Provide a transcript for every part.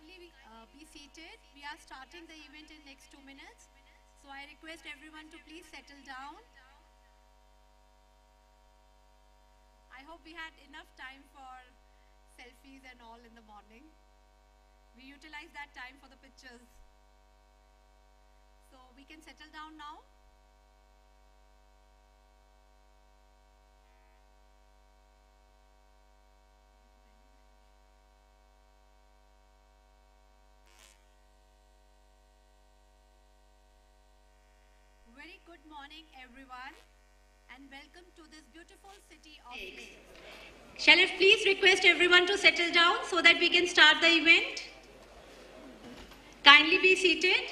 Kindly uh, be seated. We are starting the event in next two minutes. So I request everyone to please settle down. I hope we had enough time for selfies and all in the morning. We utilize that time for the pictures. So we can settle down now. Good morning, everyone, and welcome to this beautiful city of Leh. Shall I please request everyone to settle down so that we can start the event? Kindly be seated.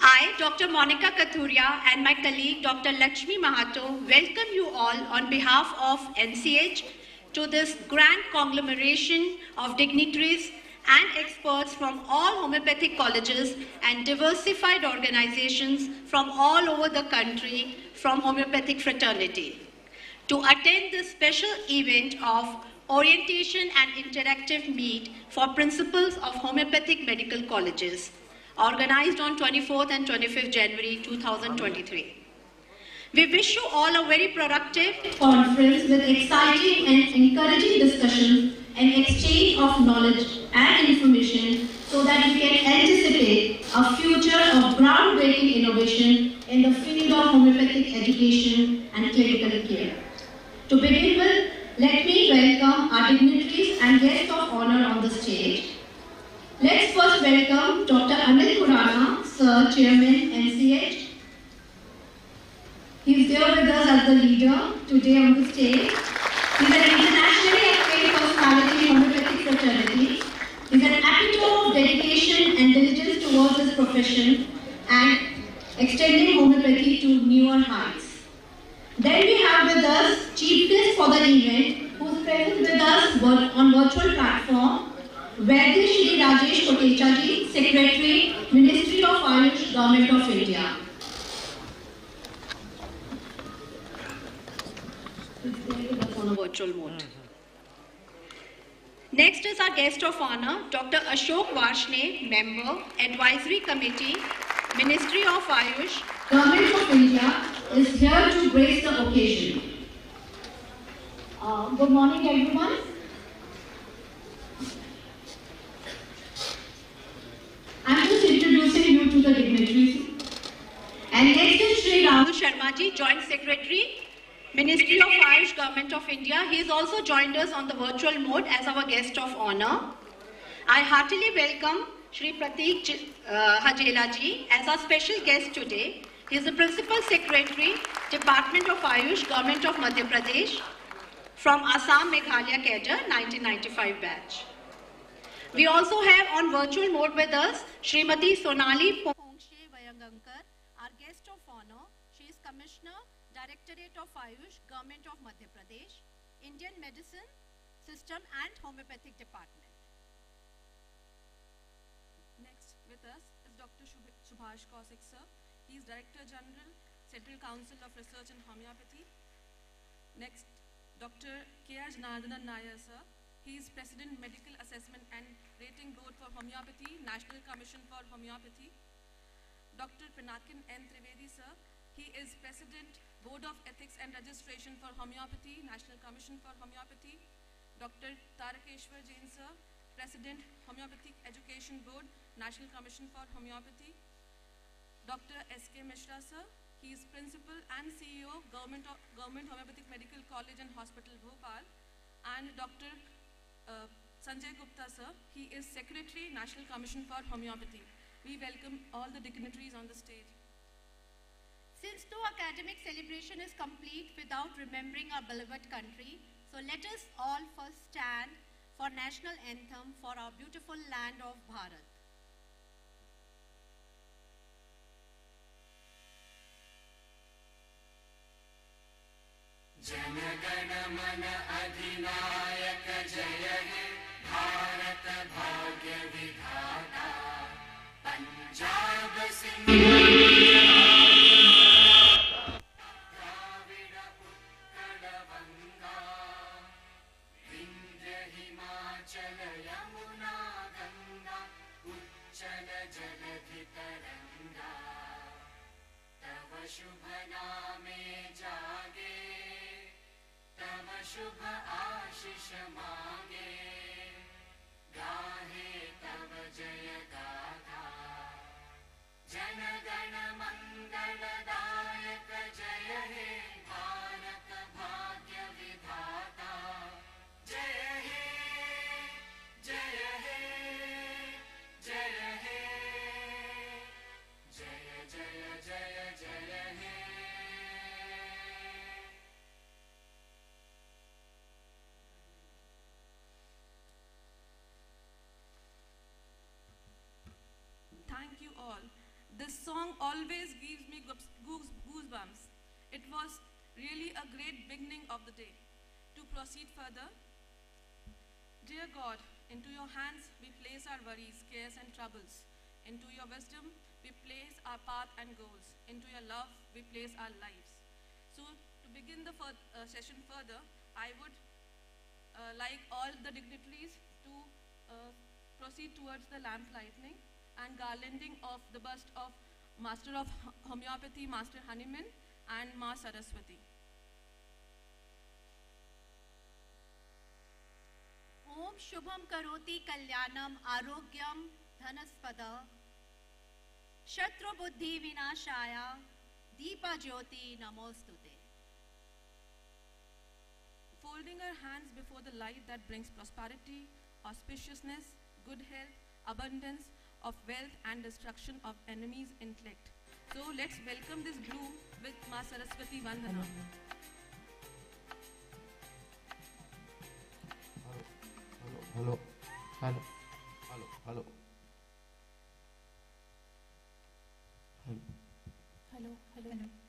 I, Dr. Monica Kathuria, and my colleague Dr. Lakshmi Mahato welcome you all on behalf of NCH to this grand conglomeration of dignitaries and experts from all homeopathic colleges and diversified organizations from all over the country from homeopathic fraternity to attend this special event of orientation and interactive meet for principals of homeopathic medical colleges organized on 24th and 25th January 2023. We wish you all a very productive conference with exciting and encouraging discussion and exchange of knowledge and information so that we can anticipate a future of groundbreaking innovation in the field of homeopathic education and clinical care. To begin with, let me welcome our dignitaries and guests of honor on the stage. Let's first welcome Dr. Anil Khurana, Sir, Chairman, NCH. He's there with us as the leader today on the stage. He's an internationally acclaimed personality in homeopathic fraternity. He's an epitome of dedication and diligence towards his profession and extending homeopathy to newer heights. Then we have with us chief guest for the event, who's present with us on virtual platform, Vaidya Shri Rajesh Kotecha ji, Secretary, Ministry of Ayush, Government of India. With us on a virtual mode. Next is our guest of honor, Dr. Ashok Varshney, member, Advisory Committee, Ministry of Ayush, Government of India is here to grace the occasion. Uh, good morning, everyone. I'm just introducing you to the dignitaries. and next is Sri Rahul Sharma ji, Joint Secretary, Ministry of Ayush, Government of India. He has also joined us on the virtual mode as our guest of honor. I heartily welcome Sri Pratik uh, Hajela ji as our special guest today. He is the Principal Secretary, Department of Ayush, Government of Madhya Pradesh, from Assam Meghalaya Cadre, 1995 batch. We also have on virtual mode with us Srimati Sonali And Homeopathic Department. Next with us is Dr. Subhash Kaushik sir. He is Director General, Central Council of Research in Homeopathy. Next, Dr. K.R. Janardhanan Nair sir. He is President Medical Assessment and Rating Board for Homeopathy, National Commission for Homeopathy. Dr. Pinakin N. Trivedi sir. He is President, Board of Ethics and Registration for Homeopathy, National Commission for Homeopathy. Dr. Tarakeshwar Jain sir, President, Homeopathic Education Board, National Commission for Homeopathy. Dr. S.K. Mishra sir, he is Principal and CEO, Government, of, Government Homeopathic Medical College and Hospital, Bhopal. And Dr. Uh, Sanjay Gupta sir, he is Secretary, National Commission for Homeopathy. We welcome all the dignitaries on the stage. Since no academic celebration is complete without remembering our beloved country, so let us all first stand for national anthem for our beautiful land of Bharat. Hinja Himalaya शुभ आशिष मागे। गाहे तव जय गाथा। जनगण song always gives me goosebumps. It was really a great beginning of the day. To proceed further, Dear God, into your hands we place our worries, cares, and troubles. Into your wisdom we place our path and goals. Into your love we place our lives. So, to begin the uh, session further, I would uh, like all the dignitaries to uh, proceed towards the lamp lighting and garlanding of the bust of Master of Homeopathy, Master Hanuman, and Ma Saraswati. ॐ शुभं करोति कल्याणम् आरोग्यं धनस्पद शत्रुबुद्धिविनाशाय दीपज्योति नमोस्तुते Folding our hands before the light that brings prosperity, auspiciousness, good health, abundance of wealth, and destruction of enemies' intellect. So let's welcome this bloom with Ma Saraswati Vandana. Hello, hello, hello, hello, hello. Hello, hello, hello. Hello.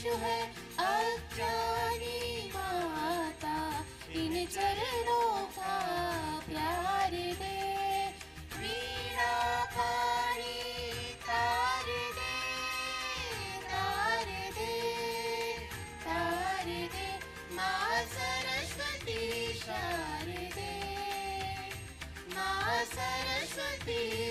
शिशु है अज्ञानी माता, इन चरणों का प्यार दे। वीणा पाणी तार दे तार दे तार दे Saraswati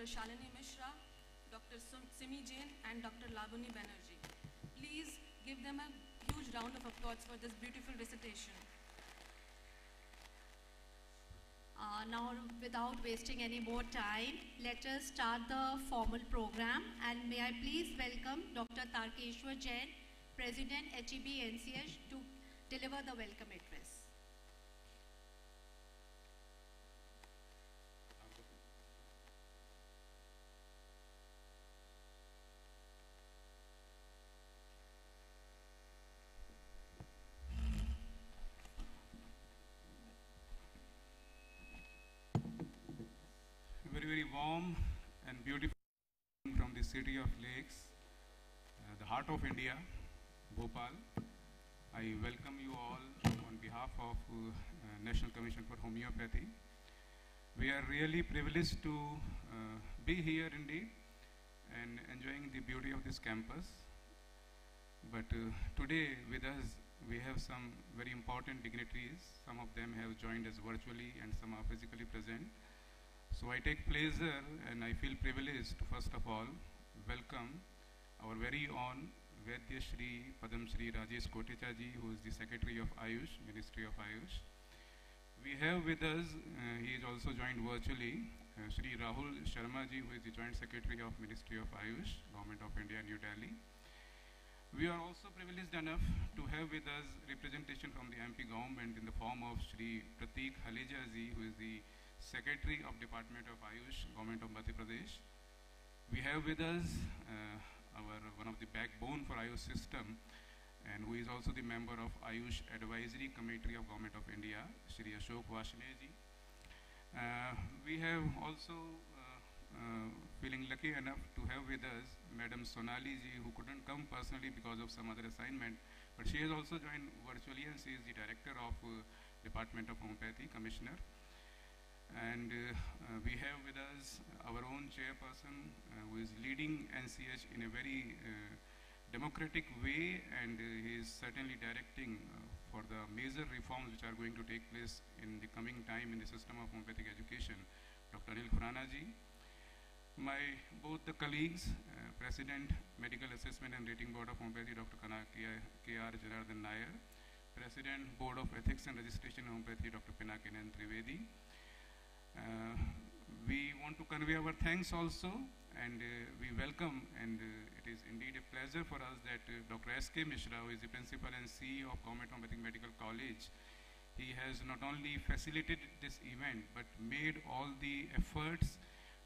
Dr. Shalini Mishra, Dr. Simi Jain, and Dr. Lavani Banerjee. Please give them a huge round of applause for this beautiful recitation. Uh, now, without wasting any more time, let us start the formal program. And may I please welcome Dr. Tarkeshwar Jain, President HEB NCH, to deliver the welcome address. very, very warm and beautiful from the city of lakes, uh, the heart of India, Bhopal. I welcome you all on behalf of uh, uh, National Commission for Homeopathy. We are really privileged to uh, be here indeed and enjoying the beauty of this campus. But uh, today with us, we have some very important dignitaries. Some of them have joined us virtually and some are physically present. So I take pleasure and I feel privileged to first of all welcome our very own Vaidya Shri Padam Shri Rajesh Kotechaji who is the Secretary of Ayush, Ministry of Ayush. We have with us, uh, he is also joined virtually, uh, Shri Rahul Sharma ji who is the Joint Secretary of Ministry of Ayush, Government of India, New Delhi. We are also privileged enough to have with us representation from the MP government in the form of Shri Pratik Hajela ji who is the Secretary of Department of Ayush, Government of Madhya Pradesh. We have with us uh, our one of the backbone for Ayush system and who is also the member of Ayush Advisory Committee of Government of India, Shri Ashok Varshneyji. Uh, we have also uh, uh, feeling lucky enough to have with us Madam Sonali ji who couldn't come personally because of some other assignment but she has also joined virtually and she is the director of uh, Department of Homeopathy Commissioner and uh, uh, we have with us our own chairperson uh, who is leading NCH in a very democratic way and he is certainly directing uh, for the major reforms which are going to take place in the coming time in the system of homeopathic education, Dr. Anil Khurana. My both the colleagues, uh, President Medical Assessment and Rating Board of Homeopathy, Dr. K.R. Janardhan Nair, President Board of Ethics and Registration of Homeopathy, Dr. Pinakin N. Trivedi, uh, we want to convey our thanks also and uh, we welcome and uh, it is indeed a pleasure for us that uh, Dr. S.K. Mishra who is the principal and CEO of Government Homeopathic Medical College he has not only facilitated this event but made all the efforts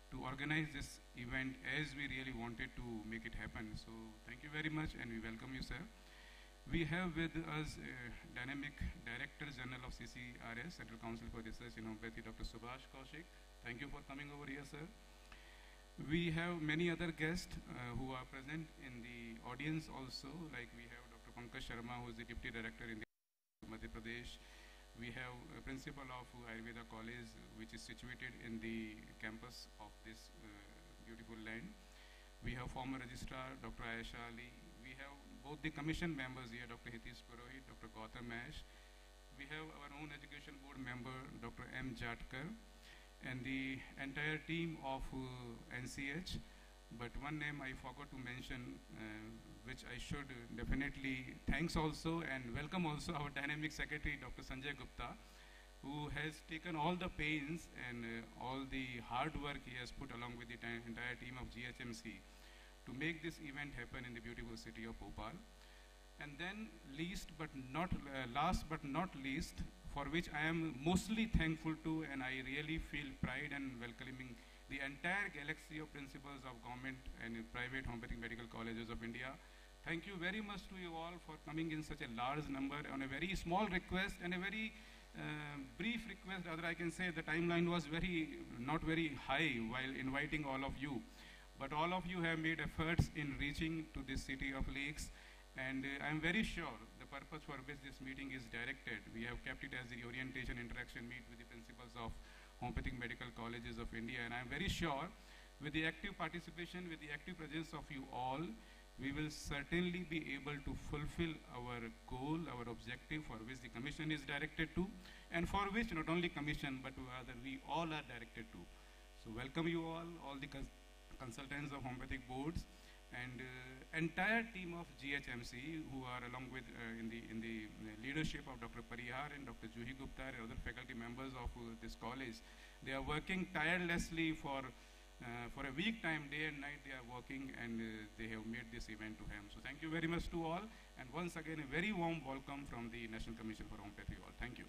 to organize this event as we really wanted to make it happen so thank you very much and we welcome you sir we have with us uh, dynamic Director General of CCRH, Central Council for Research in Homeopathy, Dr. Subhash Kaushik. Thank you for coming over here, sir. We have many other guests uh, who are present in the audience also, like we have Dr. Pankaj Sharma, who is the Deputy Director in the Madhya Pradesh. We have a principal of Ayurveda College, which is situated in the campus of this uh, beautiful land. We have former registrar, Dr. Ayesha Ali. We have both the commission members here, Dr. Hitesh Purohit, Dr. Gautam Ash. We have our own education board member, Dr. M. Jatkar, and the entire team of uh, NCH. But one name I forgot to mention, uh, which I should uh, definitely thanks also and welcome also our dynamic secretary, Dr. Sanjay Gupta, who has taken all the pains and uh, all the hard work he has put along with the entire team of GHMC to make this event happen in the beautiful city of Bhopal. And then least but not uh, last but not least, for which I am mostly thankful to and I really feel pride and welcoming the entire galaxy of principals of government and private homeopathic medical colleges of India. Thank you very much to you all for coming in such a large number on a very small request and a very uh, brief request. Rather, I can say the timeline was very not very high while inviting all of you. But all of you have made efforts in reaching to this city of lakes, and uh, I'm very sure purpose for which this meeting is directed. We have kept it as the orientation interaction meet with the principals of homeopathic medical colleges of India, and I'm very sure with the active participation, with the active presence of you all, we will certainly be able to fulfill our goal, our objective for which the commission is directed to, and for which not only commission but rather we all are directed to. So welcome you all, all the cons- consultants of homeopathic boards and uh, entire team of GHMC who are along with uh, in the in the uh, leadership of Dr. Parihar and Dr. Juhi Gupta and other faculty members of uh, this college. They are working tirelessly for uh, for a week time, day and night. They are working and uh, they have made this event to him. So thank you very much to all, and once again a very warm welcome from the National Commission for Homeopathy. All, thank you.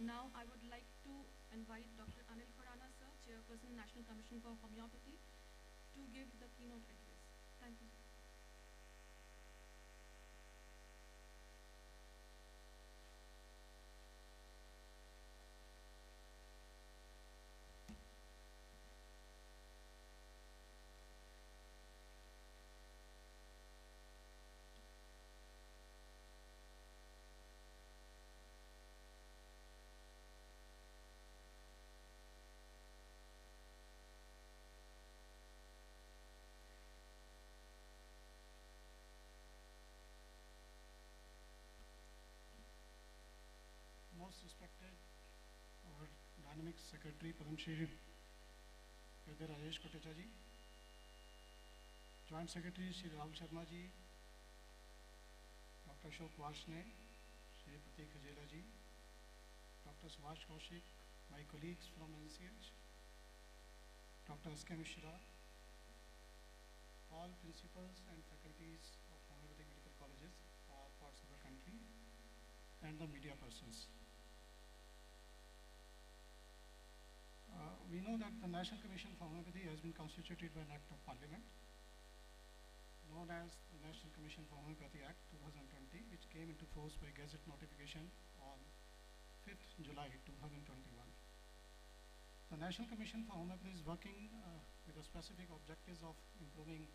Now, I would like to invite Dr. Anil Khurana, sir, Chairperson, National Commission for Homeopathy, to give the keynote address. Thank you. Sir. most respected our dynamic secretary Padam Shri Vaidya Rajesh Kotecha ji, joint secretary Shri Rahul Sharma ji, Dr. Ashok Varshney, Shri Pratik Hajela ji, Dr. Subhash Kaushik, my colleagues from NCH, Dr. S.K. Mishra, all principals and faculties of homeopathic medical colleges, all parts of the country, and the media persons. Uh, we know that the National Commission for Homeopathy has been constituted by an Act of Parliament known as the National Commission for Homeopathy Act 2020, which came into force by Gazette notification on 5th July 2021. The National Commission for Homeopathy is working uh, with the specific objectives of improving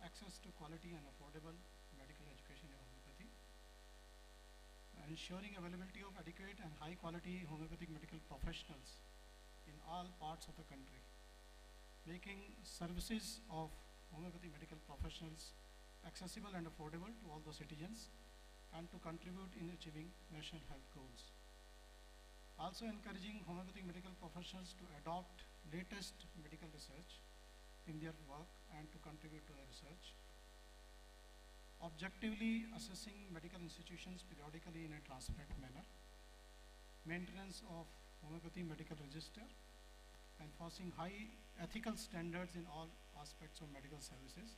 access to quality and affordable medical education in homeopathy, ensuring availability of adequate and high quality homeopathic medical professionals all parts of the country, making services of homeopathy medical professionals accessible and affordable to all the citizens and to contribute in achieving national health goals. Also encouraging homeopathic medical professionals to adopt latest medical research in their work and to contribute to the research. Objectively assessing medical institutions periodically in a transparent manner. Maintenance of homeopathy medical register. Enforcing high ethical standards in all aspects of medical services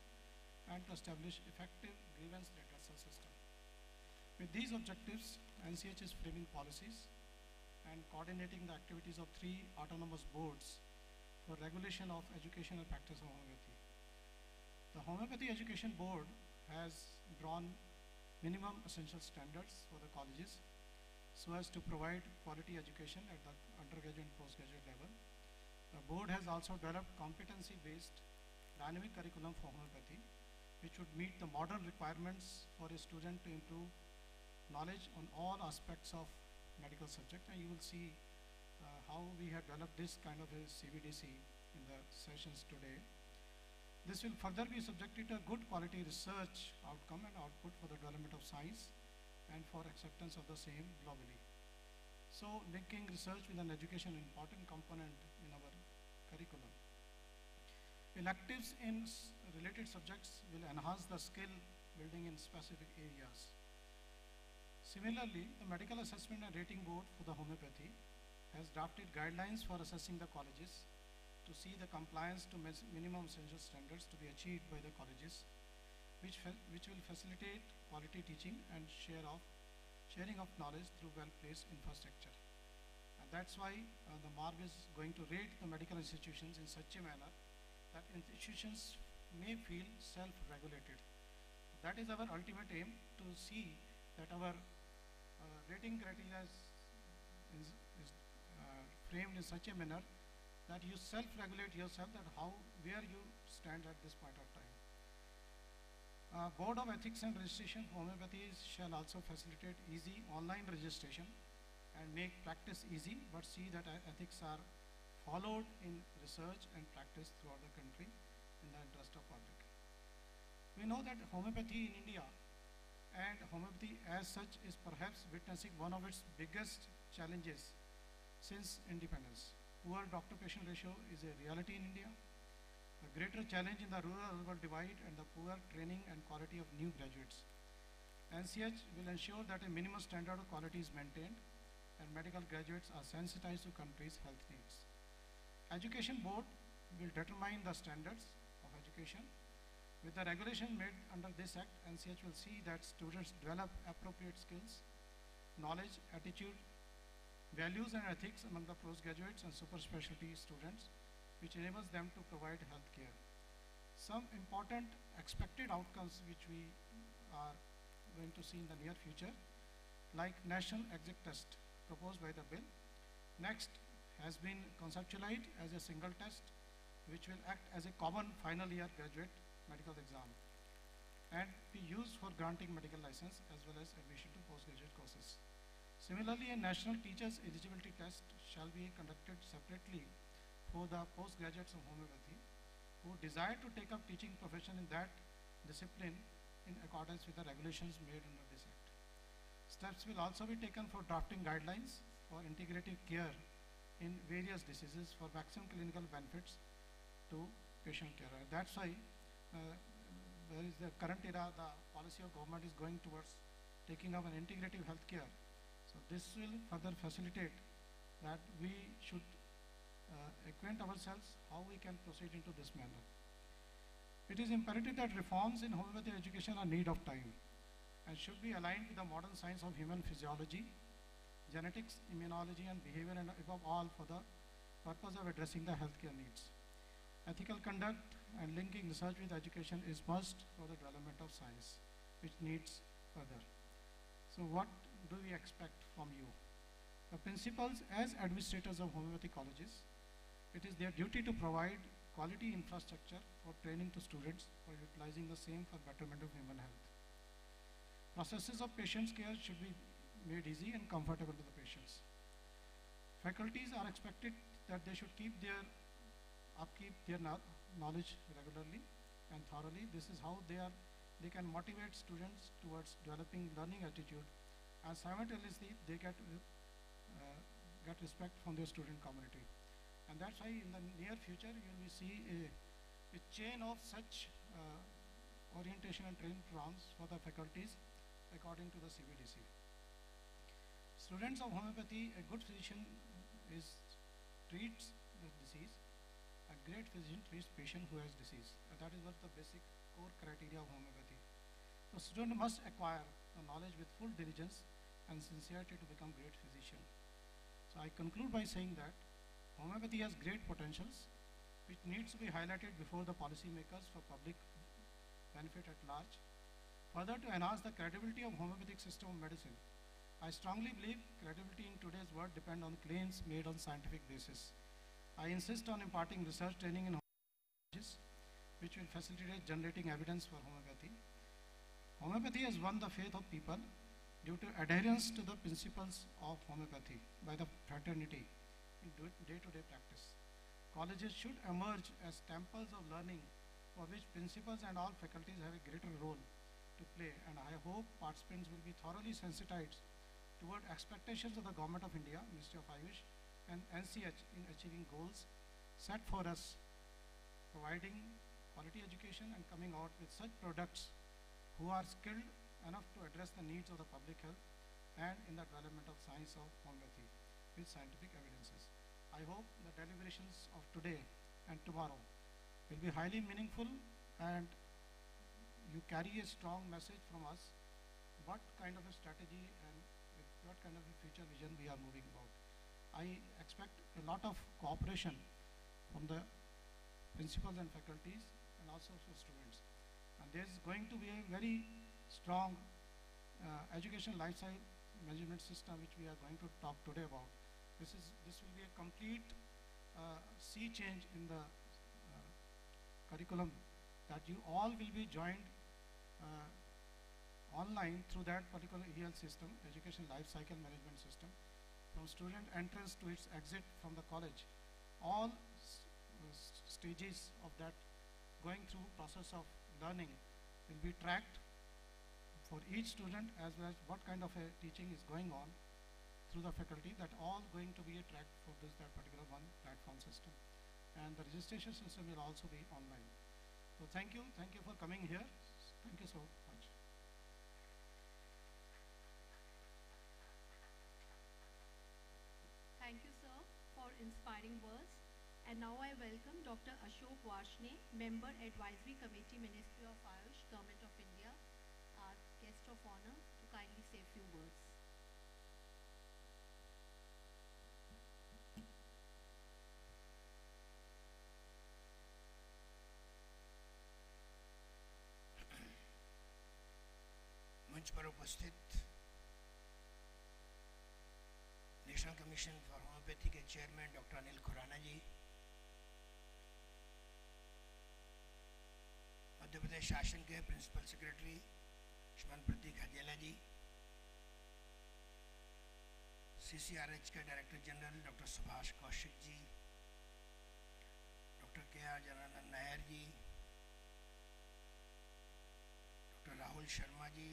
and to establish effective grievance redressal system. With these objectives, NCH is framing policies and coordinating the activities of three autonomous boards for regulation of educational practice of homeopathy. The Homeopathy Education Board has drawn minimum essential standards for the colleges so as to provide quality education at the undergraduate and postgraduate level. The board has also developed competency-based dynamic curriculum for homeopathy, which would meet the modern requirements for a student to improve knowledge on all aspects of medical subject. And you will see uh, how we have developed this kind of a CBDC in the sessions today. This will further be subjected to good quality research outcome and output for the development of science and for acceptance of the same globally. So linking research with an education important component curriculum. Electives in related subjects will enhance the skill building in specific areas. Similarly, the Medical Assessment and Rating Board for the homeopathy has drafted guidelines for assessing the colleges to see the compliance to minimum essential standards to be achieved by the colleges, which, which will facilitate quality teaching and share of, sharing of knowledge through well-placed infrastructure. That's why uh, the MARB is going to rate the medical institutions in such a manner that institutions may feel self-regulated. That is our ultimate aim to see that our uh, rating criteria is, is, uh, framed in such a manner that you self-regulate yourself that how, where you stand at this point of time. Uh, Board of Ethics and Registration Homeopathy shall also facilitate easy online registration and make practice easy, but see that ethics are followed in research and practice throughout the country in the interest of public. We know that homeopathy in India and homeopathy as such is perhaps witnessing one of its biggest challenges since independence. Poor doctor-patient ratio is a reality in India. The greater challenge in the rural-urban divide and the poor training and quality of new graduates. NCH will ensure that a minimum standard of quality is maintained and medical graduates are sensitized to country's health needs. Education Board will determine the standards of education. With the regulation made under this act, NCH will see that students develop appropriate skills, knowledge, attitude, values and ethics among the postgraduates and super specialty students, which enables them to provide health care. Some important expected outcomes which we are going to see in the near future, like national exit test proposed by the bill. Next has been conceptualized as a single test, which will act as a common final year graduate medical exam and be used for granting medical license as well as admission to postgraduate courses. Similarly, a national teachers eligibility test shall be conducted separately for the postgraduates of homeopathy who desire to take up teaching profession in that discipline in accordance with the regulations made under this act. Steps will also be taken for drafting guidelines for integrative care in various diseases for maximum clinical benefits to patient care. That's why uh, there is the current era, the policy of government is going towards taking up an integrative health care. So this will further facilitate that we should uh, acquaint ourselves how we can proceed into this manner. It is imperative that reforms in homeopathy education are need of time and should be aligned with the modern science of human physiology, genetics, immunology and behavior and above all for the purpose of addressing the healthcare needs. Ethical conduct and linking research with education is must for the development of science, which needs further. So what do we expect from you? The principals as administrators of homeopathy colleges, it is their duty to provide quality infrastructure for training to students for utilizing the same for betterment of human health. Processes of patient's care should be made easy and comfortable to the patients. Faculties are expected that they should keep their upkeep their knowledge regularly and thoroughly. This is how they are they can motivate students towards developing learning attitude and simultaneously they get uh, get respect from their student community. And that's why in the near future you will see a, a chain of such uh, orientation and training programs for the faculties according to the CBDC. Students of homeopathy, a good physician is treats the disease. A great physician treats patient who has disease. And that is what the basic core criteria of homeopathy. The student must acquire the knowledge with full diligence and sincerity to become great physician. So I conclude by saying that homeopathy has great potentials which needs to be highlighted before the policymakers for public benefit at large. Further, to enhance the credibility of homeopathic system of medicine, I strongly believe credibility in today's world depend on claims made on scientific basis. I insist on imparting research training in homeopathy, which will facilitate generating evidence for homeopathy. Homeopathy has won the faith of people due to adherence to the principles of homeopathy by the fraternity in day-to-day practice. Colleges should emerge as temples of learning for which principals and all faculties have a greater role to play and I hope participants will be thoroughly sensitized toward expectations of the Government of India, Ministry of Ayush and NCH in achieving goals set for us, providing quality education and coming out with such products who are skilled enough to address the needs of the public health and in the development of science of homeopathy with scientific evidences. I hope the deliberations of today and tomorrow will be highly meaningful and you carry a strong message from us what kind of a strategy and what kind of a future vision we are moving about. I expect a lot of cooperation from the principals and faculties and also for students. And there is going to be a very strong uh, education lifestyle management system which we are going to talk today about. This is this will be a complete uh, sea change in the uh, curriculum that you all will be joined online through that particular EL system, Education Life Cycle Management System, from student entrance to its exit from the college, all uh, stages of that going through process of learning will be tracked for each student as well as what kind of a teaching is going on through the faculty that all going to be tracked for this that particular one platform system. And the registration system will also be online. So thank you thank you for coming here thank you so much Thank you, sir, for inspiring words. And now I welcome Dr. Ashok Varshney, Member Advisory Committee, Ministry of Ayush, Government of India, our guest of honor, मंच पर उपस्थित। National commission for homeopathy के chairman doctor Anil Khurana ji Madhya Pradesh शासन के principal secretary श्रीमान Prateek Hajela ji. CCRH के director general, doctor Subhash Kaushik ji. Doctor के R Jananand Nair ji. Doctor Rahul Sharma ji.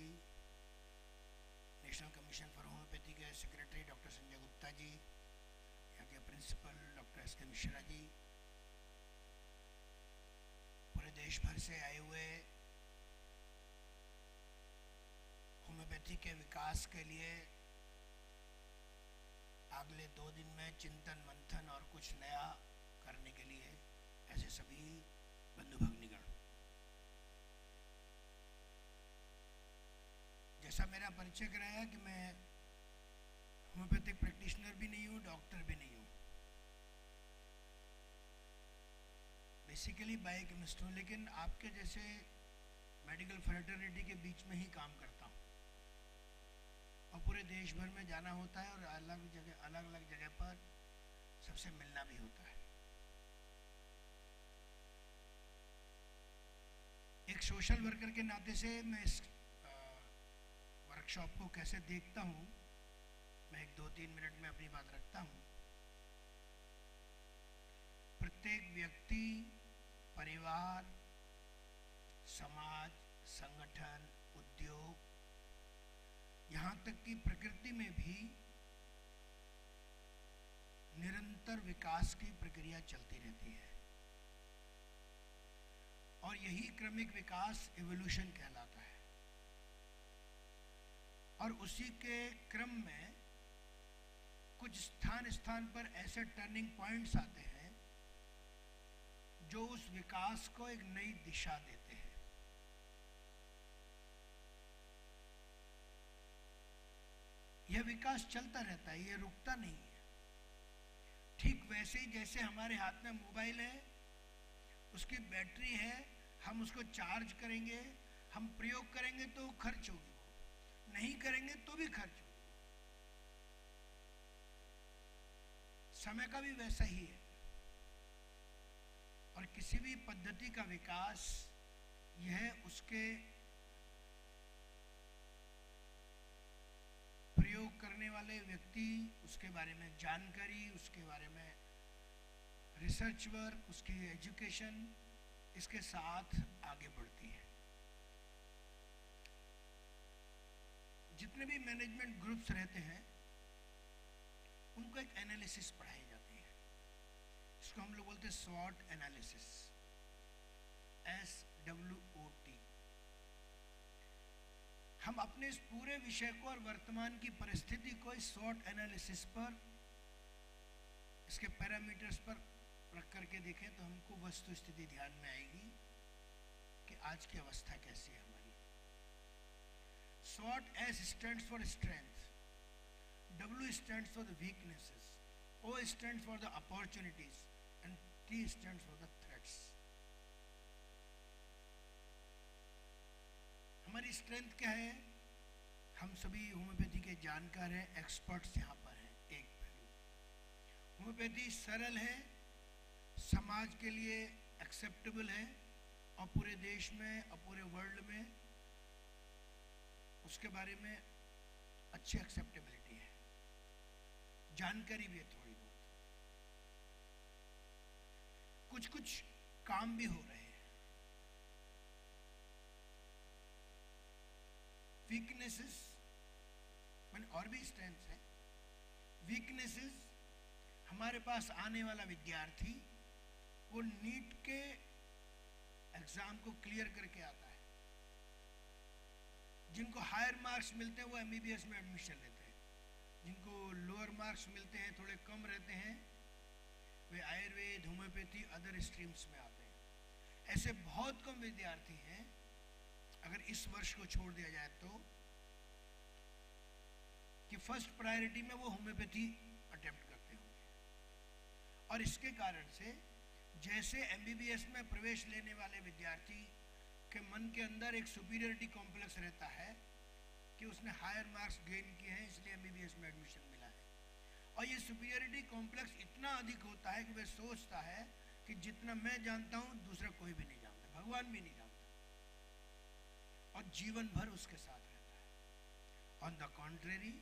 National commission for homoeopathy के सेक्रेटरी डॉक्टर संजय गुप्ता जी यहाँ के principal doctor S K Mishra जी पूरे देश भर से आए हुए होम्योपैथी के विकास के लिए अगले दो दिन में चिंतन मंथन और कुछ नया करने के लिए ऐसे सभी बंधु भग्निगण जैसा मेरा परिचय कराया कि मैं होम्योपैथिक प्रैक्टिशनर भी नहीं हूँ, डॉक्टर भी नहीं हूँ। बेसिकली बायोकेमिस्ट हूँ, लेकिन आपके जैसे मेडिकल फ्रेटर्निटी के बीच में ही काम करता हूँ। और पूरे देश भर में जाना होता है और अलग जगह अलग अलग जगह पर सबसे मिलना भी होता है। एक सोशल वर्कर के नाते से मैं वर्कशॉप को कैसे देखता हूँ, मैं एक दो तीन मिनट में अपनी बात रखता हूँ। प्रत्येक व्यक्ति, परिवार, समाज, संगठन, उद्योग, यहाँ तक कि प्रकृति में भी निरंतर विकास की प्रक्रिया चलती रहती है। और यही क्रमिक विकास एवोल्यूशन कहलाता है। और उसी के क्रम में कुछ स्थान स्थान पर ऐसे टर्निंग पॉइंट्स आते हैं जो उस विकास को एक नई दिशा देते हैं। यह विकास चलता रहता है यह रुकता नहीं है। ठीक वैसे ही जैसे हमारे हाथ में मोबाइल है, उसकी बैटरी है, हम उसको चार्ज करेंगे, हम प्रयोग करेंगे तो खर्च होगी। नहीं करेंगे तो भी खर्च समय का भी वैसा ही है। और किसी भी पद्धति का विकास, यह उसके प्रयोग करने वाले व्यक्ति, उसके बारे में जानकारी, उसके बारे में रिसर्च वर्क उसकी एजुकेशन इसके साथ आगे बढ़ती है। जितने भी मैनेजमेंट ग्रुप्स रहते हैं, उनको एक एनालिसिस पढ़ाई जाती है। इसको हम लोग बोलते हैं स्वॉट analysis S W O T हम अपने इस पूरे विषय को और वर्तमान की परिस्थिति को इस स्वॉट एनालिसिस पर, इसके पैरामीटर्स पर रख करके देखें तो हमको वस्तु स्थिति ध्यान में आएगी कि आज की अवस्था कैसी है। SWOT S stands for strength, W stands for the weaknesses, O stands for the opportunities, and T stands for the threats. हमारी स्ट्रेंथ क्या है हम सभी होम्योपैथी के जानकार हैं एक्सपर्ट्स यहाँ पर हैं एक पहलू होम्योपैथी सरल है समाज के लिए एक्सेप्टेबल है और पूरे देश में और पूरे वर्ल्ड में उसके बारे में अच्छी एक्सेप्टेबिलिटी है। जानकारी भी है थोड़ी बहुत। कुछ कुछ काम भी हो रहे हैं। वीकनेसेस मैंने और भी स्ट्रेंथ है। वीकनेसेस हमारे पास आने वाला विद्यार्थी, वो नीट के एग्ज़ाम को क्लियर करके आता है। जिनको हायर मार्क्स मिलते हैं, वो एमबीबीएस में एडमिशन लेते हैं। जिनको लोअर मार्क्स मिलते हैं, थोड़े कम रहते हैं, वे आयुर्वेद होम्योपैथी अदर स्ट्रीम्स में आते हैं। ऐसे बहुत कम विद्यार्थी हैं, अगर इस वर्ष को छोड़ दिया जाए तो कि फ़र्स्ट प्रायोरिटी में वो होम्योपैथी अटेम्प्ट करते होंगे। और इसके कारण से, जैसे एमबीबीएस में प्रवेश लेने वाले विद्यार्थी के मन के अंदर एक सुपीरियरिटी कॉम्प्लेक्स रहता है कि उसने हायर मार्क्स गेन किए हैं, इसलिए एमबीबीएस में एडमिशन मिला है। और ये सुपीरियरिटी कॉम्प्लेक्स इतना अधिक होता है कि वह सोचता है कि जितना मैं जानता हूँ, दूसरा कोई भी नहीं जानता, भगवान भी नहीं जानता। और जीवन भर उसके साथ रहता है। On the contrary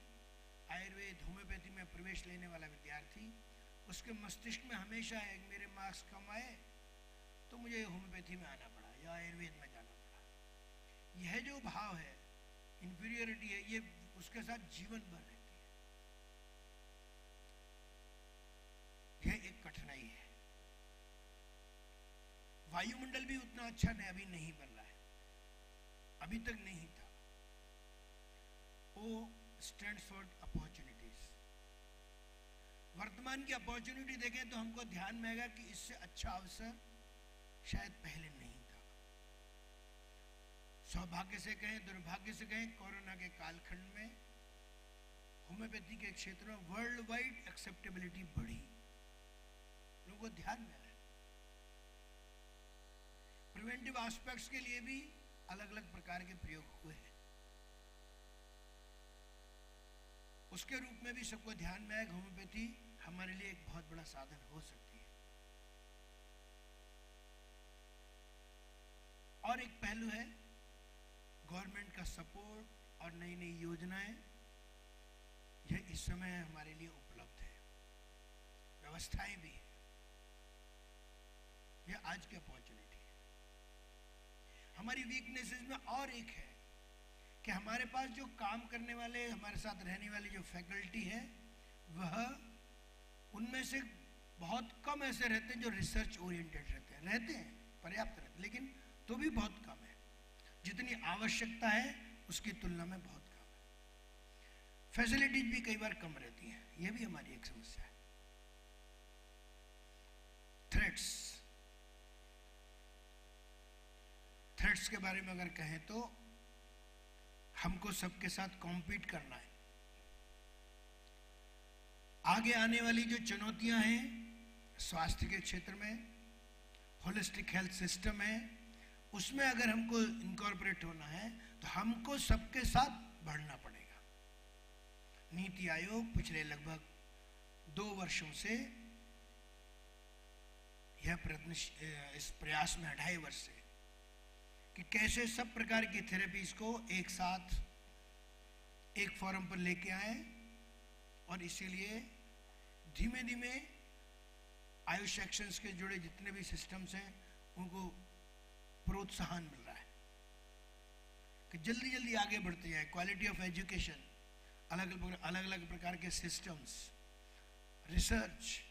Ayurveda homeopathy में प्रवेश लेने वाला विद्यार्थी, उसके मस्तिष्क में हमेशा है मेरे मार्क्स कम आए तो मुझे होम्योपैथी में आना पड़ा, या आयुर्वेद में यह जो भाव है इंफीरियरिटी है, ये उसके साथ जीवन भर रहती है। यह एक कठिनाई है। वायुमंडल भी उतना अच्छा नहीं, अभी नहीं बन रहा है। अभी तक नहीं था। वो स्टैंड फॉर अपॉर्चुनिटीज़ वर्तमान की अपॉर्चुनिटी देखें तो हमको ध्यान में आएगा कि इससे अच्छा अवसर शायद पहले नहीं सौभाग्य से कहें, दुर्भाग्य से कहें, कोरोना के कालखंड में होम्योपैथी के क्षेत्र में वर्ल्ड वाइड एक्सेप्टेबिलिटी बढ़ी। लोगों को ध्यान में आया। प्रिवेंटिव एस्पेक्ट्स के लिए भी अलग अलग प्रकार के प्रयोग हुए हैं। उसके रूप में भी सबको ध्यान में आए होम्योपैथी हमारे लिए एक बहुत बड़ा साधन हो सकती है। और एक पहलू है गवर्नमेंट का सपोर्ट और नई नई योजनाएँ, यह इस समय हमारे लिए उपलब्ध है। व्यवस्थाएँ भी है। यह आज की अपॉर्चुनिटी है। हमारी वीकनेसेस में और एक है कि हमारे पास जो काम करने वाले, हमारे साथ रहने वाली जो फैकल्टी है, वह उनमें से बहुत कम ऐसे रहते हैं जो रिसर्च ओरिएंटेड रहते हैं। रहते हैं, पर्याप्त रहते हैं, लेकिन तो भी बहुत कम है। जितनी आवश्यकता है, उसकी तुलना में बहुत कम है। फैसिलिटीज़ भी कई बार कम रहती हैं। यह भी हमारी एक समस्या है। थ्रेट्स थ्रेट्स के बारे में अगर कहें तो हमको सबके साथ कॉम्पीट करना है। आगे आने वाली जो चुनौतियाँ हैं, स्वास्थ्य के क्षेत्र में होलिस्टिक हेल्थ सिस्टम है उसमें अगर हमको इनकॉर्पोरेट होना है तो हमको सबके साथ बढ़ना पड़ेगा। नीति आयोग पिछले लगभग दो वर्षों से यह प्रयत्न इस प्रयास में अढ़ाई वर्ष से, कि कैसे सब प्रकार की थेरेपीज को एक साथ, एक फॉरम पर लेके आए और इसीलिए धीमे धीमे आयुष सेक्शंस के जुड़े जितने भी सिस्टम्स हैं, उनको प्रोत्साहन मिल रहा है कि जल्दी जल्दी आगे बढ़ते जाए। क्वालिटी ऑफ़ एजुकेशन अलग अलग अलग अलग प्रकार के सिस्टम्स रिसर्च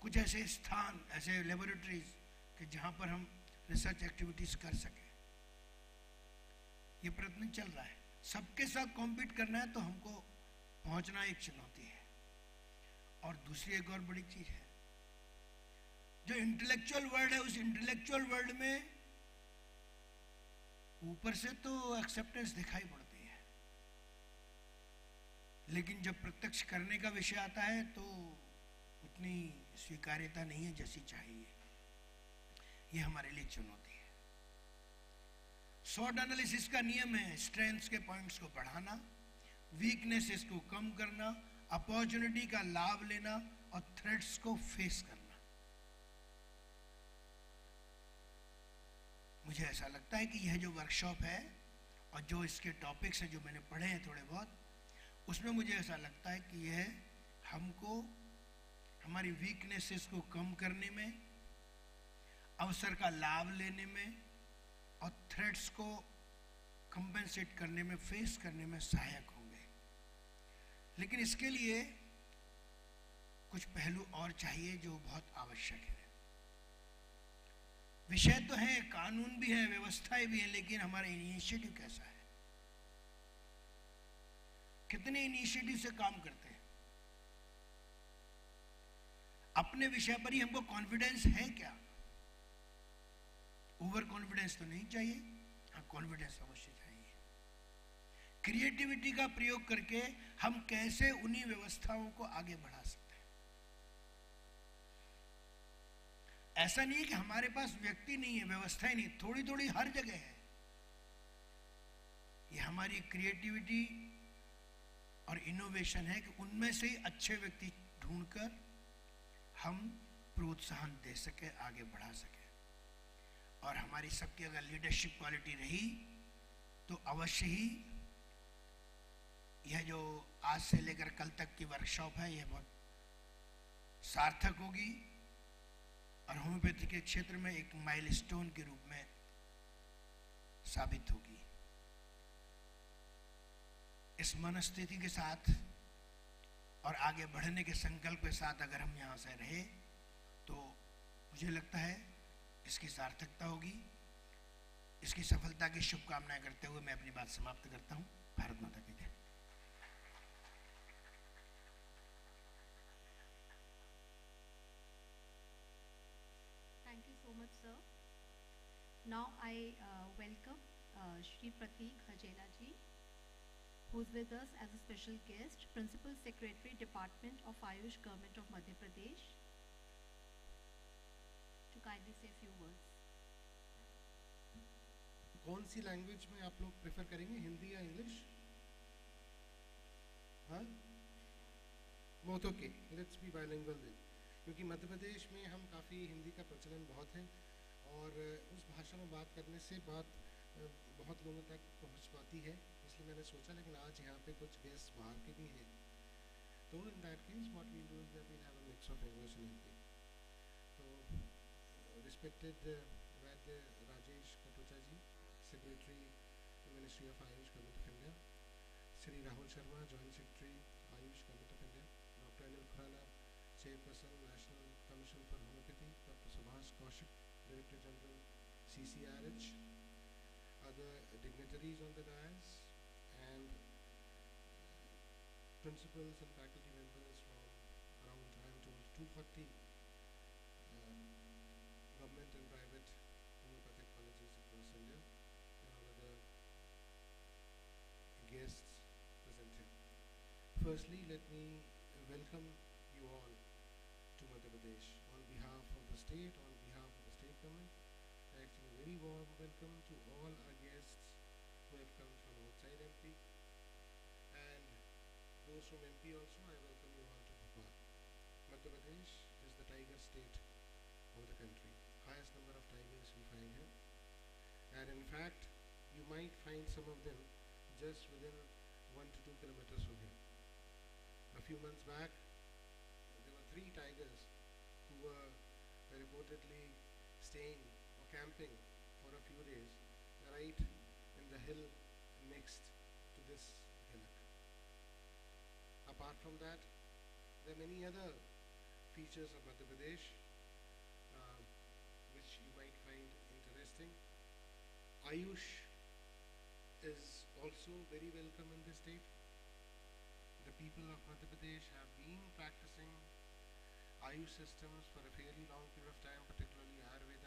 कुछ ऐसे स्थान, ऐसे लेबोरेटरीज कि जहाँ पर हम रिसर्च एक्टिविटीज़ कर सके। ये प्रयत्न चल रहा है। सबके साथ कॉम्पीट करना है तो हमको पहुँचना एक चुनौती है। और दूसरी एक और बड़ी चीज़ है। जो इंटेलेक्चुअल वर्ल्ड है, उस इंटेलेक्चुअल वर्ल्ड में ऊपर से तो एक्सेप्टेंस दिखाई पड़ती है। लेकिन जब प्रत्यक्ष करने का विषय आता है तो उतनी स्वीकार्यता नहीं है जैसी चाहिए। ये हमारे लिए चुनौती है। शॉर्ट एनालिसिस का नियम है स्ट्रेंथ्स के पॉइंट्स को बढ़ाना वीकनेसेस को कम करना अपॉर्चुनिटी का लाभ लेना और थ्रेट्स को फेस करना। मुझे ऐसा लगता है कि यह जो वर्कशॉप है और जो इसके टॉपिक्स हैं, जो मैंने पढ़े हैं थोड़े बहुत, उसमें मुझे ऐसा लगता है कि यह हमको, हमारी वीकनेसेस को कम करने में, अवसर का लाभ लेने में और थ्रेट्स को कंपेंसेट करने में फेस करने में सहायक होंगे। लेकिन इसके लिए कुछ पहलू और चाहिए जो बहुत आवश्यक है। विषय तो है, कानून भी है, व्यवस्थाएँ भी है, लेकिन हमारा इनिशिएटिव कैसा है? कितने इनिशिएटिव से काम करते हैं? अपने विषय पर ही हमको कॉन्फिडेंस है क्या? ओवर कॉन्फिडेंस तो नहीं चाहिए। हाँ कॉन्फिडेंस अवश्य चाहिए। क्रिएटिविटी का प्रयोग करके हम कैसे उन्हीं व्यवस्थाओं को आगे बढ़ा सकते ऐसा नहीं है कि हमारे पास व्यक्ति नहीं है व्यवस्थाएँ नहीं थोड़ी थोड़ी हर जगह है। ये हमारी क्रिएटिविटी और इनोवेशन है कि उनमें से ही अच्छे व्यक्ति ढूंढकर हम प्रोत्साहन दे सके, आगे बढ़ा सके। और हमारी सबकी अगर लीडरशिप क्वालिटी रही तो अवश्य ही यह जो आज से लेकर कल तक की वर्कशॉप है, यह बहुत सार्थक होगी। और होम्योपैथी के क्षेत्र में एक माइलस्टोन के रूप में साबित होगी। इस मनस्थिति के साथ और आगे बढ़ने के संकल्प के साथ अगर हम यहाँ से रहे तो मुझे लगता है इसकी सार्थकता होगी। इसकी सफलता की शुभकामनाएँ करते हुए मैं अपनी बात समाप्त करता हूँ। भारत माता की जय Thank you so much, sir. Now I uh, welcome uh, Shri Pratik Hajela ji, who is with us as a special guest, Principal Secretary, Department of Ayush, Government of Madhya Pradesh, to kindly say a few words. कौन सी language में आप लोग prefer करेंगे हिंदी या English हाँ बहुत okay let's be bilingual then क्योंकि मध्य प्रदेश में हम काफ़ी हिंदी का प्रचलन बहुत है और उस भाषा में बात करने से बात बहुत लोगों तक पहुँच पाती है इसलिए मैंने सोचा लेकिन आज यहाँ पे कुछ गेस्ट बाहर के भी हैं तो in that case what we do is that we have a mix of English and Hindi तो respected Vaidya Rajesh Katocha ji secretary ministry of AYUSH government of India Shri Rahul Sharma joint secretary AYUSH government of India doctor Anil Khurana chairperson National Commission for Homeopathy, Dr. Subhash Kaushik, Director General CCRH, other dignitaries on the dais, and principals and faculty members from around, I'm told, 240 uh, government and private homeopathic colleges across India, and all other guests present here. Firstly, let me welcome you all to Madhya Pradesh on behalf of the state, on behalf of the state government. I extend a very warm welcome to all our guests who have come from outside MP and those from MP also. I welcome you all to Bhopal. Madhya Pradesh is the tiger state of the country. Highest number of tigers we find here. And in fact, you might find some of them just within one to two kilometers from here. A few months back, there were three tigers who were reportedly staying or camping for a few days right in the hill next to this hillock. Apart from that, there are many other features of Madhya Pradesh um, which you might find interesting. Ayush is also very welcome in this state. The people of Madhya Pradesh have been practicing Ayush systems for a fairly long period of time, particularly Ayurveda,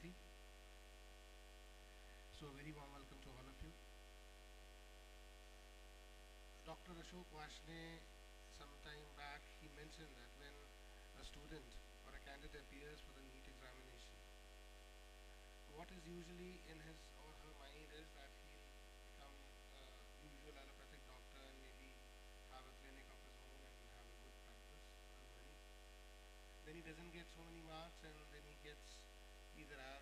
homeopathy. So, a very warm welcome to all of you. Dr. Ashok Varshney, some time back, he mentioned that when a student or a candidate appears for the NEET examination, what is usually in his or her mind is that he'll become a usual allopathic doctor and maybe have a clinic of his own and have a good practice. Then he doesn't get so many marks and then he gets either or.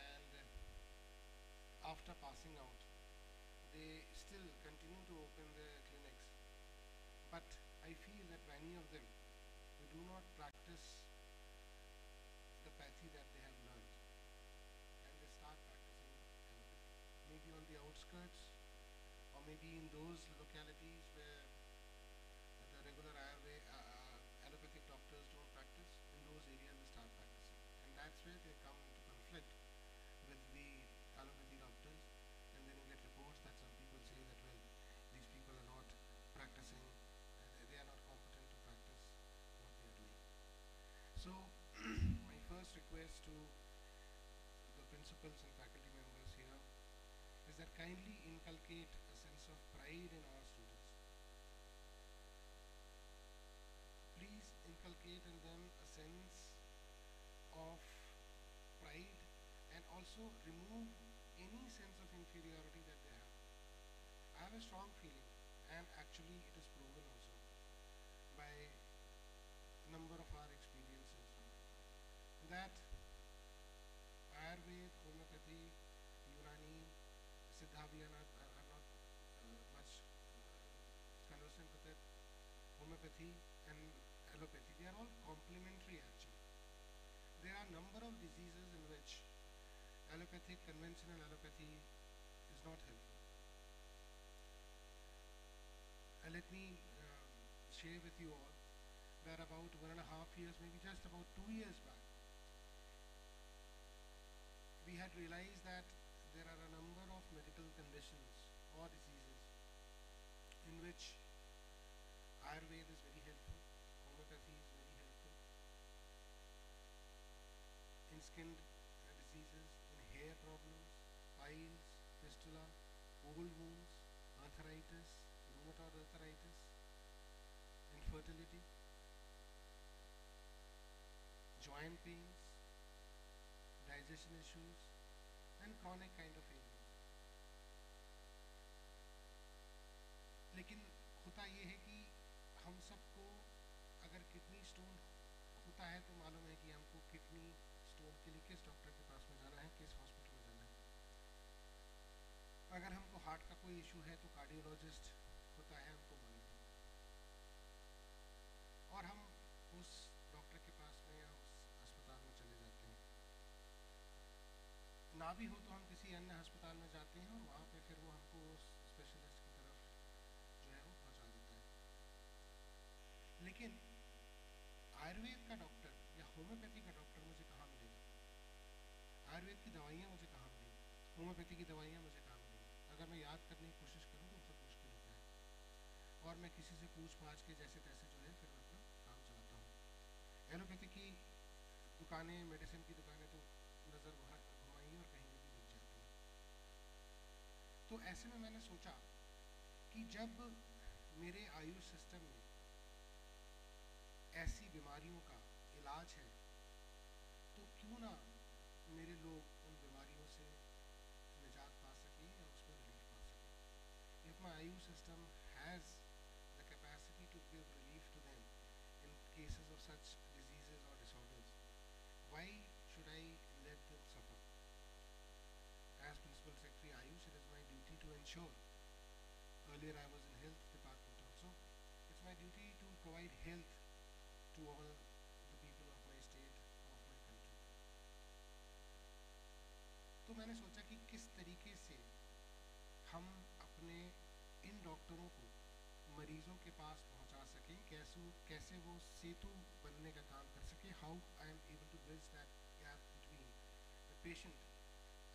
And uh, after passing out, they still continue to open their clinics. But I feel that many of them they do not practice the pathy that they have learned, and they start practicing. Maybe on the outskirts, or maybe in those localities where the regular Ayurveda, uh, uh, allopathic doctors don't practice, in those areas they start practicing. Where they come into conflict with the allopathy doctors. And then you get reports that some people say that, well, these people are not practicing, they- are not competent to practice what they are doing. So, my first request to the principals and faculty members here is that kindly inculcate a sense of pride in our students. Please inculcate in them a sense of also remove any sense of inferiority that they have. I have a strong feeling, and actually it is proven also by number of our experiences that Ayurveda, homeopathy, Unani, Siddha we are not, are are not uh, much uh, conversant with it, homeopathy and allopathy, they are all complementary actually. There are number of diseases in which allopathic, conventional allopathy is not helpful. Uh, let me uh, share with you all that about one and a half years, maybe just about two years back, we had realized that there are a number of medical conditions or diseases in which Ayurveda is very helpful, homeopathy is very helpful, in skin hair problems, piles, fistula, old wounds, arthritis, rheumatoid arthritis, infertility, joint pains, digestion issues, and chronic kind of ailments. लेकिन होता ये है कि हम सबको अगर kidney stone होता है तो मालूम है कि हमको किडनी स्टोन के लिए किस डॉक्टर के पास में जाना है, किस हॉस्पिटल में जाना है? अगर हमको हार्ट का कोई इशू है तो कार्डियोलॉजिस्ट होता है, हमको मालूम और हम उस डॉक्टर के पास में या उस अस्पताल में चले जाते हैं। ना भी हो तो हम किसी अन्य अस्पताल में जाते हैं और वहाँ पे फिर वो हमको उस स्पेशलिस्ट की तरफ़ जो है वो पहुँचा देता है। लेकिन आयुर्वेद का डॉक्टर या होम्योपैथी का डॉक्टर आयुर्वेद की दवाइयाँ मुझे कहाँ मिलेंगी होम्योपैथी की दवाइयाँ मुझे कहाँ मिलेंगी अगर मैं याद करने की कोशिश करूँ तो बहुत मुश्किल होता है और मैं किसी से पूछ पाछ के जैसे तैसे जो है फिर मैं अपना काम चलाता हूँ। एलोपैथी की दुकानें, मेडिसिन की दुकानें तो नज़र वहाँ घुमाई और कहीं भी मिल जाती हैं। तो ऐसे में मैंने सोचा कि जब मेरे आयुष सिस्टम में ऐसी बीमारियों का इलाज है तो क्यों ना मेरे लोग उन बीमारियों से निजात पा सकें या उसमें रिलीफ पा सकें if my IU system has the capacity to give relief to them in cases of such diseases or disorders, why should I let them suffer? As Principal Secretary Ayush, it is my duty to ensure. Earlier I was in health department also. It's my duty to provide health to all तो मैंने सोचा कि किस तरीके से हम अपने इन डॉक्टरों को मरीजों के पास पहुँचा सकें, कैसे कैसे वो सेतु बनने का काम कर सके how I am able to bridge that gap between the patient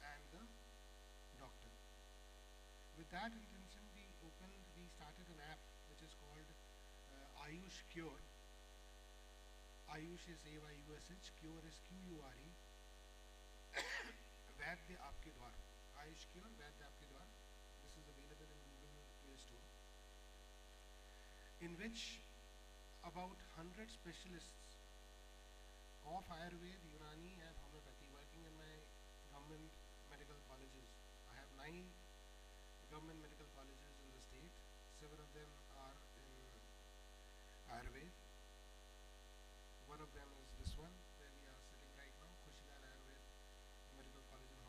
and the doctor with that intention we open we started an app which is called AYUSH cure AYUSH is A Y U S H cure is Q U R E Vaidya आपके द्वार AYUSH cure Vaidya आपके द्वार this is available in Google Play Store in which about 100 specialists of Ayurveda, Unani and homeopathy working in my government medical colleges. I have nine government medical colleges in the state. Seven of them are in Ayurveda. One of them is this one where we are sitting right now, Kushilal Ayurveda Medical College and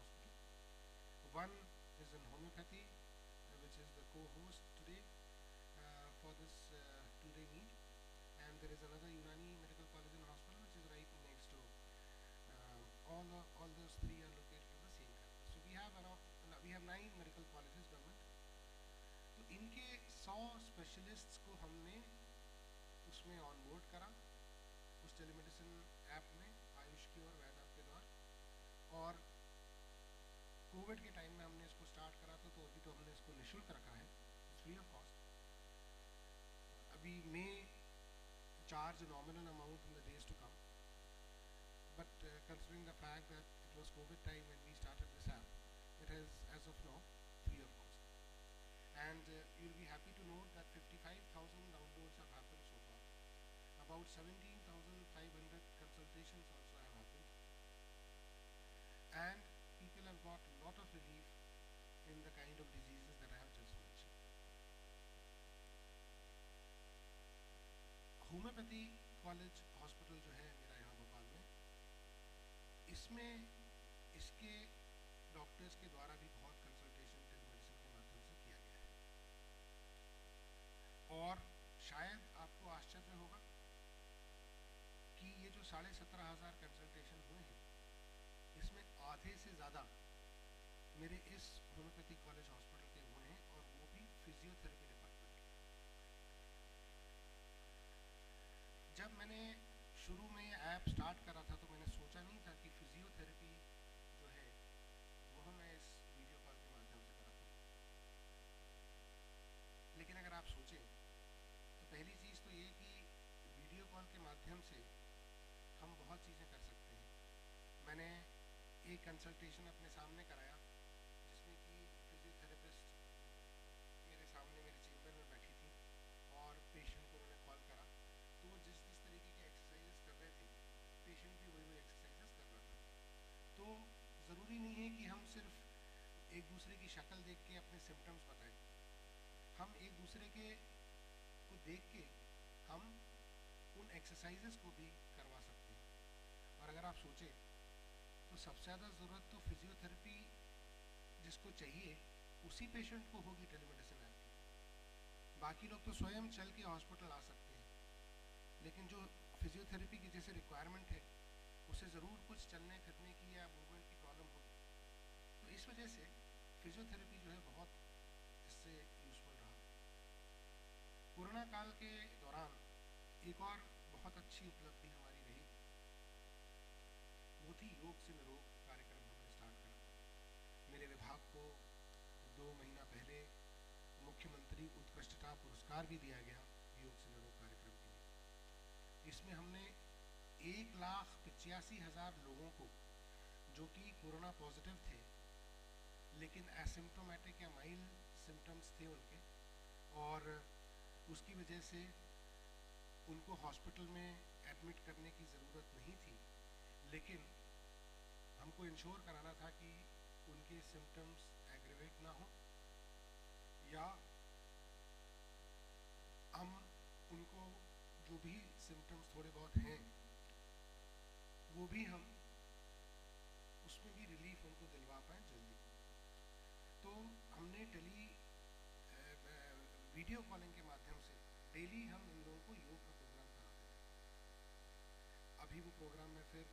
One Precision Homeopathy, uh, which is the co-host today uh, for this uh, two-day meet. And there is another Unani Medical College and Hospital, which is right next door. Um, all, the, all those three are located in the same campus. So we have around, no, we have nine medical colleges government. तो इनके 100 specialists को हमने उसमें onboard करा उस telemedicine app में आयुष की और वैद ऐप के द्वारा और कोविड के टाइम में हमने इसको स्टार्ट करा था तो अभी तो हमने इसको निःशुल्क रखा है फ्री ऑफ़ कॉस्ट अभी may charge a nominal amount in the days to come. But uh, considering the fact that it was COVID time when we started this app, it has, as of now, free of cost. And uh, you'll be happy to note that 55,000 downloads have happened so far. About 17,500 consultations also have happened. And got a lot of relief in the kind of diseases that I have just mentioned. Homeopathy college hospital जो है मेरा यहाँ भोपाल में, इसमें इसके doctors के द्वारा भी बहुत कंसल्टेशन टेलीमेडिसिन के माध्यम से किया गया है और शायद आपको आश्चर्य होगा कि ये जो साढ़े सत्रह हज़ार कंसल्टेशन हुए हैं, इसमें आधे से ज़्यादा मेरे इस होम्योपैथी कॉलेज हॉस्पिटल के हुए हैं और वो भी फिजियोथेरेपी डिपार्टमेंट के। जब मैंने शुरू में ऐप स्टार्ट करा था तो मैंने सोचा नहीं था कि फिजियोथेरेपी जो है, वो मैं इस वीडियो कॉल के माध्यम से करा पाऊँ लेकिन अगर आप सोचें तो पहली चीज़ तो ये कि वीडियो कॉल के माध्यम से हम बहुत चीज़ें कर सकते हैं। मैंने एक कंसल्टेशन अपने सामने कराया जिसमें कि फिजियोथेरेपिस्ट मेरे सामने मेरे चेम्बर में बैठी थी और पेशेंट को उन्होंने कॉल करा तो वो जिस जिस तरीके के एक्सरसाइजेस कर रहे थे पेशेंट भी वही वही एक्सरसाइजेस कर रहा था तो ज़रूरी नहीं है कि हम सिर्फ़ एक दूसरे की शक्ल देख के अपने सिम्टम्स बताएँ। हम एक दूसरे के को देख के हम उन एक्सरसाइजेस को भी करवा सकते हैं। और अगर आप सोचें तो सबसे ज़्यादा ज़रूरत तो फिजियोथेरेपी जिसको चाहिए, उसी पेशेंट को होगी टेलीमेडिसिन ऐप की। बाकी लोग तो स्वयं चल के हॉस्पिटल आ सकते हैं। लेकिन जो फिजियोथेरेपी की जैसे रिक्वायरमेंट है, उसे ज़रूर कुछ चलने फिरने की या मूवमेंट की प्रॉब्लम होगी तो इस वजह से फिजियोथेरेपी जो है बहुत इससे यूज़फुल रहा। कोरोना काल के दौरान एक और बहुत अच्छी उपलब्धि हमारी रही। वो थी योग से निरोग कार्यक्रम हमने स्टार्ट करा। मेरे विभाग को दो महीना पहले मुख्यमंत्री उत्कृष्टता पुरस्कार भी दिया गया योग से निरोग कार्यक्रम के लिए। इसमें हमने एक लाख पचासी हज़ार लोगों को जो कि कोरोना पॉजिटिव थे लेकिन एसिम्टोमेटिक या माइल्ड सिम्टम्स थे उनके, और उसकी वजह से उनको हॉस्पिटल में एडमिट करने की ज़रूरत नहीं थी। लेकिन हमको इंश्योर कराना था कि उनके सिम्टम्स एग्रीवेट ना हो, या हम उनको जो भी सिम्टम्स थोड़े बहुत हैं, वो भी हम उसमें भी रिलीफ उनको दिलवा पाएँ तो हमने टेली वीडियो कॉलिंग के माध्यम से डेली हम इन लोगों को योग का प्रोग्राम कराते थे अभी वो प्रोग्राम मैं फिर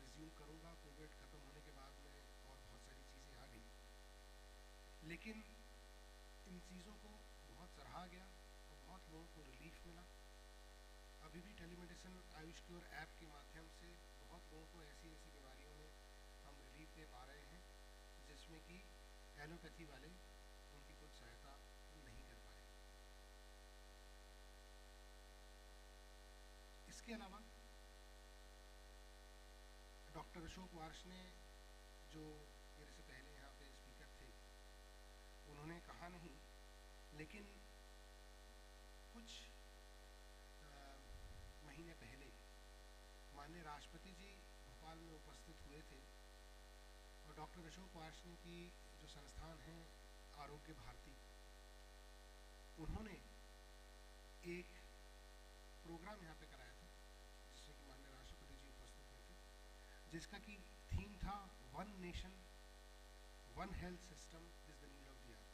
रिज्यूम करूँगा कोविड ख़त्म होने के बाद में और बहुत सारी चीज़ें आ गई। लेकिन इन चीज़ों को बहुत सराहा गया और बहुत लोगों को रिलीफ मिला। अभी भी टेलीमेडिसिन आयुष क्योर ऐप के माध्यम से बहुत लोगों को ऐसी ऐसी बीमारियों में हम रिलीफ दे पा रहे हैं। जिसमें कि एलोपैथी वाले उनकी कुछ सहायता नहीं कर पाए। इसके अलावा डॉक्टर अशोक वार्ष ने जो मेरे से पहले यहाँ पे स्पीकर थे, उन्होंने कहा नहीं, लेकिन कुछ महीने पहले माननीय राष्ट्रपति जी भोपाल में उपस्थित हुए थे। डॉक्टर अशोक वार्षणी की जो संस्थान है आरोग्य भारती उन्होंने एक प्रोग्राम यहाँ पे कराया था जिसमें कि माननीय राष्ट्रपति जी उपस्थित हुए थे जिसका कि थीम था one nation health system is the need of the hour.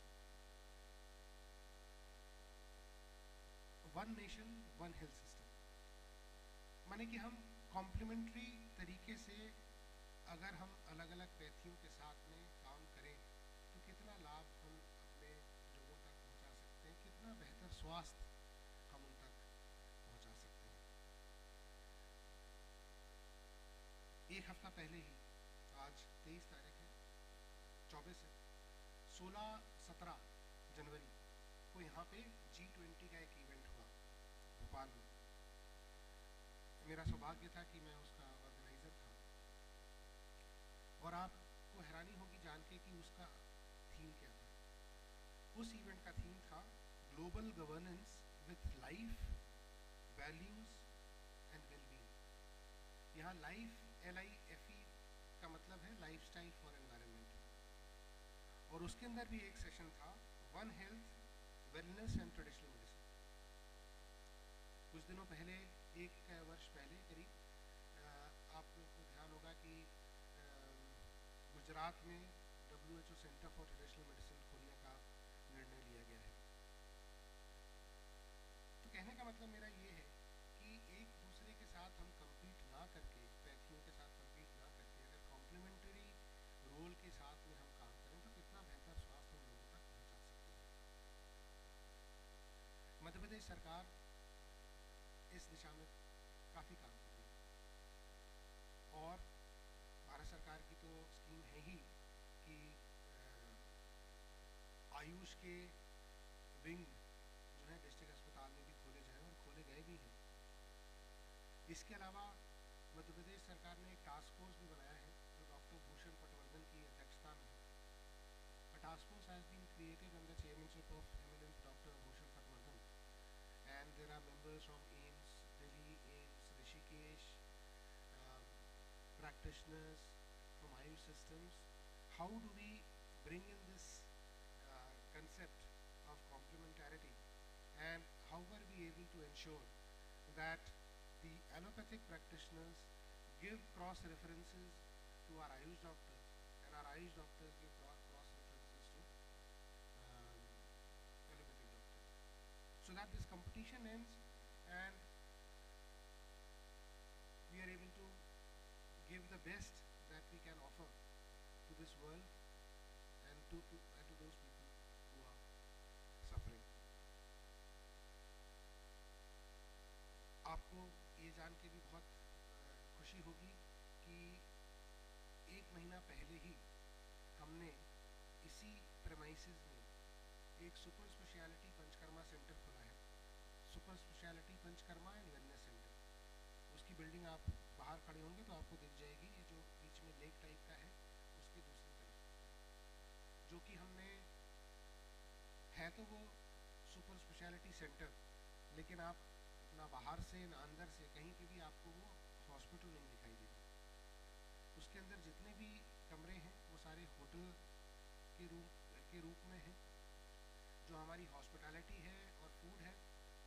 One nation, one health system. माने कि हम कॉम्प्लीमेंट्री तरीके से अगर हम अलग अलग पैथियों के साथ में काम करें तो कितना लाभ हम अपने लोगों तक पहुँचा सकते हैं? कितना बेहतर स्वास्थ्य हम उन तक पहुँचा सकते हैं? एक हफ़्ता पहले ही, आज तेईस तारीख है, चौबीस है, सोलह सत्रह जनवरी को यहाँ पे जी ट्वेंटी का एक इवेंट हुआ, भोपाल में। मेरा सौभाग्य था कि मैं उसका और आपको हैरानी होगी जान के कि उसका थीम क्या था। उस इवेंट का थीम था global governance with life values and wellbeing यहाँ life L I F E का मतलब है लाइफ स्टाइल फॉर एनवायरमेंट और उसके अंदर भी एक सेशन था one health wellness and traditional medicine कुछ दिनों पहले, एक वर्ष पहले करीब अ, आप लोग को ध्यान होगा कि अ, गुजरात में W H O centre for traditional medicine खोलने का निर्णय लिया गया है। तो कहने का मतलब मेरा ये है कि एक दूसरे के साथ हम compete ना करके, पैथियों के साथ compete ना करके, अगर कॉम्प्लीमेंट्री रोल के साथ में हम काम करें तो कितना बेहतर स्वास्थ्य हम लोगों तक पहुँचा सकते हैं। मध्य प्रदेश सरकार इस दिशा में काफ़ी काम कर रही है। और भारत सरकार की तो स्कीम है ही कि अ, आयुष के विंग जो है डिस्ट्रिक्ट अस्पताल में भी खोले जाए और खोले गए भी हैं। इसके अलावा मध्य प्रदेश सरकार ने एक टास्क फोर्स भी बनाया है, जो डॉक्टर भूषण पटवर्धन की अध्यक्षता में task force has been created under chairmanship of eminent doctor Bhushan Patwardhan and there are members of AIIMS Delhi AIIMS Rishikesh practitioners from AYUSH systems how do we bring in this concept of complementarity. And how are we able to ensure that the allopathic practitioners give cross references to our Ayush doctors and our Ayush doctors give cross references to um, allopathic doctors? So that this competition ends and we are able to give the best that we can offer to this world and to, to, जान के भी बहुत खुशी होगी कि एक महीना पहले ही हमने इसी प्रेमाइसिस में एक सुपर स्पेशलिटी पंचकर्मा सेंटर खोला है। Super speciality Panchakarma and wellness centre उसकी बिल्डिंग आप बाहर खड़े होंगे तो आपको दिख जाएगी, ये जो बीच में लेक टाइप का है, उसके दूसरी तरफ़। जो कि हमने, है तो वो सुपर स्पेशलिटी सेंटर लेकिन आप ना बाहर से, ना अंदर से, कहीं पे भी आपको वो हॉस्पिटल नहीं दिखाई देगा उसके अंदर जितने भी कमरे हैं, वो सारे होटल के रूप के रूप में हैं। जो हमारी हॉस्पिटैलिटी है और फ़ूड है,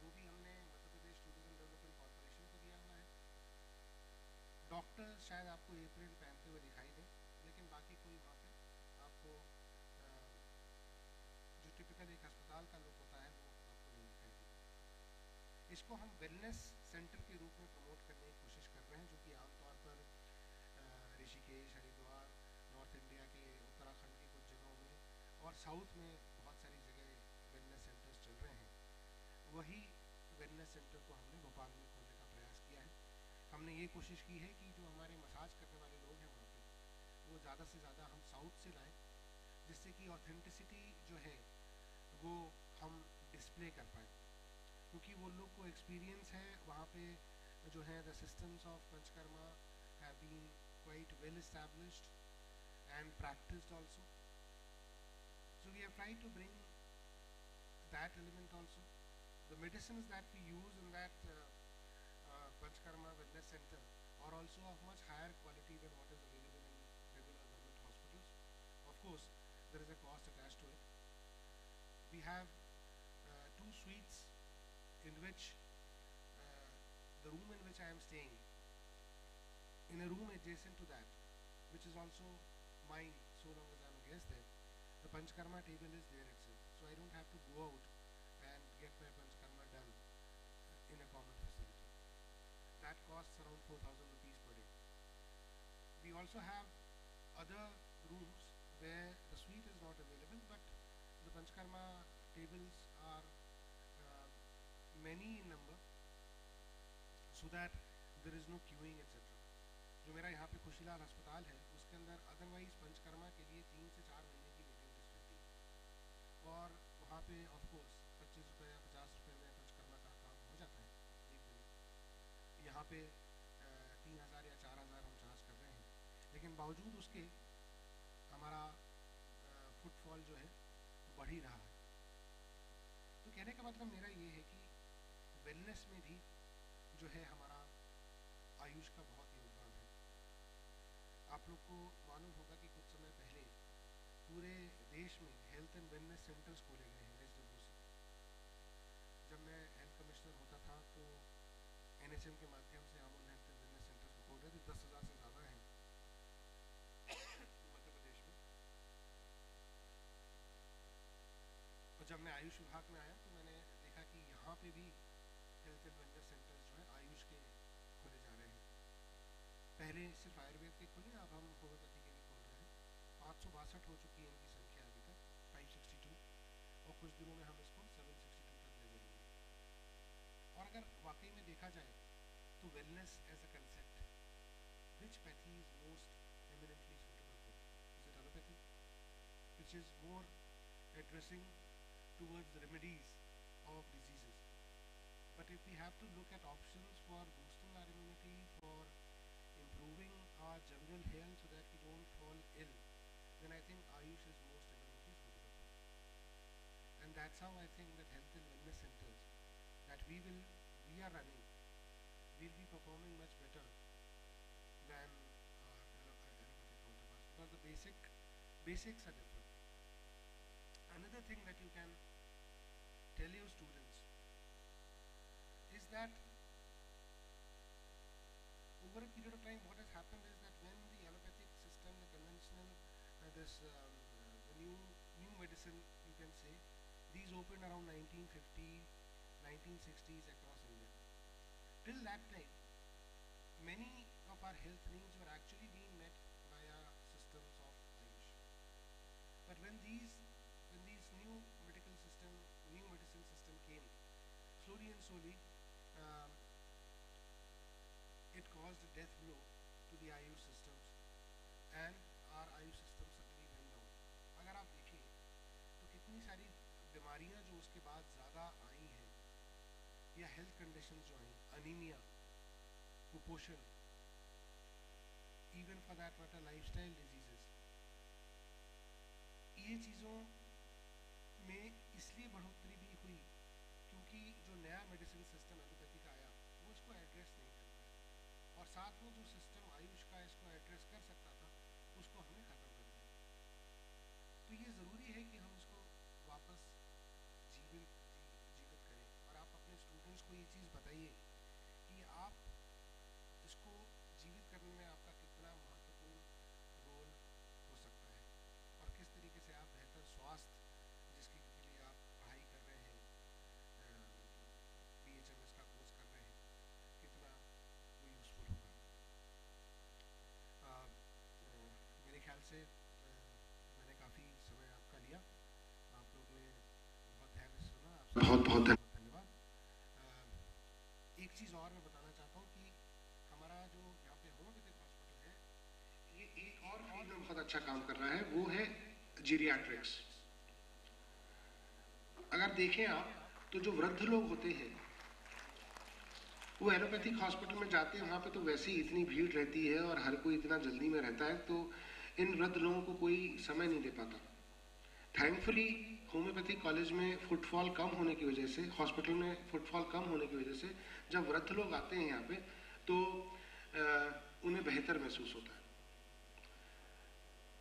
वो भी हमने Madhya Pradesh tourism development corporation को दिया हुआ है। डॉक्टर शायद आपको अप्रैल पहनते हुए दिखाई दें, लेकिन बाकी कोई वहाँ पे आपको जो टिपिकल एक अस्पताल का लुक होता है वो आपको नहीं दिखाई देगा इसको हम वेलनेस सेंटर के रूप में प्रमोट करने की कोशिश कर रहे हैं, जो कि आमतौर पर ऋषिकेश, हरिद्वार नॉर्थ इंडिया के, उत्तराखंड की कुछ जगहों में और साउथ में बहुत सारी जगह वेलनेस सेंटर्स चल रहे हैं। वही वेलनेस सेंटर को हमने भोपाल में खोलने का प्रयास किया है। हमने ये कोशिश की है कि जो हमारे मसाज करने वाले लोग हैं वहाँ पर वो ज़्यादा से ज़्यादा हम साउथ से लाएँ, जिससे कि ऑथेंटिसिटी जो है, वो हम डिस्प्ले कर पाएँ। क्योंकि वो लोग को एक्सपीरियंस है वहाँ पे जो है the systems of panchakarma have been quite well established and practiced also so we have tried to bring that element also the medicines that we use in that uh, uh, Panchkarma Wellness Center are also of much higher quality than what is available in regular government hospitals. Of course, there is a cost attached to it. We have uh, two suites in which uh, the room in which I am staying, in a room adjacent to that, which is also mine so long as I am a is there. The Panchkarma table is there itself. So I don't have to go out and get my Panchkarma done uh, in a common facility. That costs around 4,000 rupees per day. We also have other rooms where the suite is not available, but the Panchkarma tables are many in number, so that there is no queuing etc. जो मेरा यहाँ पे खुशीलाल अस्पताल है, उसके अंदर otherwise panchakarma के लिए तीन से चार महीने की वेटिंग लिस्ट रहती है। और वहाँ पे ऑफ़ पच्चीस रुपये या पचास रुपये में पंचकर्मा का काम हो जाता है एक दिन यहाँ पे तीन हज़ार या चार हज़ार हम चार्ज कर रहे हैं। लेकिन बावजूद उसके हमारा फुटफॉल जो है बढ़ ही रहा है। तो कहने का मतलब मेरा ये है कि वेलनेस में भी जो है हमारा आयुष का बहुत योगदान है। आप लोग को मालूम होगा कि कुछ समय पहले पूरे देश में हेल्थ एंड वेलनेस सेंटर्स खोले गए हैं एच जब मैं हेल्थ कमिश्नर होता था तो एन के माध्यम से हम उन हेल्थ एंड वेलनेस सेंटर्स को खोल रहे थे। दस हज़ार से ज़्यादा हैं। मध्य प्रदेश में। और जब मैं आयुष विभाग में आया तो मैंने देखा कि यहाँ पे भी एंड वेलनेस सेंटर्स जो है, आयुष के खोले जा रहे हैं पहले सिर्फ़ आयुर्वेद के खुले, अब हम होम्योपैथी के भी खोल रहे हैं पाँच सौ बासठ हो चुकी है इनकी संख्या अभी तक फाइव सिक्सटी टू और कुछ दिनों में हम इसको सेवन सिक्सटी टू तक ले जाएँगे और अगर वाकई में देखा जाए तो wellness as a concept which pathy is most eminently suitable for? Is it allopathy? Which is more addressing towards. But if we have to look at options for boosting our immunity, for improving our general health so that we don't fall ill, then I think Ayush is most eminently suitable. And that's how I think that health and wellness centers that we will we are running will be performing much better than our allopathic because the basic basics are different. Another thing that you can tell your students is that over a period of time what has happened is that when the allopathic system, the conventional, uh, this um, uh, the new new medicine you can say, these opened around 1950, 1960s across India. Till that time, many of our health needs were actually being met via systems of Ayush. But when these when these new medical system, new medicine system came, slowly and slowly, um, it caused a death blow to the Ayush systems, and our Ayush system suddenly went down. अगर आप देखें तो कितनी सारी बीमारियाँ जो उसके बाद ज़्यादा आई हैं या हेल्थ कंडीशन जो आई अनीमिया कुपोषण even for that matter lifestyle diseases ये चीज़ों में इसलिए बढ़ोतरी भी हुई क्योंकि जो नया मेडिसिन सिस्टम इसको एड्रेस नहीं कर पाया और साथ में जो सिस्टम आयुष का इसको एड्रेस कर सकता था, उसको हमने ख़त्म कर दिया। तो ये ज़रूरी है कि हम इसको वापस जीवित जीवित करें। और आप अपने स्टूडेंट्स को ये चीज़ बताइए कि आप इसको जीवित करने में आपका कितना महत्वपूर्ण रोल हो सकता है और किस तरीके से आप बेहतर स्वास्थ्य जिसके के लिए आप पढ़ाई कर रहे हैं बी एच एम एस का कोर्स कर रहे हैं कितना वो यूज़फुल होगा आ, मेरे ख्याल से आ, मैंने काफ़ी समय आपका लिया आप लोग ने बहुत ध्यान से सुना आप बहुत बहुत धन्यवाद एक चीज़ और मैं बताना चाहता हूँ कि हमारा जो यहाँ पे होम्योपैथिक हॉस्पिटल है ये एक और फ़ील्ड में बहुत अच्छा काम कर रहा है वो है जीरियाट्रिक्स अगर देखें आप तो जो वृद्ध लोग होते हैं वो एलोपैथिक हॉस्पिटल में जाते हैं वहाँ पे तो वैसे ही इतनी भीड़ रहती है और हर कोई इतना जल्दी में रहता है तो इन वृद्ध लोगों को कोई समय नहीं दे पाता. थैंकफुली होम्योपैथिक कॉलेज में फुटफॉल कम होने की वजह से हॉस्पिटल में फुटफॉल कम होने की वजह से जब वृद्ध लोग आते हैं यहाँ पे तो आ, उन्हें बेहतर महसूस होता है.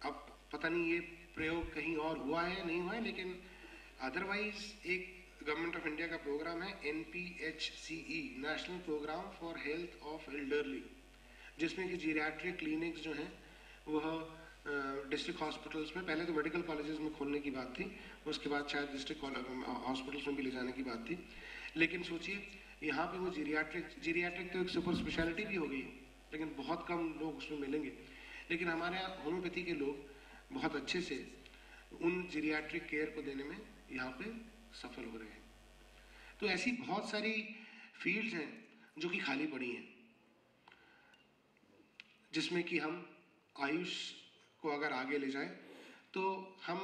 अब पता नहीं ये प्रयोग कहीं और हुआ है, नहीं हुआ है, लेकिन अदरवाइज़ एक गवर्नमेंट ऑफ़ इंडिया का प्रोग्राम है N P H C E national programme for health of elderly जिसमें कि जीरियाट्रिक क्लिनिक्स जो हैं, वह डिस्ट्रिक्ट हॉस्पिटल्स में, पहले तो मेडिकल कॉलेजेस में खोलने की बात थी, उसके बाद शायद डिस्ट्रिक्ट हॉस्पिटल्स में भी ले जाने की बात थी, लेकिन सोचिए, यहाँ पे वो जीरियाट्रिक जीरियाट्रिक तो एक सुपर स्पेशलिटी भी हो गई, लेकिन बहुत कम लोग उसमें मिलेंगे। लेकिन हमारे यहाँ होम्योपैथी के लोग बहुत अच्छे से उन जीरियाट्रिक केयर को देने में यहाँ पे सफल हो रहे हैं। तो ऐसी बहुत सारी फील्ड्स हैं जो कि खाली पड़ी हैं, जिसमें कि हम आयुष को अगर आगे ले जाएँ तो हम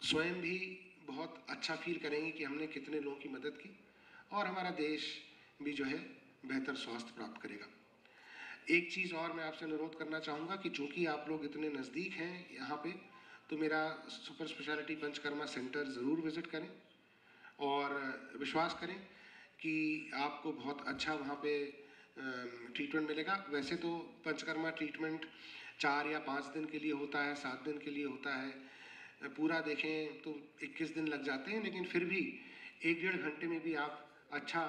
स्वयं भी बहुत अच्छा फील करेंगे कि हमने कितने लोगों की मदद की और हमारा देश भी जो है बेहतर स्वास्थ्य प्राप्त करेगा। एक चीज़ और मैं आपसे अनुरोध करना चाहूँगा कि चूँकि आप लोग इतने नज़दीक हैं यहाँ पे तो मेरा सुपर स्पेशलिटी पंचकर्मा सेंटर ज़रूर विज़िट करें और विश्वास करें कि आपको बहुत अच्छा वहाँ पे ट्रीटमेंट मिलेगा। वैसे तो पंचकर्मा ट्रीटमेंट चार या पाँच दिन के लिए होता है, सात दिन के लिए होता है। पूरा देखें तो 21 दिन लग जाते हैं, लेकिन फिर भी एक डेढ़ घंटे में भी आप अच्छा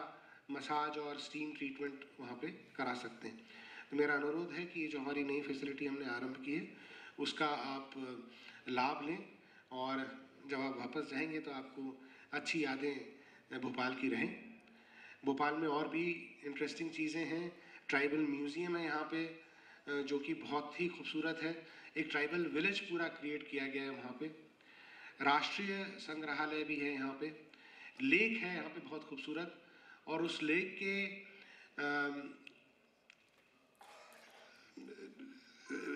मसाज और स्टीम ट्रीटमेंट वहाँ पे करा सकते हैं। तो मेरा अनुरोध है कि ये जो हमारी नई फैसिलिटी हमने आरंभ की है, उसका आप लाभ लें और जब आप वापस जाएँगे तो आपको अच्छी यादें भोपाल की रहें। भोपाल में और भी इंटरेस्टिंग चीज़ें हैं। ट्राइबल म्यूज़ियम है यहाँ पे जो कि बहुत ही खूबसूरत है। एक ट्राइबल विलेज पूरा क्रिएट किया गया है वहाँ पे। राष्ट्रीय संग्रहालय भी है यहाँ पे। लेक है यहाँ पे बहुत खूबसूरत और उस लेक के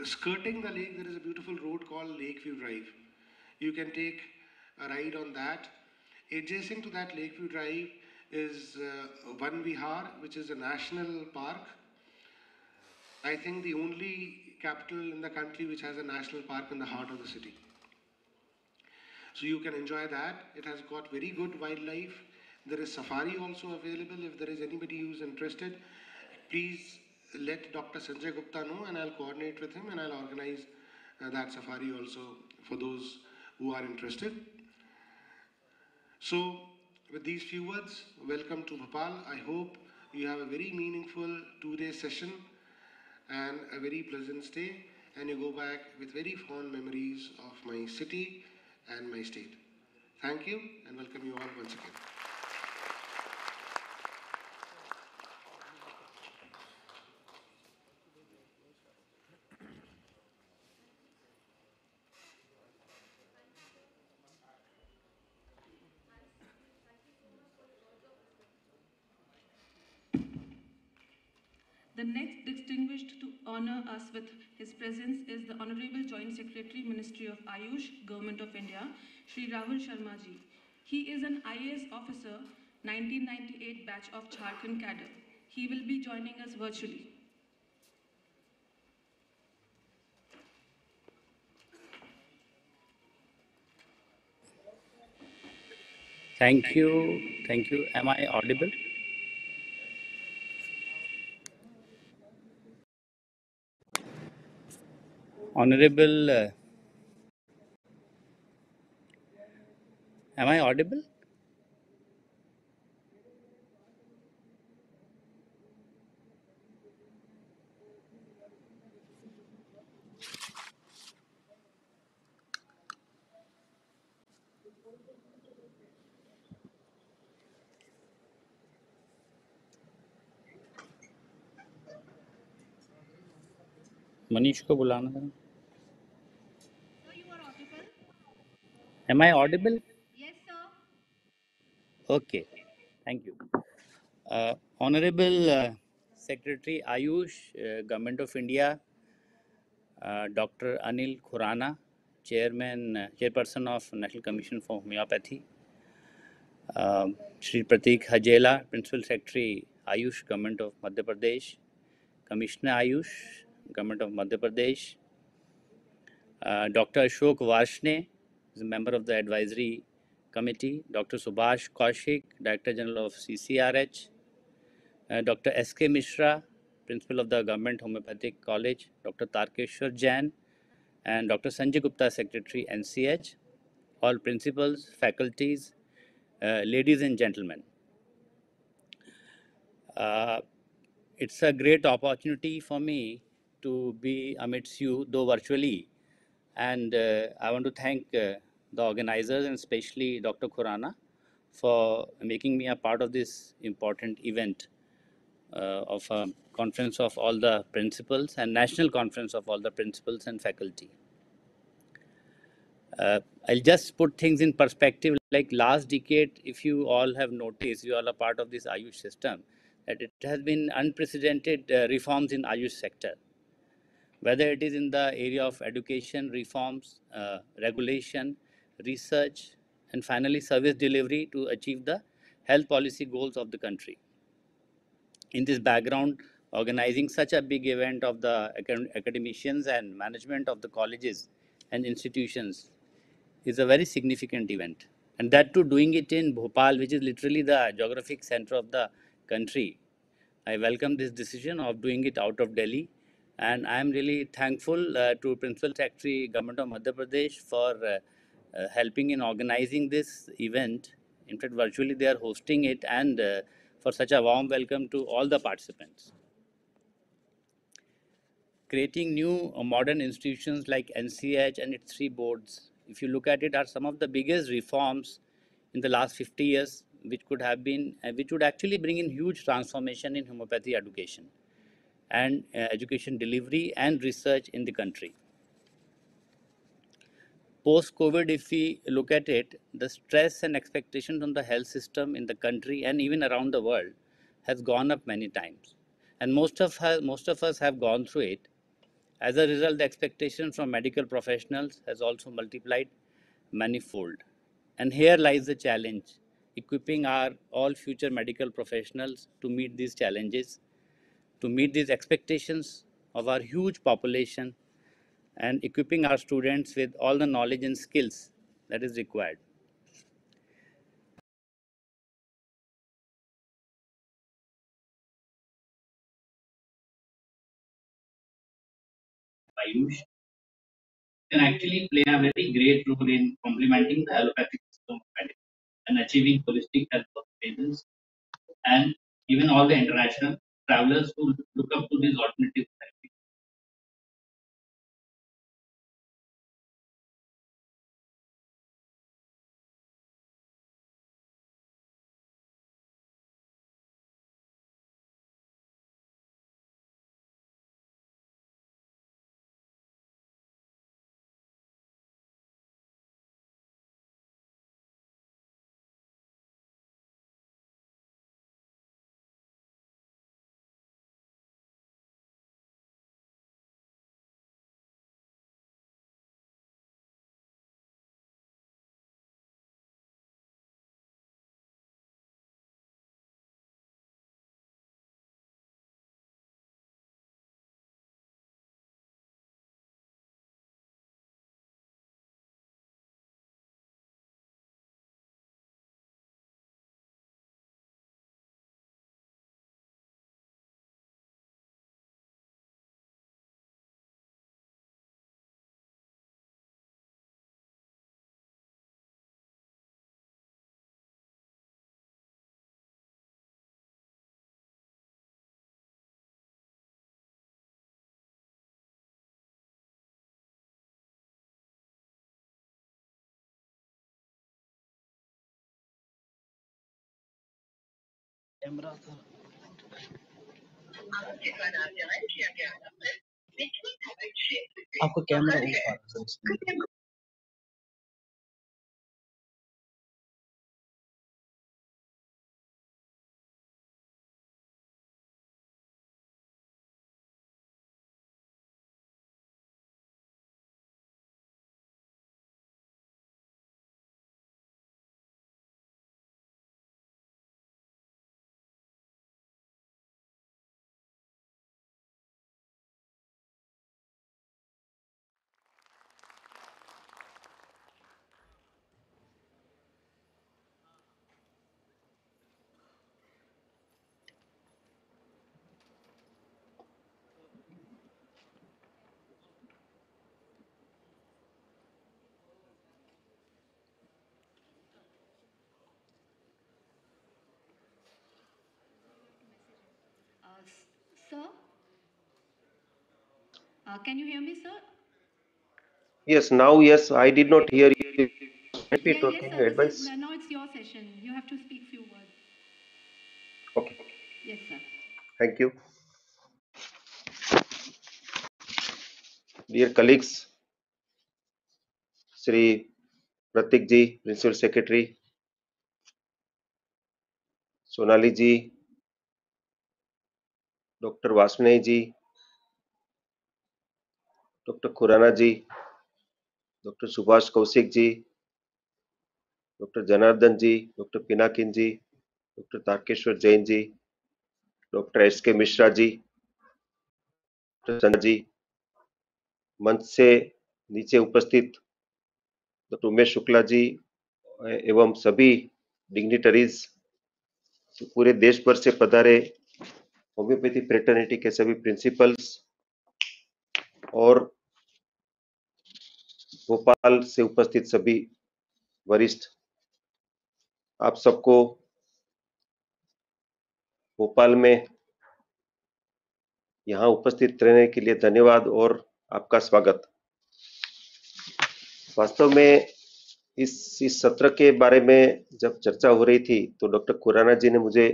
skirting the lake there is a beautiful road called Lakeview Drive. You can take a ride on that. Adjacent to that Lakeview Drive is uh, Van Vihar, which is a national park. I think the only capital in the country which has a national park in the heart of the city. So you can enjoy that. It has got very good wildlife. There is safari also available. If there is anybody who's interested, please let Dr. Sanjay Gupta know and I'll coordinate with him and I'll organize uh, that safari also for those who are interested. So, with these few words, welcome to Bhopal. I hope you have a very meaningful two day session and a very pleasant stay, and you go back with very fond memories of my city and my state. Thank you and welcome you all once again. The next distinguished to honor us with his presence is the Honorable Joint Secretary, Ministry of Ayush, Government of India, Sri Rahul Sharma ji. He is an IAS officer, 1998 batch of Jharkhand cadre. He will be joining us virtually. Thank you. Thank you. Am I audible? Honourable am I audible Manish को बुलाना है। Am I audible? Yes, sir. Okay. Thank you. Uh, Honorable uh, Secretary Ayush, uh, Government of India, uh, Dr. Anil Khurana, Chairman, uh, Chairperson of National Commission for Homeopathy, uh, Shri Pratik Hajela, Principal Secretary Ayush, Government of Madhya Pradesh, Commissioner Ayush, Government of Madhya Pradesh, uh, Dr. Ashok Varshne, is a member of the advisory committee, Dr. Subhash Kaushik, Director General of CCRH, uh, Dr. S.K. Mishra, Principal of the Government Homeopathic College, Dr. Tarkeshwar Jain, and Dr. Sanjay Gupta, Secretary, NCH, all principals, faculties, uh, ladies and gentlemen. Uh, it's a great opportunity for me to be amidst you, though virtually. And uh, I want to thank uh, the organizers and especially Dr. Khurana for making me a part of this important event uh, of a conference of all the principals and national conference of all the principals and faculty. Uh, I'll just put things in perspective. Like last decade, if you all have noticed, you all are part of this Ayush system, that it has been unprecedented uh, reforms in Ayush sector. Whether it is in the area of education reforms, uh, regulation, research, and finally service delivery to achieve the health policy goals of the country. In this background, organizing such a big event of the academicians and management of the colleges and institutions is a very significant event. And that too, doing it in Bhopal, which is literally the geographic center of the country. I welcome this decision of doing it out of Delhi. And I am really thankful uh, to Principal Secretary, Government of Madhya Pradesh for uh, uh, helping in organizing this event. In fact, virtually they are hosting it and for such a warm welcome to all the participants. Creating new modern institutions like NCH and its three boards, if you look at it, are some of the biggest reforms in the last 50 years, which could have been, which would actually bring in huge transformation in homeopathy education and uh, education delivery and research in the country. Post COVID, if we look at it, the stress and expectations on the health system in the country and even around the world has gone up many times. And most of, us, most of us have gone through it. As a result, the expectation from medical professionals has also multiplied manifold. And here lies the challenge equipping our all future medical professionals to meet these challenges, to meet these expectations of our huge population, and equipping our students with all the knowledge and skills that is required. Ayush can actually play a very great role in complementing the allopathic system and achieving holistic health of patients and even all the international travelers who look up to these alternative camera था। Camera था। sir? Uh, can you hear me, sir? Yes, now, yes, I did not hear you. Yeah, yes, sir, advice. Is, now it's your session. You have to speak few words. Okay. Yes, sir. Thank you. Dear colleagues, Sri Pratik ji, Principal Secretary, Sonali ji, doctor Vasne ji, doctor Khurana ji, doctor Subhash Kaushik ji, doctor Janardan ji, doctor Pinakin ji, doctor Tarakeshwar Jain ji, doctor S K Mishra ji, doctor जी, मंच से नीचे उपस्थित doctor Umesh Shukla ji एवं सभी dignitaries पूरे देश भर से पधारे होम्योपैथी फ्रेटर्निटी के सभी प्रिंसिपल्स और भोपाल से उपस्थित सभी वरिष्ठ, आप सबको भोपाल में यहाँ उपस्थित रहने के लिए धन्यवाद और आपका स्वागत। वास्तव में इस इस सत्र के बारे में जब चर्चा हो रही थी तो डॉक्टर खुराना जी ने मुझे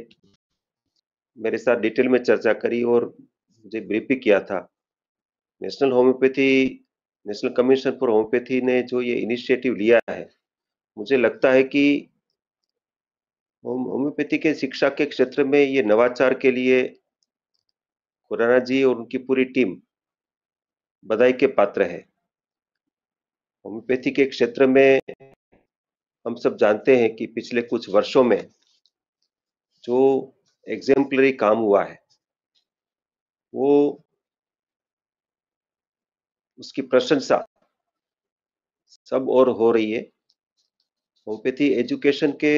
मेरे साथ डिटेल में चर्चा करी और मुझे ब्रीफ भी किया था। National homeopathy national commission for homeopathy ने जो ये इनिशिएटिव लिया है, मुझे लगता है कि होम्योपैथी के शिक्षा के क्षेत्र में ये नवाचार के लिए खुराना जी और उनकी पूरी टीम बधाई के पात्र है। होम्योपैथी के क्षेत्र में हम सब जानते हैं कि पिछले कुछ वर्षों में जो एग्जेम्पलरी काम हुआ है। वो उसकी प्रशंसा सब और हो रही है। होम्योपैथी एजुकेशन के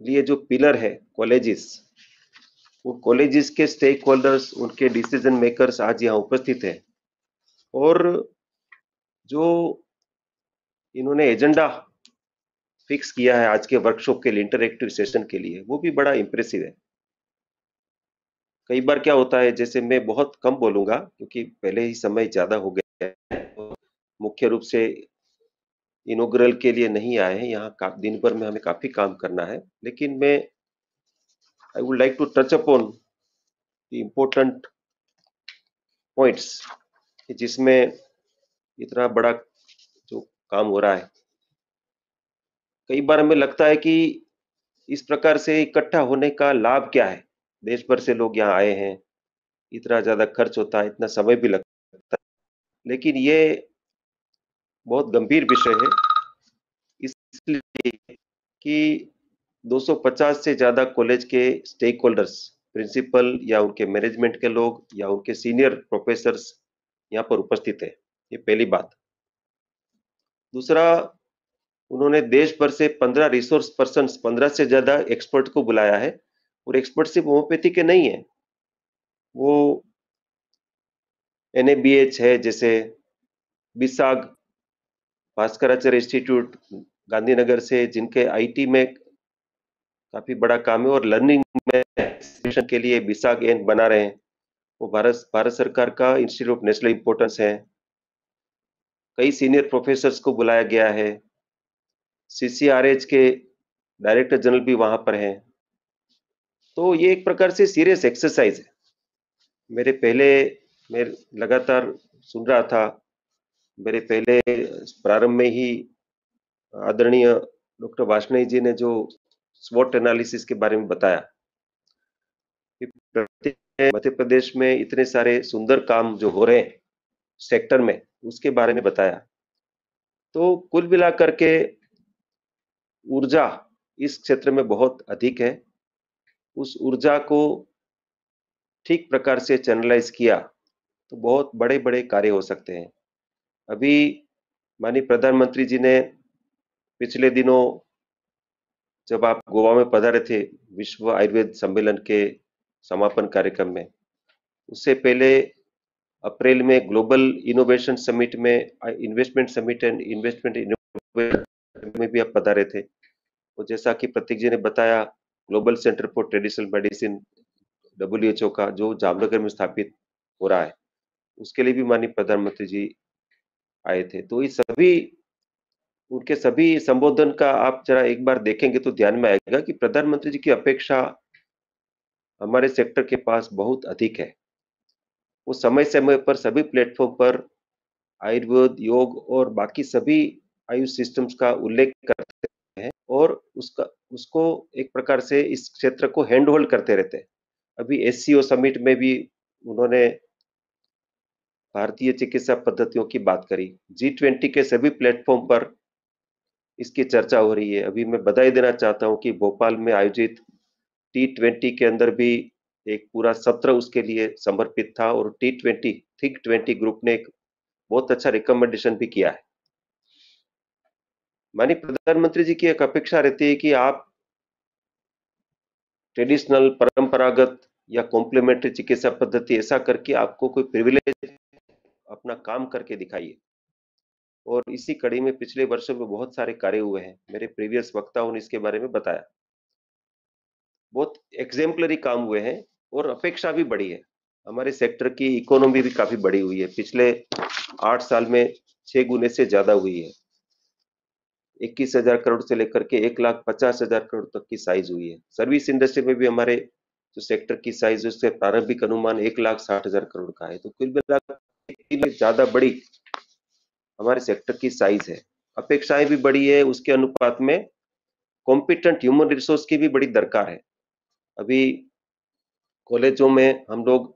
लिए जो पिलर है कॉलेजेस, वो कॉलेजेस के स्टेक होल्डर्स उनके डिसीज़न मेकर्स आज यहाँ उपस्थित हैं। और जो इन्होंने एजेंडा फिक्स किया है आज के वर्कशॉप के लिए इंटरेक्टिव सेशन के लिए, वो भी बड़ा इम्प्रेसिव है। कई बार क्या होता है, जैसे मैं बहुत कम बोलूँगा, क्योंकि पहले ही समय ज़्यादा हो गया है तो मुख्य रूप से इनोग्रल के लिए नहीं आए हैं, यहाँ दिन भर में हमें काफ़ी काम करना है, लेकिन मैं I would like to touch upon the important points जिसमें इतना बड़ा जो काम हो रहा है। कई बार हमें लगता है कि इस प्रकार से इकट्ठा होने का लाभ क्या है? देश भर से लोग यहाँ आए हैं। इतना ज़्यादा खर्च होता है, इतना समय भी लगता है। लेकिन ये बहुत गंभीर विषय है। इसलिए कि 250 से ज़्यादा कॉलेज के स्टेक होल्डर्स प्रिंसिपल या उनके मैनेजमेंट के लोग या उनके सीनियर प्रोफेसर्स यहाँ पर उपस्थित है। ये पहली बात। दूसरा, उन्होंने देश भर से 15 रिसोर्स पर्सन 15 से ज़्यादा एक्सपर्ट को बुलाया है। और एक्सपर्ट सिर्फ़ होम्योपैथी के नहीं है। वो एन है, जैसे बिसाग भास्कराचार्य इंस्टीट्यूट गांधीनगर से, जिनके आईटी में काफ़ी बड़ा काम है और लर्निंग में के लिए बिसाग एन बना रहे हैं। वो भारत भारत सरकार का इंस्टीट्यूट ऑफ़ नेशनल इम्पोर्टेंस है। कई सीनियर प्रोफेसर्स को बुलाया गया है। सीसीआरएच के डायरेक्टर जनरल भी वहाँ पर हैं। तो ये एक प्रकार से सीरियस एक्सरसाइज है। मेरे पहले, मैं लगातार सुन रहा था, मेरे पहले प्रारंभ में ही आदरणीय डॉक्टर वाष्णेय जी ने जो स्वॉट एनालिसिस के बारे में बताया कि मध्य प्रदेश में इतने सारे सुंदर काम जो हो रहे हैं सेक्टर में, उसके बारे में बताया। तो कुल मिलाकर के ऊर्जा इस क्षेत्र में बहुत अधिक है। उस ऊर्जा को ठीक प्रकार से चैनलाइज किया तो बहुत बड़े बड़े कार्य हो सकते हैं। अभी माननीय प्रधानमंत्री जी ने पिछले दिनों जब आप गोवा में पधारे थे, विश्व आयुर्वेद सम्मेलन के समापन कार्यक्रम में, उससे पहले अप्रैल में ग्लोबल इनोवेशन समिट में इन्वेस्टमेंट समिट एंड इन्वेस्टमेंट में भी आप पधारे थे। और जैसा कि प्रतीक जी ने बताया global centre for traditional medicine W का जो जामनगर में स्थापित हो रहा है, उसके लिए भी माननीय प्रधानमंत्री जी आए थे। तो ये सभी, उनके सभी संबोधन का आप जरा एक बार देखेंगे तो ध्यान में आएगा कि प्रधानमंत्री जी की अपेक्षा हमारे सेक्टर के पास बहुत अधिक है। वो समय समय पर सभी प्लेटफॉर्म पर आयुर्वेद, योग और बाकी सभी आयुष सिस्टम्स का उल्लेख करते हैं और उसका, उसको एक प्रकार से इस क्षेत्र को हैंड होल्ड करते रहते हैं। अभी एससीओ समिट में भी उन्होंने भारतीय चिकित्सा पद्धतियों की बात करी। जी ट्वेंटी के सभी प्लेटफॉर्म पर इसकी चर्चा हो रही है। अभी मैं बधाई देना चाहता हूँ कि भोपाल में आयोजित टी ट्वेंटी के अंदर भी एक पूरा सत्र उसके लिए समर्पित था और T twenty think twenty group ने एक बहुत अच्छा रिकमेंडेशन भी किया है। मानी प्रधानमंत्री जी की एक अपेक्षा रहती है कि आप ट्रेडिशनल परंपरागत या कॉम्प्लीमेंट्री चिकित्सा पद्धति ऐसा करके आपको कोई प्रिविलेज अपना काम करके दिखाइए। और इसी कड़ी में पिछले वर्षों में बहुत सारे कार्य हुए हैं, मेरे प्रीवियस वक्ताओं ने इसके बारे में बताया। बहुत एग्जेम्पलरी काम हुए हैं और अपेक्षा भी बढ़ी है। हमारे सेक्टर की इकोनॉमी भी काफ़ी बढ़ी हुई है। पिछले आठ साल में छह गुने से ज़्यादा हुई है। इक्कीस हज़ार करोड़ से लेकर के एक लाख पचास हज़ार करोड़ तक की साइज़ हुई है। सर्विस इंडस्ट्री में भी हमारे जो सेक्टर की साइज़ उससे प्रारंभिक अनुमान एक लाख साठ हज़ार करोड़ का है। तो कुल मिलाकर ज़्यादा बड़ी हमारे सेक्टर की साइज़ है। अपेक्षाएँ भी बड़ी है, उसके अनुपात में कॉम्पिटेंट ह्यूमन रिसोर्स की भी बड़ी दरकार है। अभी कॉलेजों में हम लोग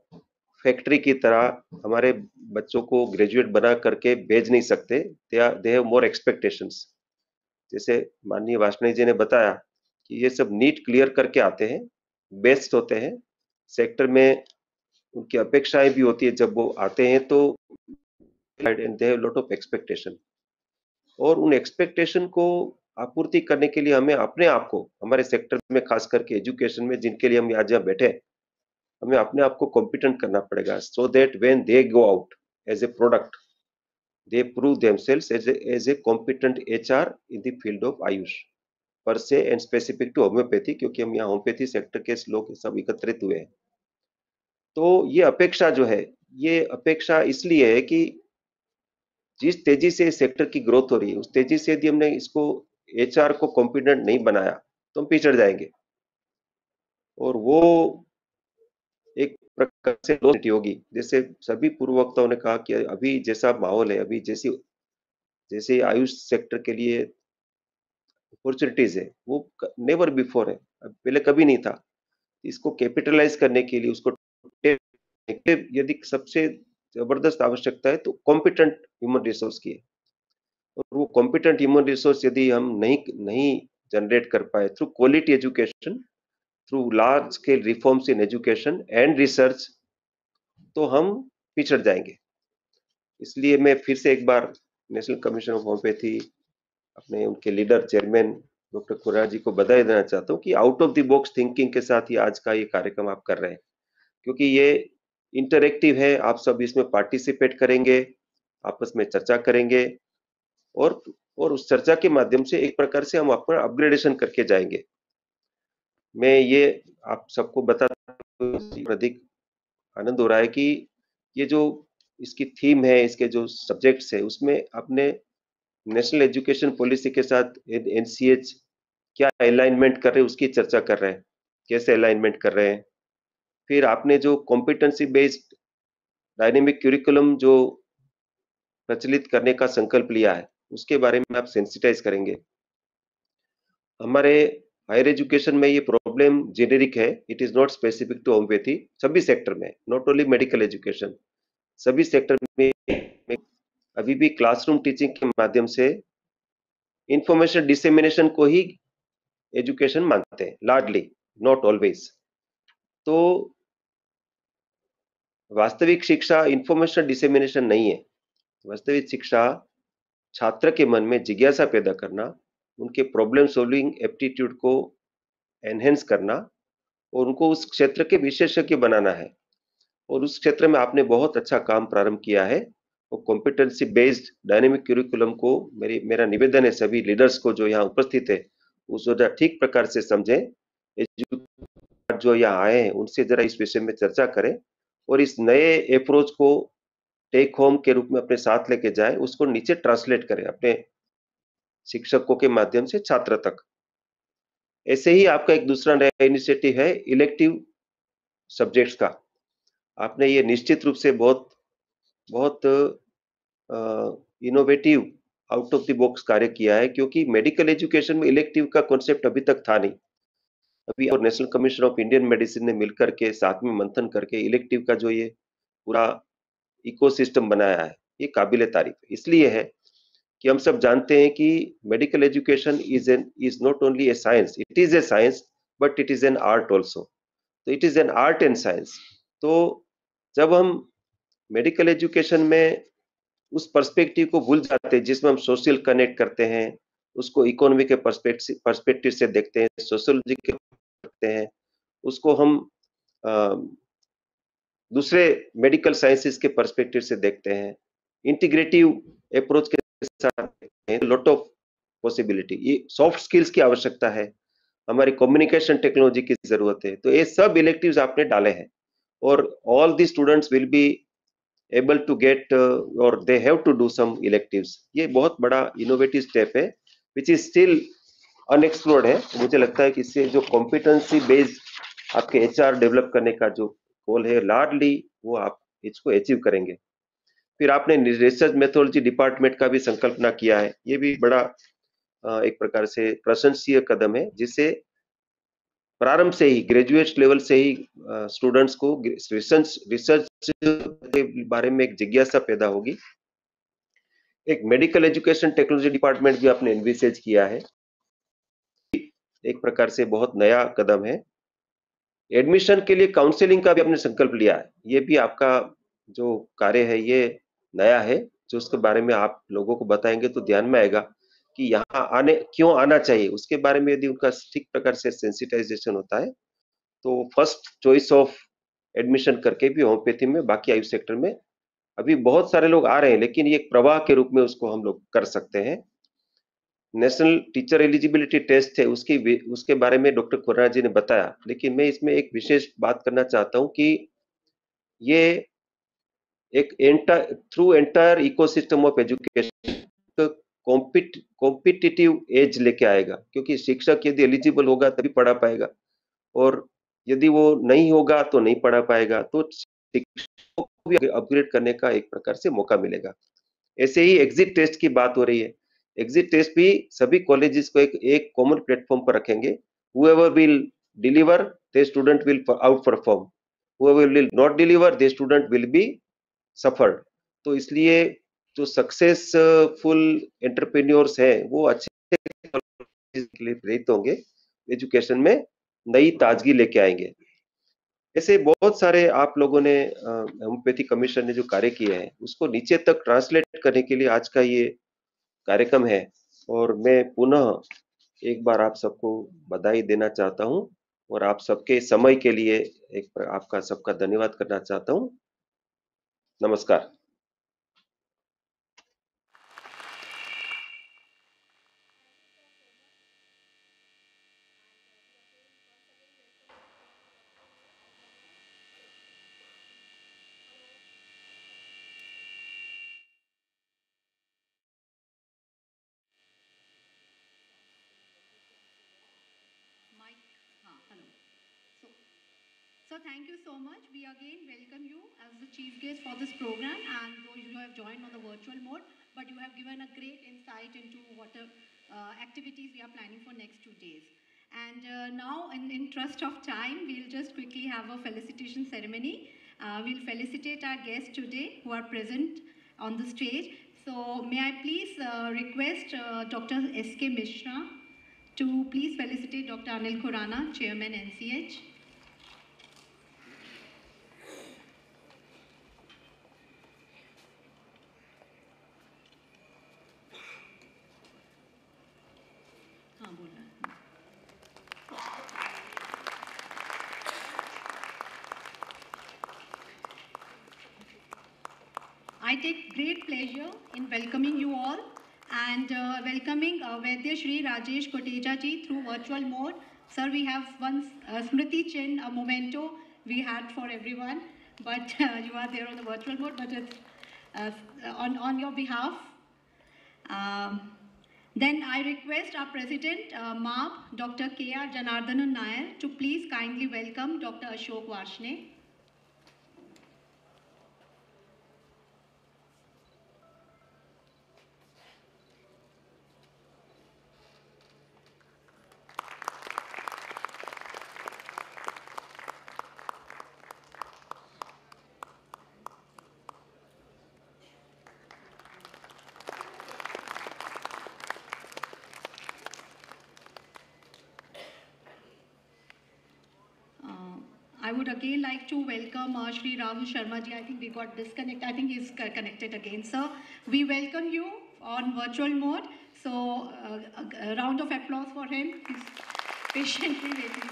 फैक्ट्री की तरह हमारे बच्चों को ग्रेजुएट बना करके भेज नहीं सकते। दे हैव मोर एक्सपेक्टेशंस जैसे माननीय वाष्णी जी ने बताया कि ये सब नीट क्लियर करके आते हैं बेस्ट होते हैं। सेक्टर में उनकी अपेक्षाएँ भी होती है, जब वो आते हैं तो लॉट ऑफ़ एक्सपेक्टेशन और उन एक्सपेक्टेशन को आपूर्ति करने के लिए हमें अपने आप को, हमारे सेक्टर में खास करके एजुकेशन में, जिनके लिए हम आज यहाँ बैठे हमें अपने आप को कॉम्पिटेंट करना पड़ेगा so that when they go out as a product they prove themselves as a, as a competent HR in the field of AYUSH per se and specific to homeopathy क्योंकि हम यहाँ होम्योपैथी सेक्टर के लोग सब एकत्रित हुए हैं। तो ये अपेक्षा जो है ये अपेक्षा इसलिए है कि जिस तेज़ी से सेक्टर की ग्रोथ हो रही है उस तेज़ी से यदि हमने इसको एचआर को कॉम्पिटेंट नहीं बनाया तो हम पिछड़ जाएँगे। और वो प्रकार होगी। जैसे सभी पूर्व वक्ताओं ने कहा कि अभी जैसा माहौल है, अभी जैसी, जैसे आयुष सेक्टर के लिए अपॉर्चुनिटीज़ है, वो नेवर बिफोर है। पहले कभी नहीं था। इसको कैपिटलाइज करने के लिए, उसको यदि सबसे ज़बरदस्त आवश्यकता है तो कॉम्पिटेंट ह्यूमन रिसोर्स की है। और वो कॉम्पिटेंट ह्यूमन रिसोर्स यदि हम नहीं नहीं जनरेट कर पाए through quality education through large scale reforms in education and research तो हम पिछड़ जाएँगे। इसलिए मैं फिर से एक बार नेशनल कमीशन ऑफ़ होम्योपैथी अपने उनके लीडर चेयरमैन डॉक्टर खुरा जी को बधाई देना चाहता हूँ कि out of the box thinking के साथ ही आज का ये कार्यक्रम आप कर रहे हैं। क्योंकि ये इंटरेक्टिव है, आप सब इसमें पार्टिसिपेट करेंगे, आपस में चर्चा करेंगे और और उस चर्चा के माध्यम से एक प्रकार से हम अपना अपग्रेडेशन करके जाएँगे। मैं ये आप सबको बता अधिक आनंद हो रहा है कि ये जो इसकी थीम है, इसके जो सब्जेक्ट्स है, उसमें आपने नेशनल एजुकेशन पॉलिसी के साथ एनसीएच क्या अलाइनमेंट कर रहे हैं, उसकी चर्चा कर रहे हैं, कैसे अलाइनमेंट कर रहे हैं? फिर आपने जो कॉम्पिटेंसी बेस्ड डायनेमिक क्यूरिकुलम जो प्रचलित करने का संकल्प लिया है, उसके बारे में आप सेंसिटाइज करेंगे। हमारे हायर एजुकेशन में ये प्रॉब्लम जेनेरिक है it is not specific to homeopathy सभी सेक्टर में नॉट ओनली मेडिकल एजुकेशन सभी सेक्टर में अभी भी क्लासरूम टीचिंग के माध्यम से इंफॉर्मेशन डिसेमिनेशन को ही एजुकेशन मानते हैं लार्डली नॉट ऑलवेज तो वास्तविक शिक्षा इंफॉर्मेशन डिसेमिनेशन नहीं है, वास्तविक शिक्षा छात्र के मन में जिज्ञासा पैदा करना, उनके प्रॉब्लम सॉल्विंग एप्टीट्यूड को एनहेंस करना और उनको उस क्षेत्र के विशेषज्ञ बनाना है। और उस क्षेत्र में आपने बहुत अच्छा काम प्रारंभ किया है। और कॉम्पिटेंसी बेस्ड डायनेमिक क्यूरिकुलम को मेरी, मेरा निवेदन है सभी लीडर्स को जो यहाँ उपस्थित है उसको जरा ठीक प्रकार से समझें। जो यहाँ आए हैं, उनसे जरा इस विषय में चर्चा करें और इस नए अप्रोच को टेक होम के रूप में अपने साथ लेके जाए, उसको नीचे ट्रांसलेट करें अपने शिक्षकों के माध्यम से, छात्र तक। ऐसे ही आपका एक दूसरा नया इनिशिएटिव है इलेक्टिव सब्जेक्ट्स का। आपने ये निश्चित रूप से बहुत बहुत innovative out of the box कार्य किया है, क्योंकि मेडिकल एजुकेशन में इलेक्टिव का कॉन्सेप्ट अभी तक था नहीं। अभी और national commission of Indian medicine ने मिलकर के, साथ में मंथन करके इलेक्टिव का जो ये पूरा इकोसिस्टम बनाया है, ये काबिल तारीफ़ इसलिए है कि हम सब जानते हैं कि medical education is an is not only a science it is a science but it is an art also तो it is an art and science तो जब हम मेडिकल एजुकेशन में उस पर्सपेक्टिव को भूल जाते हैं जिसमें हम सोशल कनेक्ट करते हैं उसको इकोनॉमी के पर्सपेक्टिव से देखते हैं सोशोलॉजी के करते हैं उसको हम आ, दूसरे मेडिकल साइंसेस के पर्सपेक्टिव से देखते हैं इंटीग्रेटिव अप्रोच के लॉट ऑफ़ पॉसिबिलिटी ये सॉफ्ट स्किल्स की आवश्यकता है। हमारी कम्युनिकेशन टेक्नोलॉजी की ज़रूरत है। तो ये सब इलेक्टिव्स आपने डाले हैं। और all the students will be able to get और they have to do some electives ये बहुत बड़ा इनोवेटिव स्टेप है विच इज़ स्टिल अनएक्सप्लोर्ड है। मुझे लगता है कि इससे जो कॉम्पिटेंसी बेस्ड आपके एचआर डेवलप करने का जो गोल है लार्डली वो आप इसको अचीव करेंगे। फिर आपने रिसर्च मेथोलॉजी डिपार्टमेंट का भी संकल्पना किया है। ये भी बड़ा एक प्रकार से प्रशंसीय कदम है जिससे प्रारंभ से ही ग्रेजुएट लेवल से ही स्टूडेंट्स को रिसर्च रिसर्च के बारे में एक जिज्ञासा पैदा होगी। एक मेडिकल एजुकेशन टेक्नोलॉजी डिपार्टमेंट भी आपने एनविसेज किया है। एक प्रकार से बहुत नया कदम है। एडमिशन के लिए काउंसलिंग का भी आपने संकल्प लिया है। ये भी आपका जो कार्य है, ये नया है, जो उसके बारे में आप लोगों को बताएँगे तो ध्यान में आएगा कि यहाँ आने, क्यों आना चाहिए? उसके बारे में यदि उनका ठीक प्रकार से सेंसिटाइजेशन होता है तो फ़र्स्ट चॉइस ऑफ़ एडमिशन करके भी होम्योपैथी में, बाकी आयु सेक्टर में अभी बहुत सारे लोग आ रहे हैं, लेकिन ये प्रवाह के रूप में उसको हम लोग कर सकते हैं। नेशनल टीचर एलिजिबिलिटी टेस्ट है, उसकी उसके बारे में डॉक्टर खुर्रा जी ने बताया। लेकिन मैं इसमें एक विशेष बात करना चाहता हूँ कि ये एक through entire ecosystem of education competitive edge लेके आएगा, क्योंकि शिक्षक यदि एलिजिबल होगा तभी पढ़ा पाएगा, और यदि वो नहीं होगा तो नहीं पढ़ा पाएगा तो शिक्षकों को भी अपग्रेड करने का एक प्रकार से मौका मिलेगा। ऐसे ही एग्जिट टेस्ट की बात हो रही है। एग्जिट टेस्ट भी सभी कॉलेजेस को एक एक कॉमन प्लेटफॉर्म पर रखेंगे। Whoever will deliver the student will outperform. Whoever will not deliver the suffered तो इसलिए जो सक्सेसफुल एंटरप्रेन्योर्स हैं, वो अच्छे के लिए प्रेरित होंगे एजुकेशन में नई ताजगी लेके आएँगे। ऐसे बहुत सारे आप लोगों ने होम्योपैथी कमीशन ने जो कार्य किए हैं, उसको नीचे तक ट्रांसलेट करने के लिए आज का ये कार्यक्रम है। और मैं पुनः एक बार आप सबको बधाई देना चाहता हूँ और आप सबके समय के लिए एक आपका सबका धन्यवाद करना चाहता हूँ। नमस्कार So thank you so much. We again welcome you for this program and those who have joined on the virtual mode, but you have given a great insight into what uh, activities we are planning for next two days. And uh, now, in interest of time, we'll just quickly have a felicitation ceremony. Uh, we'll felicitate our guests today who are present on the stage. So may I please uh, request uh, Dr. S.K. Mishra to please felicitate Dr. Anil Khurana, Chairman NCH. Virtual mode. Sir, we have one uh, Smriti Chin, a memento we had for everyone, but uh, you are there on the virtual mode, but it's uh, on, on your behalf. Um, then I request our President, uh, Dr. K.R. Janardhanan Nair, to please kindly welcome Dr. Ashok Varshney. Uh, I would again like to welcome uh, Shri Rahul Sharma ji. I think we got disconnected. I think he's connected again. Sir, we welcome you on virtual mode. So, uh, a, round of applause for him. He's patiently waiting.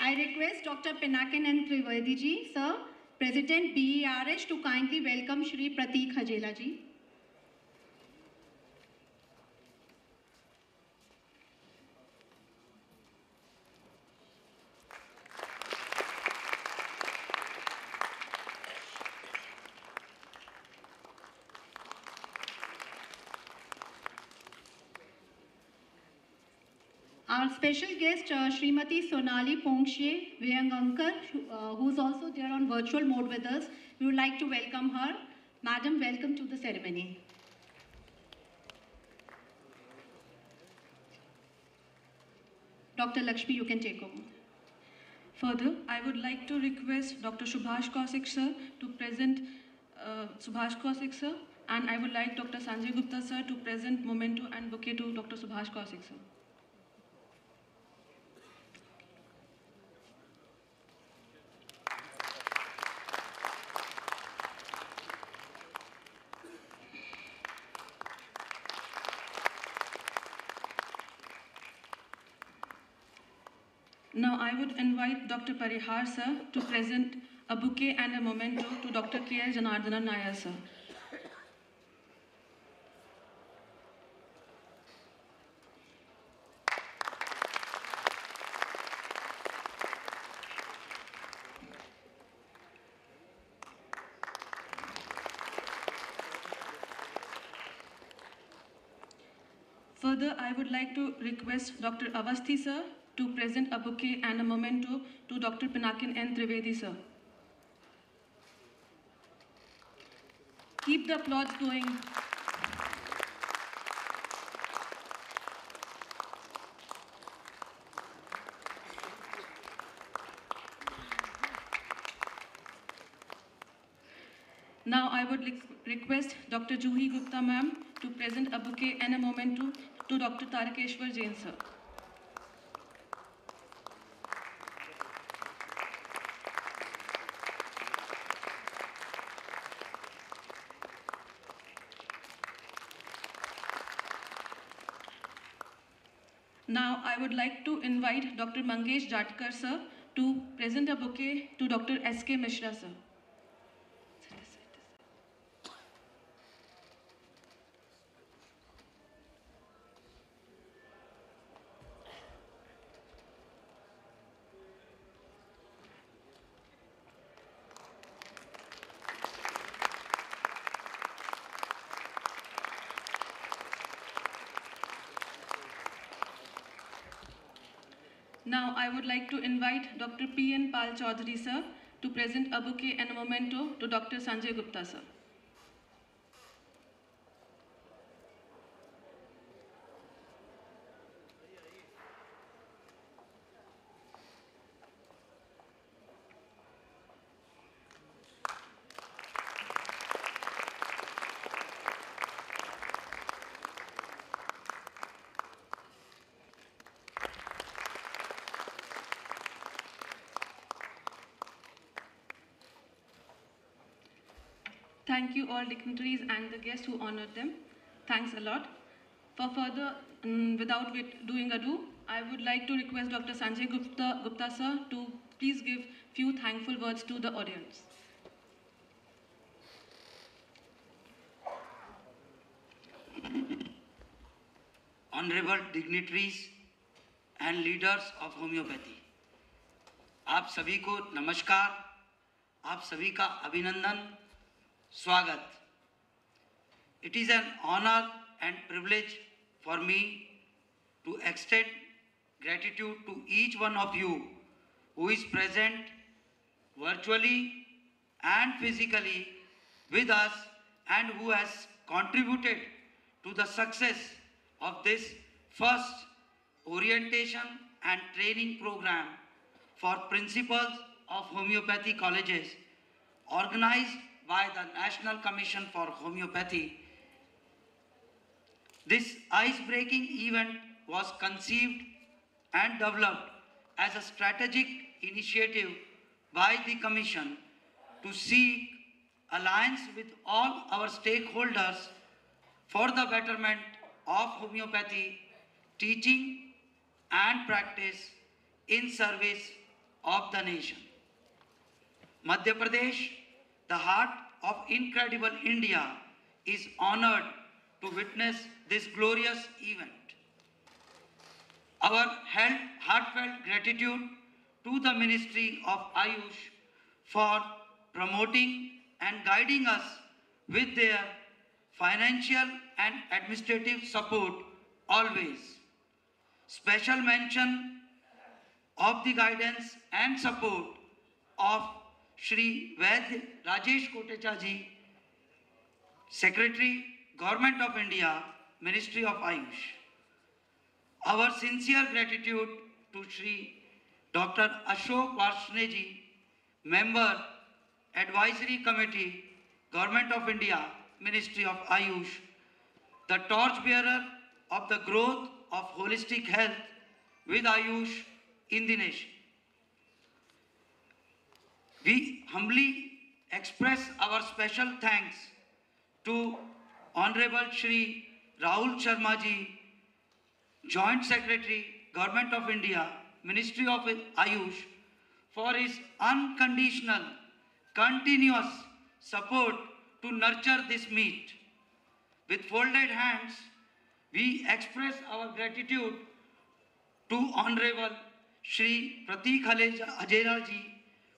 I request Dr. Pinakin N. Trivedi ji, sir, President BERH, to kindly welcome Shri Pratik Hajela ji. Our special guest, uh, Srimati Sonali Ponkshe Vyangankar, uh, who's also there on virtual mode with us. We would like to welcome her. Madam, welcome to the ceremony. Dr. Lakshmi, you can take over. Further, I would like to request Dr. Subhash Kaushik sir to present uh, Subhash Kaushik sir, and I would like Dr. Sanjay Gupta sir to present memento and bouquet to Dr. Subhash Kaushik sir. Now I would invite Dr. Parihar sir to present a bouquet and a memento to Dr. K.R. Janardana Nair sir. Further, I would like to request Dr. Avasthi sir to present a bouquet and a memento to Dr. Pinakin N. Trivedi sir. Keep the applause going. Now I would request Dr. Juhi Gupta ma'am to present a bouquet and a memento to Dr. Tarakeshwar Jain sir. Invite Dr. Mangesh Jatkar sir to present a bouquet to Dr. S.K. Mishra sir. Would like to invite Dr. P. N. Pal Chaudhary sir to present a bouquet and a memento to Dr. Sanjay Gupta sir. Thank you all dignitaries and the guests who honored them. Thanks a lot. For further, mm, without wait, doing ado, I would like to request Dr. Sanjay Gupta, Gupta sir to please give few thankful words to the audience. honorable dignitaries and leaders of homeopathy आप सभी को नमस्कार आप सभी का अभिनंदन Swagat. It is an honor and privilege for me to extend gratitude to each one of you who is present virtually and physically with us and who has contributed to the success of this first orientation and training program for principals of homeopathy colleges organized by the National Commission for Homeopathy. This ice-breaking event was conceived and developed as a strategic initiative by the Commission to seek alliance with all our stakeholders for the betterment of homeopathy teaching and practice in service of the nation. Madhya Pradesh, the heart of incredible India, is honored to witness this glorious event. Our heart- heartfelt gratitude to the Ministry of Ayush for promoting and guiding us with their financial and administrative support always. Special mention of the guidance and support of Shri Vaidya Rajesh Kotecha ji secretary government of India ministry of AYUSH our sincere gratitude to Shri doctor Ashok Varshney ji member advisory committee government of India ministry of AYUSH the torch bearer of the growth of holistic health with AYUSH in Dinesh We humbly express our special thanks to Honorable Shri Rahul Sharma ji, Joint Secretary, Government of India, Ministry of Ayush, for his unconditional, continuous support to nurture this meet. With folded hands, we express our gratitude to Honorable Shri Pratik Hajela ji,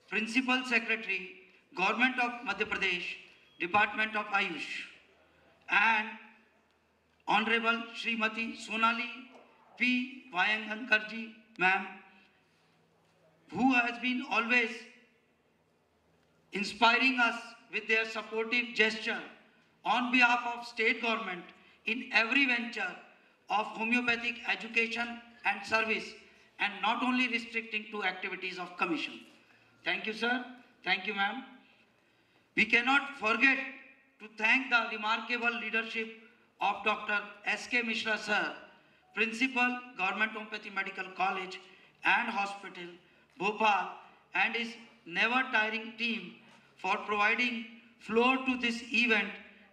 Principal Secretary, Government of Madhya Pradesh, Department of Ayush, and Honorable Srimati Sonali P. Vayangankarji, ma'am, who has been always inspiring us with their supportive gesture on behalf of state government in every venture of homeopathic education and service and not only restricting to activities of commission. Thank you, sir. Thank you, ma'am. We cannot forget to thank the remarkable leadership of Dr. S.K. Mishra, sir, Principal, Government Homeopathy Medical College and Hospital, Bhopal, and his never-tiring team for providing floor to this event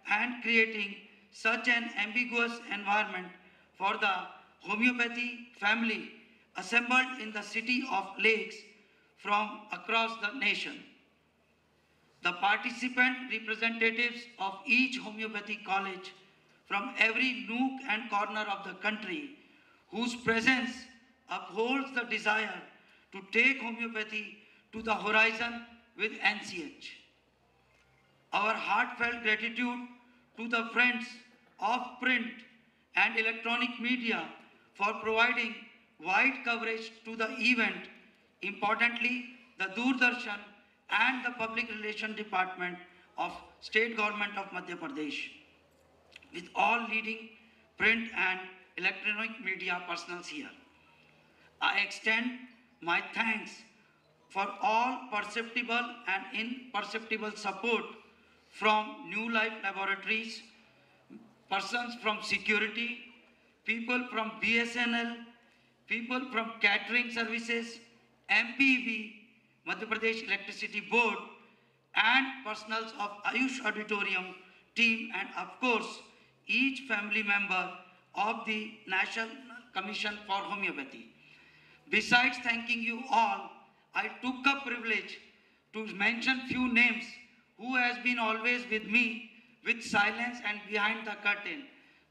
and creating such an ambiguous environment for the homeopathy family assembled in the city of Lakes from across the nation. The participant representatives of each homeopathy college from every nook and corner of the country whose presence upholds the desire to take homeopathy to the horizon with NCH. Our heartfelt gratitude to the friends of print and electronic media for providing wide coverage to the event. Importantly, the Doordarshan and the Public Relation Department of State Government of Madhya Pradesh with all leading print and electronic media personals here. I extend my thanks for all perceptible and imperceptible support from New Life Laboratories, persons from security, people from BSNL, people from catering services, MPB, Madhya Pradesh Electricity Board, and personals of Ayush Auditorium team, and of course, each family member of the National Commission for Homeopathy. Besides thanking you all, I took a privilege to mention few names who has been always with me with silence and behind the curtain.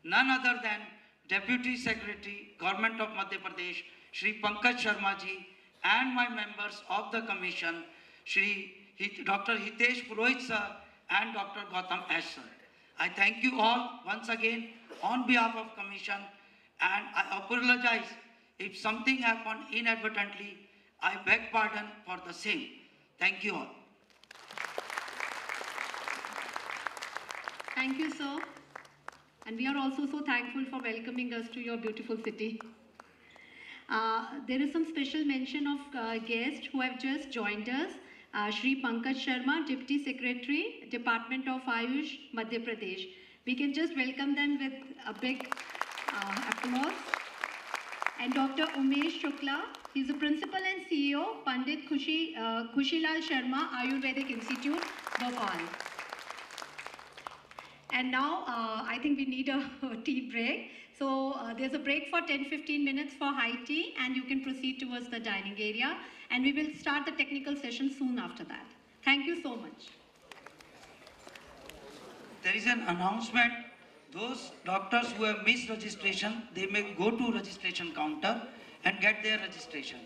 None other than Deputy Secretary, Government of Madhya Pradesh, Shri Pankaj Sharma ji, and my members of the Commission, Shri Dr. Hitesh Purohit sir and Dr. Gautam Ash sir. I thank you all once again on behalf of Commission and I apologize if something happened inadvertently. I beg pardon for the same. Thank you all. Thank you, sir. And we are also so thankful for welcoming us to your beautiful city. Uh, there is some special mention of uh, guests who have just joined us. Uh, Shri Pankaj Sharma, Deputy Secretary, Department of Ayush, Madhya Pradesh. We can just welcome them with a big uh, applause. And Dr. Umesh Shukla, he's the Principal and CEO, Pandit Khushi, uh, Khushilal Sharma, Ayurvedic Institute, Bhopal. And now uh, I think we need a, tea break. So uh, there's a break for 10-15 minutes for high tea and you can proceed towards the dining area. And we will start the technical session soon after that. Thank you so much. There is an announcement. Those doctors who have missed registration, they may go to registration counter and get their registration.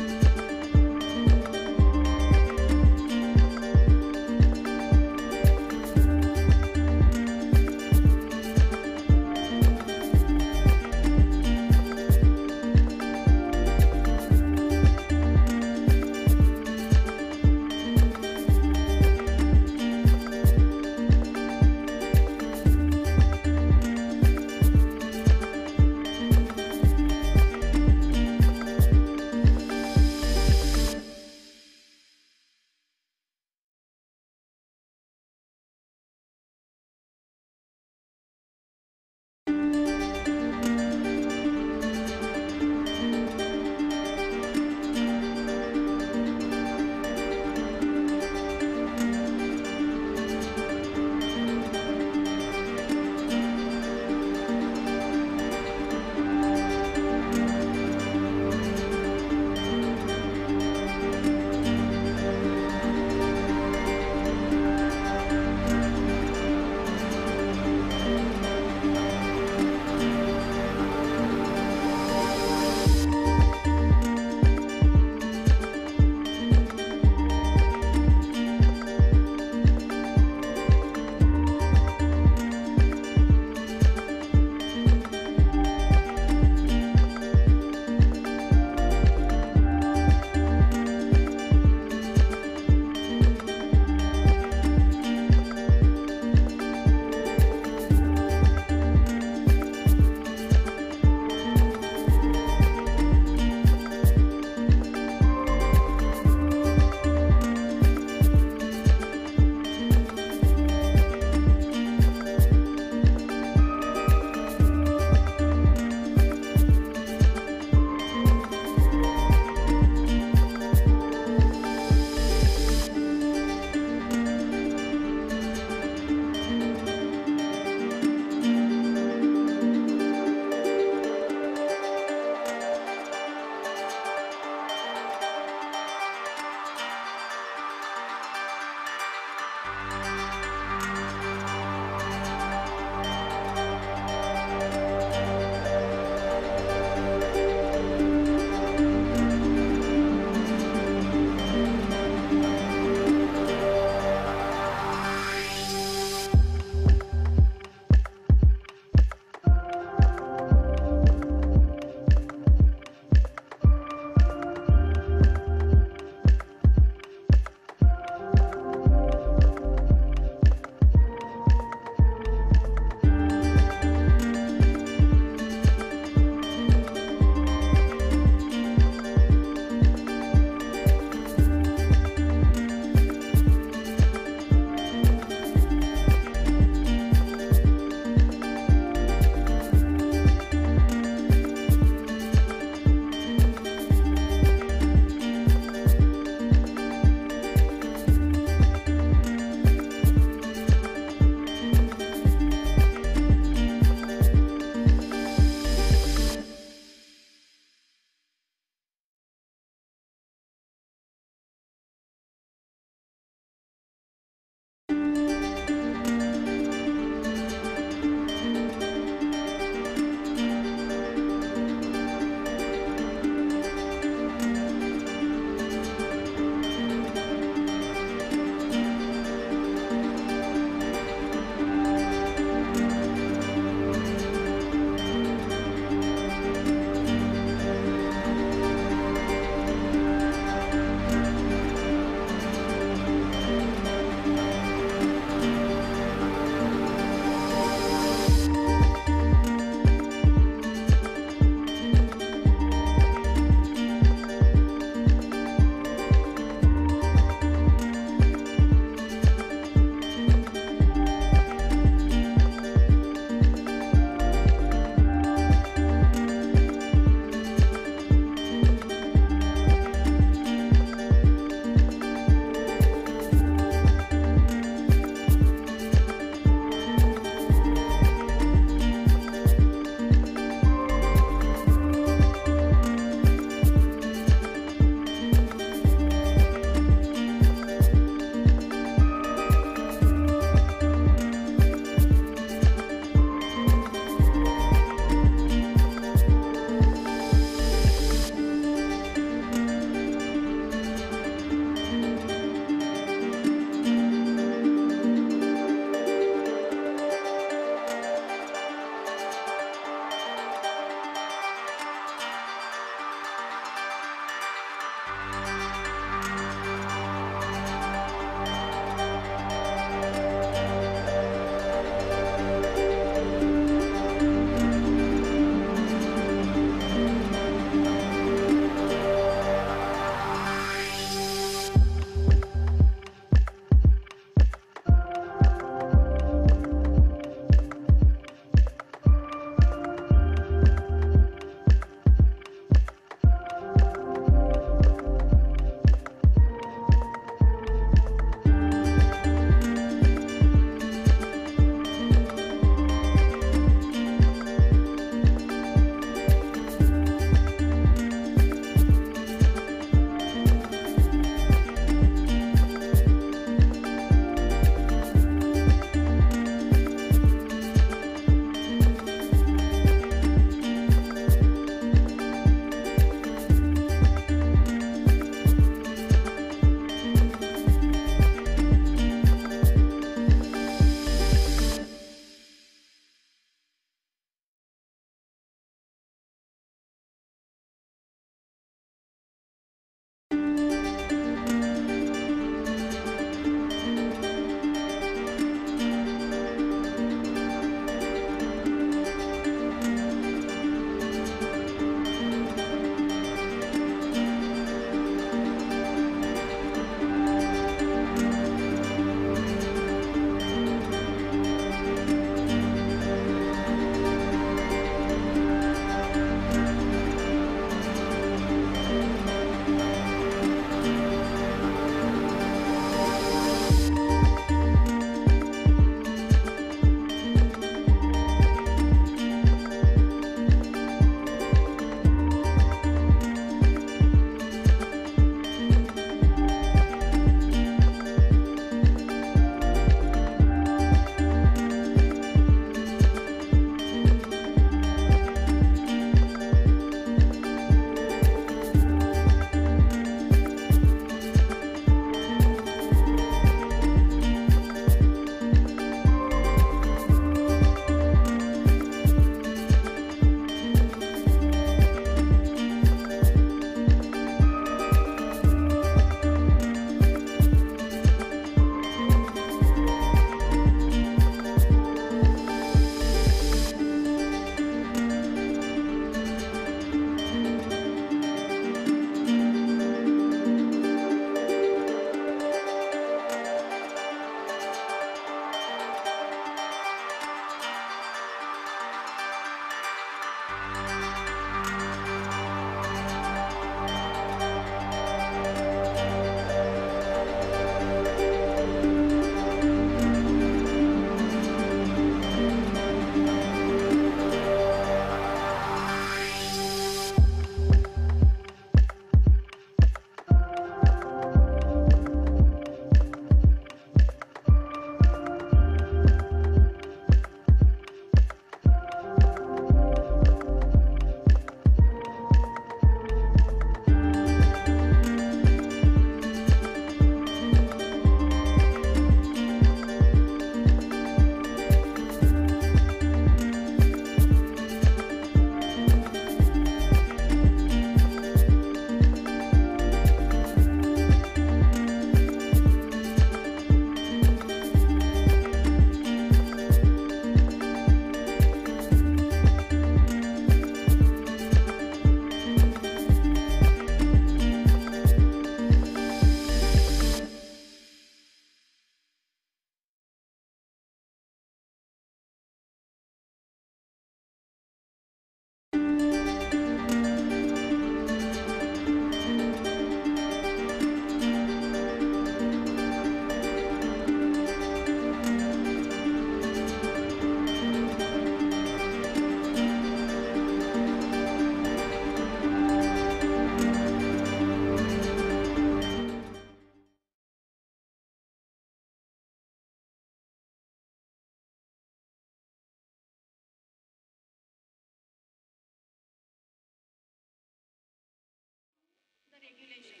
population.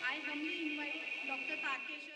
I humbly invite Dr. Takeshwar.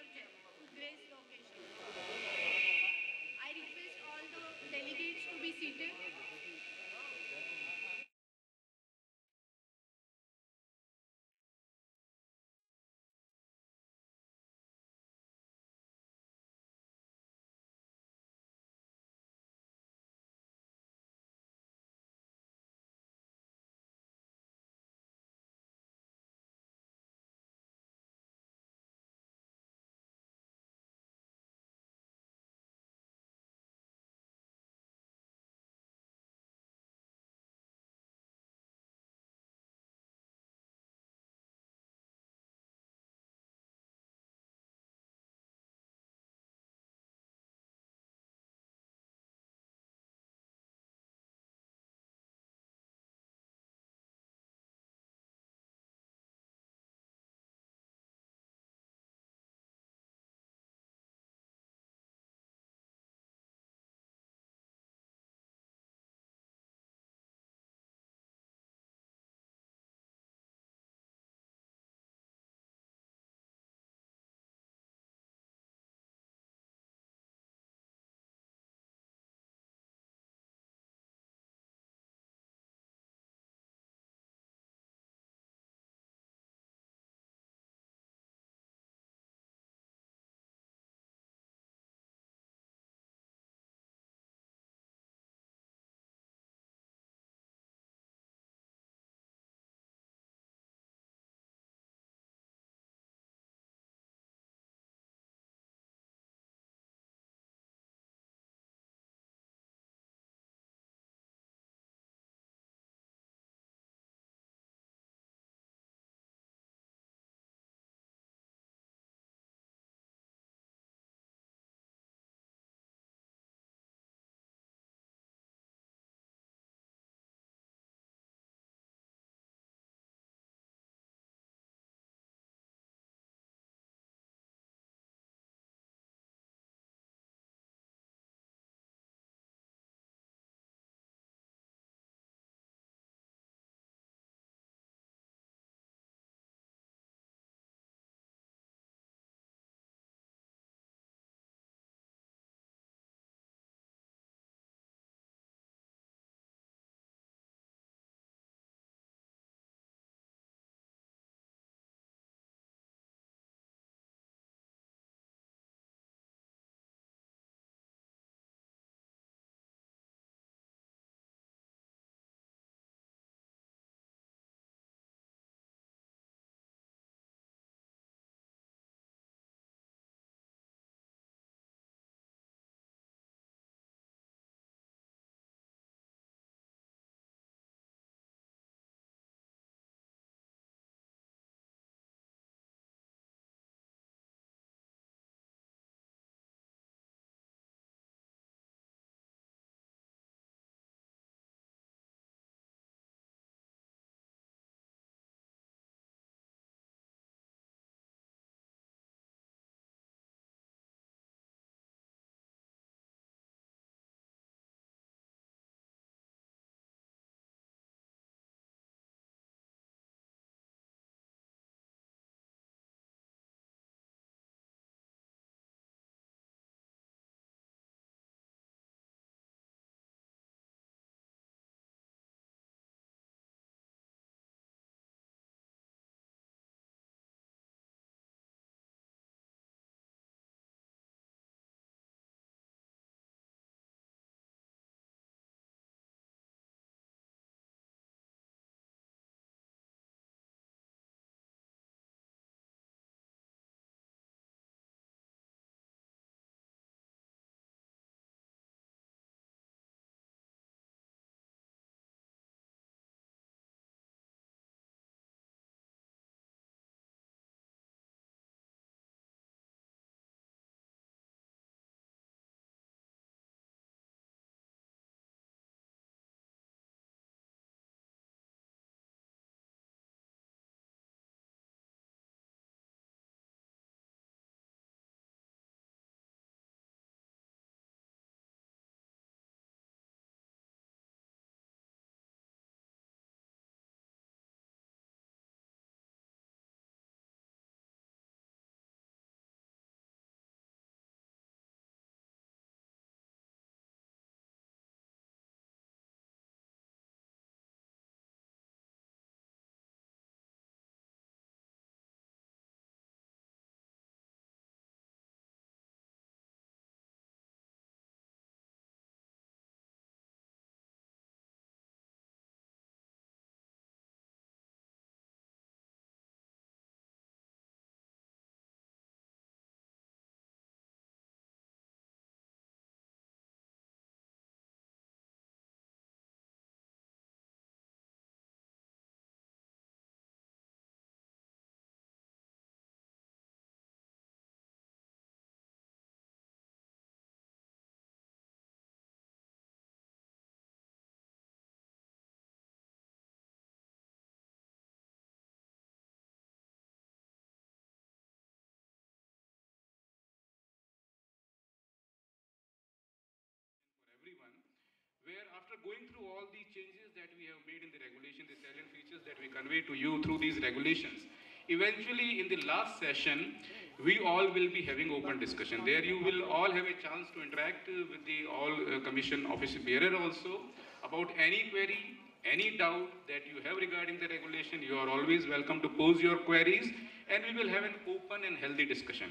After going through all the changes that we have made in the regulation, the salient features that we convey to you through these regulations, eventually in the last session, we all will be having open discussion. There you will all have a chance to interact with the all uh, commission office bearer also about any query, any doubt that you have regarding the regulation. You are always welcome to pose your queries and we will have an open and healthy discussion.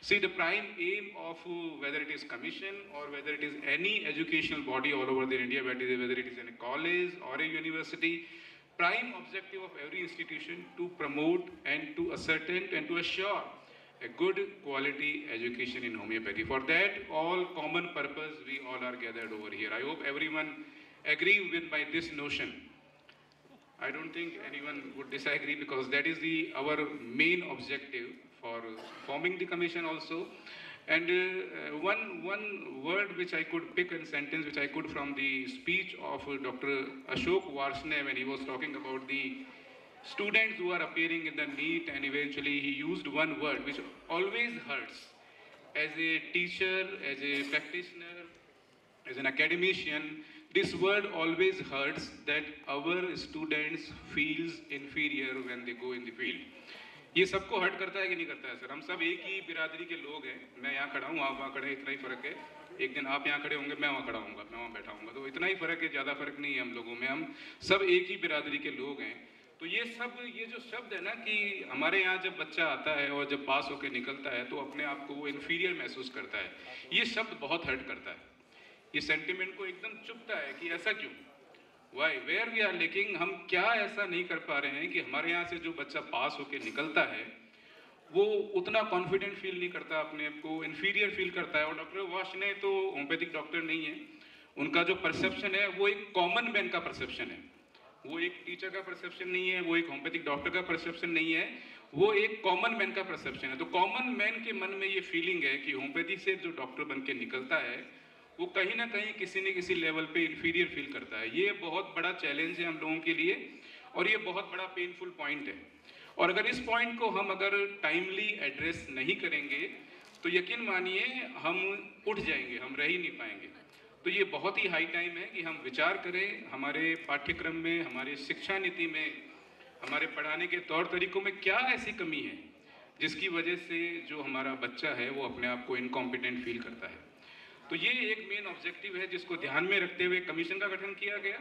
See, the prime aim of uh, whether it is commission or whether it is any educational body all over the India, whether it is in a college or a university, prime objective of every institution to promote and to ascertain and to assure a good quality education in homeopathy. For that, all common purpose, we all are gathered over here. I hope everyone agree with my this notion. I don't think anyone would disagree because that is the our main objective for forming the commission also. And uh, one one word which I could pick and sentence which I could from the speech of uh, Dr. Ashok Varshney when he was talking about the students who are appearing in the NEET and eventually he used one word which always hurts. As a teacher, as a practitioner, as an academician, this word always hurts that our students feels inferior when they go in the field. ये सबको hurt करता है कि नहीं करता है sir हम सब एक ही बिरादरी के लोग हैं। मैं यहाँ खड़ा हूँ, आप वहाँ खड़े हैं, इतना ही फ़र्क है। एक दिन आप यहाँ खड़े होंगे, मैं वहाँ खड़ा हूँगा मैं वहाँ बैठा हूँगा तो इतना ही फ़र्क है, ज़्यादा फ़र्क नहीं है हम लोगों में। हम सब एक ही बिरादरी के लोग हैं। तो ये सब, ये जो शब्द है ना कि हमारे यहाँ जब बच्चा आता है और जब पास होकर निकलता है तो अपने आप को वो इन्फीरियर महसूस करता है। ये शब्द बहुत हर्ट करता है। ये सेंटिमेंट को एकदम चुपता है कि ऐसा क्यों? वाई वेयर वी आर लेकिन हम क्या ऐसा नहीं कर पा रहे हैं कि हमारे यहाँ से जो बच्चा पास होकर निकलता है, वो उतना कॉन्फिडेंट फील नहीं करता अपने आप को इन्फीरियर फील करता है। और डॉक्टर वाश ने तो होम्योपैथिक डॉक्टर नहीं है। उनका जो परसेप्शन है, वो एक कॉमन मैन का परसेप्शन है। वो एक टीचर का परसेप्शन नहीं है, वो एक होम्योपैथिक डॉक्टर का परसेप्शन नहीं है, वो एक कॉमन मैन का परसेप्शन है। तो कॉमन मैन के मन में ये फीलिंग है कि होम्योपैथी से जो डॉक्टर बन के निकलता है वो कहीं ना कहीं किसी न किसी लेवल पे इन्फीरियर फील करता है। ये बहुत बड़ा चैलेंज है हम लोगों के लिए और ये बहुत बड़ा पेनफुल पॉइंट है। और अगर इस पॉइंट को हम अगर टाइमली एड्रेस नहीं करेंगे तो यकीन मानिए हम उठ जाएँगे, हम रह ही नहीं पाएँगे। तो ये बहुत ही हाई टाइम है कि हम विचार करें, हमारे पाठ्यक्रम में, हमारे शिक्षा नीति में, हमारे पढ़ाने के तौर तरीकों में क्या ऐसी कमी है, जिसकी वजह से जो हमारा बच्चा है, वो अपने आप को इनकॉम्पिटेंट फील करता है। तो ये एक मेन ऑब्जेक्टिव है जिसको ध्यान में रखते हुए कमीशन का गठन किया गया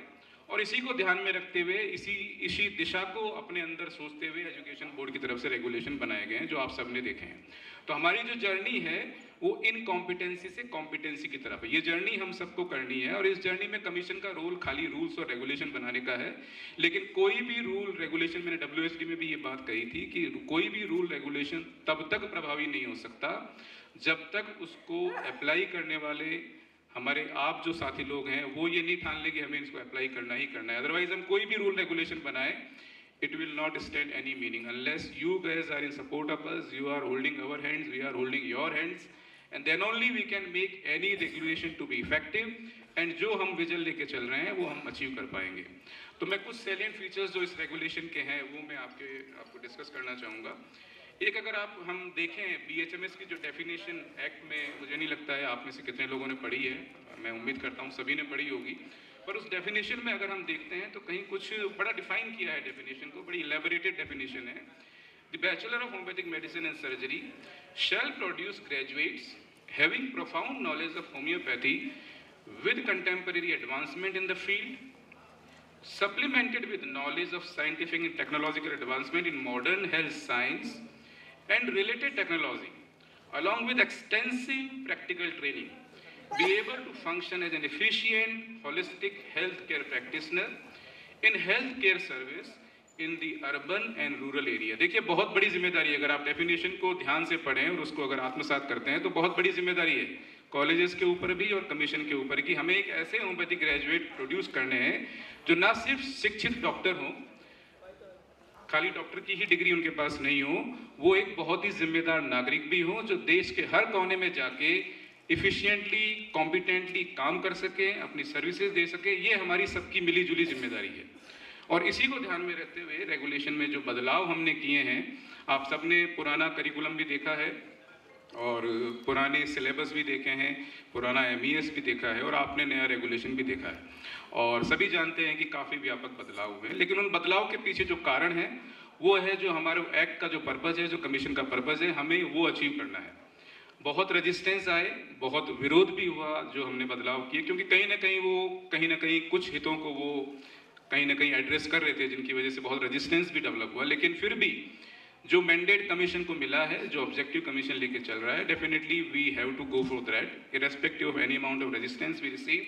और इसी को ध्यान में रखते हुए इसी इसी दिशा को अपने अंदर सोचते हुए एजुकेशन बोर्ड की तरफ़ से रेगुलेशन बनाए गए हैं, जो आप सबने देखे हैं। तो हमारी जो जर्नी है, वो इनकॉम्पिटेंसी से कॉम्पिटेंसी की तरफ़ है। ये जर्नी हम सबको करनी है और इस जर्नी में कमीशन का रोल खाली रूल्स और रेगुलेशन बनाने का है। लेकिन कोई भी रूल रेगुलेशन मैंने डब्ल्यू में भी ये बात कही थी कि कोई भी रूल रेगुलेशन तब तक प्रभावी नहीं हो सकता जब तक उसको अप्लाई करने वाले हमारे आप जो साथी लोग हैं, वो ये नहीं ठान ले कि हमें इसको अप्लाई करना ही करना है। अदरवाइज़ हम कोई भी रूल रेगुलेशन बनाए it will not stand any meaning unless you guys are in support of us you are holding our hands we are holding your hands and then only we can make any regulation to be effective and जो हम vision लेके चल रहे हैं, वो हम achieve कर पाएँगे। तो मैं कुछ सेलियंट फीचर्स जो इस रेगुलेशन के हैं, वो मैं आपके, आपको डिस्कस करना चाहूँगा। एक अगर आप, हम देखें बी एच एम एस की जो डेफिनेशन एक्ट में मुझे नहीं लगता है आप में से कितने लोगों ने पढ़ी है। मैं उम्मीद करता हूँ सभी ने पढ़ी होगी। पर उस डेफिनेशन में अगर हम देखते हैं तो कहीं कुछ बड़ा डिफाइन किया है डेफिनेशन को, बड़ी इलेबोरेटेड डेफिनेशन है। The bachelor of homeopathic medicine and surgery shall produce graduates having profound knowledge of homeopathy with contemporary advancement in the field supplemented with knowledge of scientific and technological advancement in modern health science and related technology, along with extensive practical training, be able to function as an efficient, holistic healthcare practitioner in healthcare service in the urban and rural area देखिए, बहुत बड़ी ज़िम्मेदारी है। अगर आप definition को ध्यान से पढ़ें और उसको अगर आत्मसात करते हैं तो बहुत बड़ी ज़िम्मेदारी है। कॉलेजेस के ऊपर भी और कमीशन के ऊपर कि हमें एक ऐसे होम्योपैथी ग्रेजुएट प्रोड्यूस करने हैं जो ना सिर्फ़ शिक्षित डॉक्टर हों खाली डॉक्टर की ही डिग्री उनके पास नहीं हो, वो एक बहुत ही जिम्मेदार नागरिक भी हो जो देश के हर कोने में जाके इफिशियंटली कॉम्पिटेंटली काम कर सके, अपनी सर्विसेज़ दे सके, ये हमारी सबकी मिली जुली ज़िम्मेदारी है। और इसी को ध्यान में रखते हुए रेगुलेशन में जो बदलाव हमने किए हैं, आप सबने पुराना करिकुलम भी देखा है और पुराने सिलेबस भी देखे हैं, पुराना एमईएस भी देखा है और आपने नया रेगुलेशन भी देखा है। और सभी जानते हैं कि काफ़ी व्यापक बदलाव हुए हैं। लेकिन उन बदलाव के पीछे जो कारण है, वो है जो हमारे एक्ट का जो पर्पज़ है, जो कमीशन का पर्पज़ है, हमें वो अचीव करना है। बहुत रेजिस्टेंस आए, बहुत विरोध भी हुआ जो हमने बदलाव किए, क्योंकि कहीं ना कहीं वो, कहीं ना कहीं कुछ हितों को वो कहीं ना कहीं एड्रेस कर रहे थे, जिनकी वजह से बहुत रेजिस्टेंस भी डेवलप हुआ। लेकिन फिर भी जो मैंडेट कमीशन को मिला है, जो ऑब्जेक्टिव कमीशन लेके चल रहा है definitely we have to go for that irrespective of any amount of resistance we receive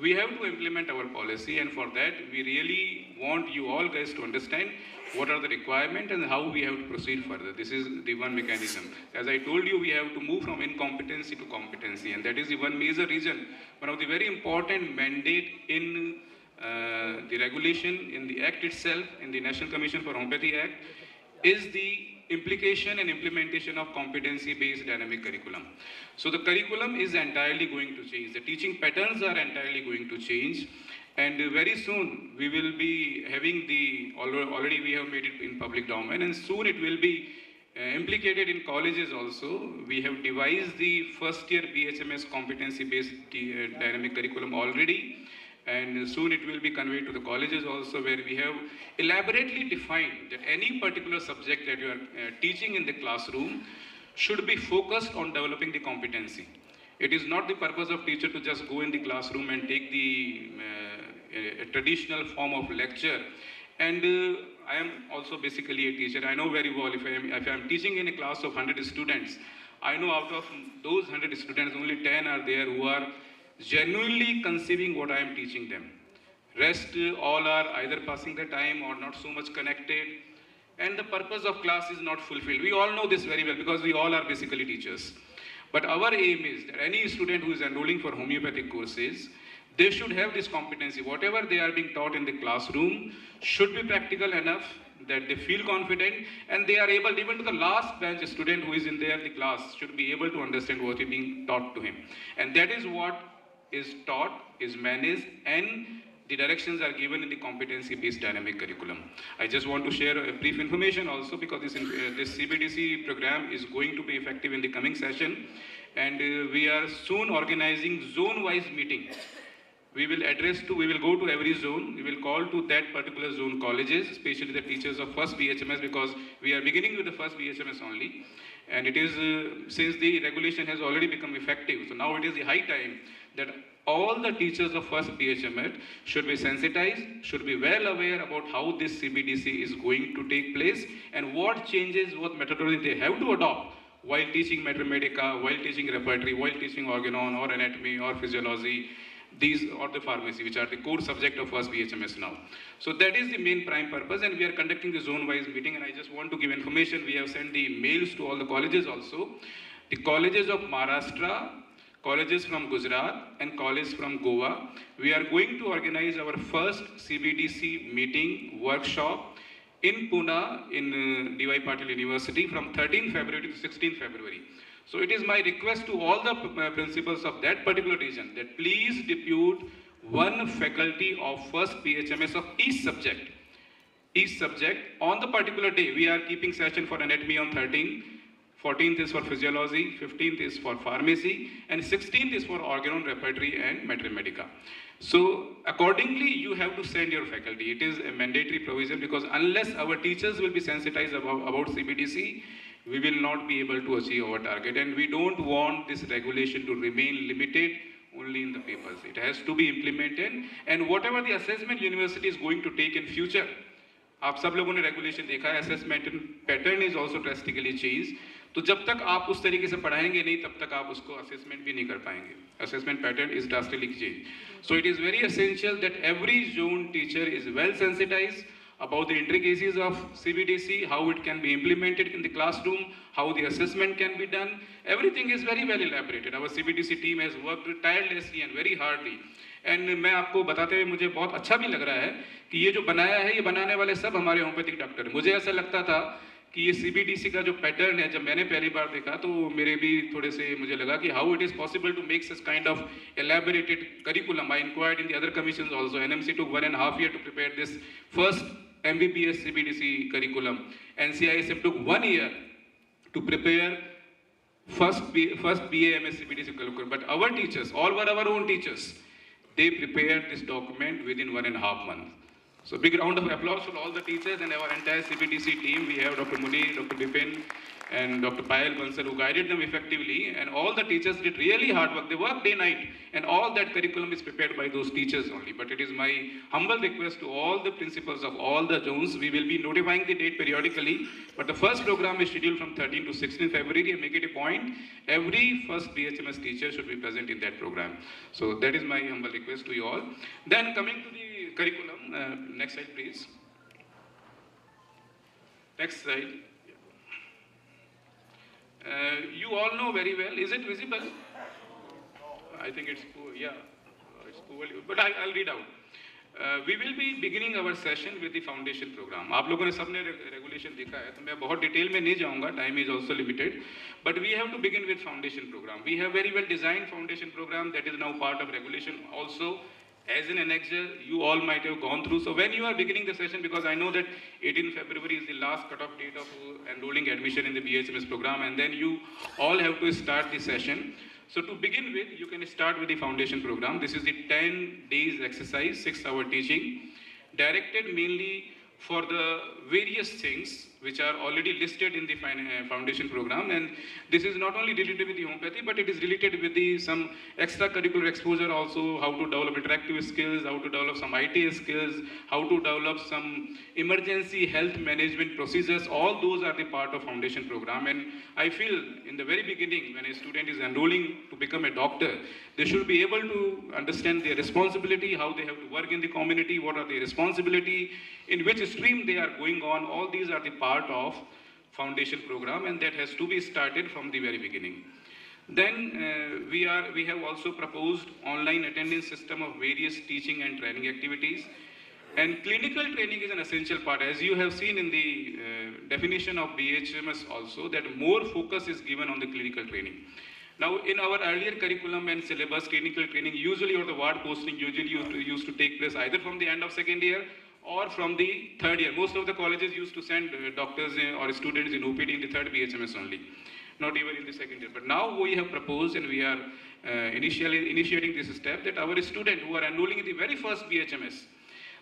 we have to implement our policy and for that we really want you all guys to understand what are the requirement and how we have to proceed further. This is the one mechanism. As i told you we have to move from incompetency to competency and that is the one major reason one of the very important mandate in uh, the regulation in the act itself in the national commission for homeopathy act is the implication and implementation of competency-based dynamic curriculum. So the curriculum is entirely going to change. The teaching patterns are entirely going to change. And very soon we will be having the, already we have made it in public domain and soon it will be uh, implicated in colleges also. We have devised the first year BHMS competency-based uh, dynamic curriculum already and soon it will be conveyed to the colleges also where we have elaborately defined that any particular subject that you are uh, teaching in the classroom should be focused on developing the competency. It is not the purpose of teacher to just go in the classroom and take the uh, traditional form of lecture. And uh, I am also basically a teacher. I know very well if I am if I am teaching in a class of 100 students, I know out of those 100 students, only 10 are there who are genuinely conceiving what I am teaching them. Rest all are either passing the time or not so much connected. And the purpose of class is not fulfilled. We all know this very well because we all are basically teachers. But our aim is that any student who is enrolling for homeopathic courses, they should have this competency. Whatever they are being taught in the classroom should be practical enough that they feel confident and they are able, even to the last bench student who is in there, the class should be able to understand what is being taught to him. And that is what is taught, is managed, and the directions are given in the competency-based dynamic curriculum. I just want to share a brief information also because this, uh, this CBDC program is going to be effective in the coming session and uh, we are soon organizing zone-wise meetings. We will address to, we will go to every zone, we will call to that particular zone colleges, especially the teachers of first BHMS because we are beginning with the first BHMS only. And it is, uh, since the regulation has already become effective, so now it is the high time that all the teachers of first BHMS should be sensitized, should be well aware about how this CBDC is going to take place and what changes, what methodology they have to adopt while teaching materia medica, while teaching repertory, while teaching organon or anatomy or physiology, these or the pharmacy, which are the core subject of first BHMS now. So that is the main prime purpose, and we are conducting the zone-wise meeting. And I just want to give information. We have sent the mails to all the colleges also. The colleges of Maharashtra, colleges from Gujarat, and colleges from Goa. We are going to organize our first CBDC meeting workshop in Pune in uh, DY Patil University from 13 February to 16 February. So it is my request to all the uh, principals of that particular region that please depute one faculty of first BHMS of each subject. Each subject on the particular day we are keeping session for anatomy on 13, 14th is for physiology, 15th is for pharmacy, and 16th is for organon repertory and mathematica. So accordingly, you have to send your faculty. It is a mandatory provision because unless our teachers will be sensitized about, about CBDC, we will not be able to achieve our target. And we don't want this regulation to remain limited only in the papers. It has to be implemented. And whatever the assessment university is going to take in future, आप सब लोगों ने regulation देखा है assessment pattern is also drastically change तो जब तक आप उस तरीके से पढ़ाएँगे नहीं तब तक आप उसको असेसमेंट भी नहीं कर पाएँगे assessment pattern is drastically change so it is very essential that every zone teacher is well sensitized about the intricacies of CBDC, how it can be implemented in the classroom, how the assessment can be done. Everything is very well elaborated. Our CBDC team has worked tirelessly and very hardly. And मैं आपको बताते हुए मुझे बहुत अच्छा भी लग रहा है कि ये जो बनाया है ये बनाने वाले सब हमारे होम्योपैथिक डॉक्टर हैं मुझे ऐसा लगता था कि ये सीबीडीसी का जो पैटर्न है, जब मैंने पहली बार देखा तो मेरे भी थोड़े से मुझे लगा कि how it is possible to make such kind of elaborated curriculum I inquired in the other commission also N M C took one and half year to prepare this first M B B S C B D C curriculum N C I S M took one year to prepare first first B M S C B D C curriculum but our teachers all were our own teachers they prepare this document within one and half month So big round of applause for all the teachers and our entire CBDC team. We have Dr. Muni, Dr. Bipin, and Dr. Payal Bansal who guided them effectively. And all the teachers did really hard work. They worked day and night. And all that curriculum is prepared by those teachers only. But it is my humble request to all the principals of all the zones. We will be notifying the date periodically. But the first program is scheduled from 13 to 16 February. And make it a point, every first BHMS teacher should be present in that program. So that is my humble request to you all. Then coming to the curriculum, uh, next slide please. Next slide. Uh, you all know very well, is it visible? I think it's poor, yeah, uh, it's poor, but I, I'll read out. Uh, we will be beginning our session with the foundation program. आप लोगों ने सबने regulation देखा है तो मैं बहुत detail में नहीं जाऊंगा time is also limited but we have to begin with foundation programme we have very well design foundation programme that is now part of regulation also as an annexure, you all might have gone through. So when you are beginning the session, because I know that 18 February is the last cutoff date of uh, enrolling admission in the BHMS program, and then you all have to start the session. So to begin with, you can start with the foundation program. This is the 10 days exercise, six hour teaching, directed mainly for the various things which are already listed in the uh, foundation program. And this is not only related with the homeopathy, but it is related with the some extracurricular exposure also, how to develop interactive skills, how to develop some IT skills, how to develop some emergency health management procedures. All those are the part of foundation program. And I feel in the very beginning, when a student is enrolling to become a doctor, they should be able to understand their responsibility, how they have to work in the community, what are their responsibility, in which stream they are going on. All these are the part of foundation program and that has to be started from the very beginning. Then uh, we, are, we have also proposed online attendance system of various teaching and training activities. And clinical training is an essential part. As you have seen in the uh, definition of BHMS also, that more focus is given on the clinical training. Now, in our earlier curriculum and syllabus, clinical training usually or the ward posting usually used to, used to take place either from the end of second year or from the third year. Most of the colleges used to send uh, doctors uh, or students in OPD in the third BHMS only, not even in the second year. But now we have proposed and we are uh, initially initiating this step that our students who are enrolling in the very first BHMS,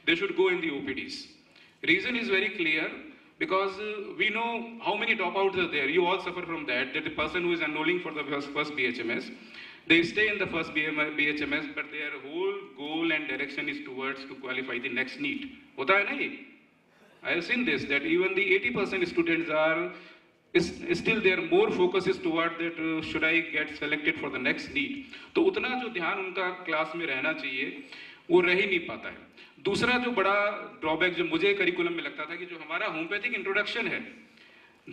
they should go in the OPDs. Reason is very clear because uh, we know how many dropouts are there. You all suffer from that, that the person who is enrolling for the first, first BHMS, they stay in the first BHMS, but their whole goal and direction is towards to qualify the next NEET. है ना ये? I have seen this, that even the 80% students are is, still their more focus is toward that uh, should I get selected for the next NEET. तो उतना जो ध्यान उनका class में रहना चाहिए वो रह ही नहीं पाता है दूसरा जो बड़ा ड्रॉबैक जो मुझे करिकुलम में लगता था कि जो हमारा होम्योपैथिक इंट्रोडक्शन है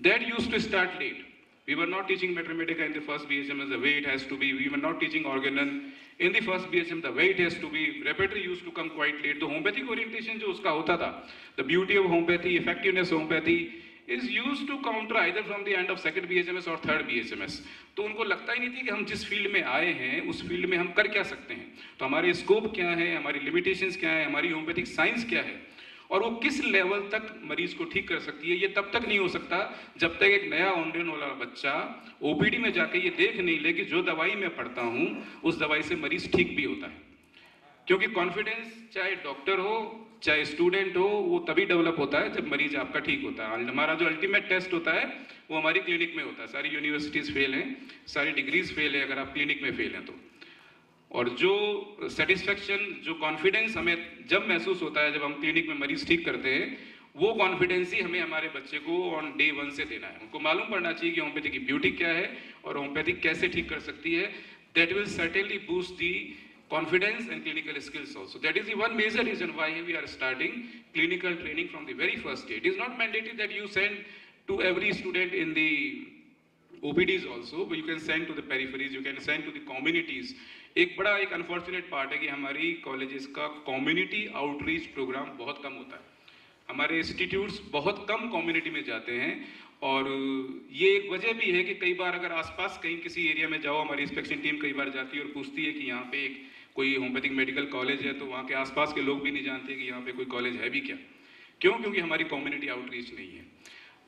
that use to start late We were not teaching Mathematica in the first BHM as the way it has to be. We were not teaching Organon in the first BHM the way it has to be. Repertory used to come quite late. The homeopathic orientation जो उसका होता था, the beauty of homeopathy, effectiveness homeopathy is used to counter either from the end of second BHMS or third BHMS. तो उनको लगता ही नहीं थी कि हम जिस फ़ील्ड में आए हैं उस फ़ील्ड में हम कर क्या सकते हैं तो हमारे स्कोप क्या है हमारी लिमिटेशंस क्या है हमारी होम्योपैथिक साइंस क्या है और वो किस लेवल तक मरीज़ को ठीक कर सकती है, ये तब तक नहीं हो सकता जब तक एक नया ऑनडेन वाला बच्चा ओपीडी में जाके ये देख नहीं ले कि जो दवाई मैं पढ़ता हूँ, उस दवाई से मरीज़ ठीक भी होता है। क्योंकि कॉन्फिडेंस चाहे डॉक्टर हो, चाहे स्टूडेंट हो, वो तभी डेवलप होता है जब मरीज़ आपका ठीक होता है। हमारा जो अल्टीमेट टेस्ट होता है, वो हमारी क्लिनिक में होता है। सारी यूनिवर्सिटीज़ फेल हैं, सारी डिग्रीज फेल है, अगर आप क्लिनिक में फेल हैं तो। और जो सेटिस्फेक्शन जो कॉन्फिडेंस हमें जब महसूस होता है, जब हम क्लिनिक में मरीज़ ठीक करते हैं, वो कॉन्फिडेंस ही हमें हमारे बच्चे को ऑन डे वन से देना है। उनको मालूम पड़ना चाहिए कि होम्योपैथी की ब्यूटी क्या है और होम्योपैथी कैसे ठीक कर सकती है। That will certainly boost the confidence and clinical skills also that is one major reason why we are starting clinical training from the very first day it is not mandated that you send to every student in the OPDs also you can send to the peripheries you can send to the communities एक बड़ा, एक unfortunate part है कि हमारी colleges का community outreach programme बहुत कम होता है। हमारे इंस्टीट्यूट्स बहुत कम कम्युनिटी में जाते हैं और ये एक वजह भी है कि कई बार अगर आसपास कहीं किसी एरिया में जाओ, हमारी इंस्पेक्शन टीम कई बार जाती है और पूछती है कि यहाँ पे एक कोई होम्योपैथिक मेडिकल कॉलेज है तो वहाँ के आसपास के लोग भी नहीं जानते कि यहाँ पे कोई कॉलेज है भी क्या। क्यों? क्योंकि हमारी कम्युनिटी आउटरीच नहीं है।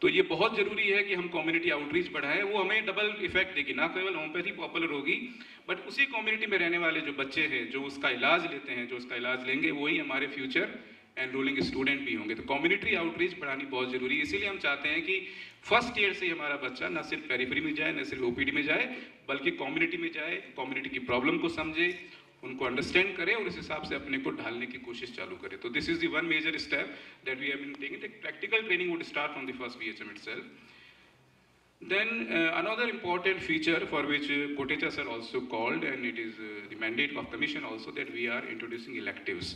तो ये बहुत ज़रूरी है कि हम कम्युनिटी आउटरीच बढ़ाएँ। वो हमें डबल इफ़ेक्ट देगी, ना केवल होम्योपैथी पॉपुलर होगी बट उसी कम्युनिटी में रहने वाले जो बच्चे हैं, जो उसका इलाज लेते हैं, जो उसका इलाज लेंगे, वही हमारे फ्यूचर एनरोलिंग स्टूडेंट भी होंगे। तो कम्युनिटी आउटरीच बढ़ानी बहुत ज़रूरी है। इसीलिए हम चाहते हैं कि फ़र्स्ट ईयर से ही हमारा बच्चा न सिर्फ़ पेरीफरी में जाए, न सिर्फ़ ओपीडी में जाए, बल्कि कम्युनिटी में जाए कम्युनिटी की प्रॉब्लम को समझे, उनको अंडरस्टैंड करें और इस हिसाब से अपने को ढालने की कोशिश चालू करें। तो this is the one major step that we have been taking practical training would start from the first BHMS itself. Then uh, another important feature for which uh, Kotecha sir also called and it is uh, the mandate of commission also that we are introducing electives.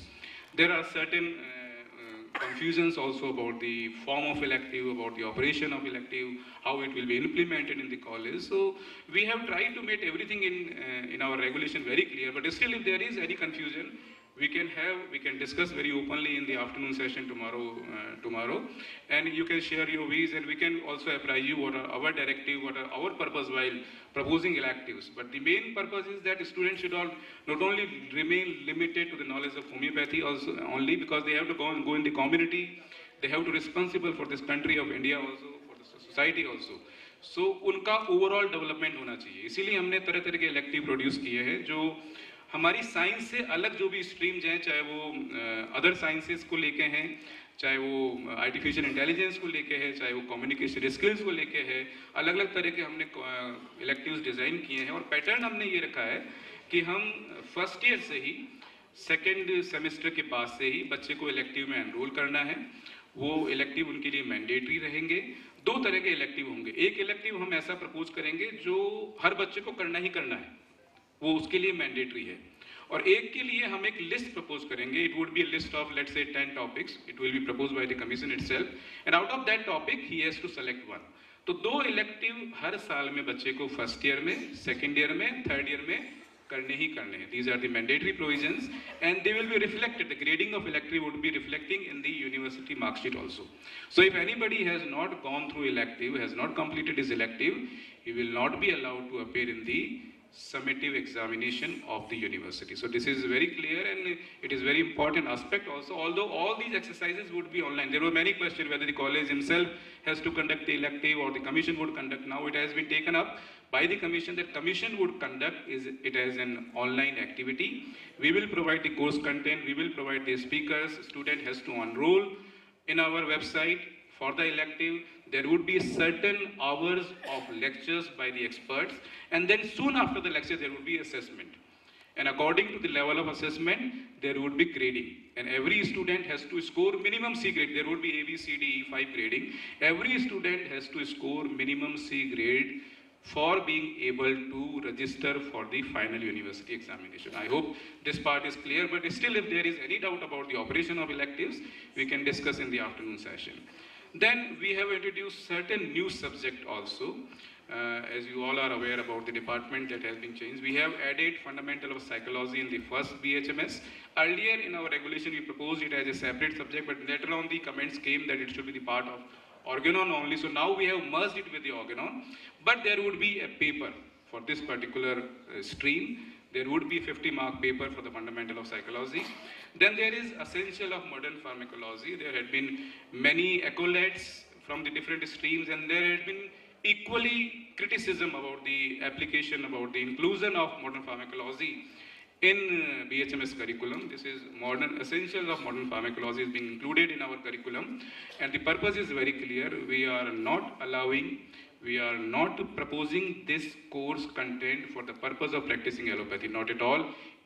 There are certain uh, uh, confusions also about the form of elective, about the operation of elective, how it will be implemented in the college. So we have tried to make everything in, uh, in our regulation very clear, but still if there is any confusion, we can have, we can discuss very openly in the afternoon session tomorrow, uh, tomorrow, and you can share your views, and we can also apprise you what are our directive, what are our purpose while proposing electives. But the main purpose is that students should all not only remain limited to the knowledge of homeopathy also only because they have to go and go in the community, they have to responsible for this country of India also, for the society also. So so, उनका overall development होना चाहिए इसीलिए हमने तरह तरह के elective produce किए हैं जो हमारी साइंस से अलग जो भी स्ट्रीम्स हैं, चाहे वो अदर साइंसेस को लेके हैं, चाहे वो, आर्टिफिशियल इंटेलिजेंस को लेके है, चाहे वो कम्युनिकेशन स्किल्स को लेके है अलग अलग तरह के हमने इलेक्टिव्स डिज़ाइन किए हैं और पैटर्न हमने ये रखा है कि हम फ़र्स्ट ईयर से ही सेकेंड सेमेस्टर के बाद से ही बच्चे को इलेक्टिव में एनरोल करना है। वो इलेक्टिव उनके लिए मैंडेटरी रहेंगे। दो तरह के इलेक्टिव होंगे। एक इलेक्टिव हम ऐसा प्रपोज करेंगे जो हर बच्चे को करना ही करना है। वो उसके लिए मैंडेटरी है। और एक के लिए हम एक लिस्ट प्रपोज करेंगे। It would be list of let's say 10 topics it will be propose by the commission itself and out of that topic he has to select one तो दो इलेक्टिव हर साल में बच्चे को फ़र्स्ट ईयर में second year में third year में करने ही करने हैं। These are the mandatory provisions and they will be reflected the grading of elective would be reflecting in the university marksheet also so if anybody has not gone through elective has not completed his elective, he will not be allowed to appear in the summative examination of the university. So this is very clear and it is very important aspect also, although all these exercises would be online. There were many questions whether the college himself has to conduct the elective or the commission would conduct. Now it has been taken up by the commission that commission would conduct is it as an online activity. We will provide the course content, we will provide the speakers, student has to enroll in our website for the elective there would be certain hours of lectures by the experts and then soon after the lecture there would be assessment and according to the level of assessment there would be grading and every student has to score minimum c grade there would be a b c d e 5 grading every student has to score minimum c grade for being able to register for the final university examination. I hope this part is clear, but still if there is any doubt about the operation of electives, we can discuss in the afternoon session. Then we have introduced certain new subject also. Uh, as you all are aware about the department that has been changed, we have added fundamental of psychology in the first BHMS. Earlier in our regulation, we proposed it as a separate subject, but later on the comments came that it should be the part of organon only. So now we have merged it with the organon, but there would be a paper for this particular uh, stream. There would be 50 mark paper for the fundamental of psychology. Then there is essential of modern pharmacology. There had been many accolades from the different streams and there had been equally criticism about the application, about the inclusion of modern pharmacology in uh, BHMS curriculum. This is modern essentials of modern pharmacology is being included in our curriculum and the purpose is very clear. We are not allowing we are not proposing this course content for the purpose of practicing allopathy, not at all.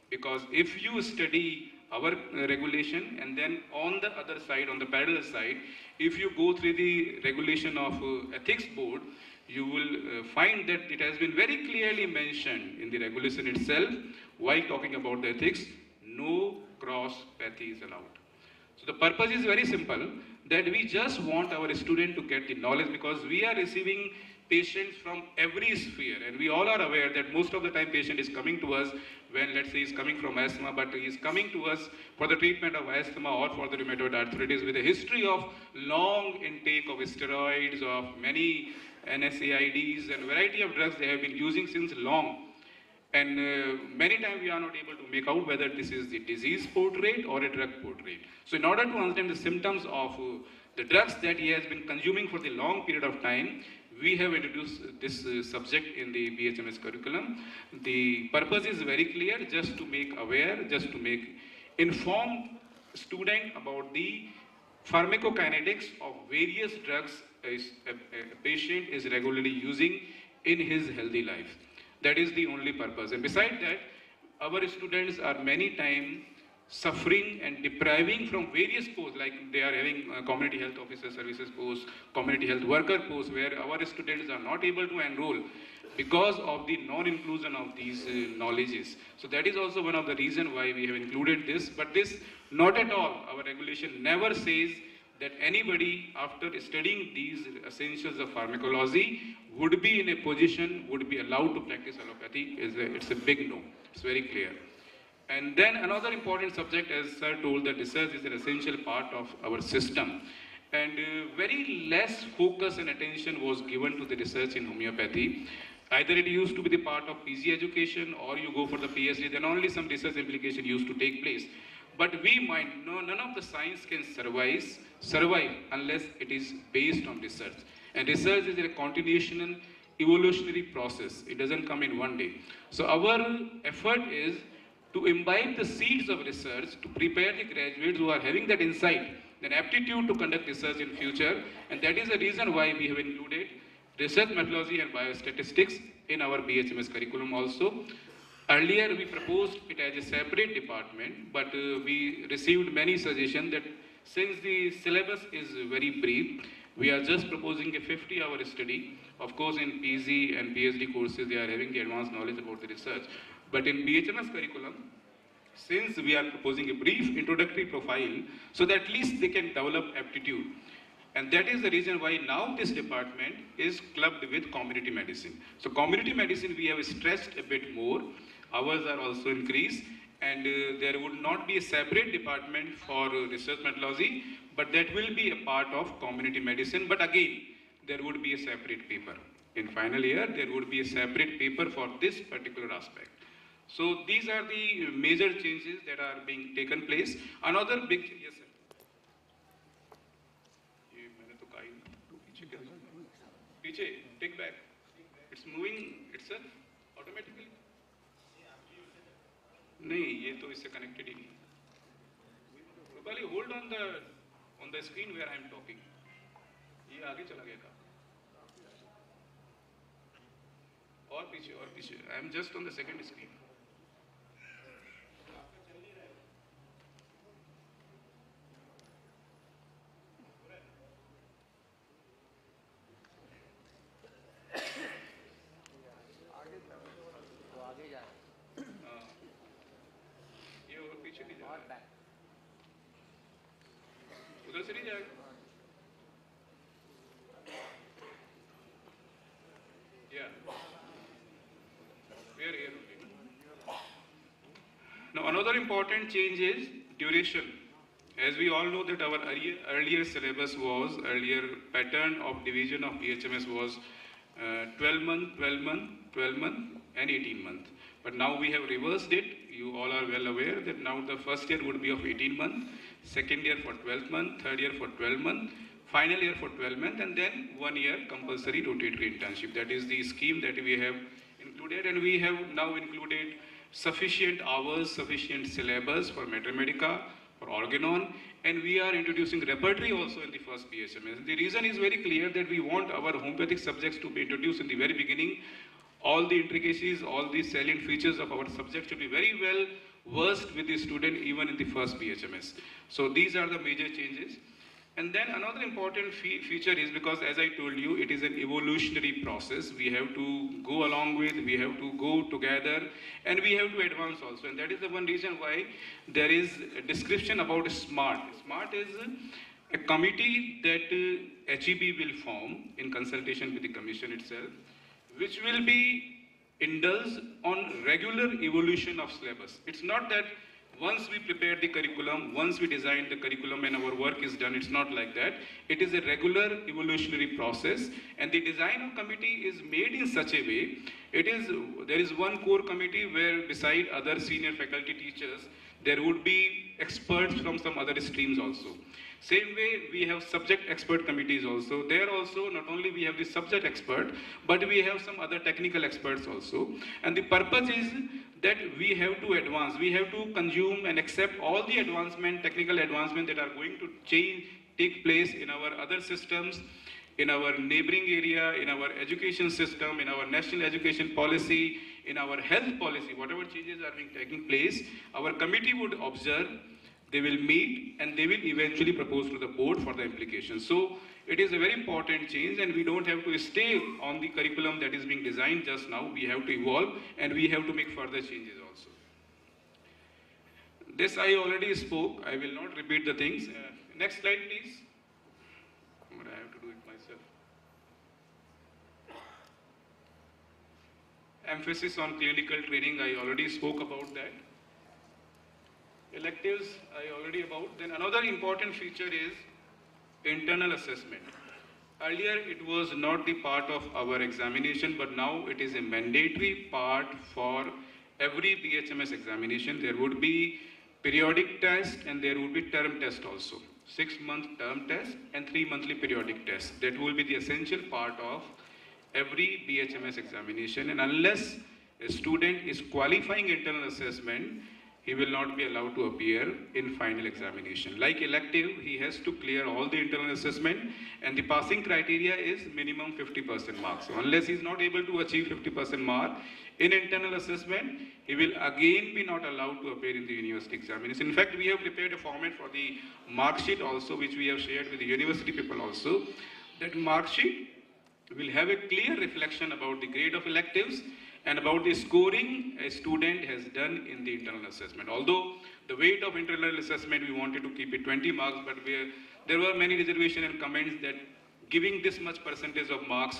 Because if you study our uh, regulation and then on the other side, on the parallel side, if you go through the regulation of uh, ethics board, you will uh, find that it has been very clearly mentioned in the regulation itself while talking about the ethics, no cross pathy is allowed. So the purpose is very simple that we just want our student to get the knowledge because we are receiving patients from every sphere. And we all are aware that most of the time patient is coming to us when let's say he's coming from asthma but he's coming to us for the treatment of asthma or for the rheumatoid arthritis with a history of long intake of steroids of many NSAIDs and variety of drugs they have been using since long and uh, many times we are not able to make out whether this is the disease portrait or a drug portrait. So in order to understand the symptoms of uh, the drugs that he has been consuming for the long period of time, we have introduced this uh, subject in the BHMS curriculum. The purpose is very clear, just to make aware, just to make inform student about the pharmacokinetics of various drugs a, a patient is regularly using in his healthy life. That is the only purpose. And beside that, our students are many times suffering and depriving from various posts, like they are having community health officer services posts, community health worker posts, where our students are not able to enroll because of the non-inclusion of these uh, knowledges. So that is also one of the reasons why we have included this. But this, not at all, our regulation never says that anybody after studying these essentials of pharmacology would be in a position, would be allowed to practice allopathy. Is a, it's a big no. It's very clear. And then another important subject, as sir told, that research is an essential part of our system. And uh, very less focus and attention was given to the research in homeopathy. Either it used to be the part of PG education or you go for the PhD, then only some research implication used to take place. But we mind, no, none of the science can survive, survive unless it is based on research. And research is a continuation, and evolutionary process. It doesn't come in one day. So our effort is to imbibe the seeds of research to prepare the graduates who are having that insight, that aptitude to conduct research in future. And that is the reason why we have included research methodology and biostatistics in our BHMS curriculum also. Earlier we proposed it as a separate department, but uh, we received many suggestions that since the syllabus is very brief, we are just proposing a 50 hour study. Of course, in PG and PhD courses, they are having the advanced knowledge about the research. But in BHMS curriculum, since we are proposing a brief introductory profile, so that at least they can develop aptitude. And that is the reason why now this department is clubbed with community medicine. So community medicine we have stressed a bit more hours are also increased and uh, there would not be a separate department for uh, research methodology, but that will be a part of community medicine. But again, there would be a separate paper. In final year, there would be a separate paper for this particular aspect. So these are the uh, major changes that are being taken place. Another big, yes sir. Take back. It's moving नहीं, ये तो इससे connected ही नहीं। पहले hold on the on the screen where I am talking ये आगे चला गया का और पीछे और पीछे। I am just on the second screen another important change is duration. As we all know that our earlier, syllabus was, earlier pattern of division of BHMS was uh, 12 month, 12 month, 12 month and 18 month. But now we have reversed it. You all are well aware that now the first year would be of 18 month, second year for 12 month, third year for 12 month, final year for 12 month, and then one year compulsory rotatory internship. That is the scheme that we have included, and we have now included sufficient hours, sufficient syllabus for materia medica, for Organon, and we are introducing repertory also in the first BHMS. The reason is very clear that we want our homeopathic subjects to be introduced in the very beginning. All the intricacies, all the salient features of our subject should be very well versed with the student even in the first BHMS. So these are the major changes. And then another important fe- feature is because, as I told you, it is an evolutionary process. We have to go along with, we have to go together, and we have to advance also. And that is the one reason why there is a description about SMART. SMART is a committee that uh, HEB will form in consultation with the commission itself, which will be indulged on regular evolution of syllabus. It's not that once we prepare the curriculum, once we design the curriculum and our work is done, it's not like that. It is a regular evolutionary process and the design of committee is made in such a way, it is, there is one core committee where beside other senior faculty teachers, there would be experts from some other streams also. Same way, we have subject expert committees also. There also, not only we have the subject expert, but we have some other technical experts also. And the purpose is that we have to advance, we have to consume and accept all the advancement, technical advancement that are going to change, take place in our other systems, in our neighboring area, in our education system, in our national education policy, in our health policy, whatever changes are being taking place, our committee would observe they will meet and they will eventually propose to the board for the implication. So it is a very important change and we don't have to stay on the curriculum that is being designed just now. We have to evolve and we have to make further changes also. This I already spoke. I will not repeat the things. Uh, next slide please. But I have to do it myself. Emphasis on clinical training, I already spoke about that electives I already about. Then another important feature is internal assessment. Earlier it was not the part of our examination, but now it is a mandatory part for every BHMS examination. There would be periodic test and there would be term test also. Six month term test and three monthly periodic test. That will be the essential part of every BHMS examination. And unless a student is qualifying internal assessment, he will not be allowed to appear in final examination. Like elective, he has to clear all the internal assessment and the passing criteria is minimum 50% marks. So unless he is not able to achieve 50% mark in internal assessment, he will again be not allowed to appear in the university examination. In fact, we have prepared a format for the mark sheet also, which we have shared with the university people also. That mark sheet will have a clear reflection about the grade of electives and about the scoring a student has done in the internal assessment. Although the weight of internal assessment, we wanted to keep it 20 marks, but we, there were many reservations and comments that giving this much percentage of marks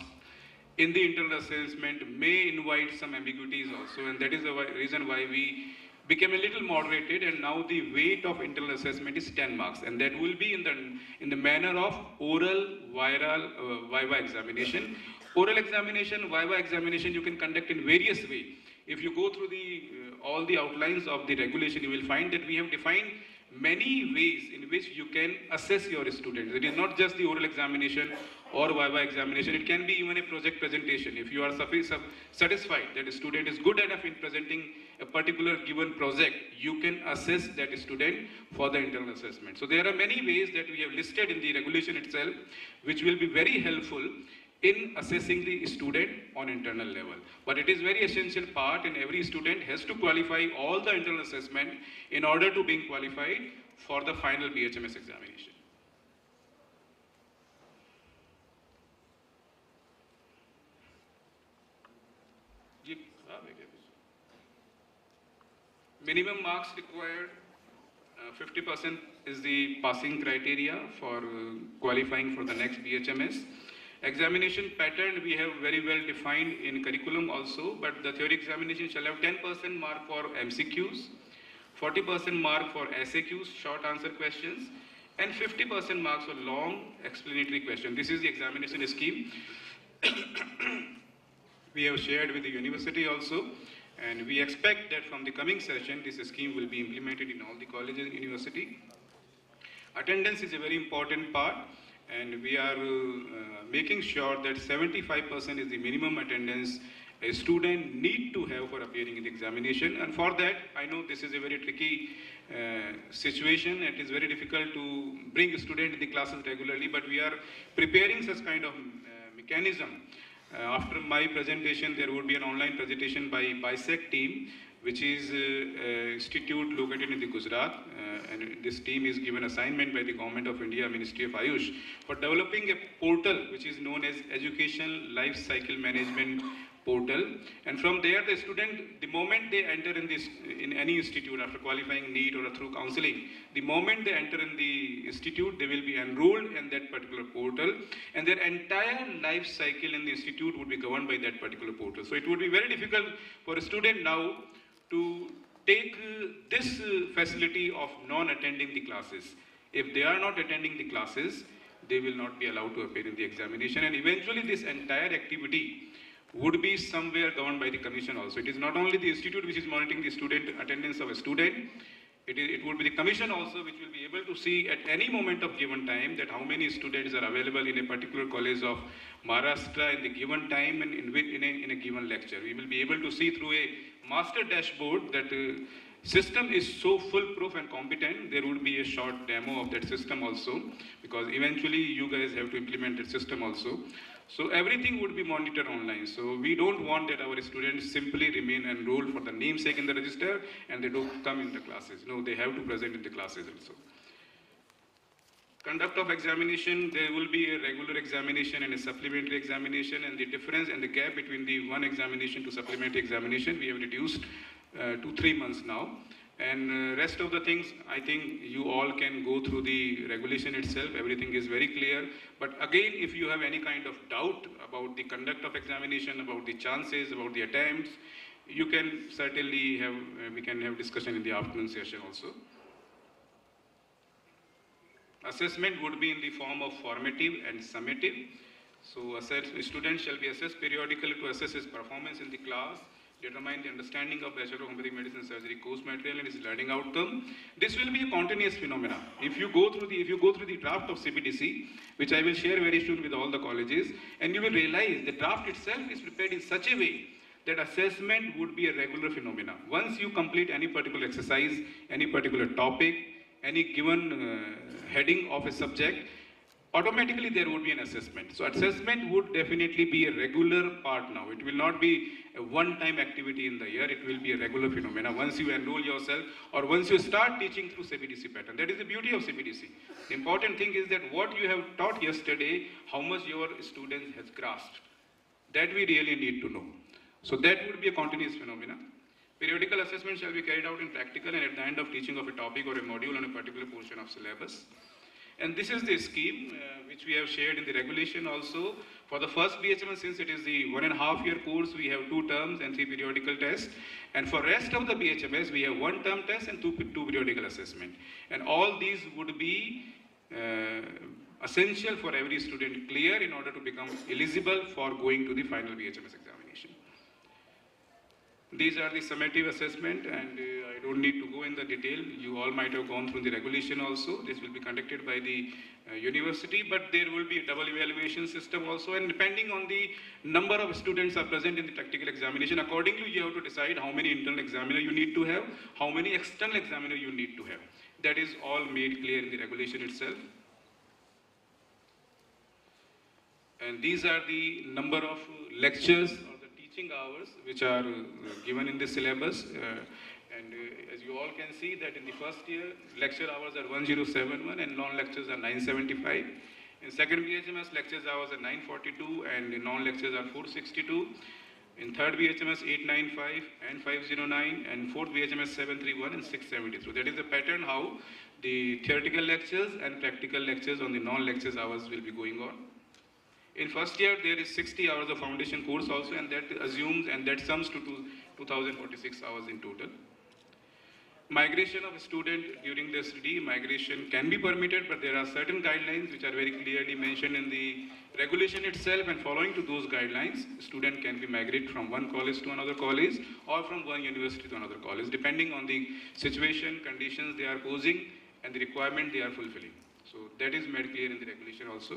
in the internal assessment may invite some ambiguities also, and that is the reason why we became a little moderated and now the weight of internal assessment is 10 marks and that will be in the in the manner of oral viral uh, viva examination Oral examination, Viva examination, you can conduct in various ways. If you go through the uh, all the outlines of the regulation, you will find that we have defined many ways in which you can assess your students. It is not just the oral examination or Viva examination. It can be even a project presentation. If you are satisfied that a student is good enough in presenting a particular given project, you can assess that student for the internal assessment. So there are many ways that we have listed in the regulation itself, which will be very helpful in assessing the student on internal level. But it is very essential part and every student has to qualify all the internal assessment in order to being qualified for the final BHMS examination. Minimum marks required 50% uh, is the passing criteria for uh, qualifying for the next BHMS. Examination pattern we have very well defined in curriculum also, but the theory examination shall have 10% mark for MCQs, 40% mark for SAQs, short answer questions, and 50% marks for long explanatory questions. This is the examination scheme. we have shared with the university also, and we expect that from the coming session, this scheme will be implemented in all the colleges and university. Attendance is a very important part and we are uh, making sure that 75% is the minimum attendance a student need to have for appearing in the examination. And for that I know this is a very tricky uh, situation. It is very difficult to bring a student in the classes regularly but we are preparing such kind of uh, mechanism. Uh, after my presentation there would be an online presentation by BISAG team which is uh, institute located in the Gujarat uh, and this team is given assignment by the government of India Ministry of Ayush for developing a portal which is known as education life cycle management portal. And from there the student the moment they enter in this in any institute after qualifying NEET or through counseling the moment they enter in the institute they will be enrolled in that particular portal and their entire life cycle in the institute would be governed by that particular portal. So it would be very difficult for a student now to take uh, this uh, facility of non-attending the classes. If they are not attending the classes, they will not be allowed to appear in the examination and eventually this entire activity would be somewhere governed by the commission also. It is not only the institute which is monitoring the student attendance of a student, it, is, it would be the commission also which will be able to see at any moment of given time that how many students are available in a particular college of Maharashtra in the given time and in, in, a, in a given lecture. We will be able to see through a master dashboard that uh, system is so foolproof and competent, there would be a short demo of that system also, because eventually you guys have to implement that system also. So everything would be monitored online. So we don't want that our students simply remain enrolled for the namesake in the register and they don't come in the classes. No, they have to present in the classes also. Conduct of examination, there will be a regular examination and a supplementary examination and the difference and the gap between the one examination to supplementary examination we have reduced uh, to three months now. And uh, rest of the things, I think you all can go through the regulation itself. Everything is very clear. But again, if you have any kind of doubt about the conduct of examination, about the chances, about the attempts, you can certainly have, uh, we can have discussion in the afternoon session also. Assessment would be in the form of formative and summative. So assess, students shall be assessed periodically to assess his performance in the class, determine the understanding of Bachelor of Homeopathic Medicine Surgery course material and its learning outcome. This will be a continuous phenomena. If you go through the if you go through the draft of CBDC, which I will share very soon with all the colleges, and you will realize the draft itself is prepared in such a way that assessment would be a regular phenomena. Once you complete any particular exercise, any particular topic, any given uh, heading of a subject, automatically there would be an assessment. So assessment would definitely be a regular part now. It will not be a one-time activity in the year. It will be a regular phenomena. Once you enroll yourself or once you start teaching through CBDC pattern. That is the beauty of CBDC. The important thing is that what you have taught yesterday, how much your students has grasped. That we really need to know. So that would be a continuous phenomena. Periodical assessment shall be carried out in practical and at the end of teaching of a topic or a module on a particular portion of syllabus. And this is the scheme uh, which we have shared in the regulation also. For the first BHMS, since it is the one and a half year course, we have two terms and three periodical tests. And for rest of the BHMS, we have one term test and two, two periodical assessment. And all these would be uh, essential for every student clear in order to become eligible for going to the final BHMS examination. These are the summative assessment and uh, I don't need to go in the detail. You all might have gone through the regulation also. This will be conducted by the uh, university, but there will be a double evaluation system also and depending on the number of students are present in the practical examination, accordingly you have to decide how many internal examiner you need to have, how many external examiner you need to have. That is all made clear in the regulation itself. And these are the number of lectures teaching hours which are uh, given in the syllabus. Uh, and uh, as you all can see that in the first year, lecture hours are 1071 and non-lectures are 975. In second BHMS, lectures hours are 942 and non-lectures are 462. In third BHMS, 895 and 509 and fourth BHMS, 731 and 673. That is the pattern how the theoretical lectures and practical lectures on the non-lectures hours will be going on. In first year, there is 60 hours of foundation course also, and that assumes and that sums to 2,046 hours in total. Migration of a student during the study, migration can be permitted, but there are certain guidelines which are very clearly mentioned in the regulation itself, and following to those guidelines, student can be migrated from one college to another college or from one university to another college, depending on the situation, conditions they are posing, and the requirement they are fulfilling. So that is made clear in the regulation also.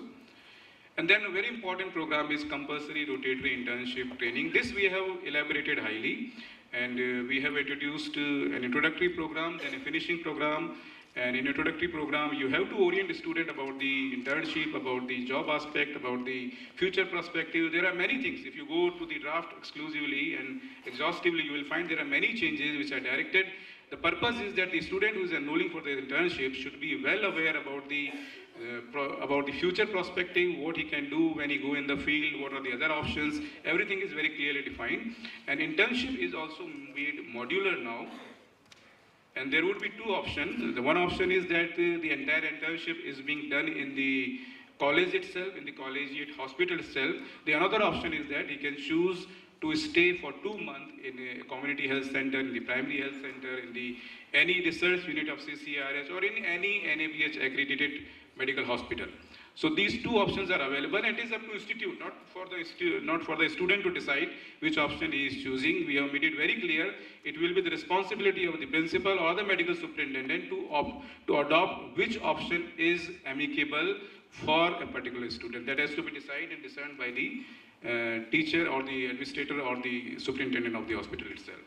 And then a very important program is compulsory rotatory internship training. This we have elaborated highly and uh, we have introduced uh, an introductory program, then a finishing program. And in introductory program, you have to orient the student about the internship, about the job aspect, about the future perspective. There are many things. If you go to the draft exclusively and exhaustively, you will find there are many changes which are directed. The purpose is that the student who is enrolling for the internship should be well aware about the about the future perspective, what he can do when he go in the field, what are the other options. Everything is very clearly defined. And internship is also made modular now. And there would be two options. The one option is that uh, the entire internship is being done in the college itself, in the collegiate hospital itself. The another option is that he can choose to stay for two months in a community health center, in the primary health center, in the any research unit of CCRH or in any NABH accredited medical hospital. So these two options are available and it is up to institute, not for the not for the student to decide which option he is choosing. We have made it very clear. It will be the responsibility of the principal or the medical superintendent to opt, to adopt which option is amicable for a particular student. That has to be decided and discerned by the uh, teacher or the administrator or the superintendent of the hospital itself.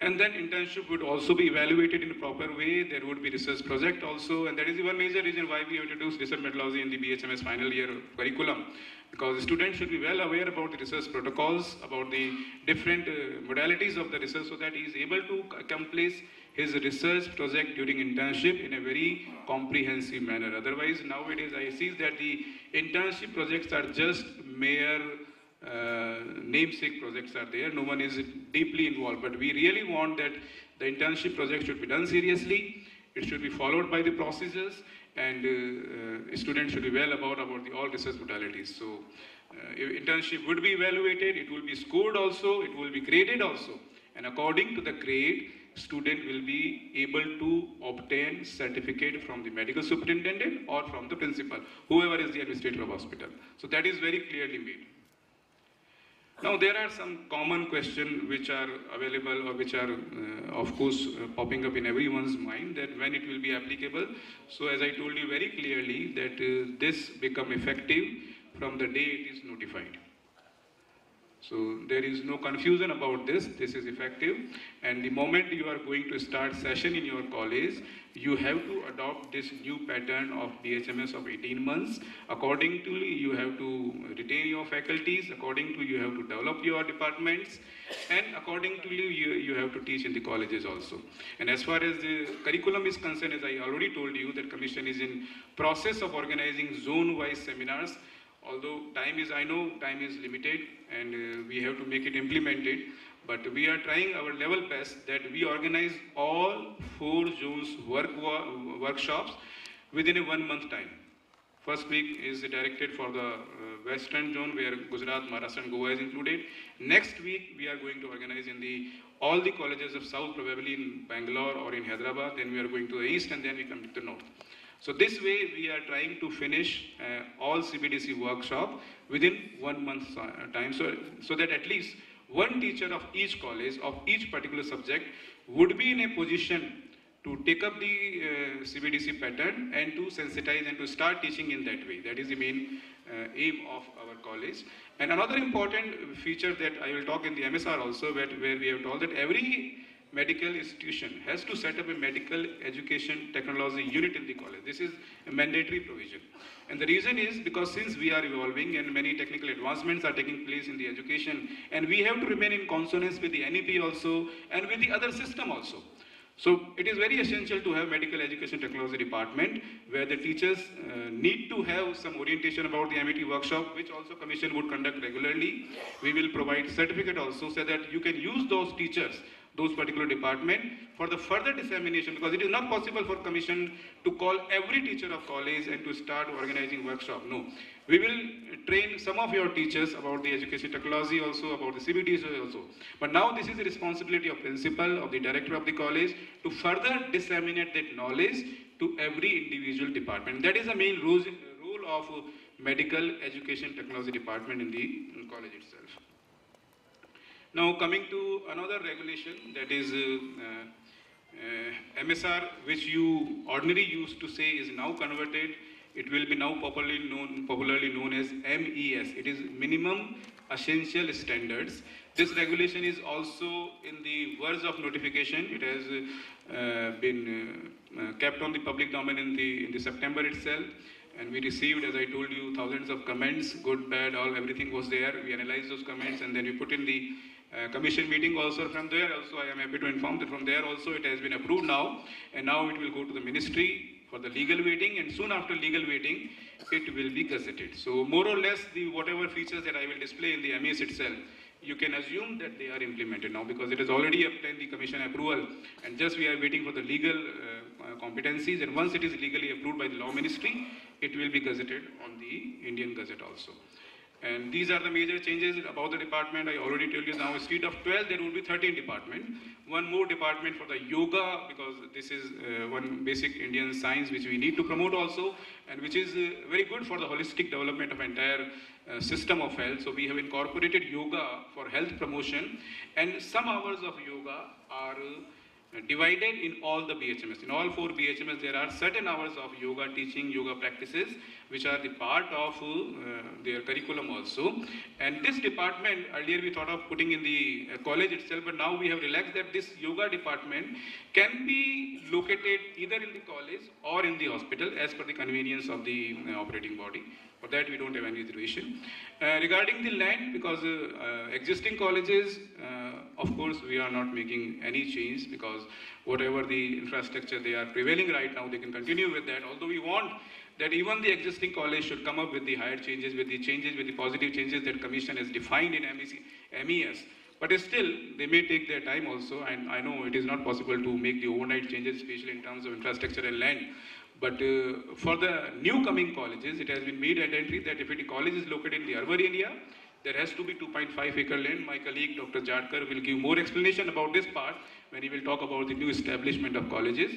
And then internship would also be evaluated in a proper way. There would be research project also, and that is one major reason why we have introduced research methodology in the BHMS final year curriculum. Because the student should be well aware about the research protocols, about the different uh, modalities of the research, so that he is able to accomplish his research project during internship in a very comprehensive manner. Otherwise, nowadays I see that the internship projects are just mere namesake projects are there. No one is deeply involved. But we really want that the internship project should be done seriously. It should be followed by the procedures, and uh, uh, students should be well about about the all research modalities. So, uh, internship would be evaluated. It will be scored also. It will be graded also, and according to the grade, student will be able to obtain certificate from the medical superintendent or from the principal, whoever is the administrator of hospital. So that is very clearly made. Now there are some common questions which are available or which are uh, of course uh, popping up in everyone's mind that when it will be applicable. So as I told you very clearly that uh, this become effective from the day it is notified. So there is no confusion about this. This is effective. And the moment you are going to start session in your college, you have to adopt this new pattern of BHMS of 18 months. According to you have to retain your faculties. According to you have to develop your departments. And according to you, you, you have to teach in the colleges also. And as far as the curriculum is concerned, as I already told you, that commission is in process of organizing zone-wise seminars although time is, I know time is limited and uh, we have to make it implemented, but we are trying our level best that we organize all four zones work workshops within a one month time. First week is directed for the uh, western zone where Gujarat, Maharashtra and Goa is included. Next week we are going to organize in the all the colleges of south, probably in Bangalore or in Hyderabad. Then we are going to the east and then we come to the north. So this way we are trying to finish uh, all CBDC workshop within one month's uh, time so, so that at least one teacher of each college of each particular subject would be in a position to take up the uh, CBDC pattern and to sensitize and to start teaching in that way. That is the main uh, aim of our college. And another important feature that I will talk in the MSR also where, where we have told that every medical institution has to set up a medical education technology unit in the college. This is a mandatory provision. And the reason is because since we are evolving and many technical advancements are taking place in the education, and we have to remain in consonance with the NEP also and with the other system also. So it is very essential to have medical education technology department where the teachers uh, need to have some orientation about the MET workshop which also commission would conduct regularly. We will provide certificate also so that you can use those teachers those particular department for the further dissemination because it is not possible for commission to call every teacher of college and to start organizing workshop. No. We will train some of your teachers about the education technology also, about the CBTs also. But now this is the responsibility of principal, of the director of the college to further disseminate that knowledge to every individual department. That is the main role of medical education technology department in the college itself. Now coming to another regulation that is uh, uh, MSR which you ordinarily used to say is now converted it will be now popularly known, popularly known as MES. It is minimum essential standards. This regulation is also in the words of notification. It has uh, been uh, uh, kept on the public domain in the in the September itself, and we received, as I told you, thousands of comments, good, bad, all everything was there. We analyzed those comments, and then we put in the uh, commission meeting also from there. Also I am happy to inform that from there also it has been approved now. And now it will go to the ministry for the legal waiting. And soon after legal waiting it will be gazetted. So more or less the whatever features that I will display in the MES itself you can assume that they are implemented now because it has already obtained the commission approval. And just we are waiting for the legal uh, uh, competencies. And once it is legally approved by the law ministry it will be gazetted on the Indian Gazette also. And these are the major changes about the department. I already told you now, instead of 12, there will be 13 department. One more department for the yoga, because this is uh, one basic Indian science which we need to promote also, and which is uh, very good for the holistic development of entire uh, system of health. So we have incorporated yoga for health promotion, and some hours of yoga are uh, divided in all the BHMS. In all four BHMS, there are certain hours of yoga teaching, yoga practices, which are the part of uh, their curriculum also. And this department, earlier we thought of putting in the uh, college itself, but now we have relaxed that this yoga department can be located either in the college or in the hospital as per the convenience of the uh, operating body. For that, we don't have any reservation. Uh, regarding the land, because uh, uh, existing colleges, of course, we are not making any change because whatever the infrastructure they are prevailing right now, they can continue with that. Although we want that even the existing college should come up with the higher changes, with the changes, with the positive changes that Commission has defined in MES. But still, they may take their time also, and I know it is not possible to make the overnight changes, especially in terms of infrastructure and land. But uh, for the new coming colleges, it has been made entry that if a college is located in the urban area, there has to be 2.5 acre land. My colleague Dr. Jadkar will give more explanation about this part when he will talk about the new establishment of colleges.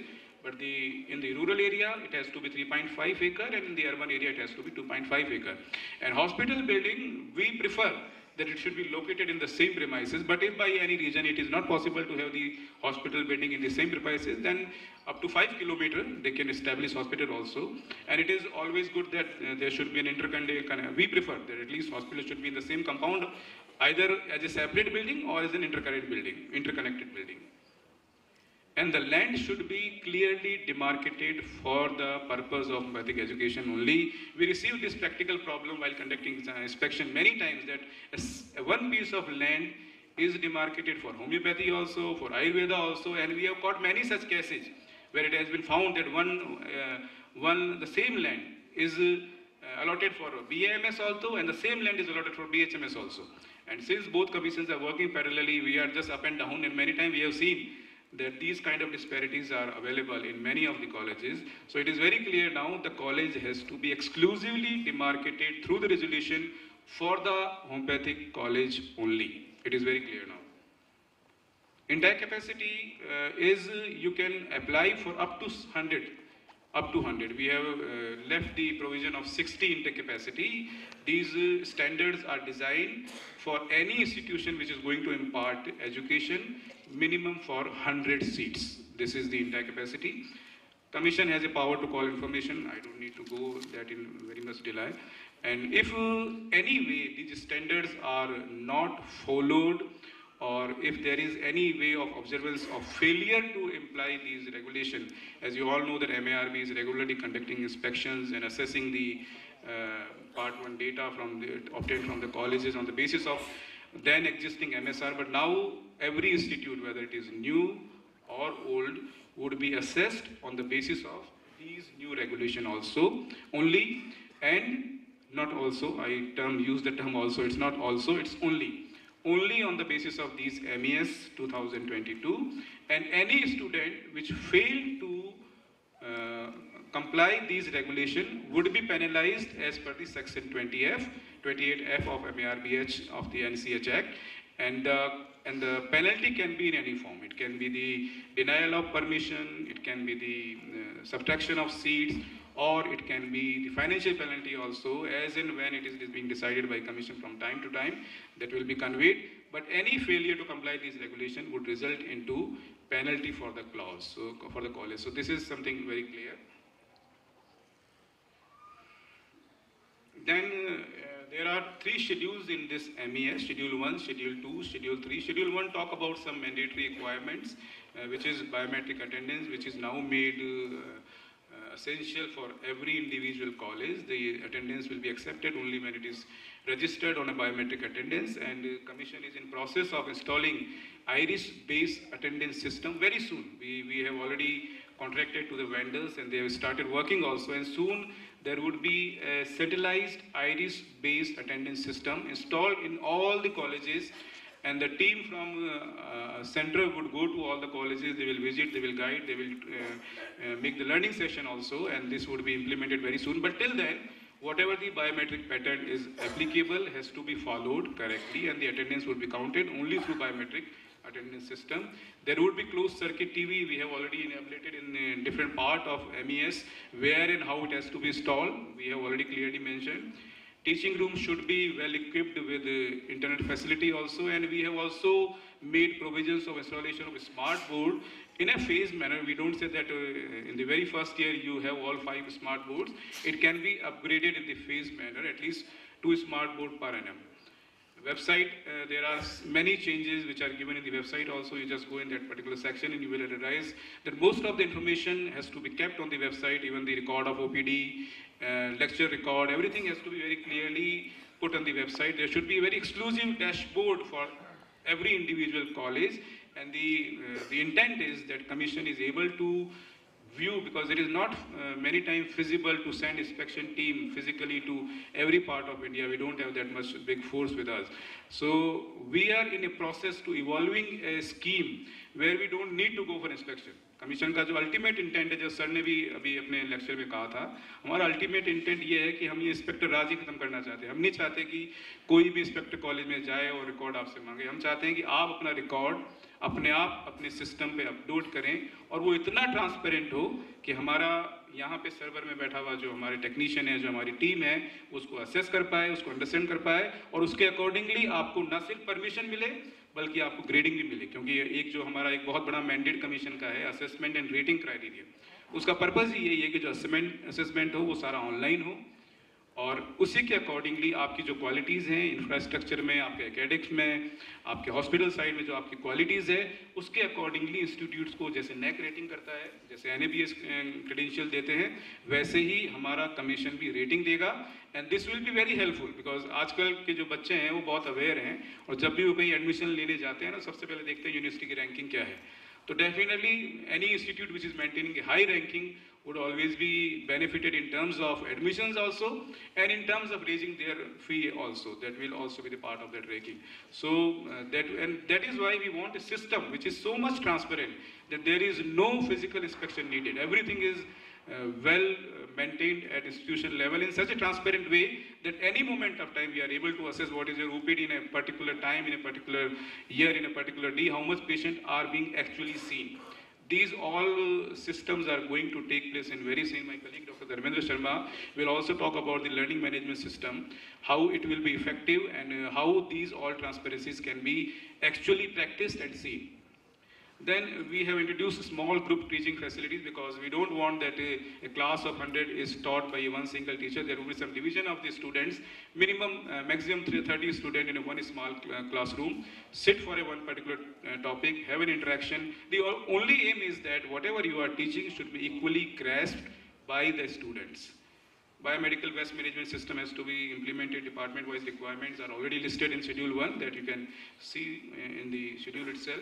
But the, in the rural area, it has to be 3.5 acre, and in the urban area, it has to be 2.5 acre. And hospital building, we prefer that it should be located in the same premises. But if by any reason it is not possible to have the hospital building in the same premises, then up to five kilometer they can establish hospital also. And it is always good that uh, there should be an interconnected. We prefer that at least hospital should be in the same compound, either as a separate building or as an interconnected building, interconnected building and the land should be clearly demarcated for the purpose of homeopathic education only. We received this practical problem while conducting inspection many times that one piece of land is demarcated for homeopathy also, for Ayurveda also, and we have got many such cases where it has been found that one, uh, one the same land is uh, allotted for BAMS also, and the same land is allotted for BHMS also. And since both commissions are working parallelly, we are just up and down, and many times we have seen that these kind of disparities are available in many of the colleges. So it is very clear now the college has to be exclusively demarcated through the resolution for the homeopathic college only. It is very clear now. Entire capacity uh, is uh, you can apply for up to 100 up to 100. We have uh, left the provision of 60 intake capacity. These uh, standards are designed for any institution which is going to impart education minimum for 100 seats. This is the entire capacity. Commission has a power to call information. I don't need to go that in very much delay. And if uh, any way these standards are not followed or if there is any way of observance of failure to imply these regulations, as you all know that MARB is regularly conducting inspections and assessing the uh, part one data from the, obtained from the colleges on the basis of then existing MSR, but now every institute, whether it is new or old, would be assessed on the basis of these new regulation also only. And not also, I term use the term also, it's not also, it's only. Only on the basis of these MES 2022 and any student which failed to uh, comply these regulation would be penalized as per the section 20F, 28F of MARBH of the NCH Act. And uh, and the penalty can be in any form. It can be the denial of permission, it can be the uh, subtraction of seats, or it can be the financial penalty also, as in when it is, it is being decided by commission from time to time, that will be conveyed. But any failure to comply these regulation would result into penalty for the clause, so for the college. So this is something very clear. Then uh, there are three schedules in this MES, Schedule 1, Schedule 2, Schedule 3. Schedule 1 talk about some mandatory requirements, uh, which is biometric attendance, which is now made uh, essential for every individual college. The attendance will be accepted only when it is registered on a biometric attendance and the commission is in process of installing iris-based attendance system very soon. We, we have already contracted to the vendors and they have started working also and soon there would be a satellized iris-based attendance system installed in all the colleges and the team from uh, uh, center would go to all the colleges, they will visit, they will guide, they will uh, uh make the learning session also and this would be implemented very soon. But till then, whatever the biometric pattern is applicable has to be followed correctly and the attendance would be counted only through biometric attendance system. There would be closed circuit TV. We have already enabled it in a different part of MES where and how it has to be installed. We have already clearly mentioned. Teaching rooms should be well equipped with uh, internet facility also and we have also made provisions of installation of a smart board in a phased manner. We don't say that uh, in the very first year you have all five smart boards. It can be upgraded in the phased manner, at least two smart board per annum website, uh, there are many changes which are given in the website also. You just go in that particular section and you will realize that most of the information has to be kept on the website, even the record of OPD, uh, lecture record, everything has to be very clearly put on the website. There should be a very exclusive dashboard for every individual college and the, uh, the intent is that commission is able to view because it is not uh, many times feasible to send inspection team physically to every part of India. We don't have that much big force with us. So we are in a process to evolving a scheme where we don't need to go for inspection. Commission का जो ultimate intent है जो sir ने भी अभी अपने lecture में कहा था हमारा अल्टीमेट इंटेंट ये है कि हम ये इंस्पेक्टर राज ही खत्म करना चाहते हैं हम नहीं चाहते कि कोई भी इंस्पेक्टर कॉलेज में जाए और रिकॉर्ड आपसे मांगे हम चाहते हैं कि आप अपना रिकॉर्ड अपने आप, अपने सिस्टम पे अपलोड करें और वो इतना ट्रांसपेरेंट हो कि हमारा यहाँ पे सर्वर में बैठा हुआ जो हमारे टेक्नीशियन है, जो हमारी टीम है, उसको असेस कर पाए, उसको अंडरस्टैंड कर पाए और उसके अकॉर्डिंगली आपको न सिर्फ़ परमिशन मिले, बल्कि आपको ग्रेडिंग भी मिले। क्योंकि एक जो हमारा एक बहुत बड़ा मैंडेट कमीशन का है असेसमेंट एंड रेटिंग क्राइटेरिया उसका पर्पज़ ही यही है कि जो असेसमेंट असेसमेंट हो, वो सारा ऑनलाइन हो। और उसी के अकॉर्डिंगली आपकी जो क्वालिटीज़ हैं इंफ्रास्ट्रक्चर में, आपके एकेडमिक्स में, आपके हॉस्पिटल साइड में जो आपकी क्वालिटीज़ है, उसके अकॉर्डिंगली इंस्टीट्यूट्स को जैसे नेक रेटिंग करता है, जैसे एन क्रेडेंशियल देते हैं, वैसे ही हमारा कमीशन भी रेटिंग देगा। And this will be very helpful because आजकल के जो बच्चे हैं, वो बहुत अवेयर हैं और जब भी वो कहीं एडमिशन लेने जाते हैं ना, सबसे पहले देखते हैं यूनिवर्सिटी की रैंकिंग क्या है। तो definitely any institute which is maintaining high ranking would always be benefited in terms of admissions also and in terms of raising their fee also. That will also be the part of that ranking so uh, that and that is why we want a system which is so much transparent that there is no physical inspection needed. Everything is uh, well maintained at institution level in such a transparent way that any moment of time we are able to assess what is your OPD in a particular time, in a particular year, in a particular day, how much patients are being actually seen. These all systems are going to take place in very soon. My colleague Dr. Dharmendra Sharma will also talk about the learning management system, how it will be effective and uh, how these all transparencies can be actually practiced and seen. Then we have introduced small group teaching facilities because we don't want that a, a, class of 100 is taught by one single teacher. There will be some division of the students, minimum, uh, maximum 30 students in one small cl uh, classroom, sit for a one particular uh, topic, have an interaction. The only aim is that whatever you are teaching should be equally grasped by the students. Biomedical waste management system has to be implemented. Department-wise requirements are already listed in Schedule 1 that you can see uh, in the schedule itself.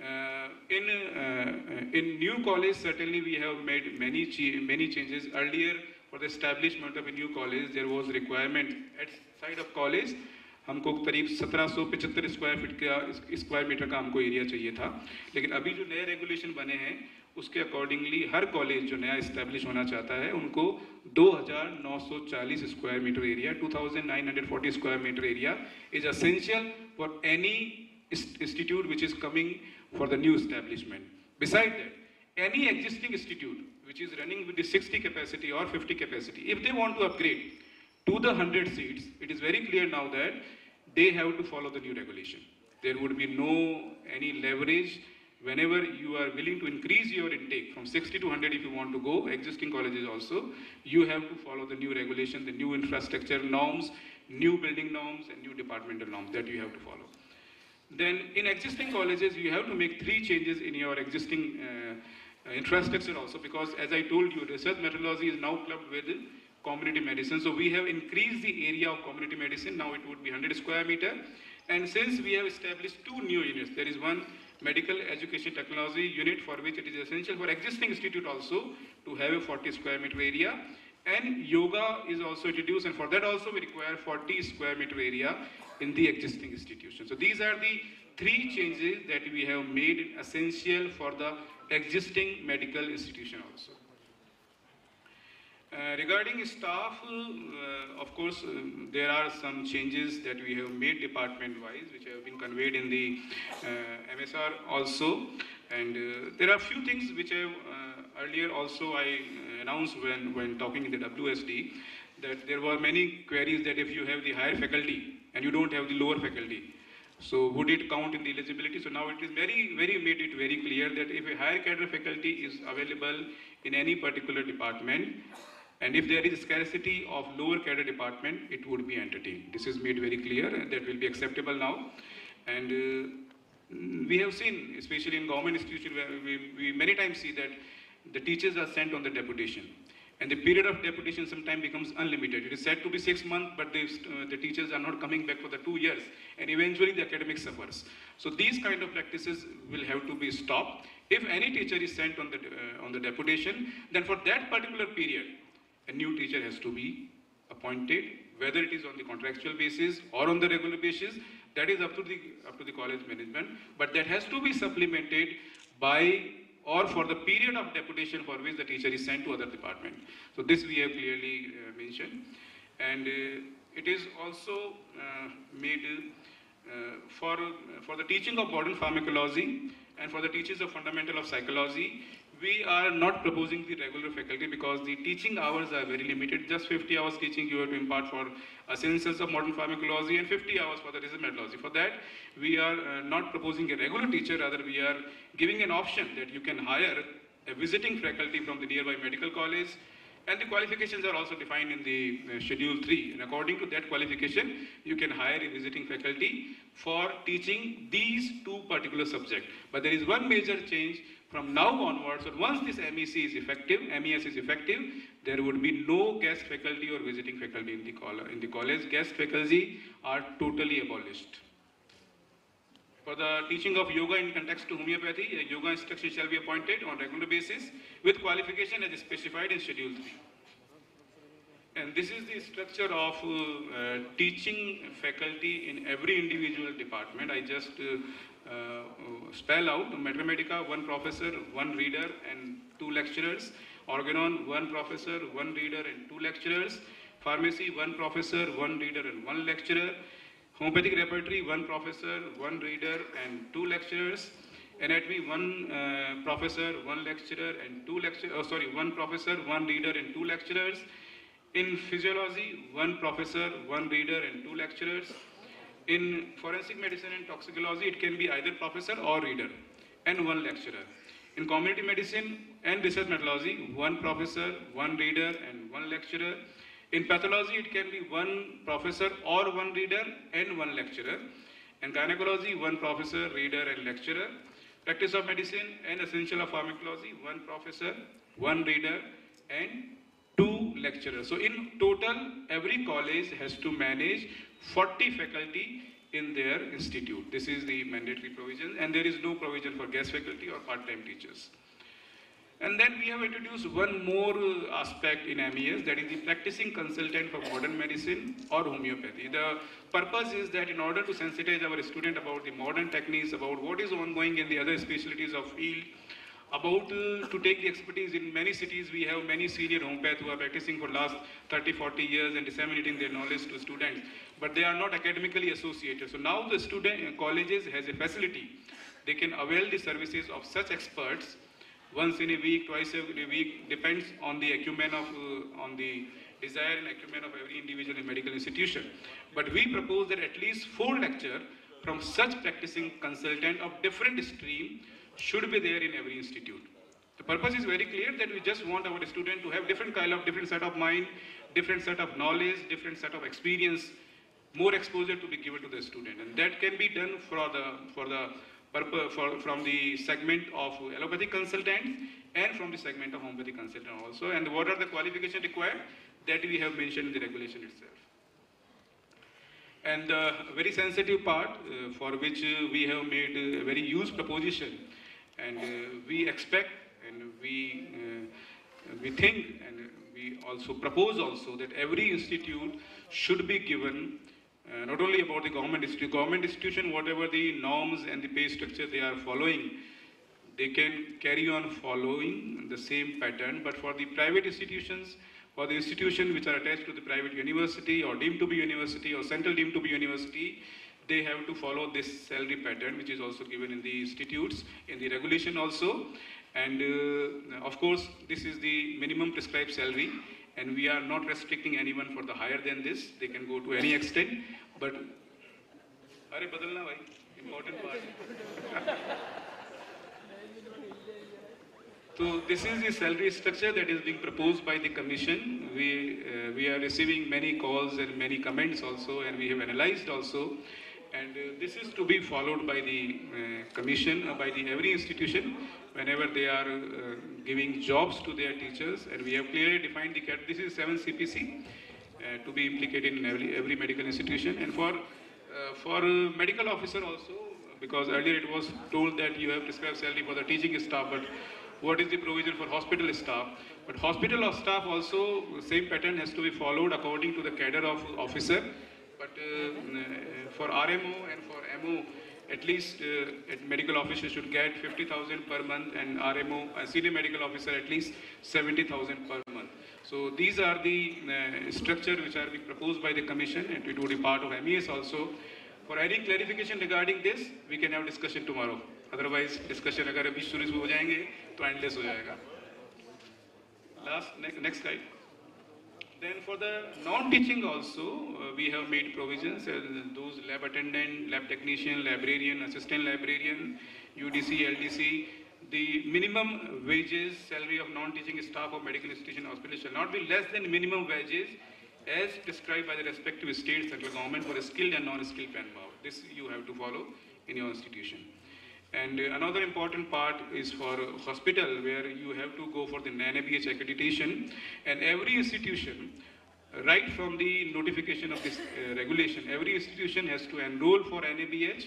uh, in uh, in new college certainly we have made many many changes. Earlier for the establishment of a new college there was requirement at side of college हमको करीब 1775 square feet का square metre का हमको area चाहिए था। लेकिन अभी जो नए रेगुलेशन बने हैं उसके अकॉर्डिंगली हर कॉलेज जो नया इस्टेब्लिश होना चाहता है उनको 2940 square metre area 2940 square metre area is essential for any institute which is coming for the new establishment. Beside that, any existing institute which is running with the 60 capacity or 50 capacity, if they want to upgrade to the 100 seats, it is very clear now that they have to follow the new regulation. There would be no any leverage whenever you are willing to increase your intake from 60 to 100 if you want to go, existing colleges also, you have to follow the new regulation, the new infrastructure norms, new building norms and new departmental norms that you have to follow. Then in existing colleges, you have to make three changes in your existing uh, infrastructure also because as I told you, research methodology is now clubbed with community medicine. So we have increased the area of community medicine. Now it would be 100 square meter. And since we have established two new units, there is one medical education technology unit for which it is essential for existing institute also to have a 40 square meter area. And yoga is also introduced and for that also we require 40 square meter area in the existing institution. So these are the three changes that we have made essential for the existing medical institution also. Uh, regarding staff, uh, of course, uh, there are some changes that we have made department-wise, which have been conveyed in the uh, MSR also. And uh, there are few things which I earlier also I announced when, when talking in the WSD, that there were many queries that if you have the higher faculty and you don't have the lower faculty, so would it count in the eligibility? So now it is very, very made it very clear that if a higher cadre faculty is available in any particular department, and if there is scarcity of lower cadre department, it would be entertained. This is made very clear and that will be acceptable now. And uh, we have seen, especially in government institutions, where we, we many times see that the teachers are sent on the deputation. And the period of deputation sometimes becomes unlimited. It is said to be six months, but the, uh, the teachers are not coming back for the two years, and eventually the academic suffers. So these kind of practices will have to be stopped. If any teacher is sent on the, uh, on the deputation, then for that particular period, a new teacher has to be appointed, whether it is on the contractual basis or on the regular basis, that is up to the, up to the college management, but that has to be supplemented by or for the period of deputation for which the teacher is sent to other department. So this we have clearly uh, mentioned. And uh, it is also uh, made uh, for, for the teaching of modern pharmacology and for the teachers of fundamental of psychology, we are not proposing the regular faculty because the teaching hours are very limited. Just 50 hours teaching you have to impart for essentials of modern pharmacology and 50 hours for the rheumatology. For that, we are uh, not proposing a regular teacher, rather we are giving an option that you can hire a visiting faculty from the nearby medical college and the qualifications are also defined in the uh, Schedule 3. And according to that qualification, you can hire a visiting faculty for teaching these two particular subjects. But there is one major change from now onwards, or once this MEC is effective, MES is effective, there would be no guest faculty or visiting faculty in the, in the college. Guest faculty are totally abolished. For the teaching of yoga in context to homeopathy, a yoga instruction shall be appointed on regular basis with qualification as specified in Schedule 3. And this is the structure of uh, uh, teaching faculty in every individual department. I just uh spell out Materia Medica, one professor, one reader and two lecturers. Organon, one professor, one reader and two lecturers. Pharmacy, one professor, one reader and one lecturer. Homeopathic repertory, one professor, one reader and two lecturers. Anatomy, one uh, professor, one lecturer and two lecturers, oh, sorry, one professor, one reader and two lecturers. In physiology, one professor, one reader and two lecturers. In forensic medicine and toxicology, it can be either professor or reader and one lecturer. In community medicine and research methodology, one professor, one reader and one lecturer. In pathology, it can be one professor or one reader and one lecturer. In gynecology, one professor, reader, and lecturer. Practice of medicine and essential of pharmacology, one professor, one reader, and two lecturers. So in total, every college has to manage 40 faculty in their institute. This is the mandatory provision, and there is no provision for guest faculty or part-time teachers. And then we have introduced one more uh, aspect in MES, that is the practicing consultant for modern medicine or homeopathy. The purpose is that in order to sensitize our student about the modern techniques, about what is ongoing in the other specialties of field, about uh, to take the expertise in many cities we have many senior homeopaths who are practicing for last 30 40 years and disseminating their knowledge to students. But they are not academically associated. So now the student uh, colleges has a facility. They can avail the services of such experts once in a week, twice a week, depends on the acumen of, uh, on the desire and acumen of every individual in medical institution. But we propose that at least four lecture from such practicing consultant of different stream should be there in every institute. The purpose is very clear that we just want our student to have different kind of, different set of mind, different set of knowledge, different set of experience, more exposure to be given to the student. And that can be done for the, for the for, from the segment of allopathic consultant and from the segment of homeopathic consultant also. And what are the qualifications required? That we have mentioned in the regulation itself. And the very sensitive part uh, for which uh, we have made a very huge proposition and uh, we expect and we, uh, we think and we also propose also that every institute should be given uh, not only about the government institution, government institution, whatever the norms and the pay structure they are following, they can carry on following the same pattern. But for the private institutions, For the institution which are attached to the private university or deemed to be university or central deemed to be university, they have to follow this salary pattern which is also given in the institutes, in the regulation also. And uh, of course, this is the minimum prescribed salary and we are not restricting anyone for the higher than this. They can go to any extent, but... Are badalna bhai, important part. So this is the salary structure that is being proposed by the commission. We, uh, we are receiving many calls and many comments also and we have analyzed also. And uh, this is to be followed by the uh, commission, uh, by the every institution, whenever they are uh, giving jobs to their teachers. And we have clearly defined the cat. This is 7 CPC uh, to be implicated in every, every medical institution. And for uh, for medical officer also, because earlier it was told that you have prescribed salary for the teaching staff, but what is the provision for hospital staff? But hospital staff also, same pattern has to be followed according to the cadre of officer But uh, for RMO and for MO, at least uh, at medical officer should get 50,000 per month and RMO, uh, senior medical officer at least 70,000 per month. So these are the uh, structure which are being proposed by the commission and it will be part of MES also. For any clarification regarding this, we can have discussion tomorrow. Otherwise, discussion अगर अभी शुरू हो जाएंगे तो endless हो जाएगा. Last, next, next slide. Then for the non-teaching also, uh, we have made provisions, uh, those lab attendant, lab technician, librarian, assistant librarian, UDC, LDC, the minimum wages, salary of non-teaching staff of medical institution hospital shall not be less than minimum wages as prescribed by the respective state central government for a skilled and non-skilled manpower. This you have to follow in your institution. And another important part is for hospital where you have to go for the NANABH accreditation and every institution right from the notification of this uh, regulation, every institution has to enroll for NABH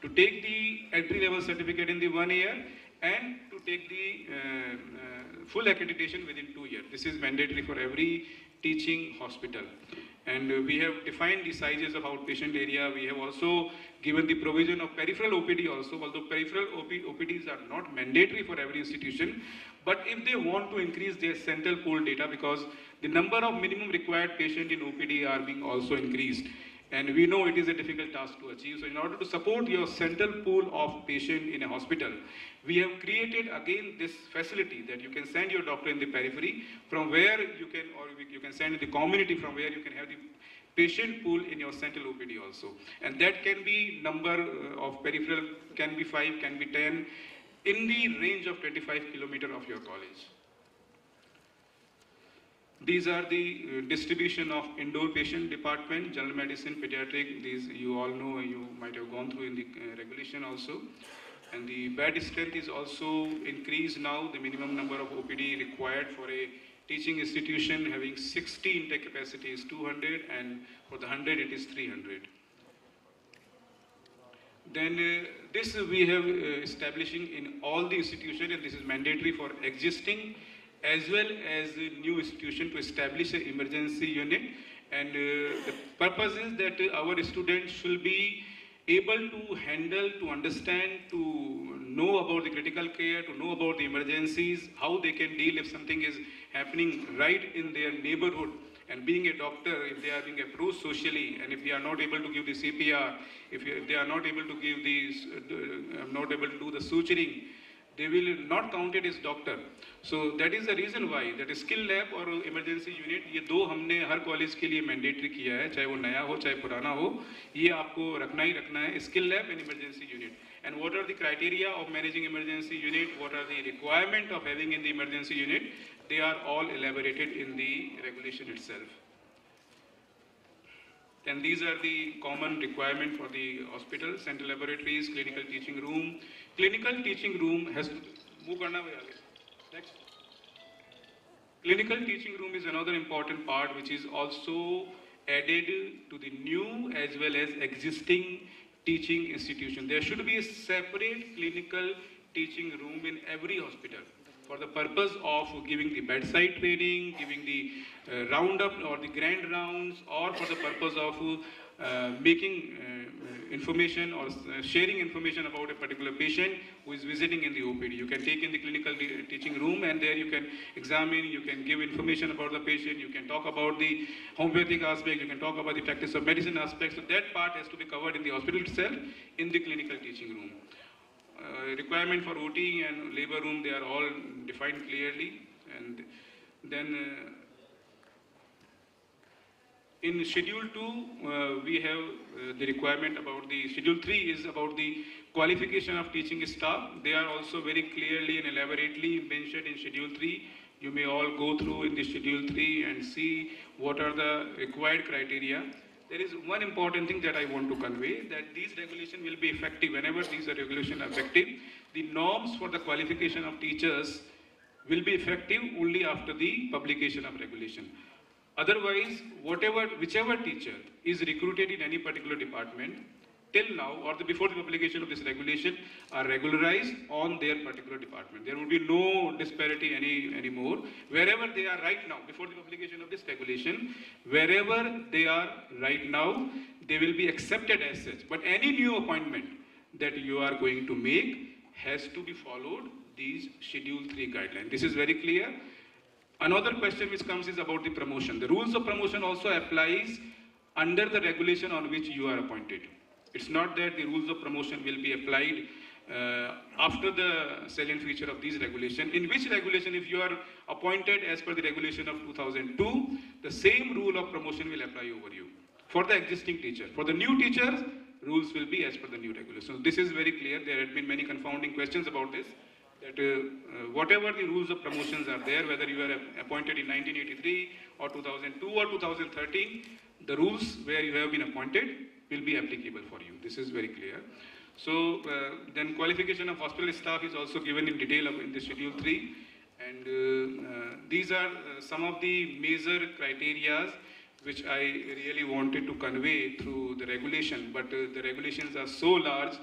to take the entry level certificate in the one year and to take the uh, uh, full accreditation within two years. This is mandatory for every teaching hospital. And uh, we have defined the sizes of outpatient area. We have also given the provision of peripheral OPD also, although peripheral OP, OPDs are not mandatory for every institution. But if they want to increase their central pool data, because the number of minimum required patient in OPD are being also increased. And we know it is a difficult task to achieve. So in order to support your central pool of patient in a hospital, we have created again this facility that you can send your doctor in the periphery from where you can, or you can send the community from where you can have the patient pool in your central OPD also. And that can be number uh, of peripheral, can be 5, can be 10, in the range of 25 kilometer of your college. These are the uh, distribution of indoor patient department, general medicine, pediatric. These you all know, you might have gone through in the uh, regulation also. And the bed strength is also increased now. The minimum number of OPD required for a teaching institution having 60 intake capacity is 200 and for the 100 it is 300. Then uh, this we have uh, establishing in all the institutions and this is mandatory for existing as well as a new institution to establish an emergency unit and uh, the purpose is that uh, our students should be able to handle, to understand, to know about the critical care, to know about the emergencies, how they can deal if something is happening right in their neighborhood. And being a doctor, if they are being approached socially, and if they are not able to give the CPR, if, they are not able to give the, uh, not able to do the suturing, they will not count it as doctor. So that is the reason why that skill lab और emergency unit ये दो हमने हर college के लिए mandatory किया है चाहे वो नया हो चाहे पुराना हो ये आपको रखना ही रखना है skill lab and emergency unit and what are the criteria of managing emergency unit what are the requirement of having in the emergency unit they are all elaborated in the regulation itself and these are the common requirement for the hospital, central laboratories, clinical teaching room. clinical teaching room has move karna bhai aage next. Clinical teaching room is another important part which is also added to the new as well as existing teaching institution. There should be a separate clinical teaching room in every hospital for the purpose of giving the bedside training giving the uh, round up or the grand rounds or for the purpose of making uh, information or uh, sharing information about a particular patient who is visiting in the OPD. You can take in the clinical teaching room and there you can examine, you can give information about the patient, you can talk about the homeopathic aspect, you can talk about the practice of medicine aspect. So that part has to be covered in the hospital itself in the clinical teaching room. Uh, requirement for OT and labor room, they are all defined clearly. And then uh, in Schedule 2, uh, we have uh, the requirement about the, Schedule 3 is about the qualification of teaching staff. They are also very clearly and elaborately mentioned in Schedule 3. You may all go through in the Schedule 3 and see what are the required criteria. There is one important thing that I want to convey, that these regulations will be effective whenever these are regulations are effective. The norms for the qualification of teachers will be effective only after the publication of regulation. Otherwise, whatever, whichever teacher is recruited in any particular department, till now or the, before the publication of this regulation, are regularized on their particular department. There will be no disparity any anymore. Wherever they are right now, before the publication of this regulation, wherever they are right now, they will be accepted as such. But any new appointment that you are going to make has to be followed these Schedule 3 guidelines. This is very clear. Another question which comes is about the promotion. The rules of promotion also applies under the regulation on which you are appointed. It's not that the rules of promotion will be applied uh, after the salient feature of these regulation. In which regulation, if you are appointed as per the regulation of 2002, the same rule of promotion will apply over you for the existing teacher. For the new teachers, rules will be as per the new regulation. So this is very clear. There had been many confounding questions about this that uh, whatever the rules of promotions are there, whether you are appointed in 1983 or 2002 or 2013, the rules where you have been appointed will be applicable for you. This is very clear. So uh, then qualification of hospital staff is also given in detail in the Schedule 3 and uh, uh, these are uh, some of the major criteria which I really wanted to convey through the regulation but uh, the regulations are so large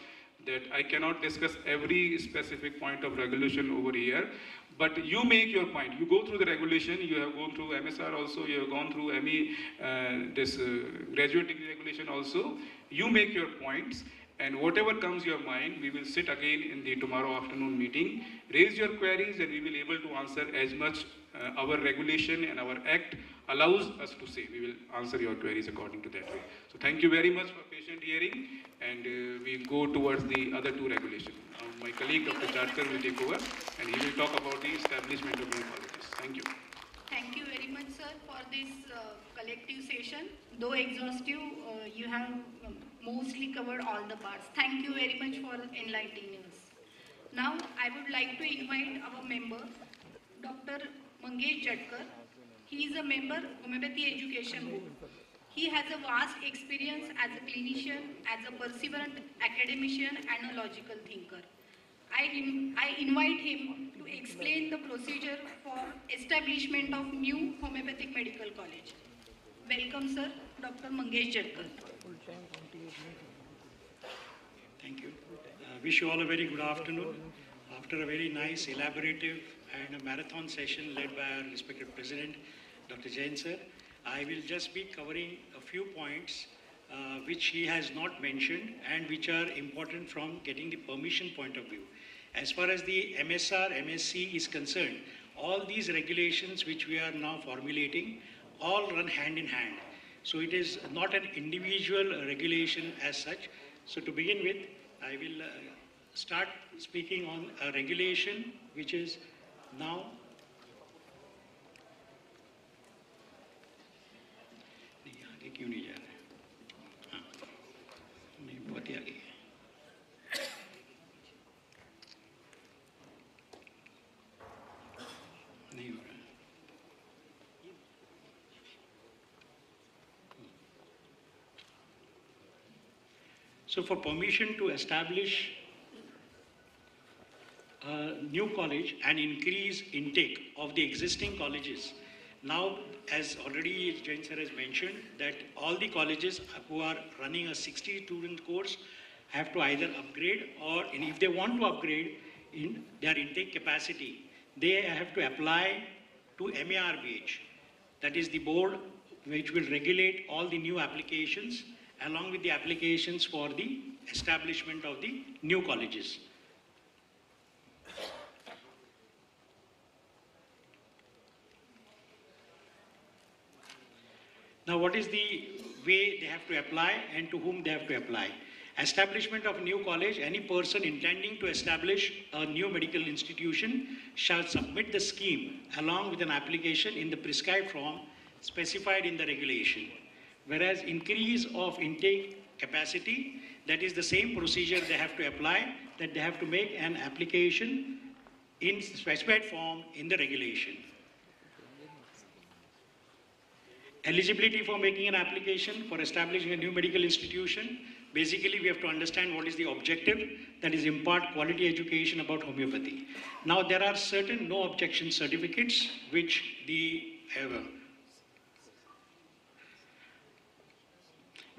that I cannot discuss every specific point of regulation over here. But you make your point. You go through the regulation. You have gone through MSR also. You have gone through ME, uh, this uh, graduate degree regulation also. You make your points. And whatever comes your mind, we will sit again in the tomorrow afternoon meeting, raise your queries, and we will be able to answer as much uh, our regulation and our act allows us to say. We will answer your queries according to that way. So thank you very much for patient hearing, and uh, we go towards the other two regulations. Now, my colleague Dr. Jadkar will take over, and he will talk about the establishment of new colleges. Thank you. Thank you very much, sir, for this uh, collective session. Though exhaustive, uh, you have um, mostly covered all the parts. Thank you very much for enlightening us. Now, I would like to invite our member, Dr. Mangesh Jadkar. He is a member of the Homeopathy Education Board. He has a vast experience as a clinician, as a perseverant academician, and a logical thinker. I, I invite him to explain the procedure for establishment of new homeopathic medical college. Welcome, sir, Dr. Mangesh Jadkar. Thank you. Uh, Wish you all a very good afternoon. After a very nice, elaborative and a marathon session led by our respected President, Dr. Jain sir, I will just be covering a few points uh, which he has not mentioned and which are important from getting the permission point of view. As far as the MSR, MSc is concerned, all these regulations which we are now formulating all run hand in hand. So it is not an individual regulation as such. So to begin with, I will uh, start speaking on a regulation which is now So for permission to establish a new college and increase intake of the existing colleges. Now, as already Jain sir has mentioned, that all the colleges who are running a 60 student course have to either upgrade or, if they want to upgrade in their intake capacity, they have to apply to MARBH. That is the board which will regulate all the new applications along with the applications for the establishment of the new colleges. Now, what is the way they have to apply and to whom they have to apply? Establishment of new college, any person intending to establish a new medical institution shall submit the scheme along with an application in the prescribed form specified in the regulation. Whereas increase of intake capacity, that is the same procedure they have to apply, that they have to make an application in specified form in the regulation. Eligibility for making an application for establishing a new medical institution. Basically, we have to understand what is the objective, that is impart quality education about homeopathy. Now, there are certain no objection certificates which the uh,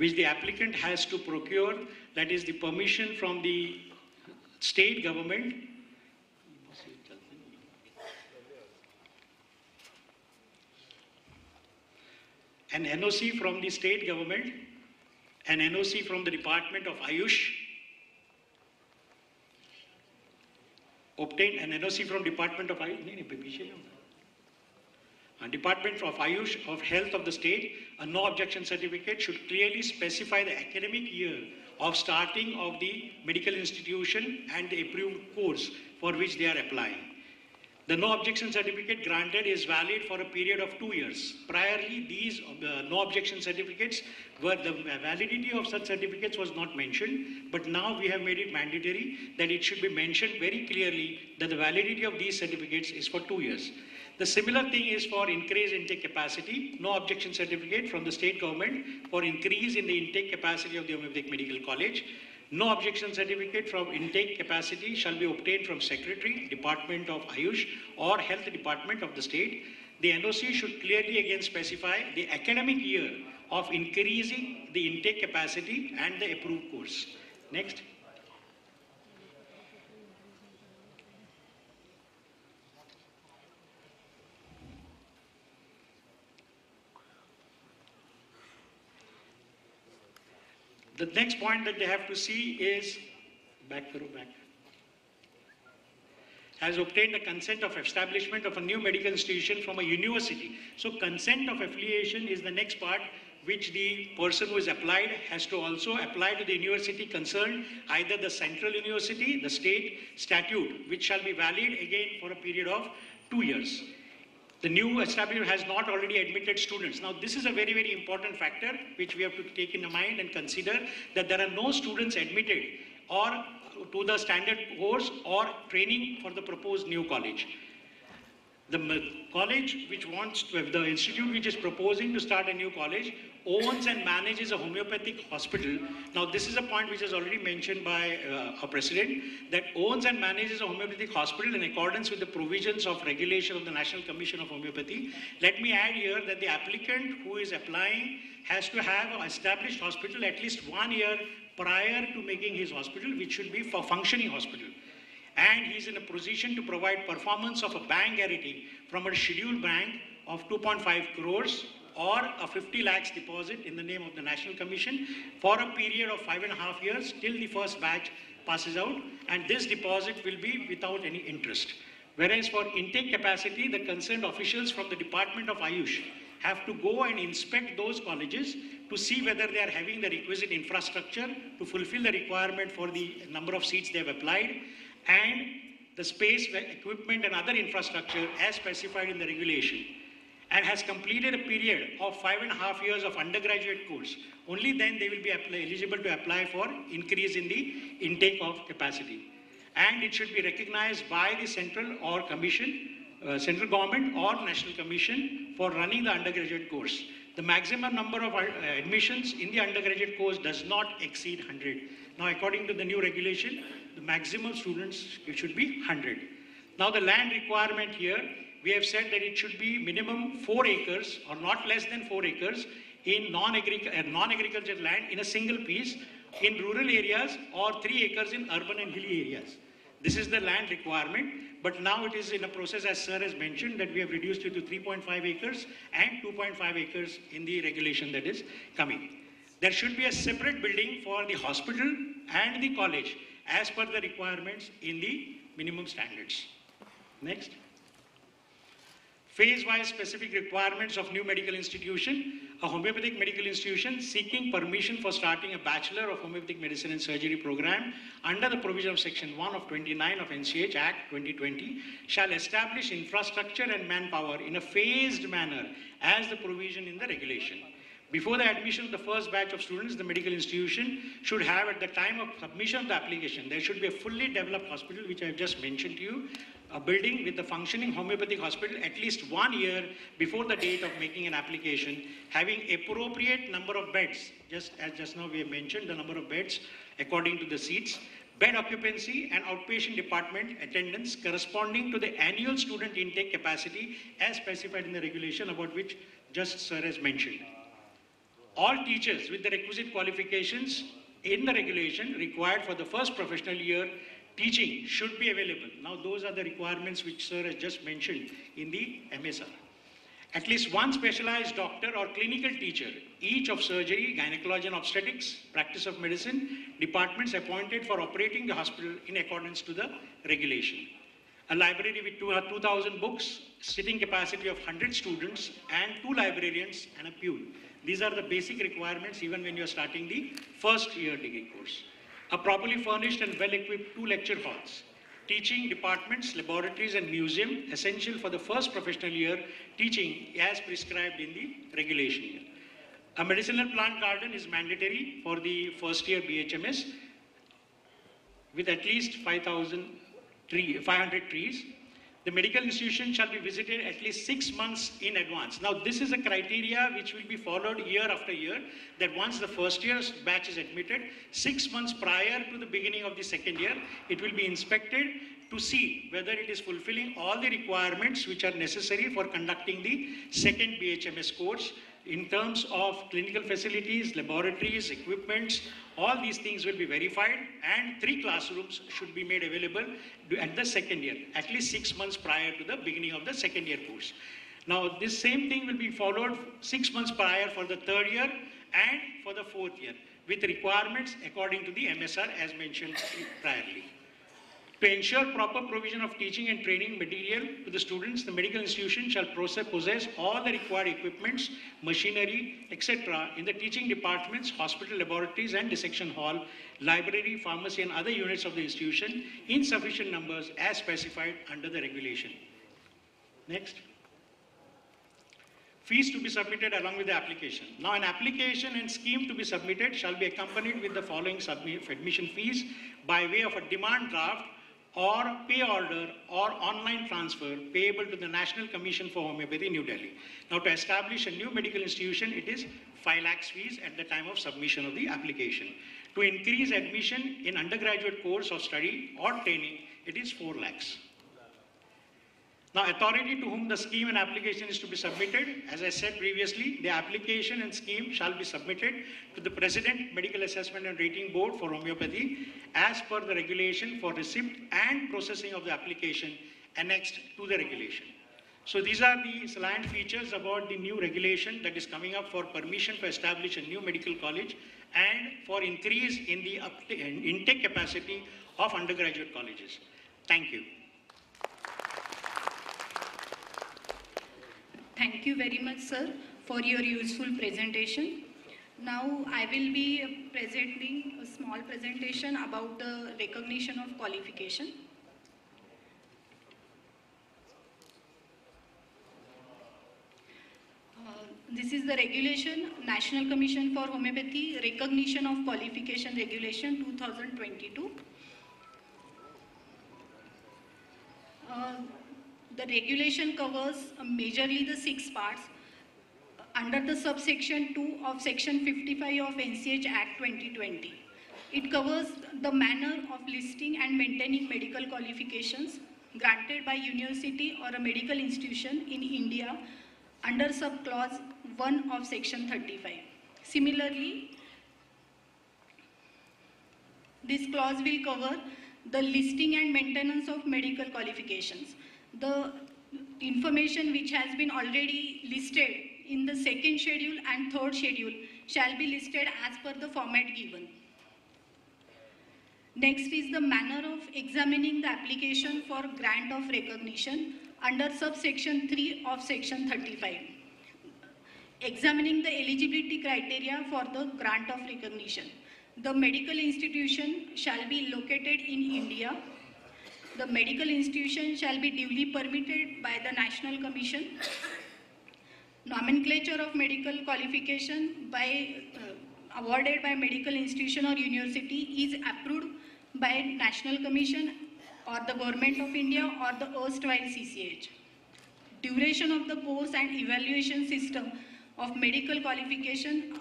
which the applicant has to procure, that is the permission from the state government. An NOC from the state government, an NOC from the Department of Ayush, obtained an NOC from Department of Ayush, Department of Ayush of Health of the state, a no objection certificate should clearly specify the academic year of starting of the medical institution and the approved course for which they are applying. The no objection certificate granted is valid for a period of two years. Priorly, these uh, no objection certificates were the validity of such certificates was not mentioned, but now we have made it mandatory that it should be mentioned very clearly that the validity of these certificates is for two years. The similar thing is for increase intake capacity, no objection certificate from the state government for increase in the intake capacity of the homeopathic medical college. No objection certificate from intake capacity shall be obtained from Secretary, Department of Ayush or Health Department of the state. The NOC should clearly again specify the academic year of increasing the intake capacity and the approved course. Next. The next point that they have to see is back karo back. Has obtained the consent of establishment of a new medical institution from a university. So consent of affiliation is the next part which the person who is applied has to also apply to the university concerned, either the central university, the state statute, which shall be valid again for a period of two years. The new establishment has not already admitted students. Now, this is a very, very important factor which we have to take in mind and consider that there are no students admitted or to the standard course or training for the proposed new college. The college which wants to, have the institute which is proposing to start a new college owns and manages a homeopathic hospital. Now, this is a point which is already mentioned by uh, our president that owns and manages a homeopathic hospital in accordance with the provisions of regulation of the National Commission of Homeopathy. Let me add here that the applicant who is applying has to have an established hospital at least one year prior to making his hospital, which should be for functioning hospital and he's in a position to provide performance of a bank guarantee from a scheduled bank of 2.5 crores or a 50 lakhs deposit in the name of the National Commission for a period of five and a half years till the first batch passes out and this deposit will be without any interest. Whereas for intake capacity, the concerned officials from the Department of Ayush have to go and inspect those colleges to see whether they are having the requisite infrastructure to fulfill the requirement for the number of seats they have applied and the space, equipment and other infrastructure as specified in the regulation and has completed a period of five and a half years of undergraduate course, only then they will be eligible to apply for increase in the intake of capacity. And it should be recognized by the central or commission, uh, central government or national commission for running the undergraduate course. The maximum number of uh, admissions in the undergraduate course does not exceed 100. Now, according to the new regulation, the maximum students should be 100. Now, the land requirement here, we have said that it should be minimum 4 acres or not less than 4 acres in uh, non-agricultural land in a single piece in rural areas or 3 acres in urban and hilly areas. This is the land requirement, but now it is in a process, as Sir has mentioned, that we have reduced it to 3.5 acres and 2.5 acres in the regulation that is coming. There should be a separate building for the hospital and the college as per the requirements in the minimum standards. Next. Phase-wise specific requirements of new medical institution. A homeopathic medical institution seeking permission for starting a Bachelor of Homeopathic Medicine and Surgery program under the provision of Section 1 of 29 of NCH Act 2020 shall establish infrastructure and manpower in a phased manner as the provision in the regulation. Before the admission of the first batch of students, the medical institution should have at the time of submission of the application, there should be a fully developed hospital, which I have just mentioned to you, a building with a functioning homeopathic hospital at least one year before the date of making an application, having appropriate number of beds, just as just now we have mentioned, the number of beds according to the seats, bed occupancy and outpatient department attendance corresponding to the annual student intake capacity as specified in the regulation about which just sir has mentioned. All teachers with the requisite qualifications in the regulation required for the first professional year teaching should be available. Now, those are the requirements which sir has just mentioned in the MSR. At least one specialized doctor or clinical teacher, each of surgery, gynecology and obstetrics, practice of medicine, departments appointed for operating the hospital in accordance to the regulation. A library with 2,000 books, sitting capacity of 100 students, and two librarians and a pew. These are the basic requirements even when you are starting the first year degree course. A properly furnished and well-equipped two lecture halls, teaching departments, laboratories and museum essential for the first professional year teaching as prescribed in the regulation year. A medicinal plant garden is mandatory for the first year BHMS with at least 5,000 tree, 500 trees. The medical institution shall be visited at least six months in advance. Now, this is a criteria which will be followed year after year, that once the first year's batch is admitted, six months prior to the beginning of the second year, it will be inspected to see whether it is fulfilling all the requirements which are necessary for conducting the second BHMS course in terms of clinical facilities, laboratories, equipments, all these things will be verified and three classrooms should be made available at the second year, at least six months prior to the beginning of the second year course. Now, this same thing will be followed six months prior for the third year and for the fourth year with requirements according to the MSR as mentioned priorly. To ensure proper provision of teaching and training material to the students, the medical institution shall possess all the required equipments, machinery, etc. in the teaching departments, hospital laboratories and dissection hall, library, pharmacy and other units of the institution in sufficient numbers as specified under the regulation. Next. Fees to be submitted along with the application. Now, an application and scheme to be submitted shall be accompanied with the following admission fees by way of a demand draft or pay order or online transfer payable to the National Commission for Homeopathy, New Delhi. Now, to establish a new medical institution, it is 5 lakhs fees at the time of submission of the application. To increase admission in undergraduate course of study or training, it is 4 lakhs. Now, authority to whom the scheme and application is to be submitted, as I said previously, the application and scheme shall be submitted to the President Medical Assessment and Rating Board for Homeopathy as per the regulation for receipt and processing of the application annexed to the regulation. So these are the salient features about the new regulation that is coming up for permission to establish a new medical college and for increase in the intake capacity of undergraduate colleges. Thank you. Thank you very much, sir, for your useful presentation. Now, I will be presenting a small presentation about the recognition of qualification. Uh, This is the regulation, National Commission for Homeopathy Recognition of Qualification Regulation 2022. Uh, The regulation covers uh, majorly the six parts. Under the subsection 2 of section 55 of NCH Act 2020. It covers the manner of listing and maintaining medical qualifications granted by university or a medical institution in India under subclause 1 of section 35. Similarly, this clause will cover the listing and maintenance of medical qualifications. The information which has been already listed in the second schedule and third schedule shall be listed as per the format given. Next is the manner of examining the application for grant of recognition under subsection 3 of section 35. Examining the eligibility criteria for the grant of recognition. The medical institution shall be located in India. The medical institution shall be duly permitted by the National Commission. Nomenclature of medical qualification by uh, awarded by medical institution or university is approved by National Commission or the Government of India or the erstwhile CCH. Duration of the course and evaluation system of medical qualification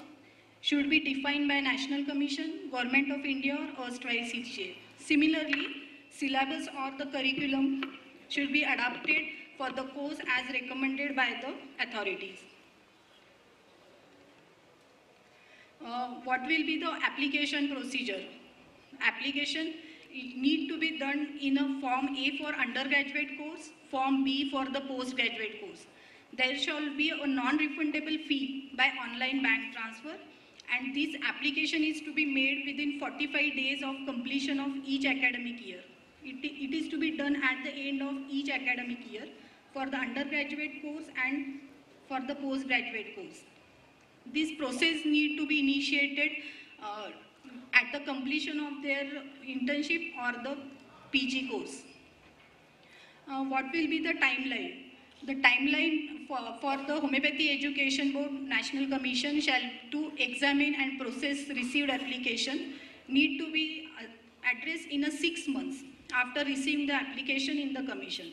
should be defined by National Commission, Government of India or erstwhile CCH. Similarly, syllabus or the curriculum should be adapted for the course as recommended by the authorities. Uh, what will be the application procedure? Application need to be done in a form A for undergraduate course, form B for the postgraduate course. There shall be a non-refundable fee by online bank transfer and this application is to be made within 45 days of completion of each academic year. It, it is to be done at the end of each academic year for the undergraduate course and for the postgraduate course. This process need to be initiated uh, at the completion of their internship or the PG course. Uh, what will be the timeline? The timeline for, for the Homeopathy Education Board National Commission shall to examine and process received application need to be uh, addressed in a six months after receiving the application in the commission.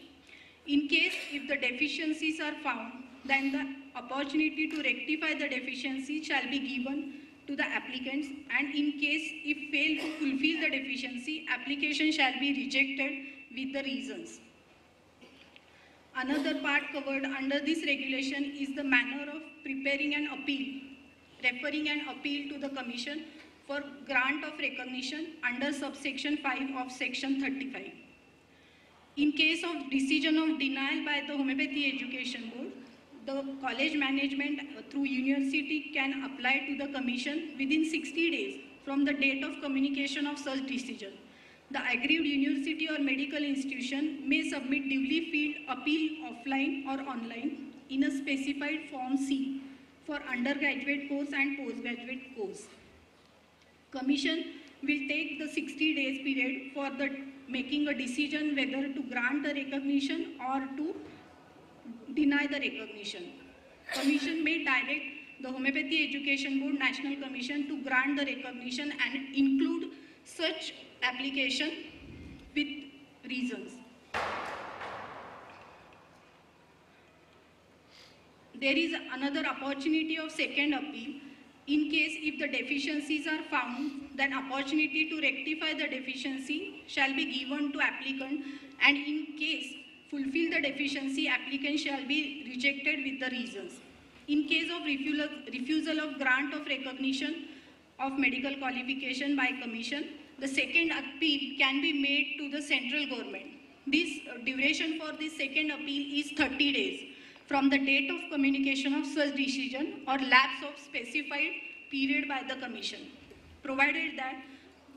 In case if the deficiencies are found, then the opportunity to rectify the deficiency shall be given to the applicants and in case if fail to fulfill the deficiency, application shall be rejected with the reasons. Another part covered under this regulation is the manner of preparing an appeal, referring an appeal to the commission for grant of recognition under subsection 5 of section 35. In case of decision of denial by the Homeopathy Education Board, the college management through university can apply to the commission within 60 days from the date of communication of such decision. The aggrieved university or medical institution may submit duly filled appeal offline or online in a specified form C for undergraduate course and postgraduate course. Commission will take the 60 days period for the making a decision whether to grant the recognition or to deny the recognition. Commission may direct the Homeopathy Education Board National Commission to grant the recognition and include such application with reasons. There is another opportunity of second appeal in case if the deficiencies are found, then opportunity to rectify the deficiency shall be given to applicant and in case fulfill the deficiency, applicant shall be rejected with the reasons. In case of refusal, of grant of recognition of medical qualification by commission, the second appeal can be made to the central government. This duration for this second appeal is 30 days from the date of communication of such decision or lapse of specified period by the commission, provided that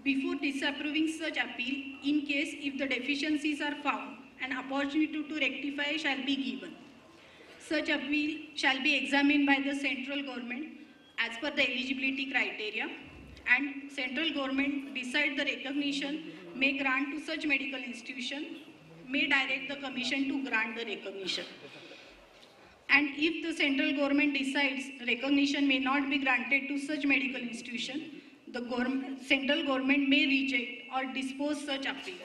before disapproving such appeal, in case if the deficiencies are found, an opportunity to rectify shall be given. Such appeal shall be examined by the central government as per the eligibility criteria and central government decide the recognition may grant to such medical institution may direct the commission to grant the recognition. And if the central government decides recognition may not be granted to such medical institution, the central government may reject or dispose such appeal.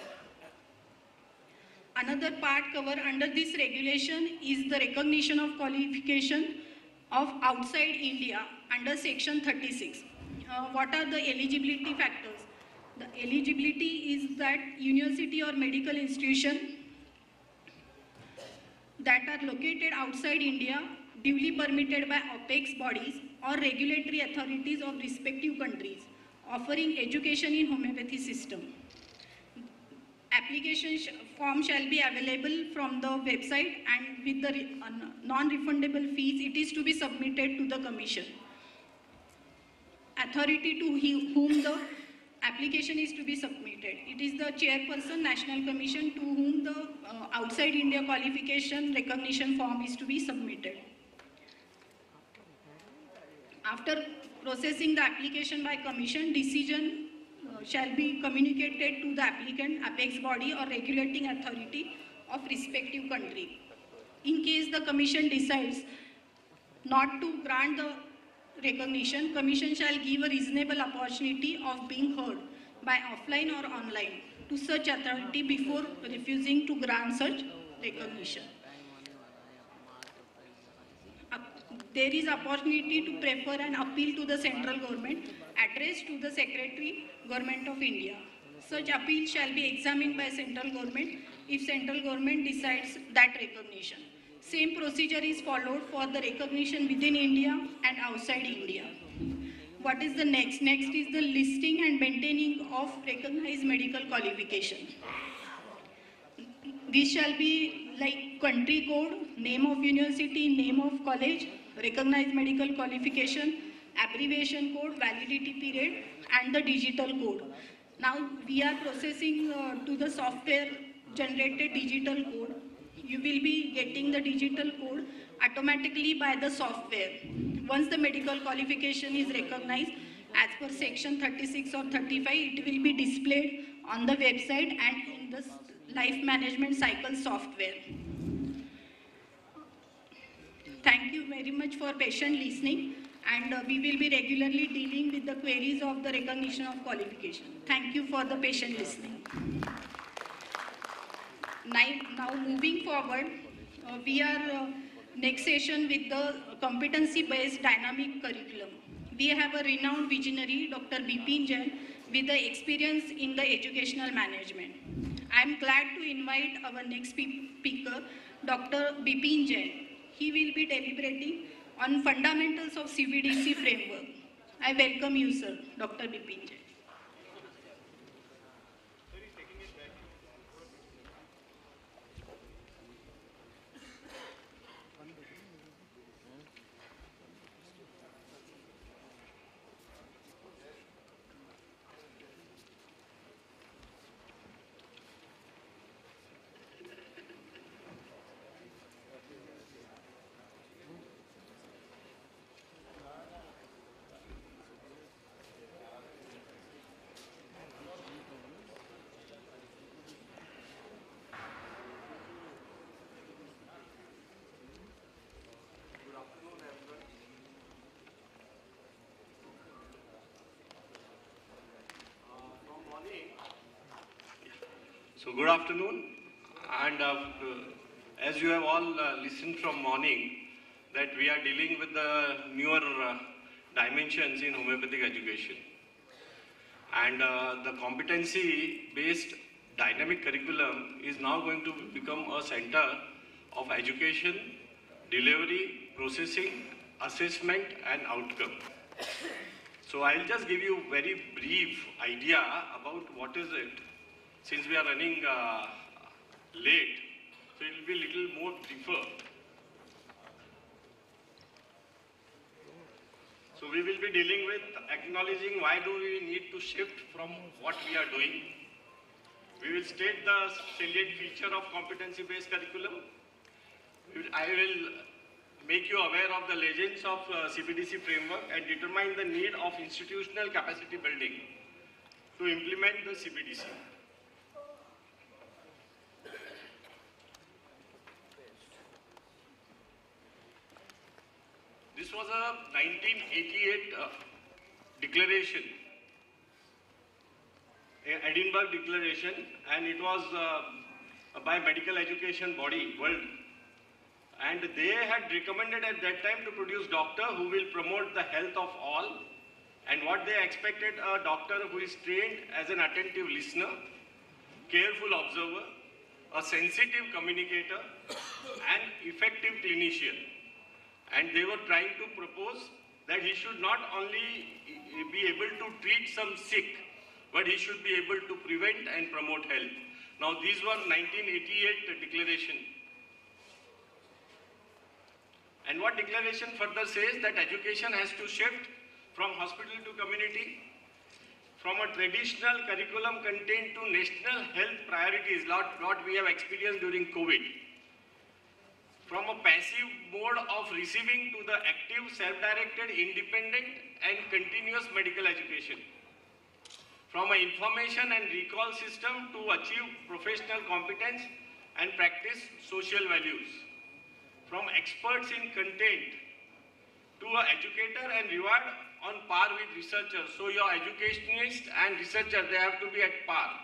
Another part covered under this regulation is the recognition of qualification of outside India under section 36. Uh, what are the eligibility factors? The eligibility is that university or medical institution that are located outside India duly permitted by apex bodies or regulatory authorities of respective countries offering education in homeopathy system. Application sh form shall be available from the website and with the uh, non-refundable fees it is to be submitted to the commission. authority to whom the application is to be submitted. It is the chairperson, National Commission, to whom the uh, outside India qualification recognition form is to be submitted. After processing the application by commission, decision uh, shall be communicated to the applicant, apex body or regulating authority of respective country. In case the commission decides not to grant the recognition, commission shall give a reasonable opportunity of being heard by offline or online to such authority before refusing to grant such recognition. Uh, there is opportunity to prefer an appeal to the central government addressed to the Secretary, Government of India. Such appeal shall be examined by central government if central government decides that recognition. Same procedure is followed for the recognition within India and outside India. What is the next? Next is the listing and maintaining of recognized medical qualification. This shall be like country code, name of university, name of college, recognized medical qualification, abbreviation code, validity period, and the digital code. Now we are processing uh, to the software generated digital code. You will be getting the digital code automatically by the software. Once the medical qualification is recognized as per section 36 or 35, it will be displayed on the website and in the life management cycle software. Thank you very much for patient listening and uh, we will be regularly dealing with the queries of the recognition of qualification. Thank you for the patient listening. Now, moving forward, uh, we are uh, next session with the competency-based dynamic curriculum. We have a renowned visionary, Dr. Bipin Jain, with the experience in the educational management. I am glad to invite our next speaker, Dr. Bipin Jain. He will be deliberating on fundamentals of CBDC framework. I welcome you, sir, Dr. Bipin Jain. So good afternoon, and uh, as you have all uh, listened from morning, that we are dealing with the newer uh, dimensions in homeopathic education. And uh, the competency-based dynamic curriculum is now going to become a center of education, delivery, processing, assessment and outcome. So I'll just give you very brief idea about what is it since we are running uh, late, so it will be a little more briefer. So we will be dealing with acknowledging why do we need to shift from what we are doing. We will state the salient feature of competency-based curriculum. I will make you aware of the legends of uh, CBDC framework and determine the need of institutional capacity building to implement the CBDC. This was a 1988 uh, declaration, Edinburgh Declaration, and it was uh, by medical education body world. And they had recommended at that time to produce doctor who will promote the health of all. And what they expected a doctor who is trained as an attentive listener, careful observer, a sensitive communicator, and effective clinician and they were trying to propose that he should not only be able to treat some sick, but he should be able to prevent and promote health. Now these were 1988 declaration. And what declaration further says that education has to shift from hospital to community, from a traditional curriculum content to national health priorities, lot, what we have experienced during COVID. From a passive mode of receiving to the active, self-directed, independent and continuous medical education. From an information and recall system to achieve professional competence and practice social values. From experts in content to an educator and reward on par with researchers. So your educationist and researcher, they have to be at par.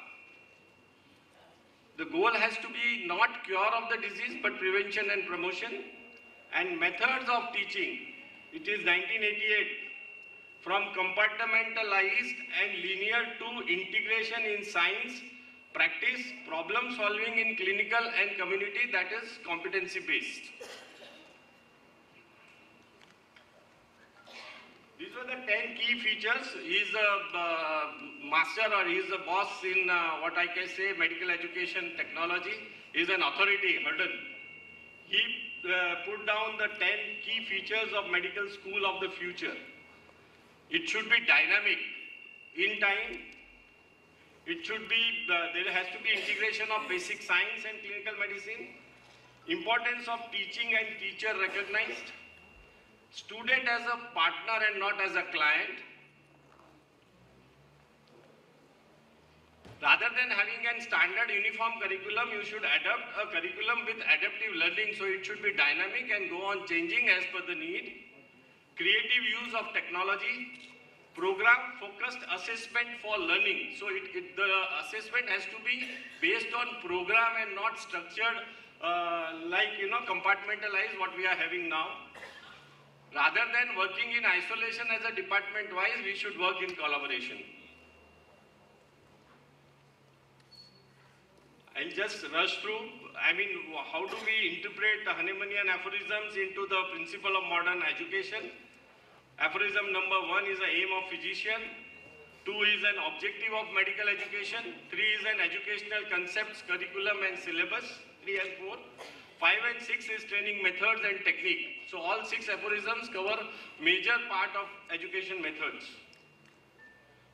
The goal has to be not cure of the disease, but prevention and promotion. And methods of teaching, it is 1988. From compartmentalized and linear to integration in science, practice, problem solving in clinical and community, that is competency based. These were the 10 key features. He's a uh, master or he's a boss in uh, what I can say medical education technology. He's an authority, Harden. He uh, put down the 10 key features of medical school of the future. It should be dynamic, in time. It should be, uh, there has to be integration of basic science and clinical medicine. Importance of teaching and teacher recognized student as a partner and not as a client. Rather than having a standard uniform curriculum, you should adopt a curriculum with adaptive learning so it should be dynamic and go on changing as per the need. Creative use of technology, program focused assessment for learning. So it, it, the assessment has to be based on program and not structured uh, like, you know, compartmentalized what we are having now. Rather than working in isolation as a department wise, we should work in collaboration. I'll just rush through. I mean, how do we interpret the Hahnemannian aphorisms into the principle of modern education? Aphorism number one is the aim of physician. Two is an objective of medical education. Three is an educational concepts, curriculum and syllabus. Three and four. Five and six is training methods and technique. So all six aphorisms cover major part of education methods.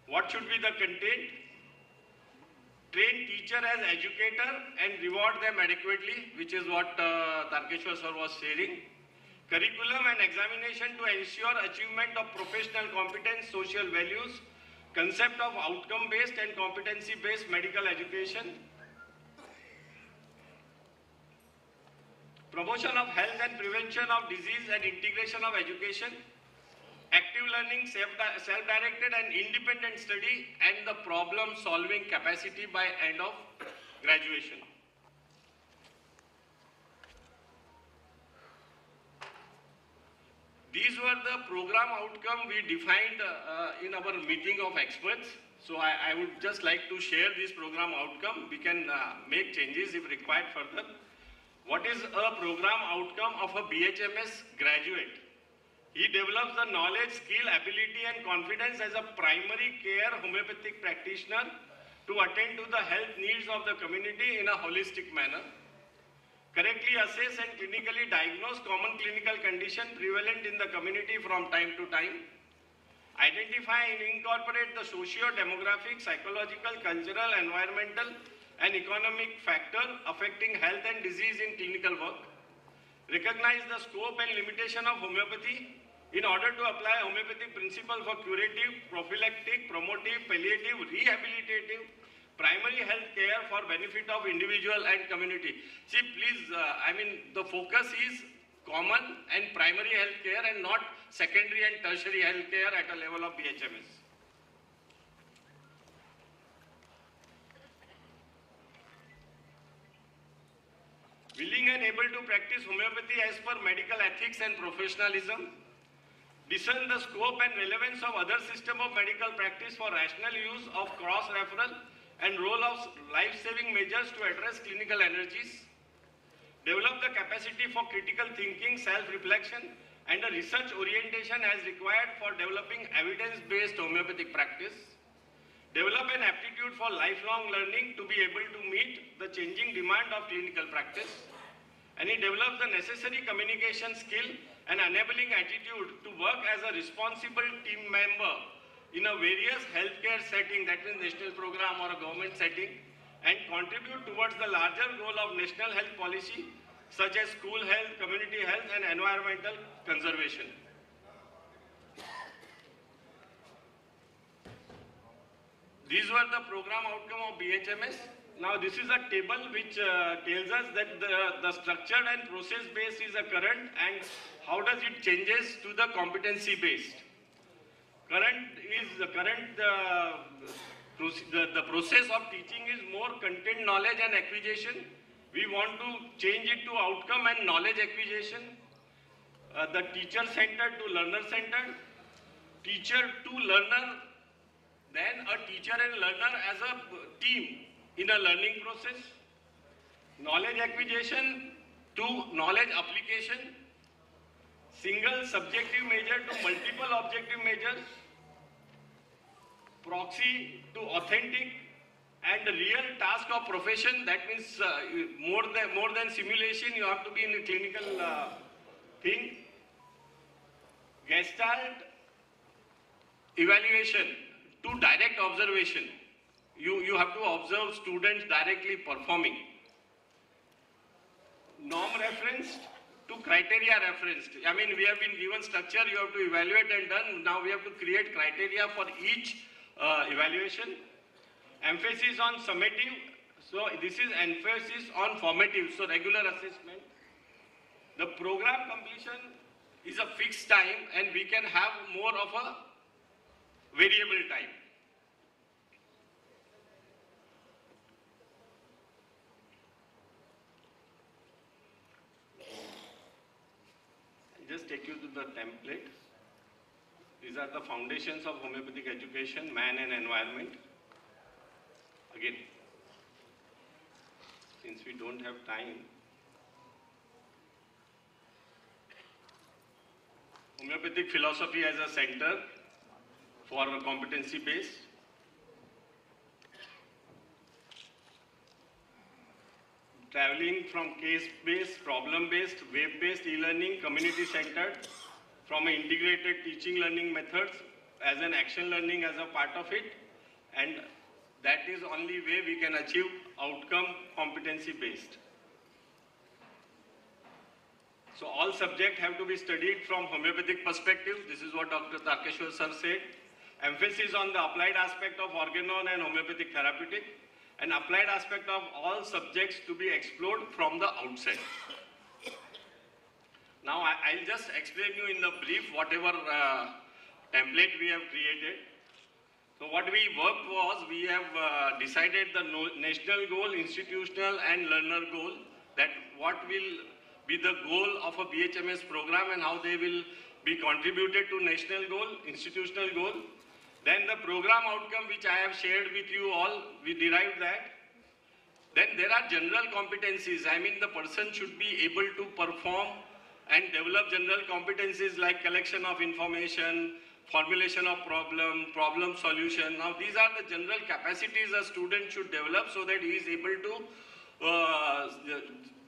What should be the content? Train teacher as educator and reward them adequately, which is what uh, Tarkeshwar sir was sharing. Curriculum and examination to ensure achievement of professional competence, social values, concept of outcome-based and competency-based medical education. Promotion of health and prevention of disease and integration of education. Active learning, self- self-directed and independent study and the problem-solving capacity by end of graduation. These were the program outcome we defined uh, in our meeting of experts. So I, I, would just like to share this program outcome. We can uh, make changes if required further. What is a program outcome of a BHMS graduate? He develops the knowledge, skill, ability and confidence as a primary care homeopathic practitioner to attend to the health needs of the community in a holistic manner correctly assess and clinically diagnose common clinical condition prevalent in the community from time to time, identify and incorporate the socio-demographic, psychological, cultural, environmental, and economic factor affecting health and disease in clinical work, recognize the scope and limitation of homeopathy in order to apply homeopathic principle for curative, prophylactic, promotive, palliative, rehabilitative, primary health care for benefit of individual and community. See, please, uh, I mean, the focus is common and primary health care and not secondary and tertiary health care at a level of BHMS. Willing and able to practice homeopathy as per medical ethics and professionalism. Discern the scope and relevance of other system of medical practice for rational use of cross-referral and role of life-saving measures to address clinical energies, develop the capacity for critical thinking, self-reflection, and a research orientation as required for developing evidence-based homeopathic practice, develop an aptitude for lifelong learning to be able to meet the changing demand of clinical practice, and he develops the necessary communication skill and enabling attitude to work as a responsible team member in a various healthcare setting, that means national program or a government setting, and contribute towards the larger goal of national health policy, such as school health, community health, and environmental conservation. These were the program outcome of BHMS. Now this is a table which uh, tells us that the, the structured and process based is a current and how does it changes to the competency based. Current is the current uh, the, the process of teaching is more content knowledge and acquisition. We want to change it to outcome and knowledge acquisition. Uh, the teacher centered to learner centered. Teacher to learner then a teacher and learner as a team in a learning process, knowledge acquisition to knowledge application, single subjective measure to multiple objective measures, proxy to authentic, and real task of profession, that means uh, more, than, more than simulation, you have to be in a clinical uh, thing. Gestalt evaluation to direct observation. You, you have to observe students directly performing. Norm referenced to criteria referenced. I mean, we have been given structure, you have to evaluate and done. Now we have to create criteria for each uh, evaluation. Emphasis on summative. So this is emphasis on formative, so regular assessment. The program completion is a fixed time and we can have more of a variable time. I'll just take you to the template. These are the foundations of homeopathic education, man and environment. Again, since we don't have time, homeopathic philosophy as a center for a competency based. Traveling from case based, problem based, web based e learning, community centered, from integrated teaching learning methods as an action learning as a part of it, and that is only way we can achieve outcome competency based. So all subjects have to be studied from homeopathic perspective. This is what Dr. Tarkeshwar sir said. Emphasis on the applied aspect of organon and homeopathic therapeutic and applied aspect of all subjects to be explored from the outset. Now I, will just explain you in the brief whatever uh, template we have created. So what we worked was we have uh, decided the no national goal, institutional and learner goal that what will be the goal of a BHMS program and how they will be contributed to national goal, institutional goal. Then the program outcome which I have shared with you all, we derived that. Then there are general competencies. I mean the person should be able to perform and develop general competencies like collection of information, formulation of problem, problem solution. Now these are the general capacities a student should develop so that he is able to uh,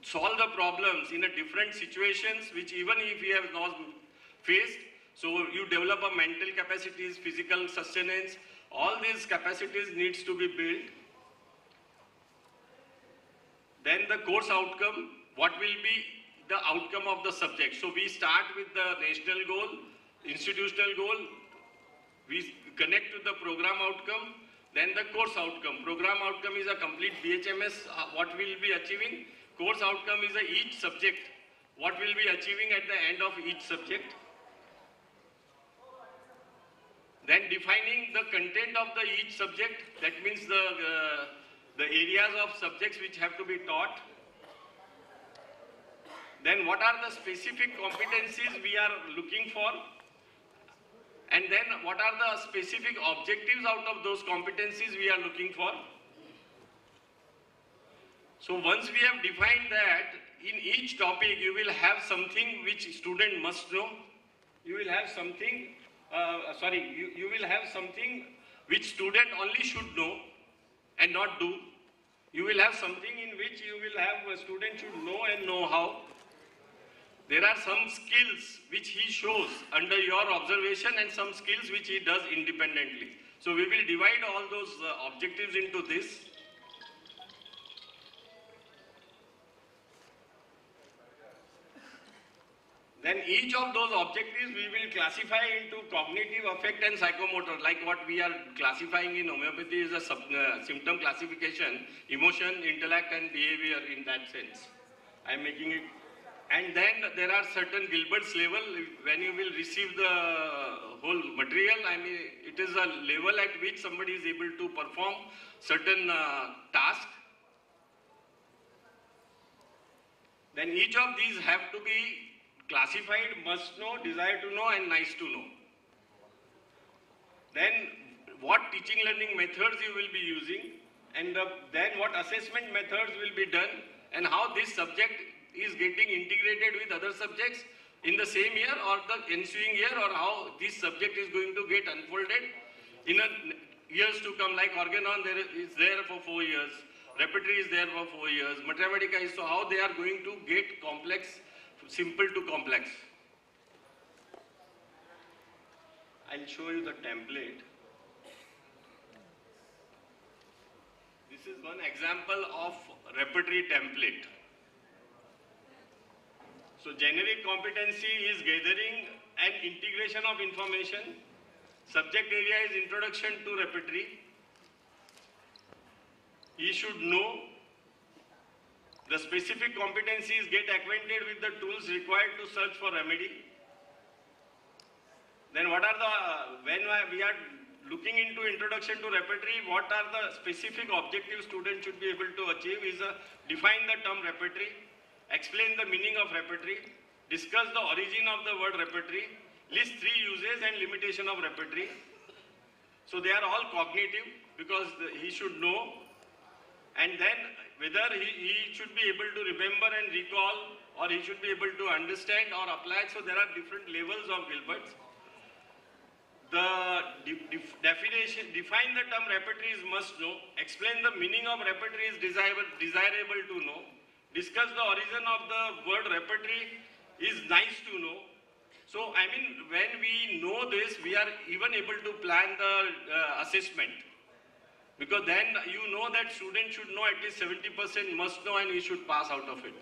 solve the problems in a different situations which even if he has not faced. So you develop a mental capacities, physical sustenance, all these capacities needs to be built. Then the course outcome, what will be the outcome of the subject. So we start with the national goal, institutional goal, we connect to the program outcome, then the course outcome. Program outcome is a complete BHMS, uh, what we will be achieving. Course outcome is a each subject, what we'll be achieving at the end of each subject. Then defining the content of the each subject, that means the, uh, the areas of subjects which have to be taught. Then what are the specific competencies we are looking for? And then what are the specific objectives out of those competencies we are looking for? So once we have defined that, in each topic you will have something which student must know. You will have something, uh, sorry, you, you will have something which student only should know and not do. You will have something in which you will have a student should know and know how. there are some skills which he shows under your observation and some skills which he does independently. So we will divide all those uh, objectives into this. Then each of those objectives we will classify into cognitive, affect and psychomotor like what we are classifying in homeopathy is a sub, uh, symptom classification, emotion, intellect and behavior in that sense. I am making it and then there are certain Gilbert's level when you will receive the whole material. I mean, it is a level at which somebody is able to perform certain uh, task. Then each of these have to be classified, must know, desire to know, and nice to know. Then what teaching learning methods you will be using, and uh, then what assessment methods will be done, and how this subject is getting integrated with other subjects in the same year or the ensuing year or how this subject is going to get unfolded in years to come like organon there is there for four years repertory is there for four years materia medica is so how they are going to get complex simple to complex i'll show you the template this is one example of repertory template so generic competency is gathering and integration of information. Subject area is introduction to repertory. He should know the specific competencies, get acquainted with the tools required to search for remedy. Then what are the, when we are looking into introduction to repertory, what are the specific objectives students should be able to achieve is a, define the term repertory, explain the meaning of repertory, discuss the origin of the word repertory, list three uses and limitation of repertory. So they are all cognitive because the, he should know and then whether he, he should be able to remember and recall or he should be able to understand or apply. So there are different levels of Gilbert's. The de de definition, define the term repertory is must know, explain the meaning of repertory is desirable, desirable to know, discuss the origin of the word repertory is nice to know. So, I mean, when we know this, we are even able to plan the uh, assessment. Because then you know that student should know at least 70% must know and he should pass out of it.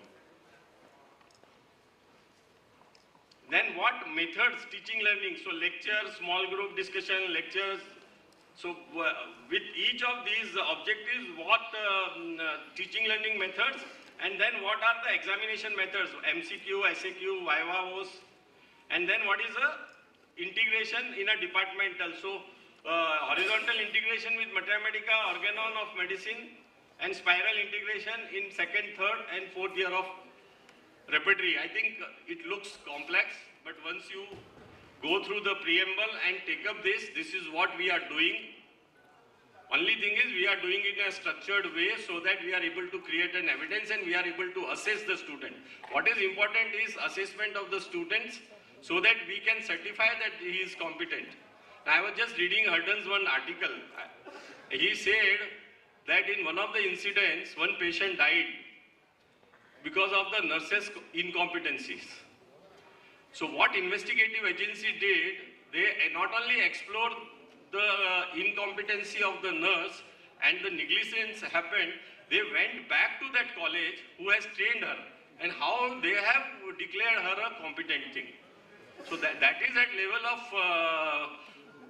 Then what methods teaching learning? So lectures, small group discussion, lectures. So uh, with each of these objectives, what uh, teaching learning methods and then what are the examination methods? MCQ, SAQ, Viva, OS. And then what is the integration in a departmental? So uh, horizontal integration with Materia Medica, Organon of Medicine, and spiral integration in second, third, and fourth year of repertory. I think it looks complex, but once you go through the preamble and take up this, this is what we are doing only thing is we are doing it in a structured way so that we are able to create an evidence and we are able to assess the student. What is important is assessment of the students so that we can certify that he is competent. I was just reading Harden's one article. He said that in one of the incidents, one patient died because of the nurses' incompetencies. So what investigative agency did, they not only explored the uh, incompetency of the nurse and the negligence happened, they went back to that college who has trained her and how they have declared her a competent thing. So that, that is at level of uh,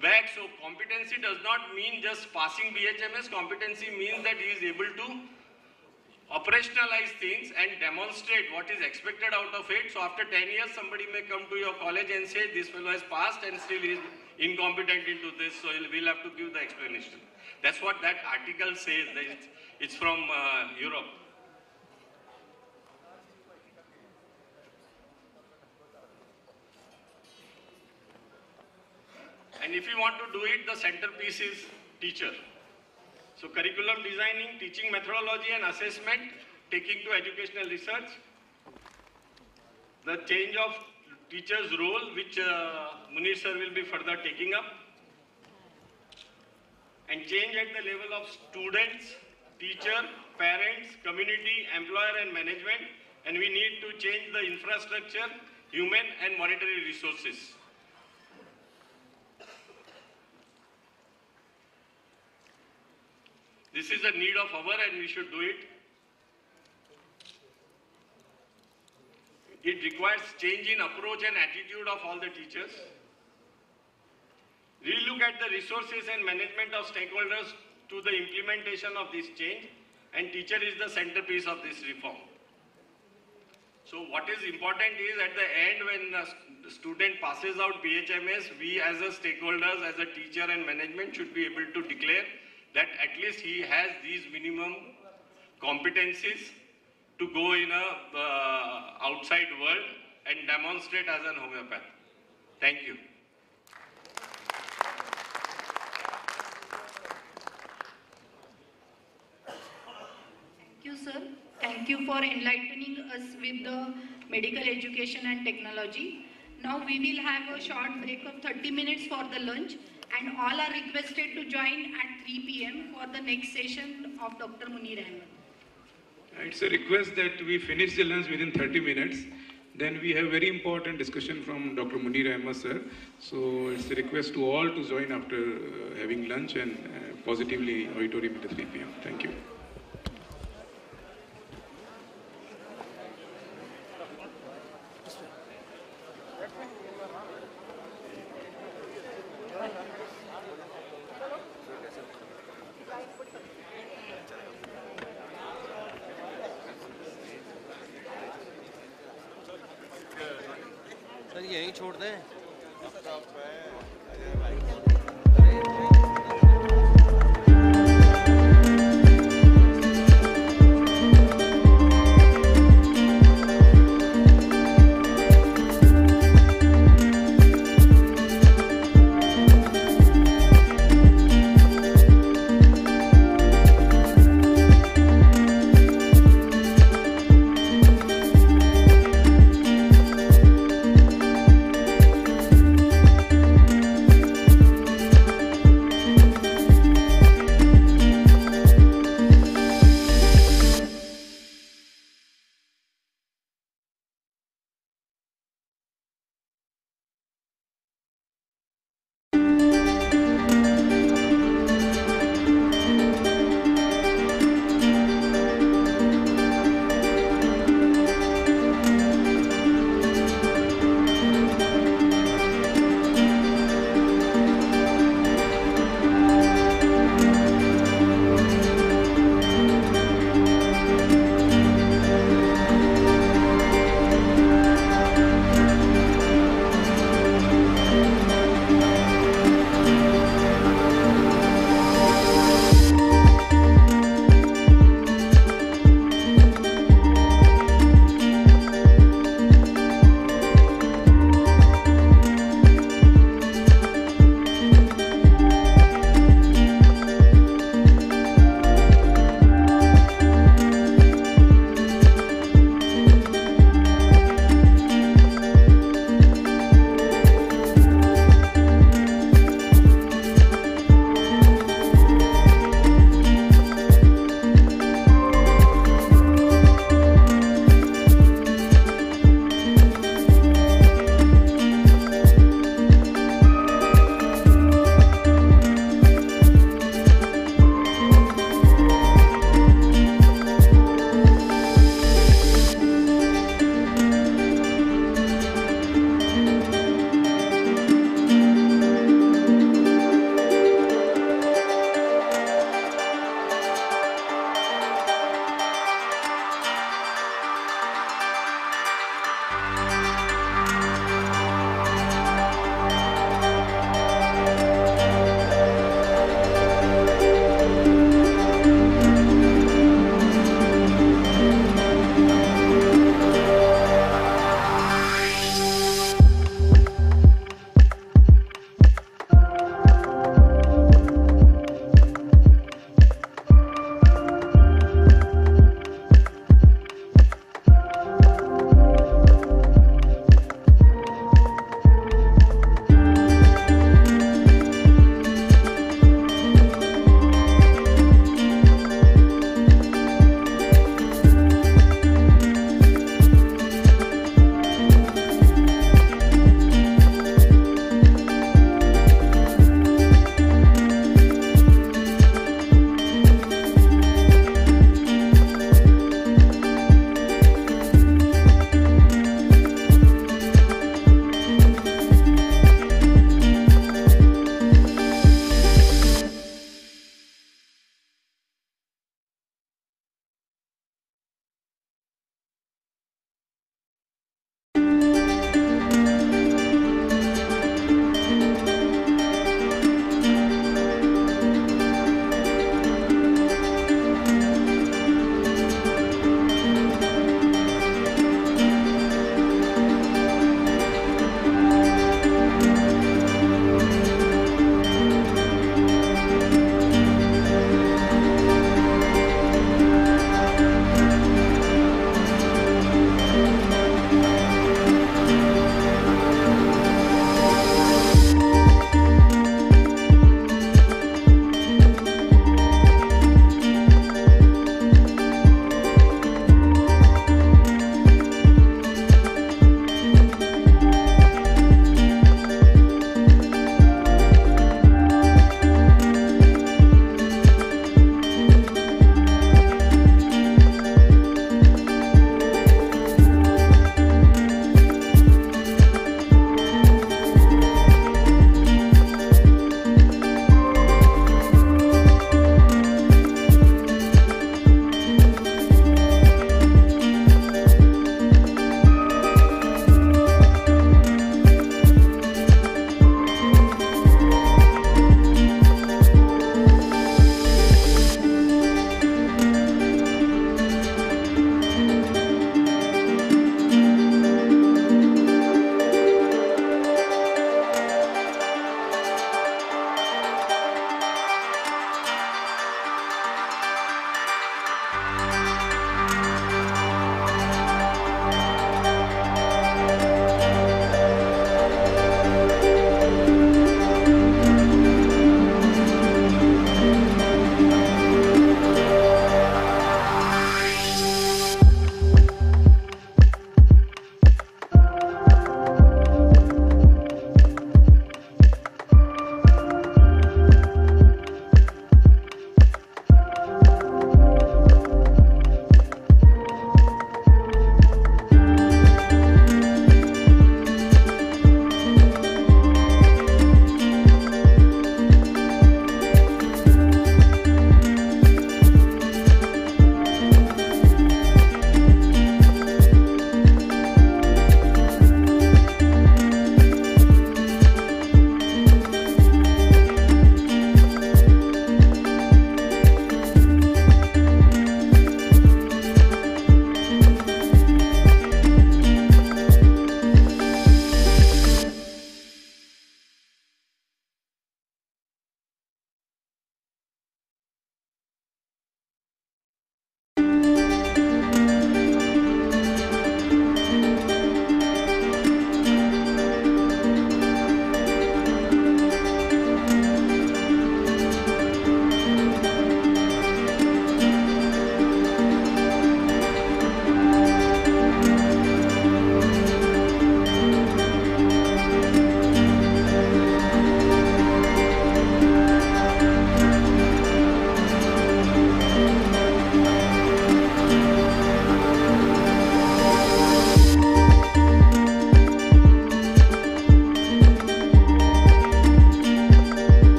back. So competency does not mean just passing BHMS. Competency means that he is able to operationalize things and demonstrate what is expected out of it. So after 10 years, somebody may come to your college and say, this fellow has passed and still is incompetent into this, so we'll have to give the explanation. That's what that article says. It's, from uh, Europe. And if you want to do it, the centerpiece is teacher. So curriculum designing, teaching methodology and assessment, taking to educational research, the change of teacher's role, which uh, Munir sir will be further taking up, and change at the level of students, teacher, parents, community, employer and management, and we need to change the infrastructure, human and monetary resources. This is a need of hour and we should do it. It requires change in approach and attitude of all the teachers. Relook at the resources and management of stakeholders to the implementation of this change and teacher is the centerpiece of this reform. So what is important is at the end when st- student passes out BHMS, we as a stakeholders, as a teacher and management should be able to declare that at least he has these minimum competencies to go in a uh, outside world and demonstrate as an homeopath. Thank you. Thank you, sir. Thank you for enlightening us with the medical education and technology. Now we will have a short break of 30 minutes for the lunch and all are requested to join at 3 p.m. for the next session of Dr. Munir Ahmed. It's a request that we finish the lunch within 30 minutes. Then we have very important discussion from Dr. Munir Ahmed sir. So it's a request to all to join after uh, having lunch and uh, positively auditorium at 3 p.m. Thank you.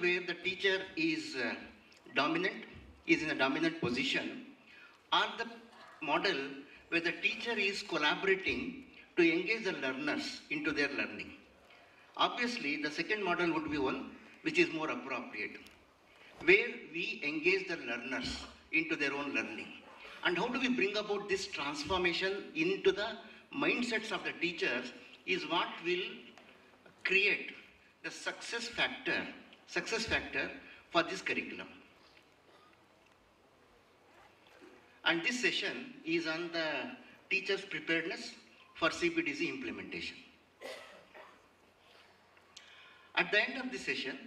Where the teacher is uh, dominant, is in a dominant position, or the model where the teacher is collaborating to engage the learners into their learning. Obviously, the second model would be one which is more appropriate, where we engage the learners into their own learning. And how do we bring about this transformation into the mindsets of the teachers is what will create the success factor, success factor for this curriculum. And this session is on the teacher's preparedness for CBDC implementation. At the end of the session,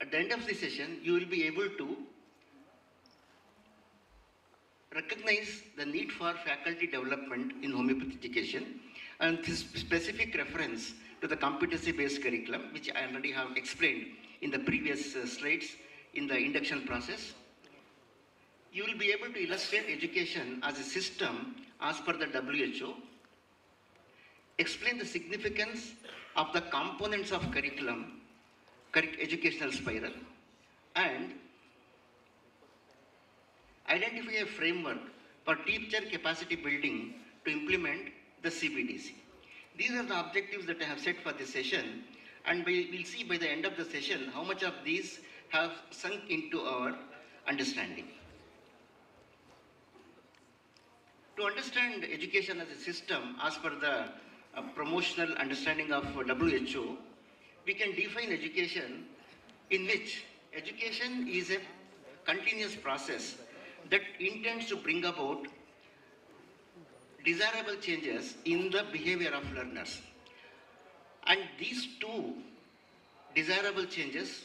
at the end of the session, you will be able to recognize the need for faculty development in homeopathy education and this specific reference to the competency-based curriculum, which I already have explained in the previous uh, slides in the induction process. You will be able to illustrate education as a system as per the WHO, explain the significance of the components of curriculum, curric- educational spiral, and identify a framework for teacher capacity building to implement the CBDC. These are the objectives that I have set for this session, and we will see by the end of the session how much of these have sunk into our understanding. To understand education as a system, as per the uh, promotional understanding of WHO, we can define education in which education is a continuous process that intends to bring about desirable changes in the behavior of learners. And these two desirable changes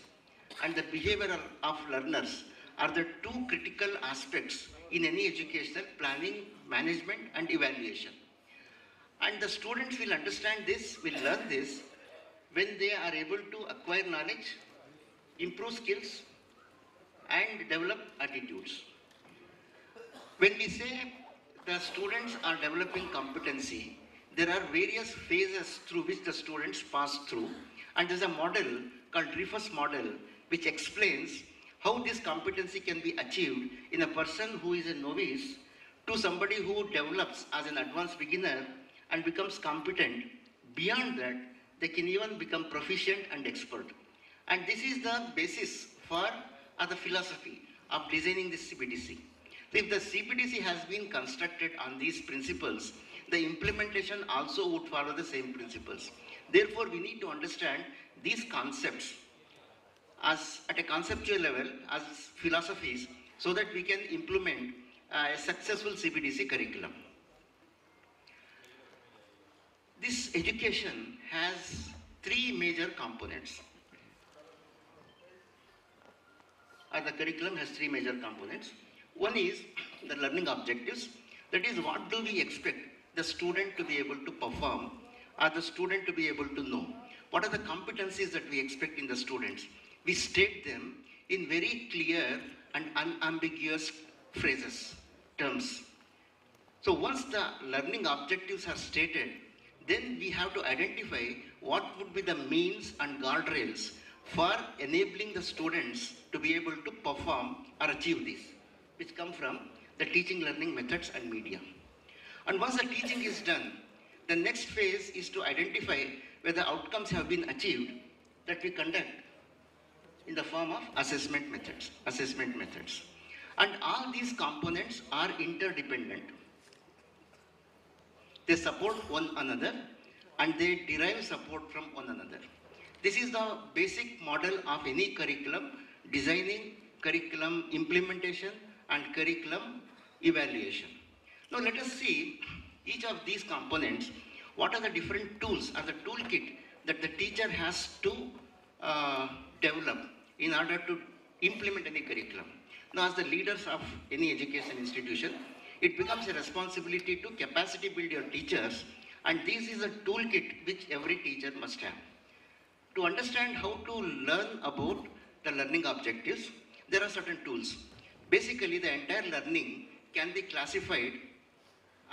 and the behavior of learners are the two critical aspects in any educational planning, management, and evaluation. And the students will understand this, will learn this when they are able to acquire knowledge, improve skills, and develop attitudes. When we say the students are developing competency, there are various phases through which the students pass through, and there's a model called Dreyfus model which explains how this competency can be achieved in a person who is a novice to somebody who develops as an advanced beginner and becomes competent. Beyond that, they can even become proficient and expert. And this is the basis for uh, the philosophy of designing this CBDC. If the CBDC has been constructed on these principles, the implementation also would follow the same principles. Therefore, we need to understand these concepts as at a conceptual level as philosophies so that we can implement uh, a successful CBDC curriculum. This education has three major components. Or the curriculum has three major components. One is the learning objectives. That is, what do we expect the student to be able to perform or the student to be able to know? What are the competencies that we expect in the students? We state them in very clear and unambiguous phrases, terms. So once the learning objectives are stated, then we have to identify what would be the means and guardrails for enabling the students to be able to perform or achieve this, which come from the teaching learning methods and media. And once the teaching is done, the next phase is to identify whether outcomes have been achieved that we conduct in the form of assessment methods, assessment methods. And all these components are interdependent. They support one another and they derive support from one another. This is the basic model of any curriculum, designing, curriculum implementation, and curriculum evaluation. Now let us see each of these components, what are the different tools or the toolkit that the teacher has to uh, develop in order to implement any curriculum. Now as the leaders of any education institution, it becomes a responsibility to capacity build your teachers and this is a toolkit which every teacher must have. To understand how to learn about the learning objectives there are certain tools. Basically, the entire learning can be classified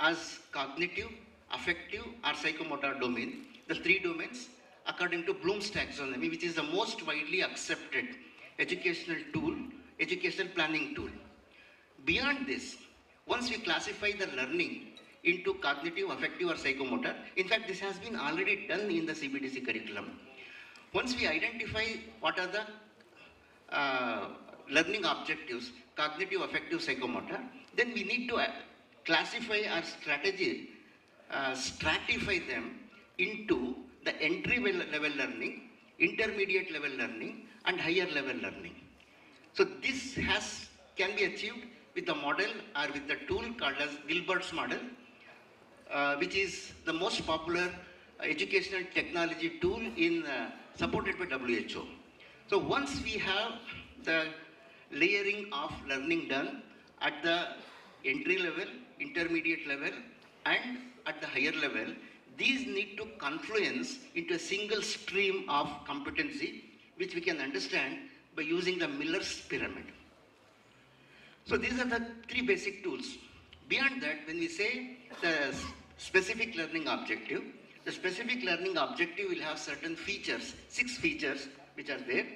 as cognitive, affective, or psychomotor domain, the three domains according to Bloom's taxonomy, which is the most widely accepted educational tool, educational planning tool. Beyond this, once we classify the learning into cognitive, affective, or psychomotor, in fact, this has been already done in the CBDC curriculum. Once we identify what are the uh, learning objectives, cognitive, affective, psychomotor, then we need to uh, classify our strategy, uh, stratify them into the entry level learning, intermediate level learning, and higher level learning. So this has can be achieved with the model or with the tool called as Guilbert's model, uh, which is the most popular educational technology tool in uh, supported by WHO. So once we have the layering of learning done at the entry level, intermediate level, and at the higher level, these need to confluence into a single stream of competency, which we can understand by using the Miller's pyramid. So these are the three basic tools. Beyond that, when we say the specific learning objective, the specific learning objective will have certain features, six features which are there.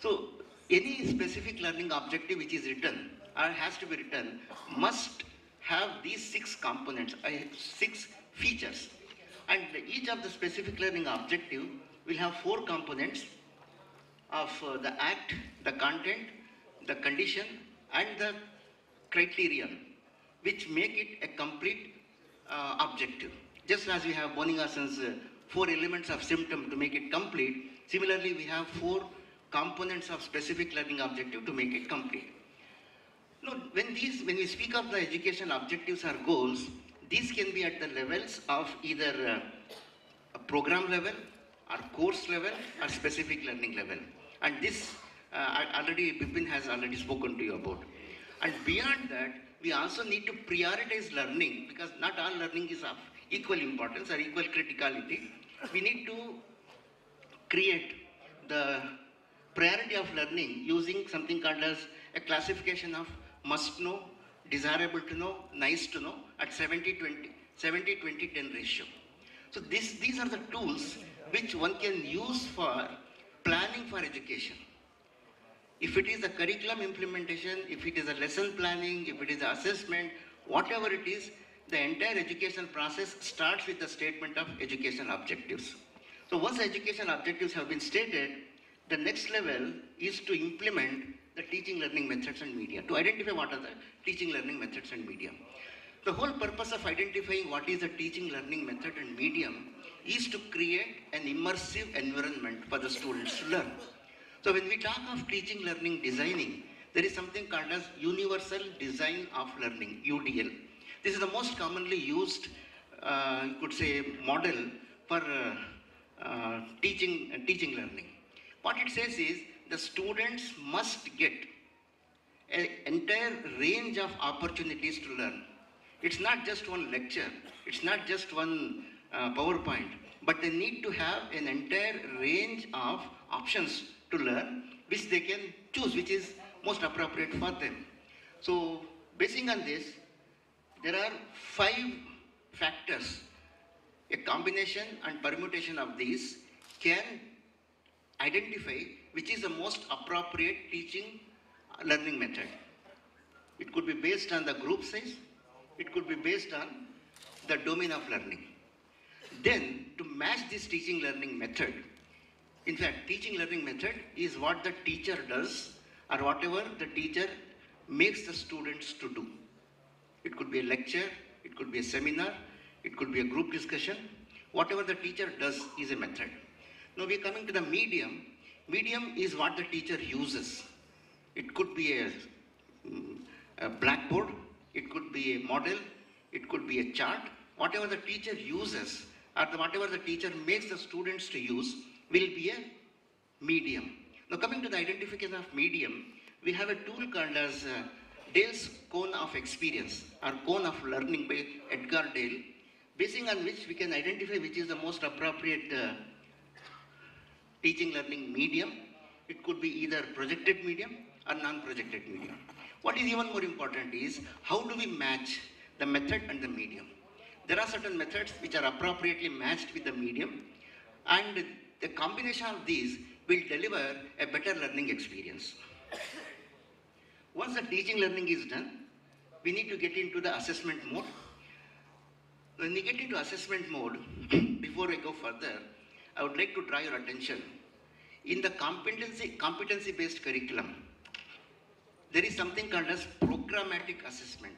So any specific learning objective which is written or has to be written must have these six components, uh, six features. And each of the specific learning objective will have four components of uh, the act, the content, the condition, and the criterion, which make it a complete uh, objective. Just as we have Boenninghausen's uh, four elements of symptom to make it complete, similarly we have four components of specific learning objective to make it complete. No, when these, when we speak of the education objectives or goals, these can be at the levels of either uh, a program level or course level or specific learning level. And this uh, already Bipin has already spoken to you about. And beyond that, we also need to prioritize learning because not all learning is of equal importance or equal criticality. We need to create the priority of learning using something called as a classification of must know, desirable to know, nice to know at 70 20, 70 20 10 ratio. So this, these are the tools which one can use for planning for education. If it is a curriculum implementation, if it is a lesson planning, if it is assessment, whatever it is, the entire education process starts with the statement of education objectives. So once education objectives have been stated, the next level is to implement the teaching learning methods and media, to identify what are the teaching learning methods and medium. The whole purpose of identifying what is a teaching learning method and medium is to create an immersive environment for the students to learn. So when we talk of teaching learning designing, there is something called as Universal Design of Learning, UDL. This is the most commonly used, uh, you could say, model for uh, uh, teaching, teaching learning. What it says is the students must get an entire range of opportunities to learn. It's not just one lecture, it's not just one uh, PowerPoint, but they need to have an entire range of options to learn, which they can choose, which is most appropriate for them. So, basing on this, there are five factors. A combination and permutation of these can identify which is the most appropriate teaching uh, learning method. It could be based on the group size, it could be based on the domain of learning. Then, to match this teaching learning method, in fact, teaching learning method is what the teacher does or whatever the teacher makes the students to do. It could be a lecture, it could be a seminar, it could be a group discussion. Whatever the teacher does is a method. Now we are coming to the medium. Medium is what the teacher uses. It could be a, mm, a blackboard, it could be a model, it could be a chart. Whatever the teacher uses or the, whatever the teacher makes the students to use will be a medium. Now coming to the identification of medium, we have a tool called as uh, Dale's cone of experience or cone of learning by Edgar Dale, basing on which we can identify which is the most appropriate uh, teaching learning medium. It could be either projected medium or non-projected medium. What is even more important is how do we match the method and the medium? There are certain methods which are appropriately matched with the medium and the combination of these will deliver a better learning experience. Once the teaching learning is done, we need to get into the assessment mode. When we get into assessment mode, before I go further, I would like to draw your attention. In the competency, competency-based curriculum, there is something called as programmatic assessment.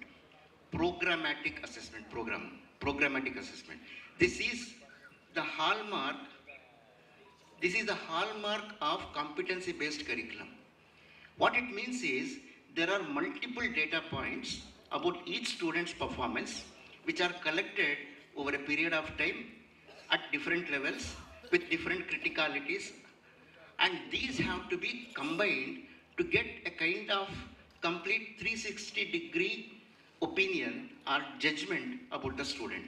Programmatic assessment program. Programmatic assessment. This is the hallmark. This is the hallmark of competency-based curriculum. What it means is there are multiple data points about each student's performance which are collected over a period of time at different levels with different criticalities and these have to be combined to get a kind of complete 360 degree opinion or judgment about the student.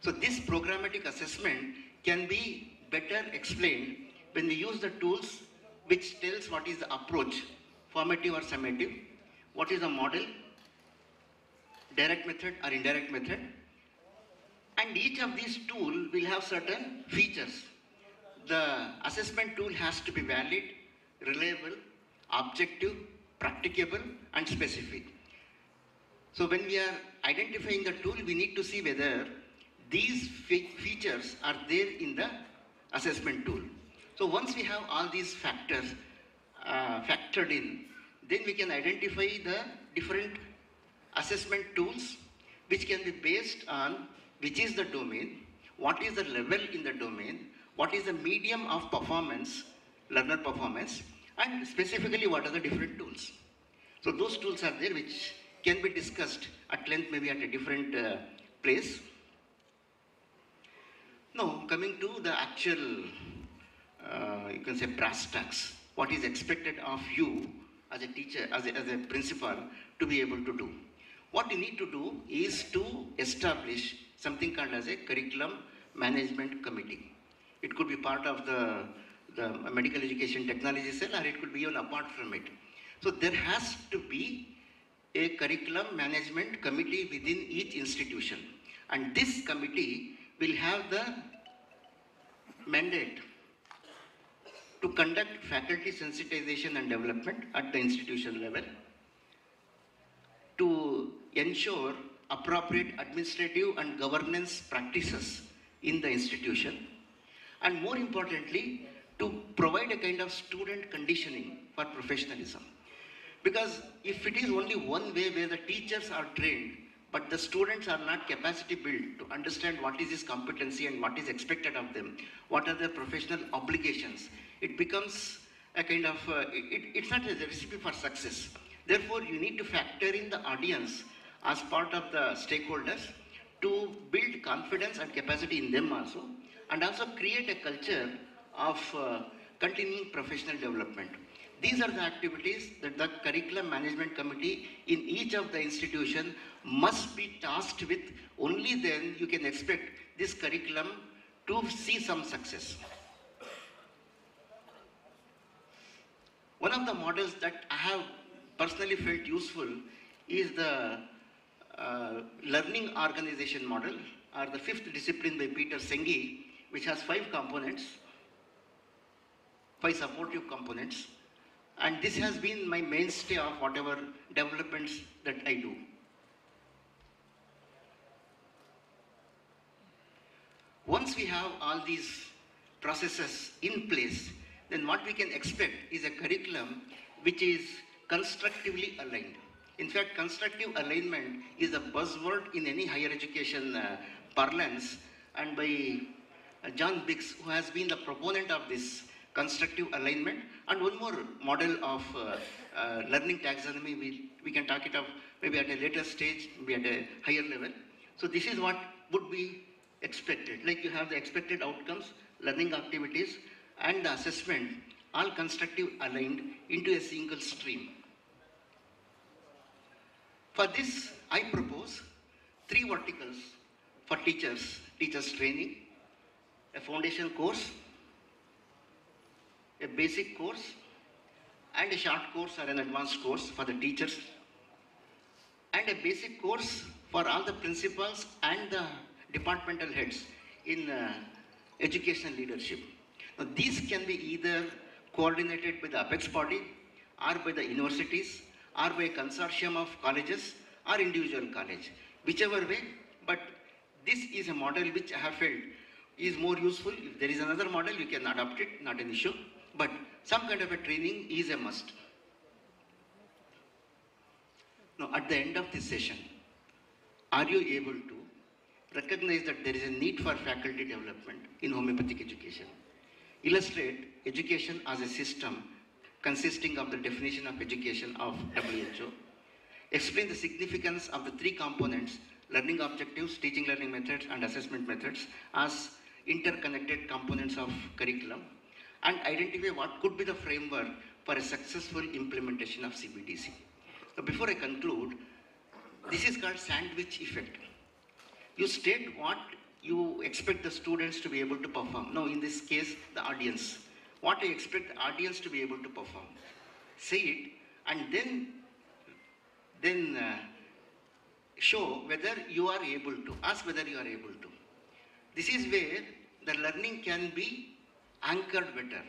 So this programmatic assessment can be better explained when we use the tools which tells what is the approach, formative or summative, what is the model, direct method or indirect method. And each of these tools will have certain features. The assessment tool has to be valid, reliable, objective, practicable and specific. So when we are identifying the tool, we need to see whether these fe features are there in the assessment tool. So once we have all these factors uh, factored in, then we can identify the different assessment tools which can be based on which is the domain, what is the level in the domain, what is the medium of performance, learner performance, and specifically what are the different tools. So those tools are there which can be discussed at length maybe at a different uh, place. Now coming to the actual, uh, you can say brass tacks, what is expected of you as a teacher, as a, as a principal to be able to do. What you need to do is to establish something called as a curriculum management committee. It could be part of the, the medical education technology cell or it could be even apart from it. So there has to be a curriculum management committee within each institution. And this committee will have the mandate to conduct faculty sensitization and development at the institution level, to ensure appropriate administrative and governance practices in the institution, and more importantly, to provide a kind of student conditioning for professionalism. Because if it is only one way where the teachers are trained, but the students are not capacity built to understand what is his competency and what is expected of them, what are their professional obligations, it becomes a kind of, uh, it, it's not a recipe for success. Therefore, you need to factor in the audience as part of the stakeholders to build confidence and capacity in them also, and also create a culture of uh, continuing professional development. These are the activities that the curriculum management committee in each of the institution must be tasked with. Only then you can expect this curriculum to see some success. One of the models that I have personally felt useful is the uh, learning organization model or the fifth discipline by Peter Senge, which has five components, five supportive components. And this has been my mainstay of whatever developments that I do. Once we have all these processes in place, then what we can expect is a curriculum which is constructively aligned. In fact, constructive alignment is a buzzword in any higher education uh, parlance and by John Biggs, who has been the proponent of this constructive alignment. And one more model of uh, uh, learning taxonomy, we, we can talk it up maybe at a later stage, maybe at a higher level. So this is what would be expected. Like you have the expected outcomes, learning activities, and the assessment, all constructive aligned into a single stream. For this, I propose three verticals for teachers, teachers training, a foundation course, a basic course, and a short course or an advanced course for the teachers and a basic course for all the principals and the departmental heads in uh, education leadership. Now, these can be either coordinated by the apex body or by the universities or by a consortium of colleges or individual college, whichever way. But this is a model which I have felt is more useful. If there is another model, you can adopt it, not an issue. But some kind of a training is a must. Now, at the end of this session, are you able to recognize that there is a need for faculty development in homeopathic education? Illustrate education as a system consisting of the definition of education of WHO. Explain the significance of the three components learning objectives, teaching learning methods, and assessment methods as interconnected components of curriculum and identify what could be the framework for a successful implementation of CBDC. So before I conclude, this is called sandwich effect. You state what you expect the students to be able to perform. Now, in this case, the audience. What I expect the audience to be able to perform. Say it, and then, then uh, show whether you are able to. Ask whether you are able to. This is where the learning can be anchored better.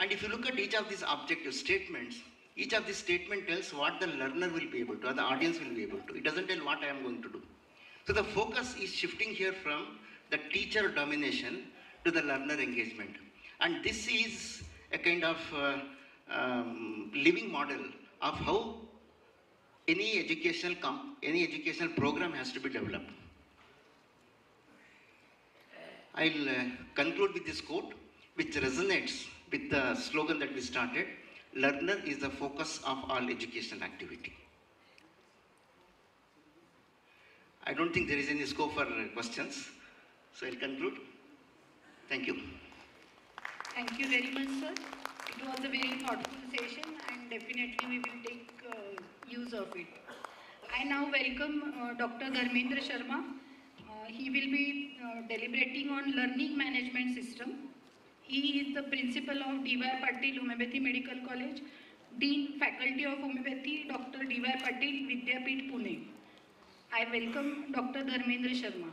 And if you look at each of these objective statements, each of these statement tells what the learner will be able to, or the audience will be able to. It doesn't tell what I am going to do. So the focus is shifting here from the teacher domination to the learner engagement. And this is a kind of uh, um, living model of how any educational any educational program has to be developed. I'll uh, conclude with this quote, which resonates with the slogan that we started learner is the focus of all educational activity. I don't think there is any scope for uh, questions, so I'll conclude. Thank you. Thank you very much, sir. It was a very thoughtful session and definitely we will take uh, use of it. I now welcome uh, Dr. Dharmendra Sharma. He will be uh, deliberating on learning management system. He is the principal of D.Y. Patil Homeopathy Medical College, Dean Faculty of Homeopathy, Dr. D.Y. Patil Vidyapit, Pune. I welcome Dr. Dharmendra Sharma.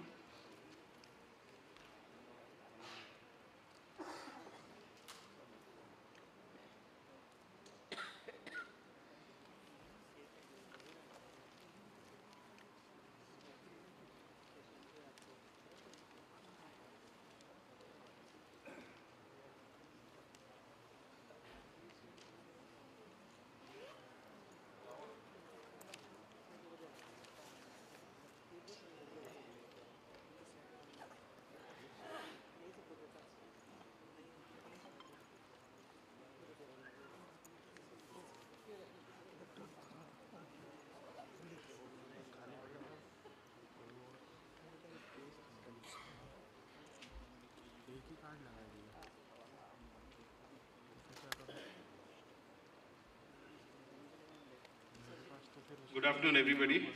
Good afternoon, everybody.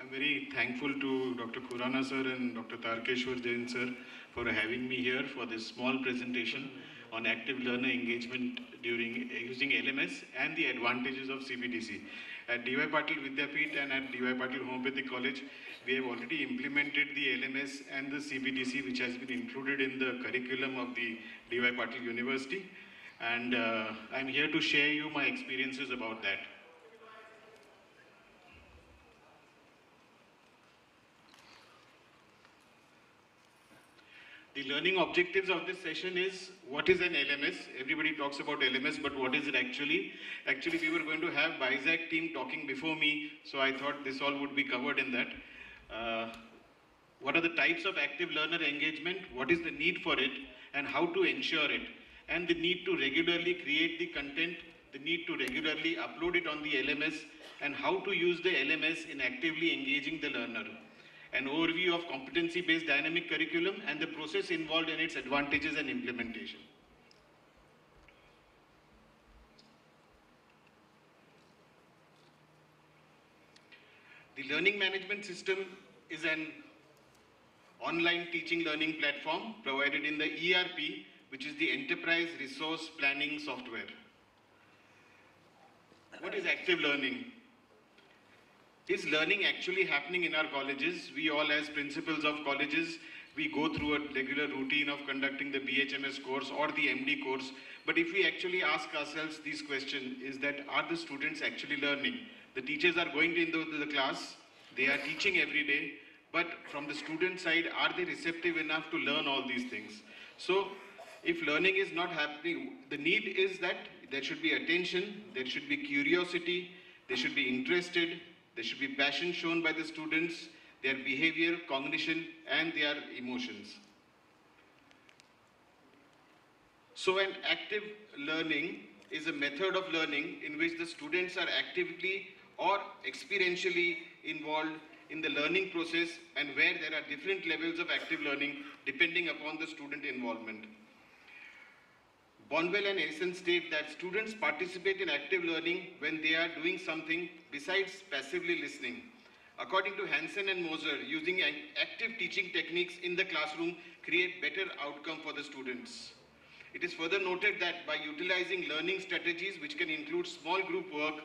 I'm very thankful to Dr. Khurana sir and Dr. Tarkeshwar Jain sir for having me here for this small presentation on active learner engagement during using LMS and the advantages of CBDC. At DY Patil Vidyapeeth and at DY Patil Homeopathic College, we have already implemented the LMS and the CBDC which has been included in the curriculum of the DY Patil University and uh, I'm here to share you my experiences about that. The learning objectives of this session is what is an LMS? Everybody talks about LMS, but what is it actually? Actually, we were going to have BISAG team talking before me, so I thought this all would be covered in that. Uh, what are the types of active learner engagement? What is the need for it? And how to ensure it? And the need to regularly create the content, the need to regularly upload it on the LMS, and how to use the LMS in actively engaging the learner. An overview of competency-based dynamic curriculum and the process involved in its advantages and implementation. The learning management system is an online teaching learning platform provided in the ERP which is the Enterprise Resource Planning Software. What is active learning? Is learning actually happening in our colleges? We all, as principals of colleges, we go through a regular routine of conducting the BHMS course or the MD course. But if we actually ask ourselves this question, is that are the students actually learning? The teachers are going into the class, they are teaching every day, but from the student side, are they receptive enough to learn all these things? So, if learning is not happening, the need is that there should be attention, there should be curiosity, they should be interested, there should be passion shown by the students, their behavior, cognition, and their emotions. So an active learning is a method of learning in which the students are actively or experientially involved in the learning process and where there are different levels of active learning depending upon the student involvement. Bonwell and Eison state that students participate in active learning when they are doing something besides passively listening. According to Hansen and Moser, using active teaching techniques in the classroom create better outcome for the students. It is further noted that by utilizing learning strategies which can include small group work,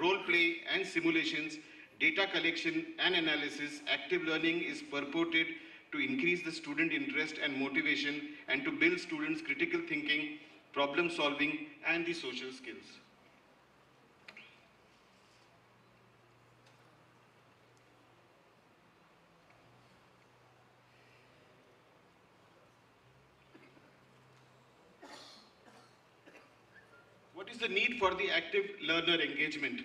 role play and simulations, data collection and analysis, active learning is purported to increase the student interest and motivation and to build students critical thinking problem solving, and the social skills. What is the need for the active learner engagement?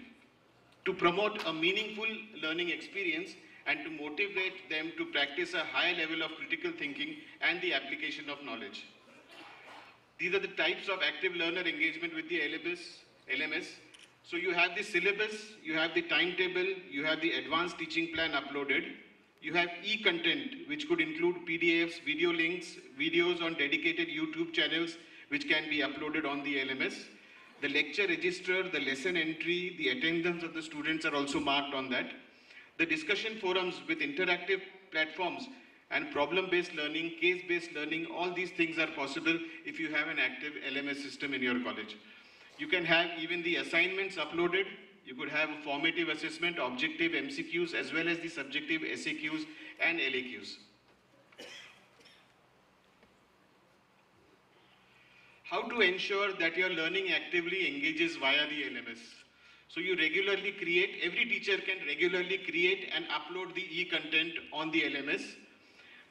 To promote a meaningful learning experience and to motivate them to practice a high level of critical thinking and the application of knowledge. These are the types of active learner engagement with the LMS. LMS. So you have the syllabus, you have the timetable, you have the advanced teaching plan uploaded. You have e-content, which could include PDFs, video links, videos on dedicated YouTube channels, which can be uploaded on the LMS. The lecture register, the lesson entry, the attendance of the students are also marked on that. The discussion forums with interactive platforms and problem-based learning, case-based learning, all these things are possible if you have an active LMS system in your college. You can have even the assignments uploaded. You could have formative assessment, objective MCQs, as well as the subjective SAQs and LAQs. How to ensure that your learning actively engages via the LMS? So you regularly create, every teacher can regularly create and upload the e-content on the LMS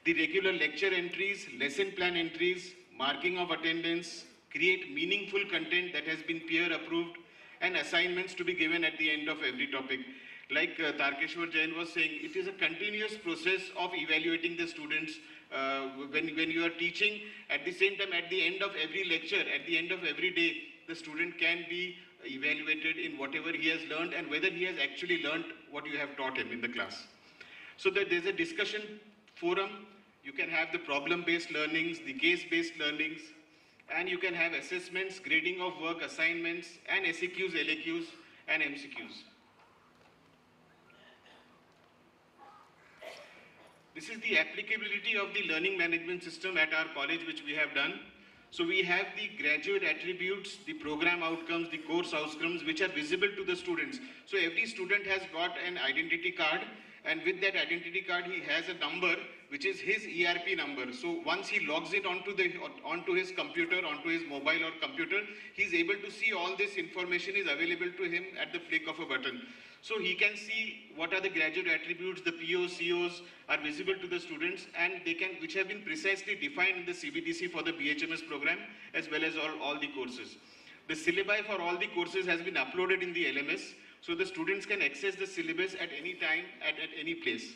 the regular lecture entries, lesson plan entries, marking of attendance, create meaningful content that has been peer approved and assignments to be given at the end of every topic. Like uh, Tarkeshwar Jain was saying, it is a continuous process of evaluating the students uh, when, when you are teaching. At the same time, at the end of every lecture, at the end of every day, the student can be evaluated in whatever he has learned and whether he has actually learned what you have taught him in the class. So that there's a discussion forum you can have the problem-based learnings, the case-based learnings, and you can have assessments, grading of work, assignments, and SAQs, LAQs, and MCQs. This is the applicability of the learning management system at our college which we have done. So we have the graduate attributes, the program outcomes, the course outcomes which are visible to the students. So every student has got an identity card and with that identity card he has a number which is his ERP number. So once he logs it onto the onto his computer, onto his mobile or computer, he's able to see all this information is available to him at the flick of a button. So he can see what are the graduate attributes, the POs, COs are visible to the students and they can, which have been precisely defined in the CBDC for the BHMS program as well as all, all the courses. The syllabi for all the courses has been uploaded in the LMS so the students can access the syllabus at any time, at, at any place.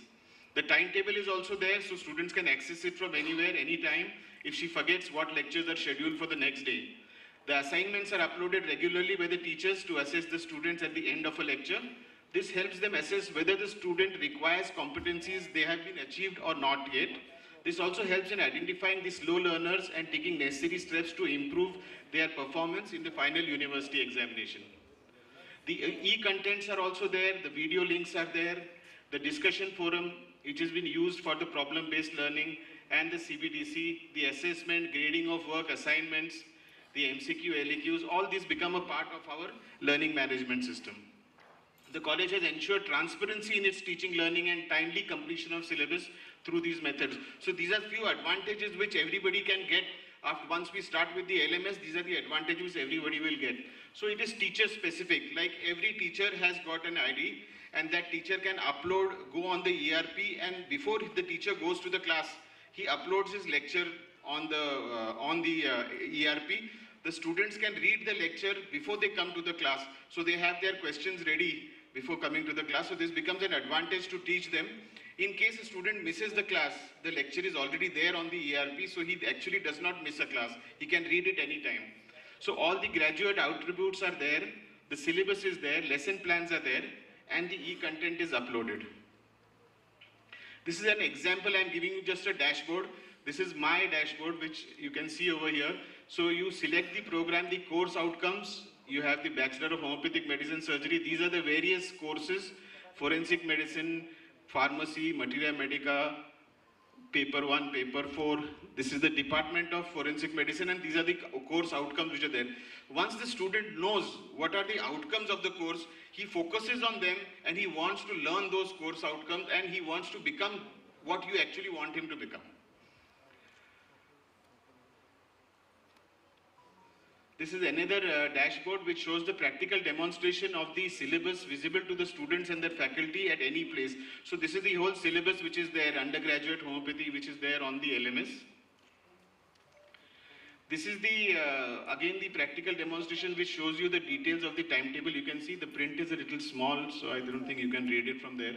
The timetable is also there, so students can access it from anywhere, anytime, if she forgets what lectures are scheduled for the next day. The assignments are uploaded regularly by the teachers to assess the students at the end of a lecture. This helps them assess whether the student requires competencies they have been achieved or not yet. This also helps in identifying the slow learners and taking necessary steps to improve their performance in the final university examination. The e-contents are also there, the video links are there, the discussion forum which has been used for the problem-based learning and the CBDC, the assessment, grading of work, assignments, the MCQ, LEQs, all these become a part of our learning management system. The college has ensured transparency in its teaching, learning, and timely completion of syllabus through these methods. So these are few advantages which everybody can get after once we start with the LMS. These are the advantages everybody will get. So it is teacher specific. Like every teacher has got an ID, and that teacher can upload, go on the ERP, and before the teacher goes to the class, he uploads his lecture on the uh, on the uh, ERP. The students can read the lecture before they come to the class, so they have their questions ready before coming to the class. So this becomes an advantage to teach them. In case a student misses the class, the lecture is already there on the ERP, so he actually does not miss a class. He can read it anytime. So all the graduate attributes are there, the syllabus is there, lesson plans are there, and the e-content is uploaded. This is an example I'm giving you just a dashboard. This is my dashboard, which you can see over here. So you select the program, the course outcomes. You have the Bachelor of Homeopathic Medicine Surgery. These are the various courses, forensic medicine, pharmacy, materia medica, paper 1, paper 4. This is the Department of Forensic Medicine and these are the course outcomes which are there. Once the student knows what are the outcomes of the course, he focuses on them and he wants to learn those course outcomes and he wants to become what you actually want him to become. This is another uh, dashboard which shows the practical demonstration of the syllabus visible to the students and their faculty at any place. So this is the whole syllabus which is there, undergraduate homeopathy which is there on the LMS. This is the, uh, again the practical demonstration which shows you the details of the timetable. You can see the print is a little small, so I don't think you can read it from there.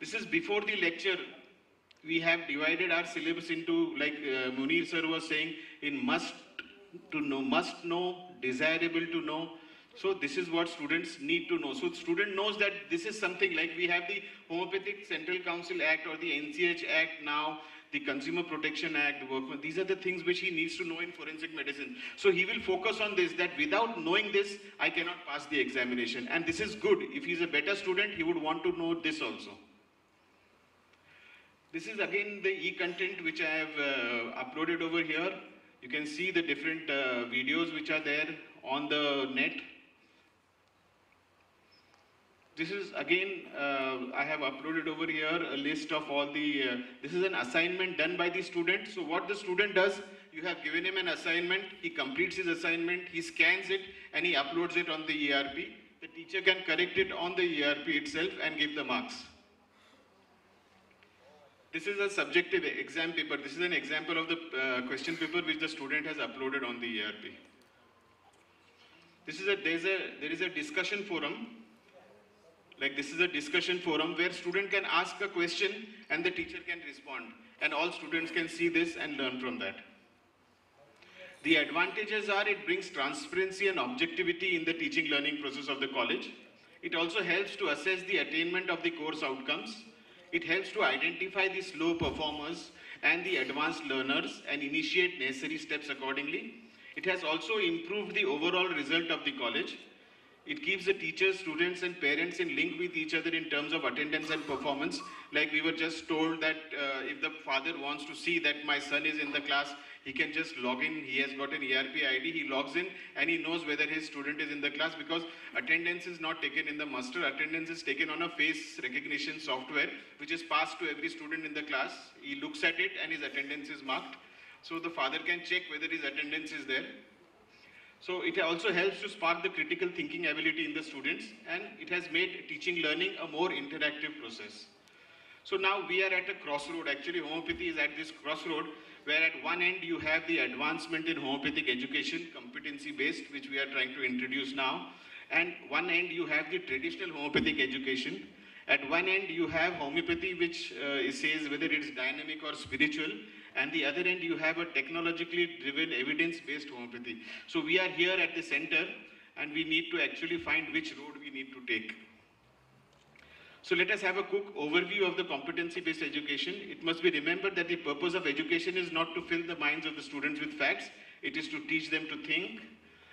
This is before the lecture. We have divided our syllabus into, like uh, Munir sir was saying, in must to know, must know, desirable to know. So this is what students need to know. So student knows that this is something like we have the Homeopathic Central Council Act or the NCH Act now, the Consumer Protection Act, Workman. These are the things which he needs to know in forensic medicine. So he will focus on this, that without knowing this, I cannot pass the examination. And this is good. If he's a better student, he would want to know this also. This is again the e-content which I have uh, uploaded over here. You can see the different uh, videos which are there on the net. This is again, uh, I have uploaded over here a list of all the, uh, this is an assignment done by the student. So what the student does, you have given him an assignment, he completes his assignment, he scans it and he uploads it on the ERP. The teacher can correct it on the ERP itself and give the marks. This is a subjective exam paper. This is an example of the uh, question paper which the student has uploaded on the ERP. This is a, there's a, there is a discussion forum. Like this is a discussion forum where student can ask a question and the teacher can respond. And all students can see this and learn from that. The advantages are it brings transparency and objectivity in the teaching learning process of the college. It also helps to assess the attainment of the course outcomes. It helps to identify the slow performers and the advanced learners and initiate necessary steps accordingly. It has also improved the overall result of the college. It keeps the teachers, students and parents in link with each other in terms of attendance and performance. Like we were just told that uh, if the father wants to see that my son is in the class, he can just log in. He has got an ERP ID. He logs in and he knows whether his student is in the class because attendance is not taken in the muster. Attendance is taken on a face recognition software which is passed to every student in the class. He looks at it and his attendance is marked. So the father can check whether his attendance is there. So it also helps to spark the critical thinking ability in the students and it has made teaching learning a more interactive process. So now we are at a crossroad. Actually, homeopathy is at this crossroad where at one end you have the advancement in homeopathic education, competency based, which we are trying to introduce now. And one end you have the traditional homeopathic education. At one end you have homeopathy, which uh, says whether it's dynamic or spiritual. And the other end you have a technologically driven evidence-based homeopathy. So we are here at the center and we need to actually find which road we need to take. So let us have a quick overview of the competency-based education. It must be remembered that the purpose of education is not to fill the minds of the students with facts. It is to teach them to think,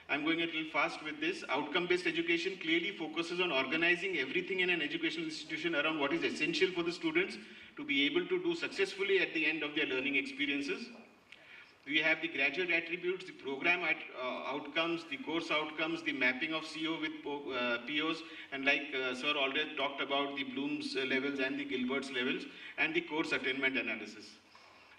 I'm going a little fast with this. Outcome-based education clearly focuses on organizing everything in an educational institution around what is essential for the students to be able to do successfully at the end of their learning experiences. We have the graduate attributes, the program at, uh, outcomes, the course outcomes, the mapping of CO with uh, POs, and like uh, Sir already talked about the Bloom's levels and the Guilbert's levels, and the course attainment analysis.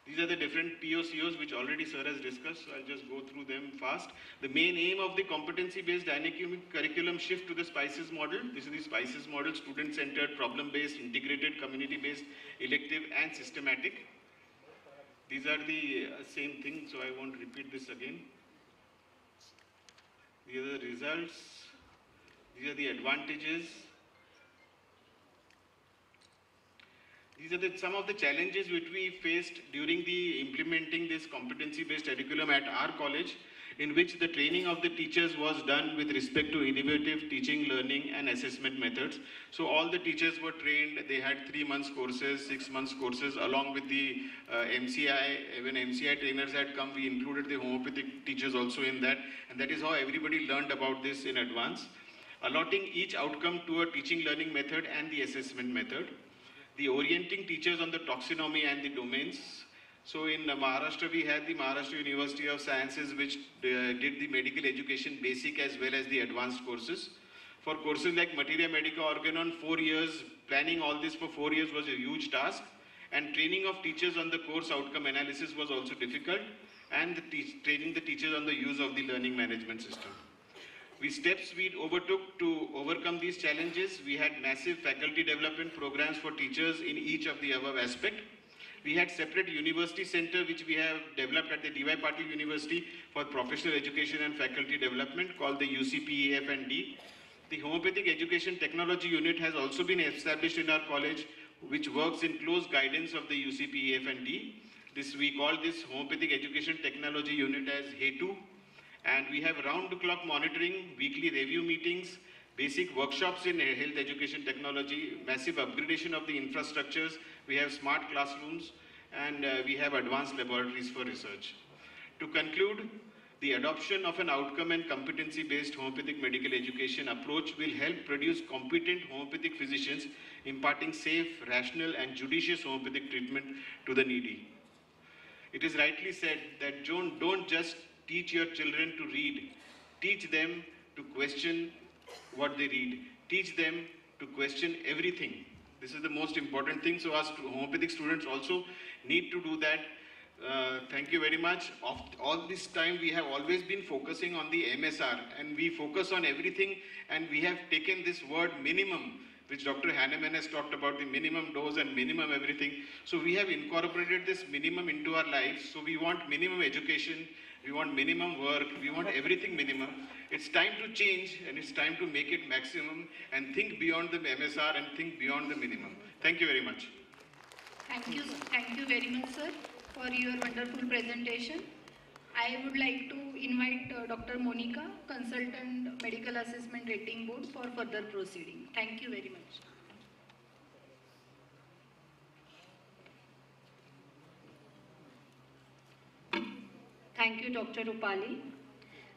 These are the different POCOs which already Sir has discussed, so I'll just go through them fast. The main aim of the competency-based dynamic curriculum shift to the SPICES model. This is the SPICES model, student-centered, problem-based, integrated, community-based, elective and systematic. These are the uh, same thing, so I won't repeat this again. These are the results. These are the advantages. These are the, some of the challenges which we faced during the implementing this competency-based curriculum at our college, in which the training of the teachers was done with respect to innovative teaching, learning, and assessment methods. So all the teachers were trained. They had three months courses, six months courses, along with the uh, MCI. When MCI trainers had come, we included the homeopathic teachers also in that, and that is how everybody learned about this in advance. Allotting each outcome to a teaching learning method and the assessment method the orienting teachers on the taxonomy and the domains. So in Maharashtra, we had the Maharashtra University of Sciences, which uh, did the medical education basic as well as the advanced courses. For courses like Materia Medica Organon, four years, planning all this for four years was a huge task. And training of teachers on the course outcome analysis was also difficult. And the training the teachers on the use of the learning management system. We steps we overtook to overcome these challenges. We had massive faculty development programs for teachers in each of the above aspect. We had separate university center which we have developed at the DY Patil University for professional education and faculty development called the UCPEF and D. The homeopathic education technology unit has also been established in our college which works in close guidance of the UCPEF and D. This we call this homeopathic education technology unit as HETU and we have round-the-clock monitoring, weekly review meetings, basic workshops in health education technology, massive upgradation of the infrastructures, we have smart classrooms, and uh, we have advanced laboratories for research. To conclude, the adoption of an outcome and competency-based homeopathic medical education approach will help produce competent homeopathic physicians imparting safe, rational, and judicious homeopathic treatment to the needy. It is rightly said that don't, don't just teach your children to read, teach them to question what they read, teach them to question everything. This is the most important thing. So, us homeopathic students also need to do that. Uh, thank you very much. Of all this time, we have always been focusing on the MSR, and we focus on everything. And we have taken this word minimum, which Dr. Hahnemann has talked about the minimum dose and minimum everything. So we have incorporated this minimum into our lives. So we want minimum education, we want minimum work, we want everything minimum. It's time to change and it's time to make it maximum and think beyond the MSR and think beyond the minimum. Thank you very much. Thank you, thank you very much, sir, for your wonderful presentation. I would like to invite uh, Dr. Monica, Consultant Medical Assessment Rating Board for further proceeding. Thank you very much. Thank you, Dr. Rupali.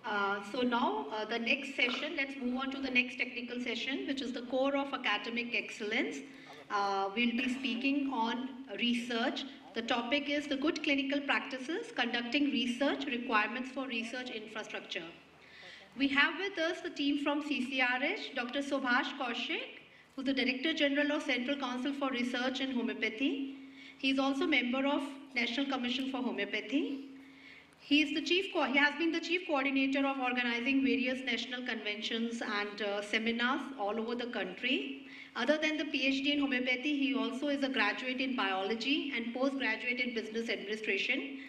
Uh, so now uh, the next session, let's move on to the next technical session, which is the core of academic excellence. Uh, we'll be speaking on research. The topic is the good clinical practices, conducting research, requirements for research infrastructure. We have with us the team from CCRH, Dr. Subhash Kaushik, who's the Director General of Central Council for Research in Homeopathy. He's also member of National Commission for Homeopathy. He is the chief. He has been the chief coordinator of organizing various national conventions and uh, seminars all over the country. Other than the PhD in homeopathy, he also is a graduate in biology and postgraduate in business administration.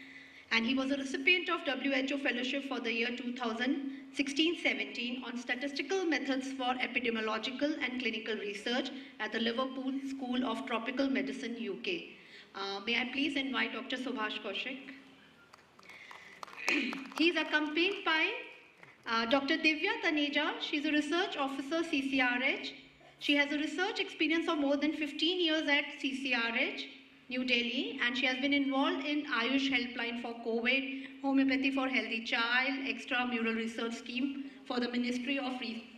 And he was a recipient of WHO fellowship for the year 2016-17 on statistical methods for epidemiological and clinical research at the Liverpool School of Tropical Medicine, UK. Uh, may I please invite Dr. Subhash Kaushik? He is accompanied by uh, Dr. Divya Taneja. She's a research officer, CCRH. She has a research experience of more than 15 years at CCRH. New Delhi, and she has been involved in Ayush Helpline for COVID, Homeopathy for Healthy Child, Extramural Research Scheme for the Ministry of Re-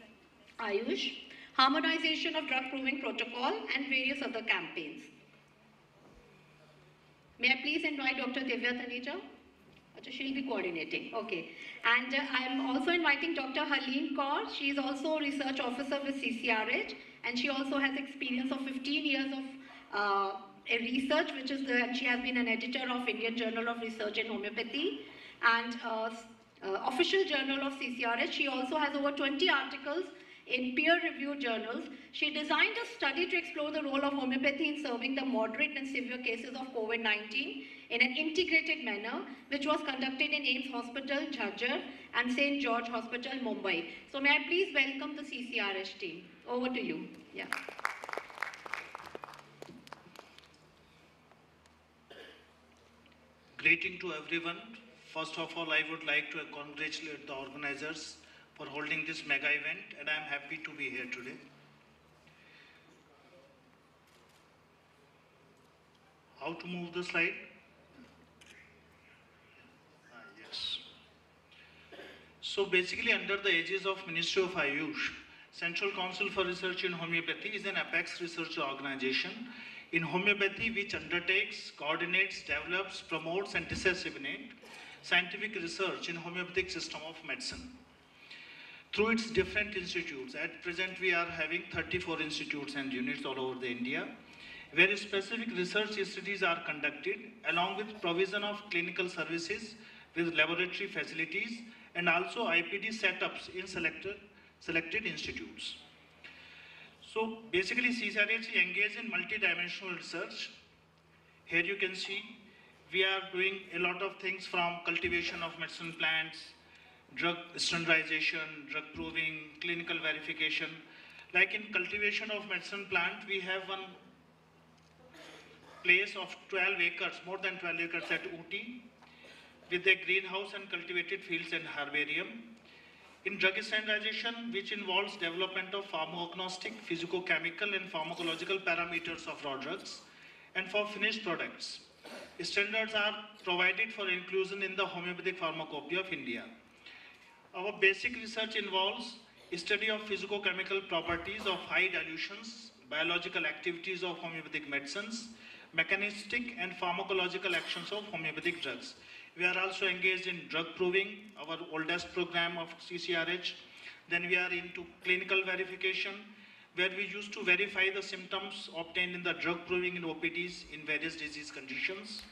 Ayush, harmonization of drug proving protocol, and various other campaigns. May I please invite Dr. Divya Taneja? Acha, she'll be coordinating. Okay. And uh, I'm also inviting Dr. Halim Kaur. She is also a research officer with CCRH, and she also has experience of 15 years of uh, research, which is the, and she has been an editor of Indian Journal of Research in Homeopathy and uh, uh, official journal of CCRH. She also has over 20 articles in peer-reviewed journals. She designed a study to explore the role of homeopathy in serving the moderate and severe cases of COVID-19 in an integrated manner, which was conducted in AIIMS Hospital, Jhajjar, and St. George Hospital, Mumbai. So may I please welcome the CCRH team. Over to you. Yeah. Greeting to everyone. First of all, I would like to congratulate the organizers for holding this mega event, and I am happy to be here today. How to move the slide? Ah, yes. So basically, under the aegis of Ministry of Ayush, Central Council for Research in Homeopathy is an apex research organization in homeopathy which undertakes, coordinates, develops, promotes, and disseminates scientific research in homeopathic system of medicine through its different institutes. At present, we are having 34 institutes and units all over the India, where specific research studies are conducted, along with provision of clinical services with laboratory facilities, and also IPD setups in selected, selected institutes. So basically, CCRH engaged in multidimensional research. Here you can see we are doing a lot of things from cultivation of medicine plants, drug standardization, drug proving, clinical verification. Like in cultivation of medicine plant, we have one place of 12 acres, more than 12 acres at Ooty, with a greenhouse and cultivated fields and herbarium. In drug standardization, which involves development of pharmacognostic, physicochemical, and pharmacological parameters of raw drugs, and for finished products. Standards are provided for inclusion in the Homeopathic Pharmacopoeia of India. Our basic research involves study of physicochemical properties of high dilutions, biological activities of homeopathic medicines, mechanistic and pharmacological actions of homeopathic drugs. We are also engaged in drug proving, our oldest program of CCRH. Then we are into clinical verification, where we used to verify the symptoms obtained in the drug proving in OPDs in various disease conditions.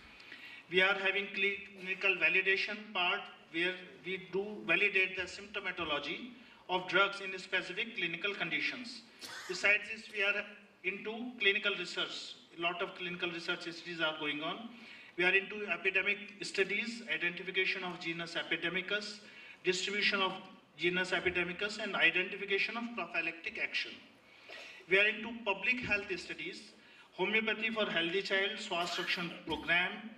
We are having clinical validation part where we do validate the symptomatology of drugs in specific clinical conditions. Besides this, we are into clinical research. A lot of clinical research studies are going on. We are into epidemic studies, identification of genus epidemicus, distribution of genus epidemicus, and identification of prophylactic action. We are into public health studies, homeopathy for healthy child, Swasthya Rakshan program,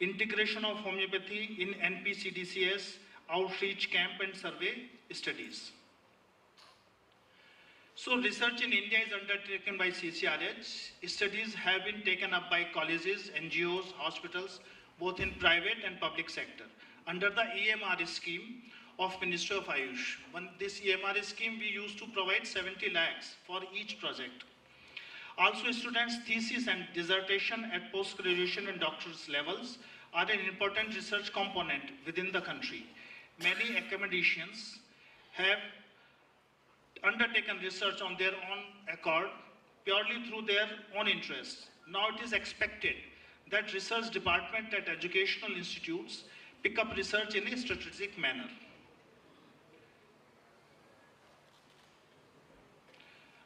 integration of homeopathy in NPCDCS, outreach camp and survey studies. So research in India is undertaken by CCRH. Studies have been taken up by colleges, NGOs, hospitals, both in private and public sector, under the EMR scheme of Ministry of Ayush. When this EMR scheme, we used to provide 70 lakhs for each project. Also, students' thesis and dissertation at post-graduation and doctorate levels are an important research component within the country. Many academicians have undertaken research on their own accord, purely through their own interests. Now it is expected that research department at educational institutes pick up research in a strategic manner.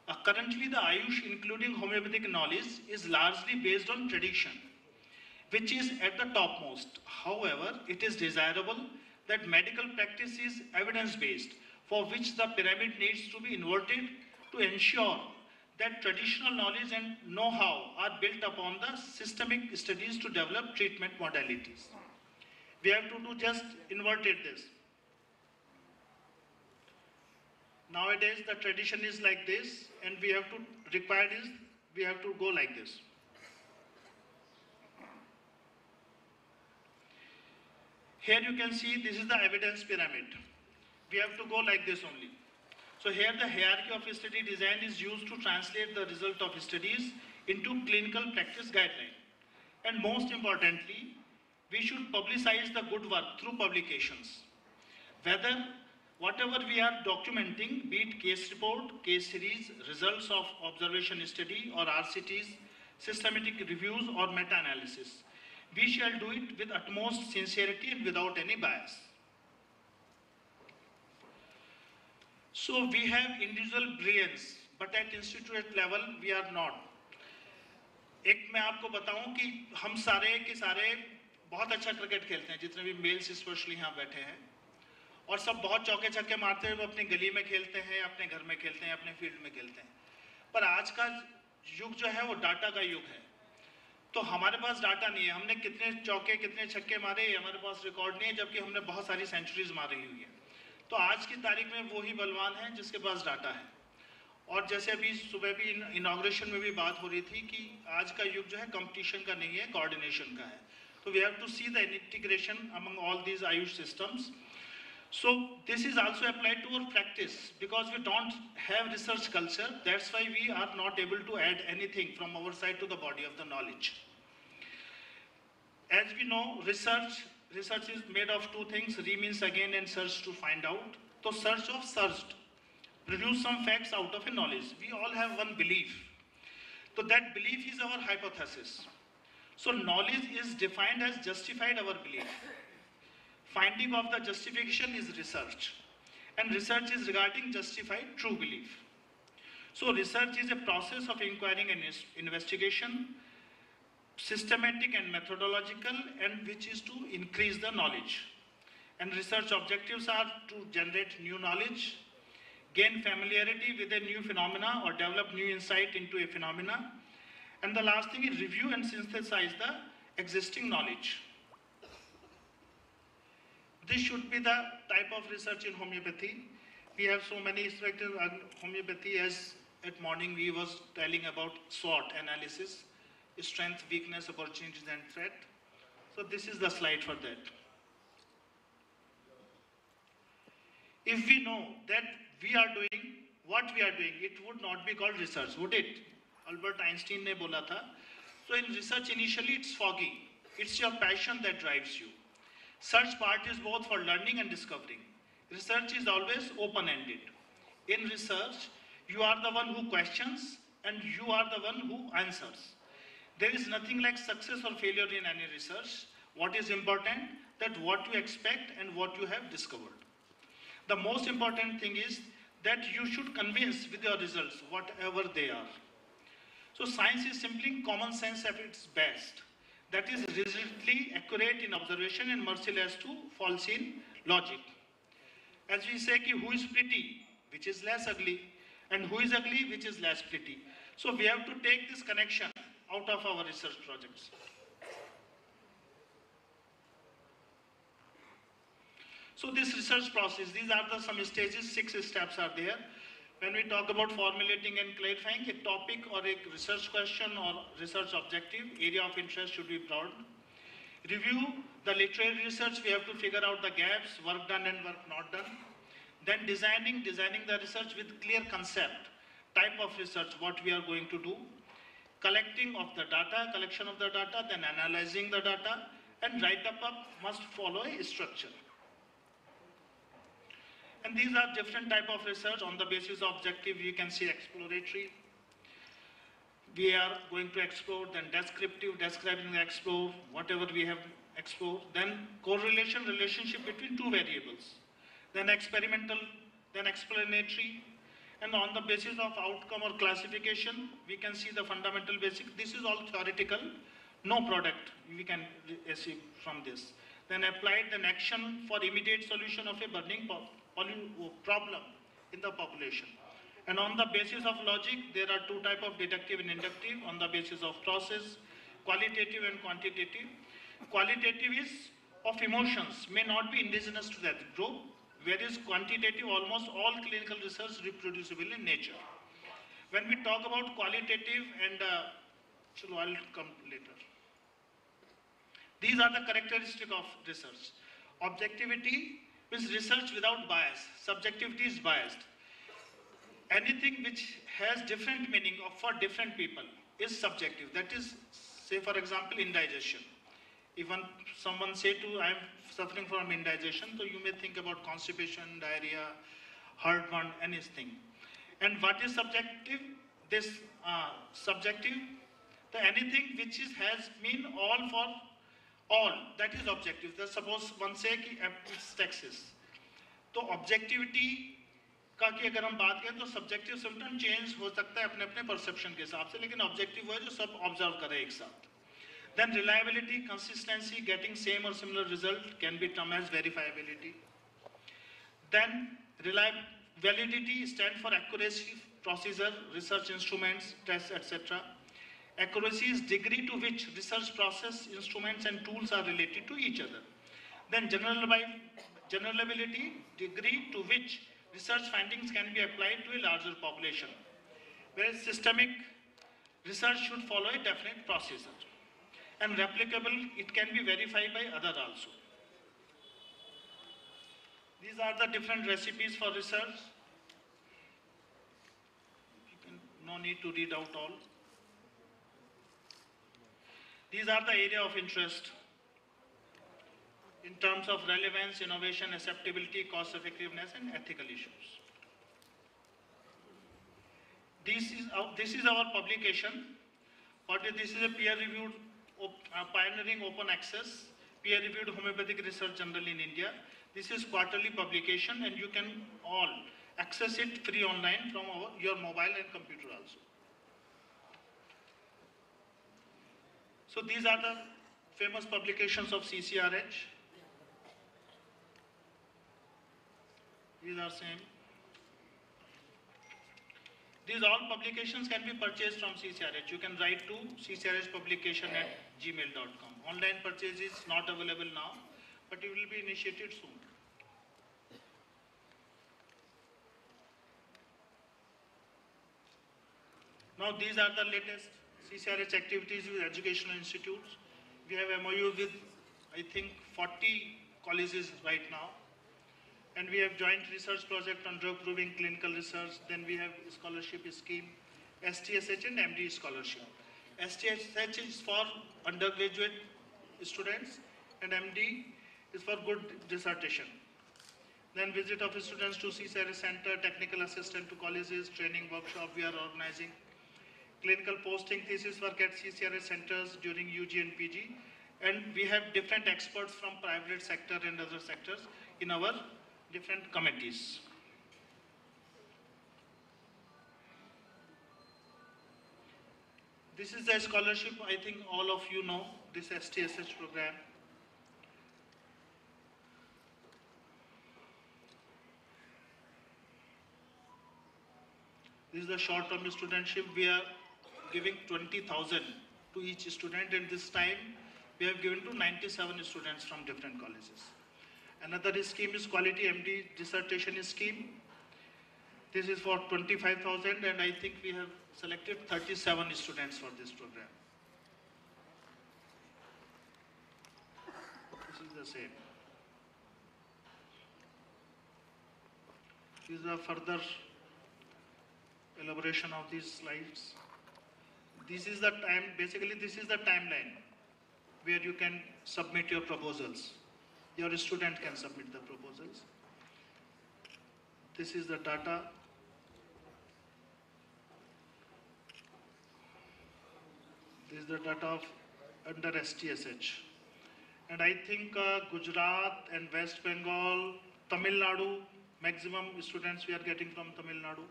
Uh, currently, the Ayush, including homeopathic knowledge, is largely based on tradition, which is at the topmost. However, it is desirable that medical practice is evidence-based, for which the pyramid needs to be inverted to ensure that traditional knowledge and know-how are built upon the systemic studies to develop treatment modalities. We have to do just inverted this. Nowadays the tradition is like this and we have to require is we have to go like this. Here you can see this is the evidence pyramid. We have to go like this only. So here the hierarchy of study design is used to translate the result of studies into clinical practice guideline. And most importantly, we should publicize the good work through publications. Whether whatever we are documenting, be it case report, case series, results of observation study or RCTs, systematic reviews or meta-analysis, we shall do it with utmost sincerity and without any bias. So we have individual brilliance, but at institute level we are not. एक मैं आपको बताऊँ कि हम सारे के सारे बहुत अच्छा क्रिकेट खेलते हैं जितने भी मेल्स स्पेशली यहाँ बैठे हैं। और सब बहुत चौके छक्के मारते हुए अपनी गली में खेलते हैं अपने घर में खेलते हैं अपने फ़ील्ड में खेलते हैं। पर आज का युग जो है वो डाटा का युग है। तो हमारे पास डाटा नहीं है। हमने कितने चौके कितने छक्के मारे हमारे पास रिकॉर्ड नहीं है जबकि हमने बहुत सारी सेंचुरीज मारी हुई है। तो आज की तारीख में वो ही बलवान है जिसके पास डाटा है। और जैसे अभी सुबह भी इनाग्रेशन में भी बात हो रही थी कि आज का युग जो है कंपटीशन का नहीं है कोऑर्डिनेशन का है। तो we have to see the integration among all these Ayush systems so this is also applied to our practice because we don't have research culture that's why we are not able to add any from our side to the body of the knowledge as we know research research is made of two things: re means again and search to find out. So search of searched produce some facts out of a knowledge. We all have one belief. So that belief is our hypothesis. So knowledge is defined as justified our belief. Finding of the justification is research. And research is regarding justified true belief. So research is a process of inquiring and investigation, systematic and methodological, and which is to increase the knowledge. And research objectives are to generate new knowledge, gain familiarity with a new phenomena or develop new insight into a phenomena. And the last thing is review and synthesize the existing knowledge. This should be the type of research in homeopathy. We have so many structures on homeopathy as at morning we was telling about SWOT analysis, strength, weakness, opportunities and threat. So this is the slide for that. If we know that we are doing what we are doing, it would not be called research, would it? Albert Einstein ने बोला था. So in research initially it's foggy. It's your passion that drives you. Search part is both for learning and discovering. Research is always open-ended. In research, you are the one who questions and you are the one who answers. There is nothing like success or failure in any research. What is important that what you expect and what you have discovered. The most important thing is that you should convince with your results whatever they are. So science is simply common sense at its best. That is rigidly accurate in observation and merciless to false in logic. As we say, ki who is pretty, which is less ugly, and who is ugly, which is less pretty. So we have to take this connection out of our research projects. So this research process, these are the some stages, six steps are there. When we talk about formulating and clarifying a topic or a research question or research objective, area of interest should be broad. Review the literary research, we have to figure out the gaps, work done and work not done. Then designing, designing the research with clear concept, type of research, what we are going to do. Collecting of the data, collection of the data, then analyzing the data, and write-up up must follow a structure. And these are different type of research on the basis of objective. You can see exploratory. We are going to explore, then descriptive, describing the explore, whatever we have explored. Then correlation, relationship between two variables. Then experimental, then explanatory. And on the basis of outcome or classification, we can see the fundamental basic. This is all theoretical. No product we can receive from this. Then applied then action for immediate solution of a burning problem in the population. And on the basis of logic, there are two type of deductive and inductive on the basis of process, qualitative and quantitative. Qualitative is of emotions, may not be indigenous to that group, whereas quantitative, almost all clinical research reproducible in nature. When we talk about qualitative and, uh, so I'll come later. These are the characteristics of research. Objectivity means research without bias. Subjectivity is biased. Anything which has different meaning for different people is subjective. That is, say for example, indigestion. If one, someone say to, I am suffering from indigestion, so you may think about constipation, diarrhea, heartburn, anything. And what is subjective? This uh, subjective, the anything which is has mean all for all, that is objective. The suppose one say कि it's taxes. तो objectivity का की अगर हम बात करें तो subjective symptom change हो सकता है अपने अपने परसेप्शन के हिसाब से लेकिन ऑब्जेक्टिव वो है जो सब ऑब्ज़र्व करे एक साथ then reliability consistency getting same or similar result can be termed as verifiability. Then reliable validity stand for accuracy procedure research instruments tests etc accuracy is degree to which research process instruments and tools are related to each other. Then generalizability degree to which research findings can be applied to a larger population. Whereas systemic research should follow a definite procedure and replicable, it can be verified by other also. These are the different recipes for research. Can, no need to read out all. These are the area of interest in terms of relevance, innovation, acceptability, cost effectiveness, and ethical issues. This is our, this is our publication. But this is a peer-reviewed uh, pioneering open access, peer-reviewed homeopathic research journal in India. This is quarterly publication and you can all access it free online from our, your mobile and computer also. So these are the famous publications of CCRH. These are same. These all publications can be purchased from CCRH. You can write to CCRH publication at gmail.com. Online purchase is not available now, but it will be initiated soon. Now these are the latest CCRH activities with educational institutes. We have MOU with, I think, 40 colleges right now. And we have joint research project on drug proving clinical research. Then we have scholarship scheme, STSH and MD scholarship. STSH is for undergraduate students and MD is for good dissertation. Then visit of students to CCRH center, technical assistant to colleges, training workshop we are organizing. Clinical posting thesis work at CCRH centers during UG and PG. And we have different experts from private sector and other sectors in our different committees. This is the scholarship, I think all of you know, this STSH program. This is the short-term studentship. We are giving 20,000 to each student and this time we have given to 97 students from different colleges. Another scheme is Quality MD Dissertation Scheme. This is for 25,000 and I think we have selected 37 students for this program. This is the same. This is a further elaboration of these slides. This is the time, basically this is the timeline where you can submit your proposals. Your student can submit the proposals. This is the data. This is the data of under STSH. And I think uh, Gujarat and West Bengal, Tamil Nadu, maximum students we are getting from Tamil Nadu,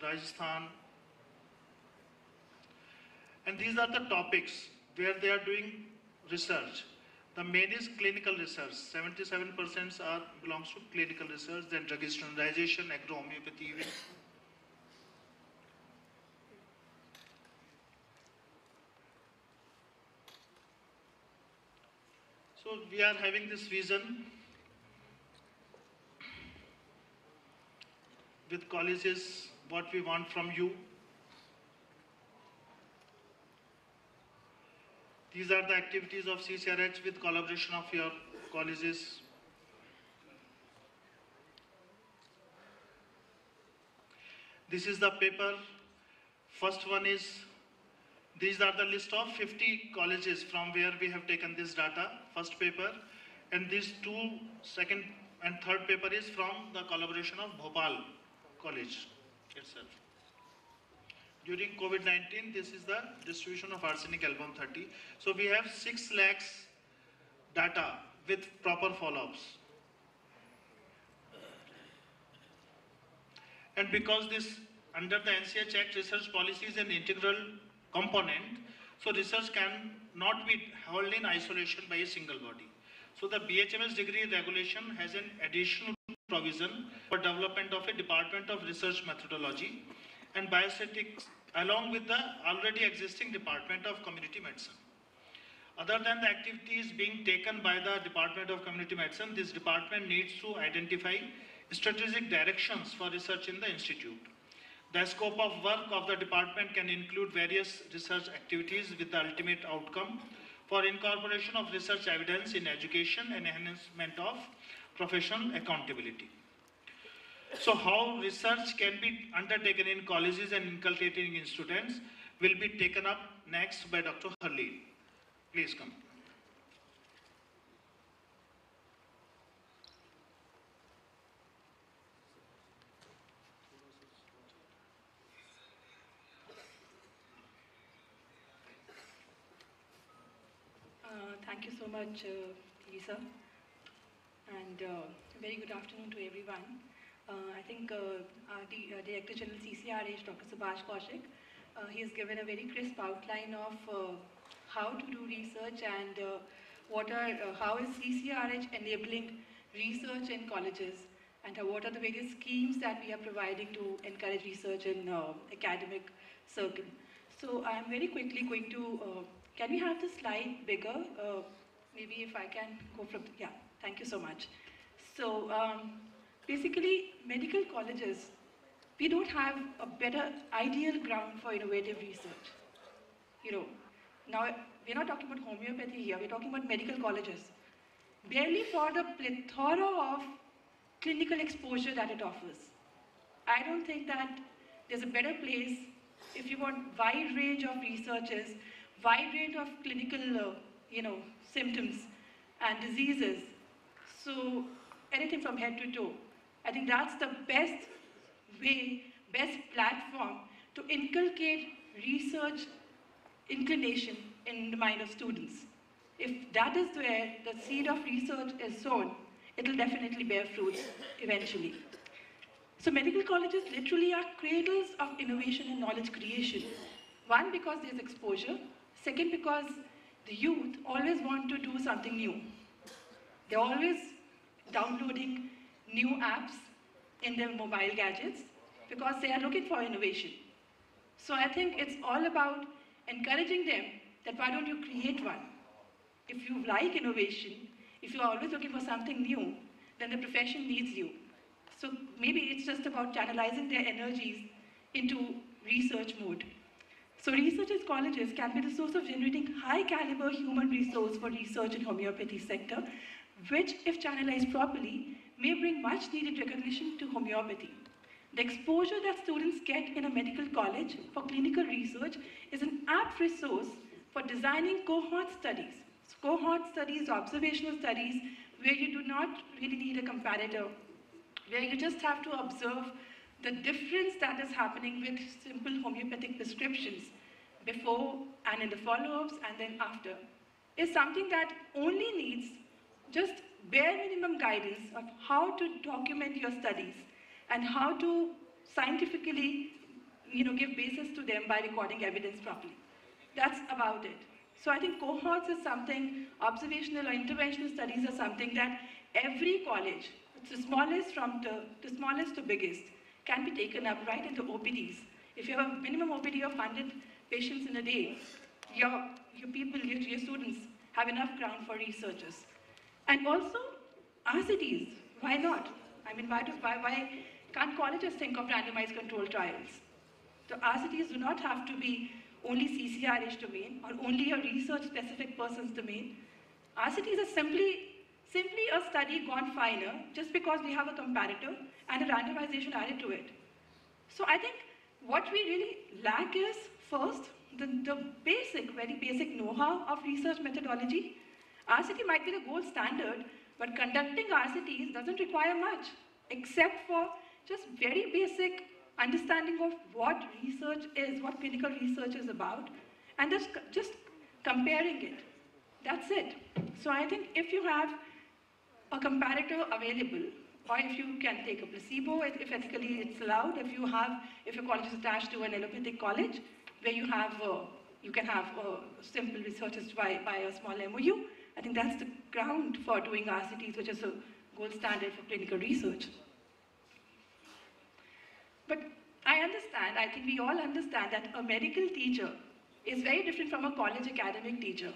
Rajasthan. And these are the topics where they are doing research. The main is clinical research. 77% are belongs to clinical research, then drug standardization, agro-homeopathy. So we are having this vision with colleges, what we want from you. These are the activities of CCRH with collaboration of your colleges. This is the paper. First one is, these are the list of 50 colleges from where we have taken this data, first paper. And these two, second and third paper is from the collaboration of Bhopal College itself. During COVID-19, this is the distribution of arsenic album 30. So we have 6 lakhs data with proper follow-ups. And because this, under the NCH Act, research policy is an integral component, so research can not be held in isolation by a single body. So the BHMS degree regulation has an additional provision for development of a Department of Research Methodology and Biostatics along with the already existing Department of Community Medicine. Other than the activities being taken by the Department of Community Medicine, this department needs to identify strategic directions for research in the institute. The scope of work of the department can include various research activities with the ultimate outcome for incorporation of research evidence in education and enhancement of professional accountability. So how research can be undertaken in colleges and inculcating in students will be taken up next by Dr. Harleen. Please come. Uh, Thank you so much, uh, Lisa. And uh, very good afternoon to everyone. Uh, I think uh, our uh, Director General CCRH, Dr. Subhash Kaushik, he has given a very crisp outline of how to do research and what are, how is CCRH enabling research in colleges and what are the various schemes that we are providing to encourage research in uh, academic circle. So I'm very quickly going to, uh, can we have the slide bigger? Uh, maybe if I can go from, yeah, thank you so much. So um, basically, medical colleges, we don't have a better ideal ground for innovative research. You know, now we're not talking about homeopathy here, we're talking about medical colleges. Barely for the plethora of clinical exposure that it offers. I don't think that there's a better place if you want wide range of researches, wide range of clinical, uh, you know, symptoms and diseases. So anything from head to toe. I think that's the best way, best platform to inculcate research inclination in the mind of students. If that is where the seed of research is sown, it will definitely bear fruits eventually. So medical colleges literally are cradles of innovation and knowledge creation. One, because there's exposure. Second, because the youth always want to do something new. They're always downloading new apps in their mobile gadgets because they are looking for innovation. So I think it's all about encouraging them that why don't you create one? If you like innovation, if you're always looking for something new, then the profession needs you. So maybe it's just about channelizing their energies into research mode. So researchers colleges can be the source of generating high caliber human resource for research in homeopathy sector, which if channelized properly, may bring much needed recognition to homeopathy. The exposure that students get in a medical college for clinical research is an apt resource for designing cohort studies. So cohort studies, observational studies, where you do not really need a comparator, where you just have to observe the difference that is happening with simple homeopathic prescriptions before and in the follow-ups and then after, is something that only needs just bare minimum guidance of how to document your studies and how to scientifically you know, give basis to them by recording evidence properly. That's about it. So I think cohorts is something, observational or interventional studies are something that every college, the smallest from the, the smallest to biggest, can be taken up right into OPDs. If you have a minimum OPD of 100 patients in a day, your, your people, your, your students have enough ground for researchers. And also, RCTs, why not? I mean, why, do, why, why can't colleges think of randomized controlled trials? The RCTs do not have to be only CCRH domain or only a research-specific person's domain. RCTs are simply, simply a study gone finer just because we have a comparator and a randomization added to it. So I think what we really lack is first the, the basic, very basic know-how of research methodology. RCT might be the gold standard, but conducting RCTs doesn't require much, except for just very basic understanding of what research is, what clinical research is about, and just, just comparing it. That's it. So I think if you have a comparator available, or if you can take a placebo, if ethically it's allowed, if you have, if your college is attached to an allopathic college, where you have, uh, you can have uh, simple researches by, by a small MOU, I think that's the ground for doing RCTs, which is a gold standard for clinical research. But I understand, I think we all understand that a medical teacher is very different from a college academic teacher.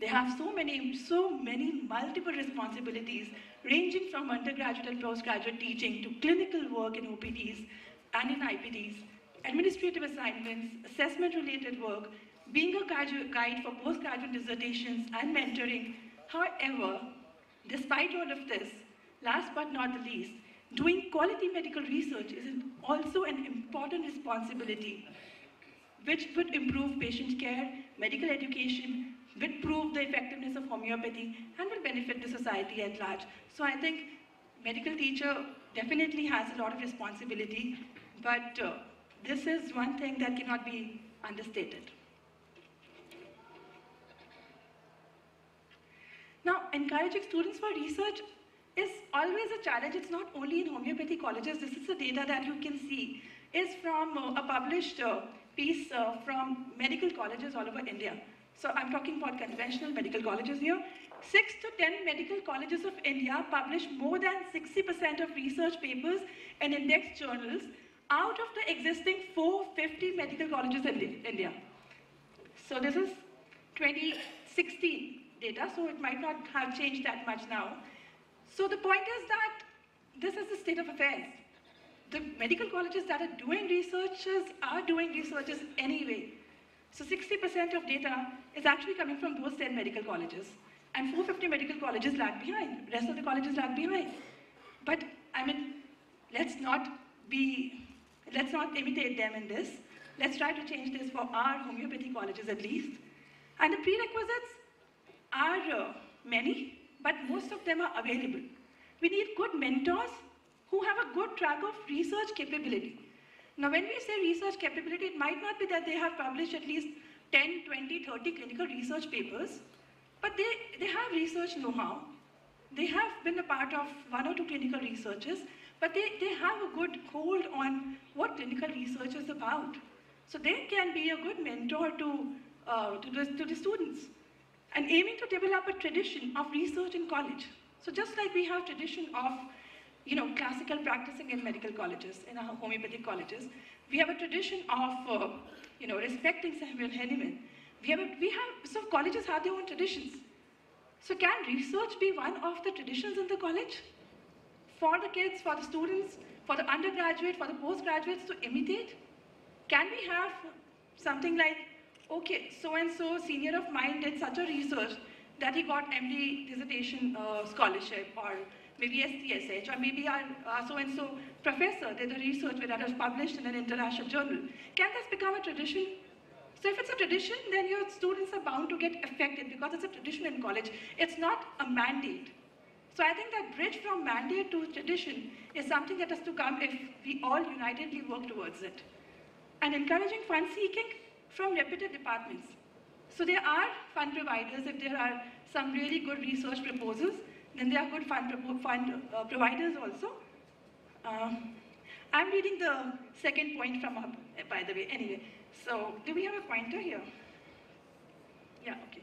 They have so many, so many multiple responsibilities, ranging from undergraduate and postgraduate teaching to clinical work in OPDs and in IPDs, administrative assignments, assessment-related work, being a guide for postgraduate dissertations and mentoring. However, despite all of this, last but not the least, doing quality medical research is also an important responsibility which would improve patient care, medical education, would prove the effectiveness of homeopathy, and will benefit the society at large. So I think medical teacher definitely has a lot of responsibility, but uh, this is one thing that cannot be understated. Now, encouraging students for research is always a challenge. It's not only in homeopathy colleges. This is the data that you can see is from uh, a published uh, piece uh, from medical colleges all over India. So I'm talking about conventional medical colleges here. Six to 10 medical colleges of India publish more than 60% of research papers in index journals out of the existing 450 medical colleges in India. So this is 2016 data, so it might not have changed that much now. So the point is that this is the state of affairs. The medical colleges that are doing researches are doing researches anyway. So 60% of data is actually coming from those 10 medical colleges. And 450 medical colleges lag behind. Rest of the colleges lag behind. But I mean, let's not be, let's not imitate them in this. Let's try to change this for our homeopathy colleges at least. And the prerequisites are uh, many, but most of them are available. We need good mentors who have a good track of research capability. Now, when we say research capability, it might not be that they have published at least 10, 20, 30 clinical research papers, but they, they have research know-how. They have been a part of one or two clinical researches, but they, they have a good hold on what clinical research is about. So they can be a good mentor to, uh, to, the, to the students. And aiming to develop a tradition of research in college. So just like we have tradition of you know, classical practicing in medical colleges, in our homeopathic colleges. We have a tradition of, uh, you know, respecting Samuel Hahnemann. We have, a, we have, so colleges have their own traditions. So can research be one of the traditions in the college? For the kids, for the students, for the undergraduate, for the postgraduates to imitate? Can we have something like, okay, so-and-so senior of mine did such a research that he got MD dissertation uh, scholarship or maybe STSH, or maybe our uh, so-and-so professor did a research that was published in an international journal. Can this become a tradition? So if it's a tradition, then your students are bound to get affected because it's a tradition in college. It's not a mandate. So I think that bridge from mandate to tradition is something that has to come if we all unitedly work towards it. And encouraging fund seeking from reputed departments. So there are fund providers if there are some really good research proposals then there are good fund, fund uh, providers also. Um, I'm reading the second point from up, by the way, anyway. So do we have a pointer here? Yeah, okay.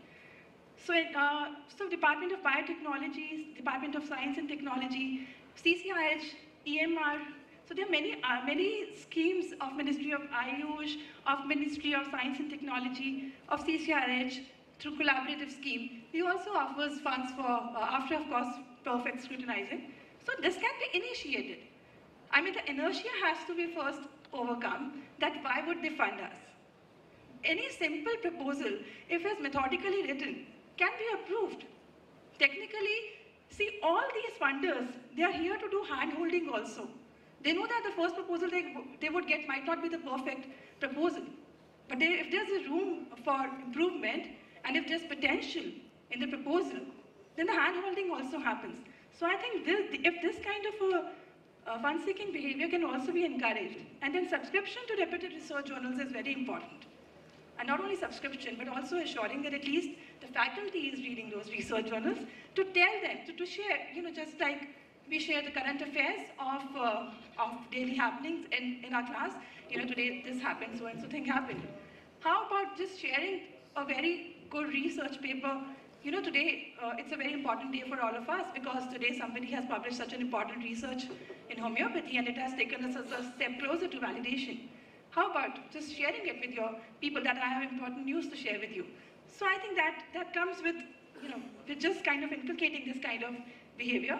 So, uh, so Department of Biotechnologies, Department of Science and Technology, CCIH, EMR, so there are many, uh, many schemes of Ministry of Ayush, of Ministry of Science and Technology, of CCRH, through collaborative scheme. He also offers funds for, uh, after of course, perfect scrutinizing. So this can be initiated. I mean, the inertia has to be first overcome, that why would they fund us? Any simple proposal, if it's methodically written, can be approved. Technically, see, all these funders, they are here to do hand-holding also. They know that the first proposal they, they would get might not be the perfect proposal. But they, if there's a room for improvement and if there's potential in the proposal, then the hand-holding also happens. So I think this, if this kind of a, fund-seeking behavior can also be encouraged, and then subscription to reputed research journals is very important. And not only subscription, but also assuring that at least the faculty is reading those research journals to tell them, to, to share, you know, just like we share the current affairs of, uh, of daily happenings in, in our class. You know, today this happened, so and so thing happened. How about just sharing a very good research paper? You know, today uh, it's a very important day for all of us because today somebody has published such an important research in homeopathy and it has taken us a step closer to validation. How about just sharing it with your people that I have important news to share with you? So I think that that comes with, you know, with just kind of inculcating this kind of behavior.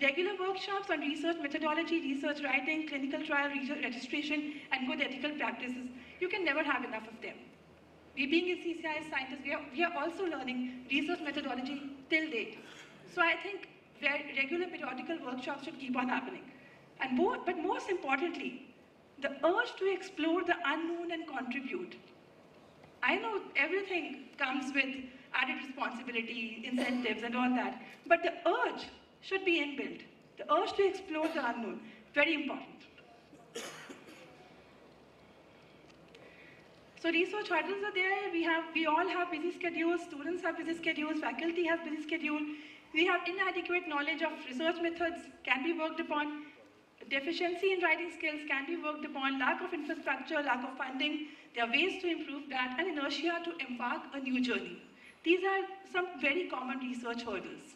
Regular workshops on research methodology, research writing, clinical trial registration, and good ethical practices. You can never have enough of them. We being a CCRH scientist, we are, we are also learning research methodology till date. So I think regular periodical workshops should keep on happening. And more, but most importantly, the urge to explore the unknown and contribute. I know everything comes with added responsibility, incentives, and all that, but the urge should be inbuilt. The urge to explore the unknown, very important. So research hurdles are there. We have, we all have busy schedules. Students have busy schedules. Faculty has busy schedule. We have inadequate knowledge of research methods can be worked upon. Deficiency in writing skills can be worked upon. Lack of infrastructure, lack of funding. There are ways to improve that, and inertia to embark a new journey. These are some very common research hurdles.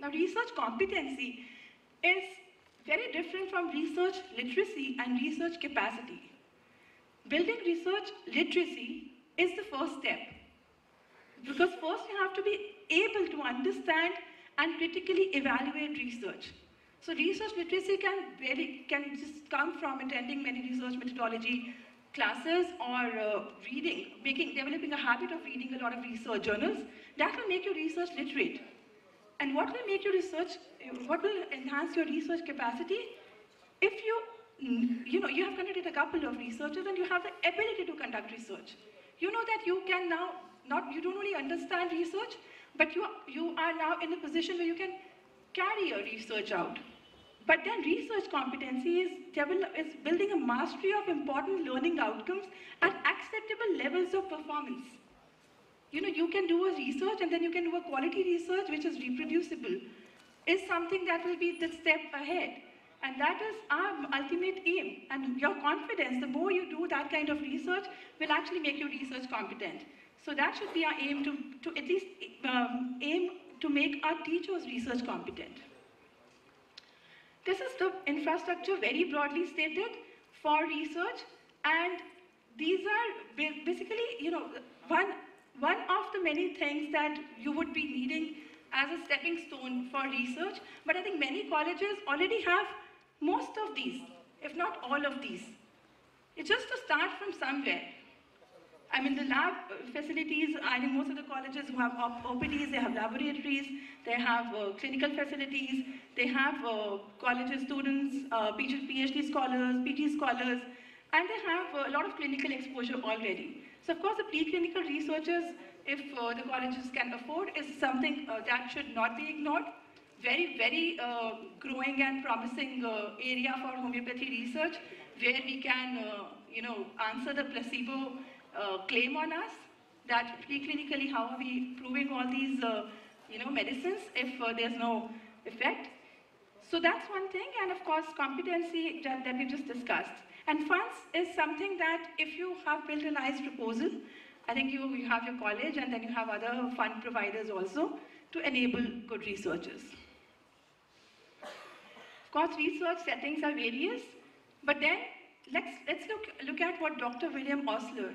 Now, research competency is very different from research literacy and research capacity. Building research literacy is the first step. Because first you have to be able to understand and critically evaluate research. So research literacy can really can just come from attending many research methodology classes or uh, reading, making developing a habit of reading a lot of research journals. That will make you research literate. And what will make your research, what will enhance your research capacity? If you, you know, you have conducted a couple of researches and you have the ability to conduct research. You know that you can now, not, you don't only understand research, but you, you are now in a position where you can carry your research out. But then research competency is, is building a mastery of important learning outcomes at acceptable levels of performance. You know, you can do a research and then you can do a quality research which is reproducible, is something that will be the step ahead. And that is our ultimate aim. And your confidence, the more you do that kind of research, will actually make you research competent. So that should be our aim to, to at least um, aim to make our teachers research competent. This is the infrastructure very broadly stated for research and these are basically, you know, one, one of the many things that you would be needing as a stepping stone for research, but I think many colleges already have most of these, if not all of these. It's just to start from somewhere. I mean, the lab facilities, I think most of the colleges who have OPDs, they have laboratories, they have uh, clinical facilities, they have uh, colleges students, uh, PhD scholars, PhD scholars, and they have a lot of clinical exposure already. So of course, the preclinical researchers, if uh, the colleges can afford, is something uh, that should not be ignored. Very, very uh, growing and promising area for homeopathy research, where we can, you know, answer the placebo uh, claim on us. That preclinically how are we proving all these uh, you know medicines if uh, there's no effect? So that's one thing. And of course competency that, that we just discussed and funds is something that if you have built a nice proposal I think you, you have your college and then you have other fund providers also to enable good researchers. Of course, research settings are various, but then let's, let's look, look at what Dr. William Osler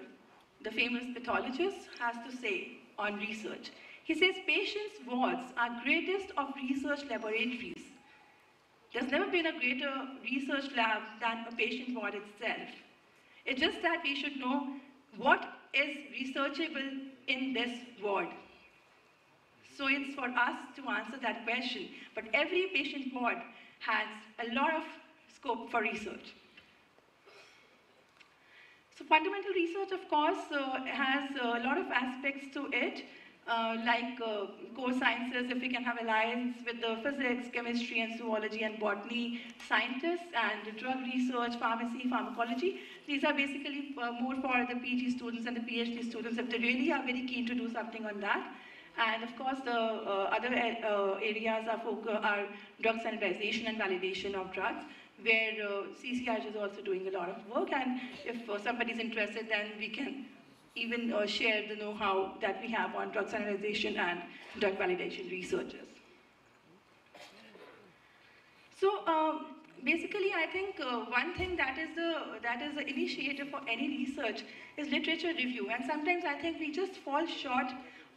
the famous pathologist, has to say on research. He says patients' wards are greatest of research laboratories. There's never been a greater research lab than a patient ward itself. It's just that we should know what is researchable in this ward. So it's for us to answer that question. But every patient ward has a lot of scope for research. So fundamental research, of course, uh, has a lot of aspects to it, uh, like uh, core sciences, if we can have alliance with the physics, chemistry, and zoology and botany scientists, and drug research, pharmacy, pharmacology. These are basically uh, more for the PG students and the PhD students if they really are very keen to do something on that. And of course, the uh, other uh, areas are, are drug standardization and validation of drugs where uh, is also doing a lot of work. And if uh, somebody is interested, then we can even uh, share the know-how that we have on drug standardization and drug validation researches. So um, basically, I think uh, one thing that is the that is the initiative for any research is literature review. And sometimes I think we just fall short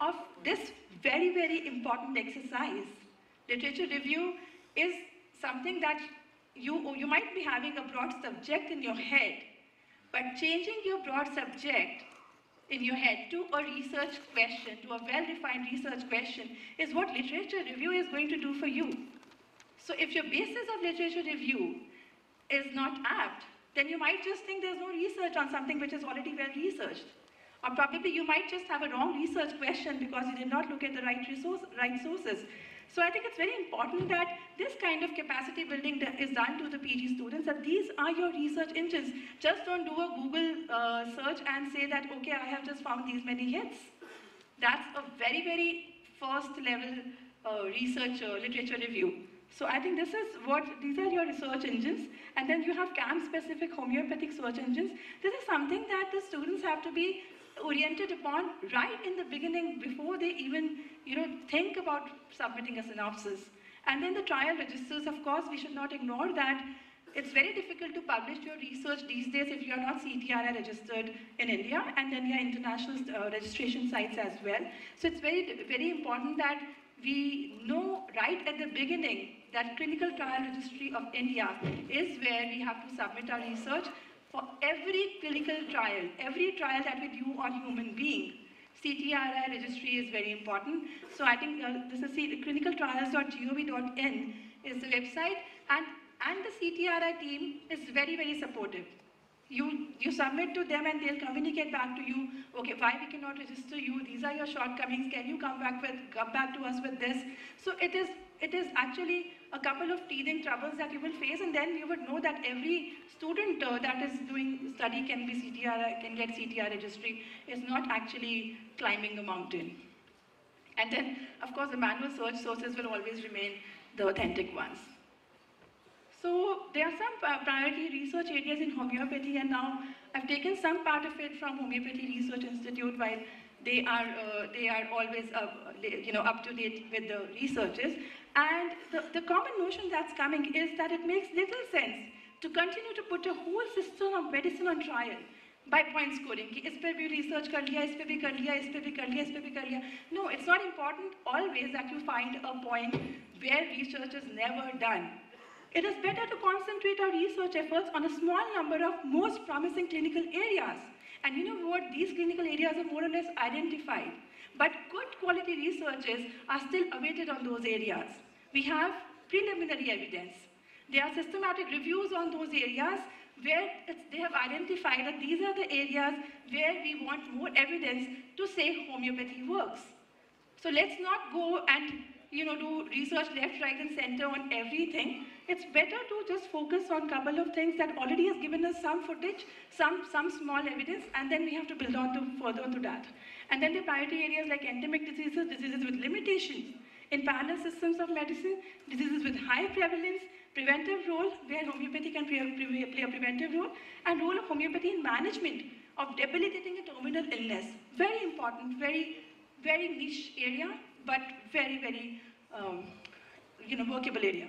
of this very very important exercise. Literature review is something that you, you might be having a broad subject in your head, but changing your broad subject in your head to a research question, to a well-defined research question, is what literature review is going to do for you. So if your basis of literature review is not apt, then you might just think there's no research on something which is already well researched. Or probably you might just have a wrong research question because you did not look at the right, resource, right sources. So I think it's very important that this kind of capacity building is done to the PG students, that these are your research engines. Just don't do a Google uh, search and say that, okay, I have just found these many hits. That's a very, very first level uh, research uh, literature review. So I think this is what, these are your research engines. And then you have CAM-specific homeopathic search engines. This is something that the students have to be oriented upon right in the beginning before they even you know, think about submitting a synopsis. And then the trial registers, of course, we should not ignore that it's very difficult to publish your research these days if you're not CTRI registered in India, and then your international uh, registration sites as well. So it's very, very important that we know right at the beginning that Clinical Trial Registry of India is where we have to submit our research for every clinical trial, every trial that we do on human being, CTRI registry is very important. So I think uh, this is clinicaltrials.gov.in is the website and, and the CTRI team is very, very supportive. You, you submit to them and they'll communicate back to you, okay, why we cannot register you, these are your shortcomings, can you come back with, come back to us with this? So it is, it is actually a couple of teething troubles that you will face and then you would know that every student uh, that is doing study can be CTR, can get CTR registry is not actually climbing a mountain. And then, of course, the manual search sources will always remain the authentic ones. So there are some uh, priority research areas in homeopathy and now I've taken some part of it from Homeopathy Research Institute while they are, uh, they are always uh, you know, up to date with the researches. And the, the common notion that's coming is that it makes little sense to continue to put a whole system of medicine on trial by point scoring कि इस पर भी research कर लिया इस पर भी कर लिया इस पर भी कर लिया इस पर भी कर लिया no it's not important always that you find a point where research is never done it is better to concentrate our research efforts on a small number of most promising clinical areas. And you know what? These clinical areas are more or less identified. But good quality researches are still awaited on those areas. We have preliminary evidence. There are systematic reviews on those areas where they have identified that these are the areas where we want more evidence to say homeopathy works. So let's not go and you know, do research left, right, and center on everything. It's better to just focus on a couple of things that already has given us some footage, some, some small evidence, and then we have to build on to further to that. And then the priority areas like endemic diseases, diseases with limitations, in parallel systems of medicine, diseases with high prevalence, preventive role, where homeopathy can play a preventive role, and role of homeopathy in management of debilitating a terminal illness. Very important, very, very niche area, but very, very, um, you know, workable area.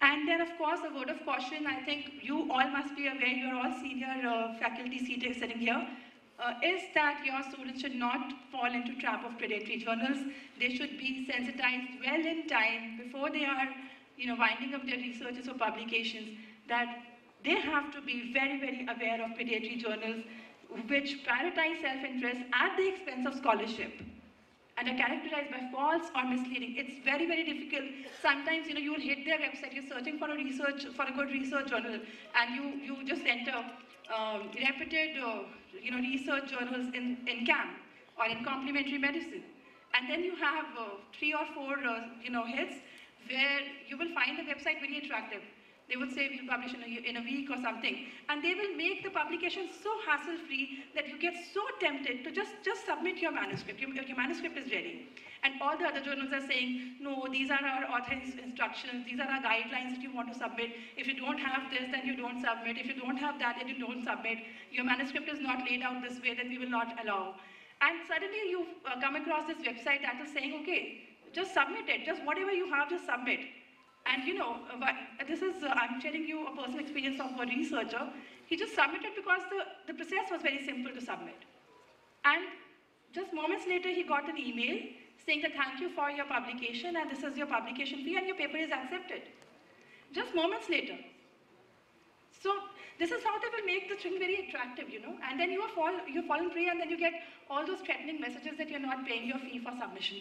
And then, of course, a word of caution, I think you all must be aware, you're all senior uh, faculty sitting here, uh, is that your students should not fall into trap of predatory journals. They should be sensitized well in time before they are you know, winding up their researches or publications, that they have to be very, very aware of predatory journals which prioritize self-interest at the expense of scholarship. And are characterized by false or misleading. It's very, very difficult. Sometimes, you know, you will hit their website, you're searching for a research, for a good research journal, and you, you just enter um, reputed, uh, you know, research journals in, in CAM or in complementary medicine. And then you have uh, three or four, uh, you know, hits where you will find the website very attractive. They would say we'll publish in a, in a week or something. And they will make the publication so hassle-free that you get so tempted to just, just submit your manuscript. Your, your manuscript is ready. And all the other journals are saying, no, these are our author's instructions, these are our guidelines that you want to submit. If you don't have this, then you don't submit. If you don't have that, then you don't submit. Your manuscript is not laid out this way, then we will not allow. And suddenly you uh, come across this website that is saying, okay, just submit it. Just whatever you have, just submit. And you know, this is, uh, I'm sharing you a personal experience of a researcher. He just submitted because the, the process was very simple to submit. And just moments later, he got an email saying that thank you for your publication and this is your publication fee and your paper is accepted. Just moments later. So this is how they will make the thing very attractive, you know. And then you fall, you fall in prey and then you get all those threatening messages that you're not paying your fee for submission.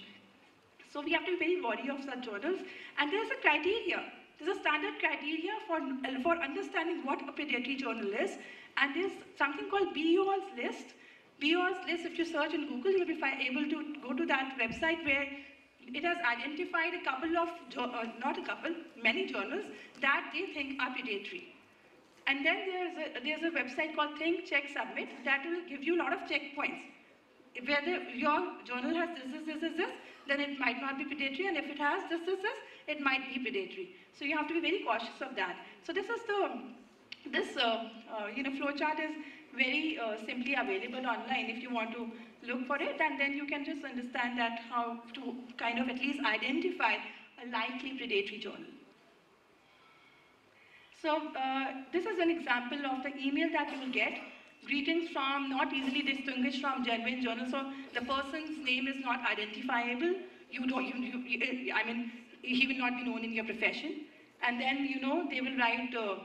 So we have to be very wary of such journals. And there's a criteria. There's a standard criteria for, for understanding what a predatory journal is. And there's something called Beall's list. Beall's list, if you search in Google, you'll be able to go to that website where it has identified a couple of, uh, not a couple, many journals that they think are predatory. And then there's a, there's a website called Think, Check, Submit that will give you a lot of checkpoints. Whether your journal has this, this, this, this, this, then it might not be predatory, and if it has this, this, this, it might be predatory. So you have to be very cautious of that. So this is the, this, uh, uh, you know, flowchart is very uh, simply available online if you want to look for it, and then you can just understand that how to kind of at least identify a likely predatory journal. So uh, this is an example of the email that you will get. Greetings from not easily distinguished from genuine journal. So the person's name is not identifiable. You don't, you, you, I mean, he will not be known in your profession. And then, you know, they will write, uh,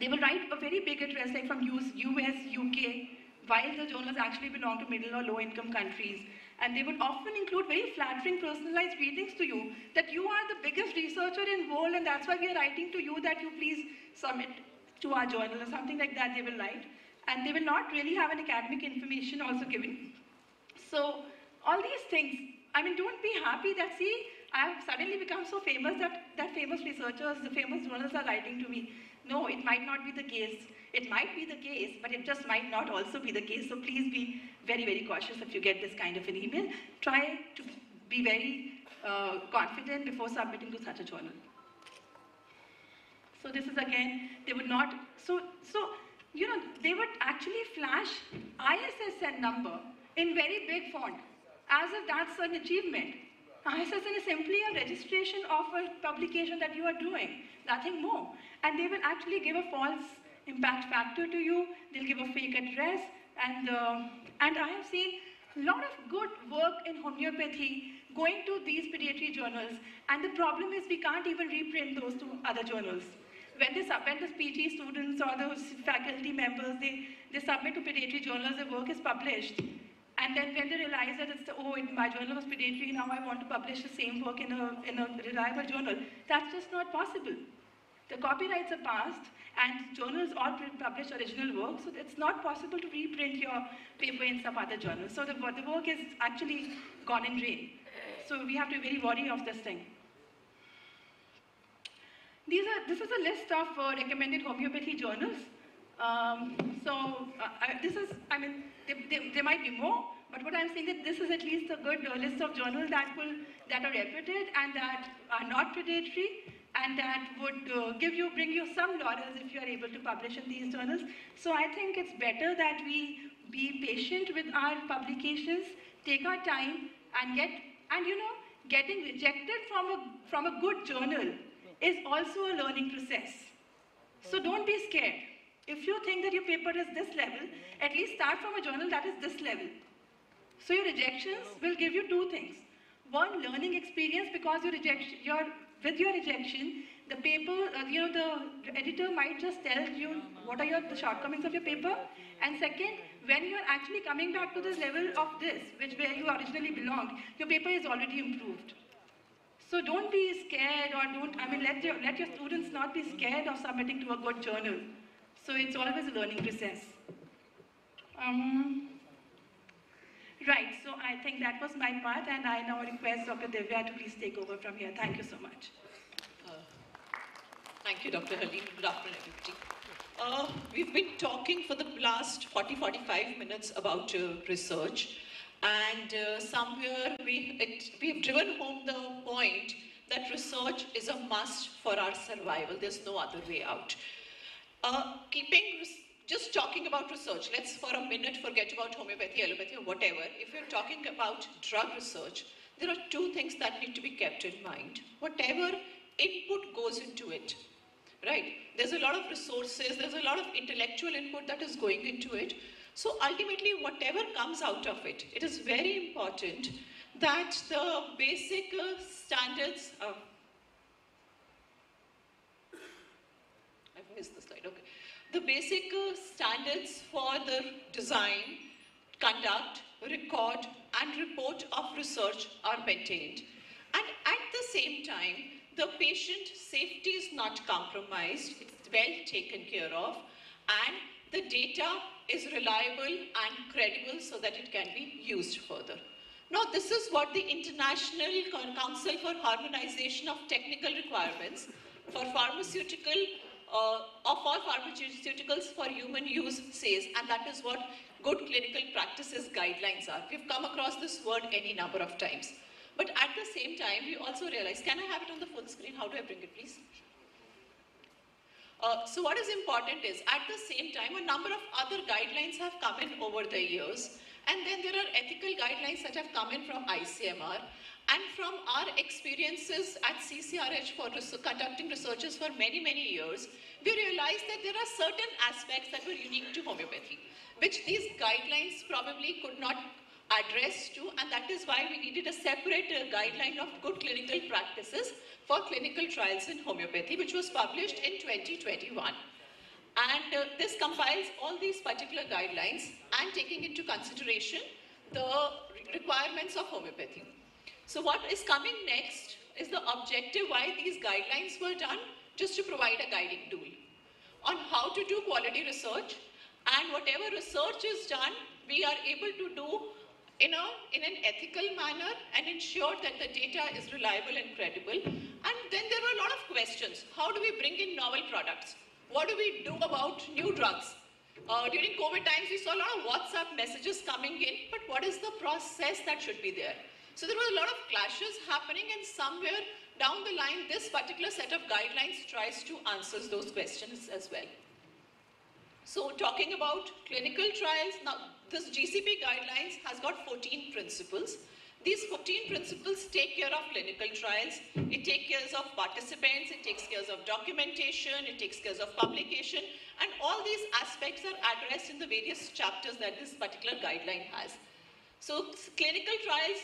they will write a very big address like from US, US, UK, while the journals actually belong to middle or low income countries. And they would often include very flattering personalized greetings to you that you are the biggest researcher in world and that's why we are writing to you that you please submit to our journal or something like that they will write. And they will not really have an academic information also given. So all these things, I mean, don't be happy that, see, I have suddenly become so famous that, that famous researchers, the famous journals are writing to me. No, it might not be the case. It might be the case, but it just might not also be the case. So please be very, very cautious if you get this kind of an email. Try to be very uh, confident before submitting to such a journal. So this is again, they would not, so, so, you know, they would actually flash ISSN number in very big font, as if that's an achievement. ISSN is simply a registration of a publication that you are doing, nothing more. And they will actually give a false impact factor to you, they'll give a fake address, and, uh, and I have seen a lot of good work in homeopathy going to these predatory journals, and the problem is we can't even reprint those to other journals. When, they, when the PG students or the faculty members, they, they submit to predatory journals, the work is published. And then when they realize that it's, the, oh, my journal was predatory, now I want to publish the same work in a, in a reliable journal, that's just not possible. The copyrights are passed, and journals all publish original work, so it's not possible to reprint your paper in some other journal. So the, the work is actually gone in drain. So we have to be very wary of this thing. These are, this is a list of uh, recommended homeopathy journals. Um, so uh, I, this is, I mean, there might be more, but what I'm saying is this is at least a good uh, list of journals that will that are reputed and that are not predatory and that would uh, give you, bring you some laurels if you are able to publish in these journals. So I think it's better that we be patient with our publications, take our time, and get, and you know, getting rejected from a, from a good journal is also a learning process. So don't be scared. If you think that your paper is this level, at least start from a journal that is this level. So your rejections will give you two things. One, learning experience because your rejection, your with your rejection, the paper, uh, you know, the editor might just tell you what are your, the shortcomings of your paper. And second, When you are actually coming back to this level of this, which where you originally belonged, your paper is already improved. So don't be scared or don't, I mean, let your, let your students not be scared of submitting to a good journal. So it's always a learning process. Um, right, so I think that was my part and I now request Dr. Divya to please take over from here. Thank you so much. Thank you, Dr. Halim. Good afternoon, everybody. Uh, we've been talking for the last 40, 45 minutes about uh, research, and uh, somewhere we, it, we've driven home the point that research is a must for our survival. There's no other way out. Uh, keeping, just talking about research, let's for a minute forget about homeopathy, allopathy, or whatever. If you're talking about drug research, there are two things that need to be kept in mind. Whatever input goes into it, right? There's a lot of resources, there's a lot of intellectual input that is going into it. So ultimately, whatever comes out of it, it is very important that the basic uh, standards. Uh, I missed the slide. Okay. The basic uh, standards for the design, conduct, record, and report of research are maintained. And at the same time, the patient safety is not compromised, it's well taken care of, and the data is reliable and credible so that it can be used further. Now, this is what the International Council for Harmonization of Technical Requirements for Pharmaceutical uh, of all pharmaceuticals for human use says, and that is what good clinical practices guidelines are. We've come across this word any number of times. But at the same time, we also realize, can I have it on the full screen? How do I bring it, please? Uh, so what is important is, at the same time, a number of other guidelines have come in over the years. And then there are ethical guidelines that have come in from ICMR. And from our experiences at CCRH for res- conducting researches for many, many years, we realized that there are certain aspects that were unique to homeopathy, which these guidelines probably could not address to, and that is why we needed a separate uh, guideline of good clinical practices for clinical trials in homeopathy, which was published in 2021. And uh, this compiles all these particular guidelines and taking into consideration the re- requirements of homeopathy. So what is coming next is the objective why these guidelines were done, just to provide a guiding tool on how to do quality research and whatever research is done, we are able to do in, an ethical manner and ensure that the data is reliable and credible. And then there were a lot of questions. How do we bring in novel products? What do we do about new drugs? Uh, during COVID times, we saw a lot of WhatsApp messages coming in, but what is the process that should be there? So there were a lot of clashes happening, and somewhere down the line, this particular set of guidelines tries to answer those questions as well. So talking about clinical trials, now this GCP guidelines has got 14 principles. These 14 principles take care of clinical trials, it takes care of participants, it takes care of documentation, it takes care of publication, and all these aspects are addressed in the various chapters that this particular guideline has. So clinical trials,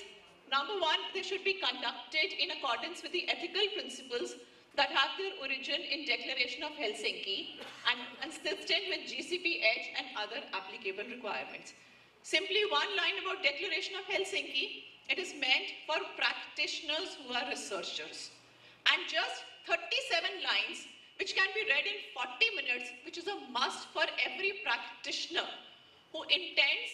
number one, they should be conducted in accordance with the ethical principles that have their origin in Declaration of Helsinki and consistent with GCP Edge and other applicable requirements. Simply one line about Declaration of Helsinki, it is meant for practitioners who are researchers. And just 37 lines, which can be read in 40 minutes, which is a must for every practitioner who intends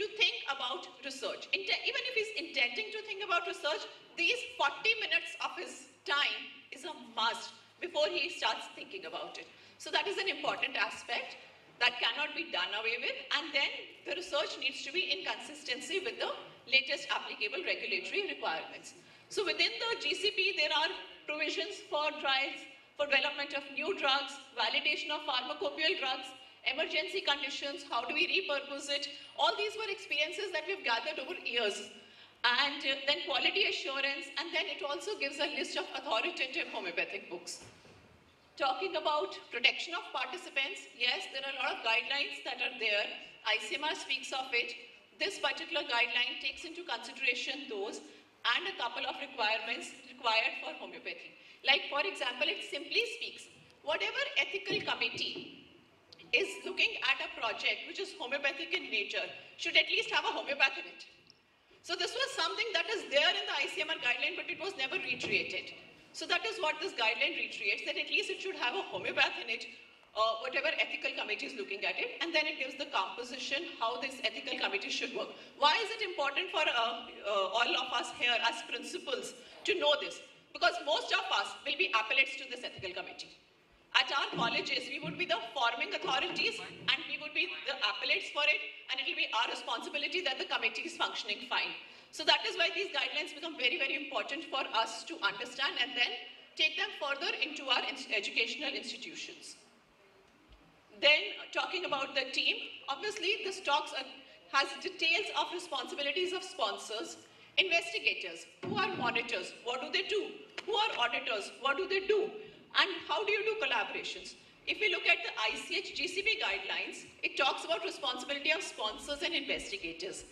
to think about research. Even if he's intending to think about research, these 40 minutes of his time is a must before he starts thinking about it. So that is an important aspect that cannot be done away with. And then the research needs to be in consistency with the latest applicable regulatory requirements. So within the GCP, there are provisions for trials, for development of new drugs, validation of pharmacopoeial drugs, emergency conditions, how do we repurpose it? All these were experiences that we've gathered over years. And uh, then quality assurance, and then it also gives a list of authoritative homeopathic books. Talking about protection of participants, yes, there are a lot of guidelines that are there. ICMR speaks of it. This particular guideline takes into consideration those and a couple of requirements required for homeopathy. Like, for example, it simply speaks whatever ethical committee is looking at a project which is homeopathic in nature should at least have a homeopath in it. So this was something that is there in the ICMR guideline, but it was never recreated. So that is what this guideline recreates, that at least it should have a homeopath in it, uh, whatever ethical committee is looking at it, and then it gives the composition, how this ethical committee should work. Why is it important for uh, uh, all of us here as principals to know this? Because most of us will be appellates to this ethical committee. At our colleges, we would be the forming authorities and we would be the appellates for it and it will be our responsibility that the committee is functioning fine. So that is why these guidelines become very, very important for us to understand and then take them further into our educational institutions. Then talking about the team, obviously this talks uh, has details of responsibilities of sponsors, investigators, who are monitors, what do they do? Who are auditors, what do they do? And how do you do collaborations? If we look at the ICH GCP guidelines, it talks about responsibility of sponsors and investigators.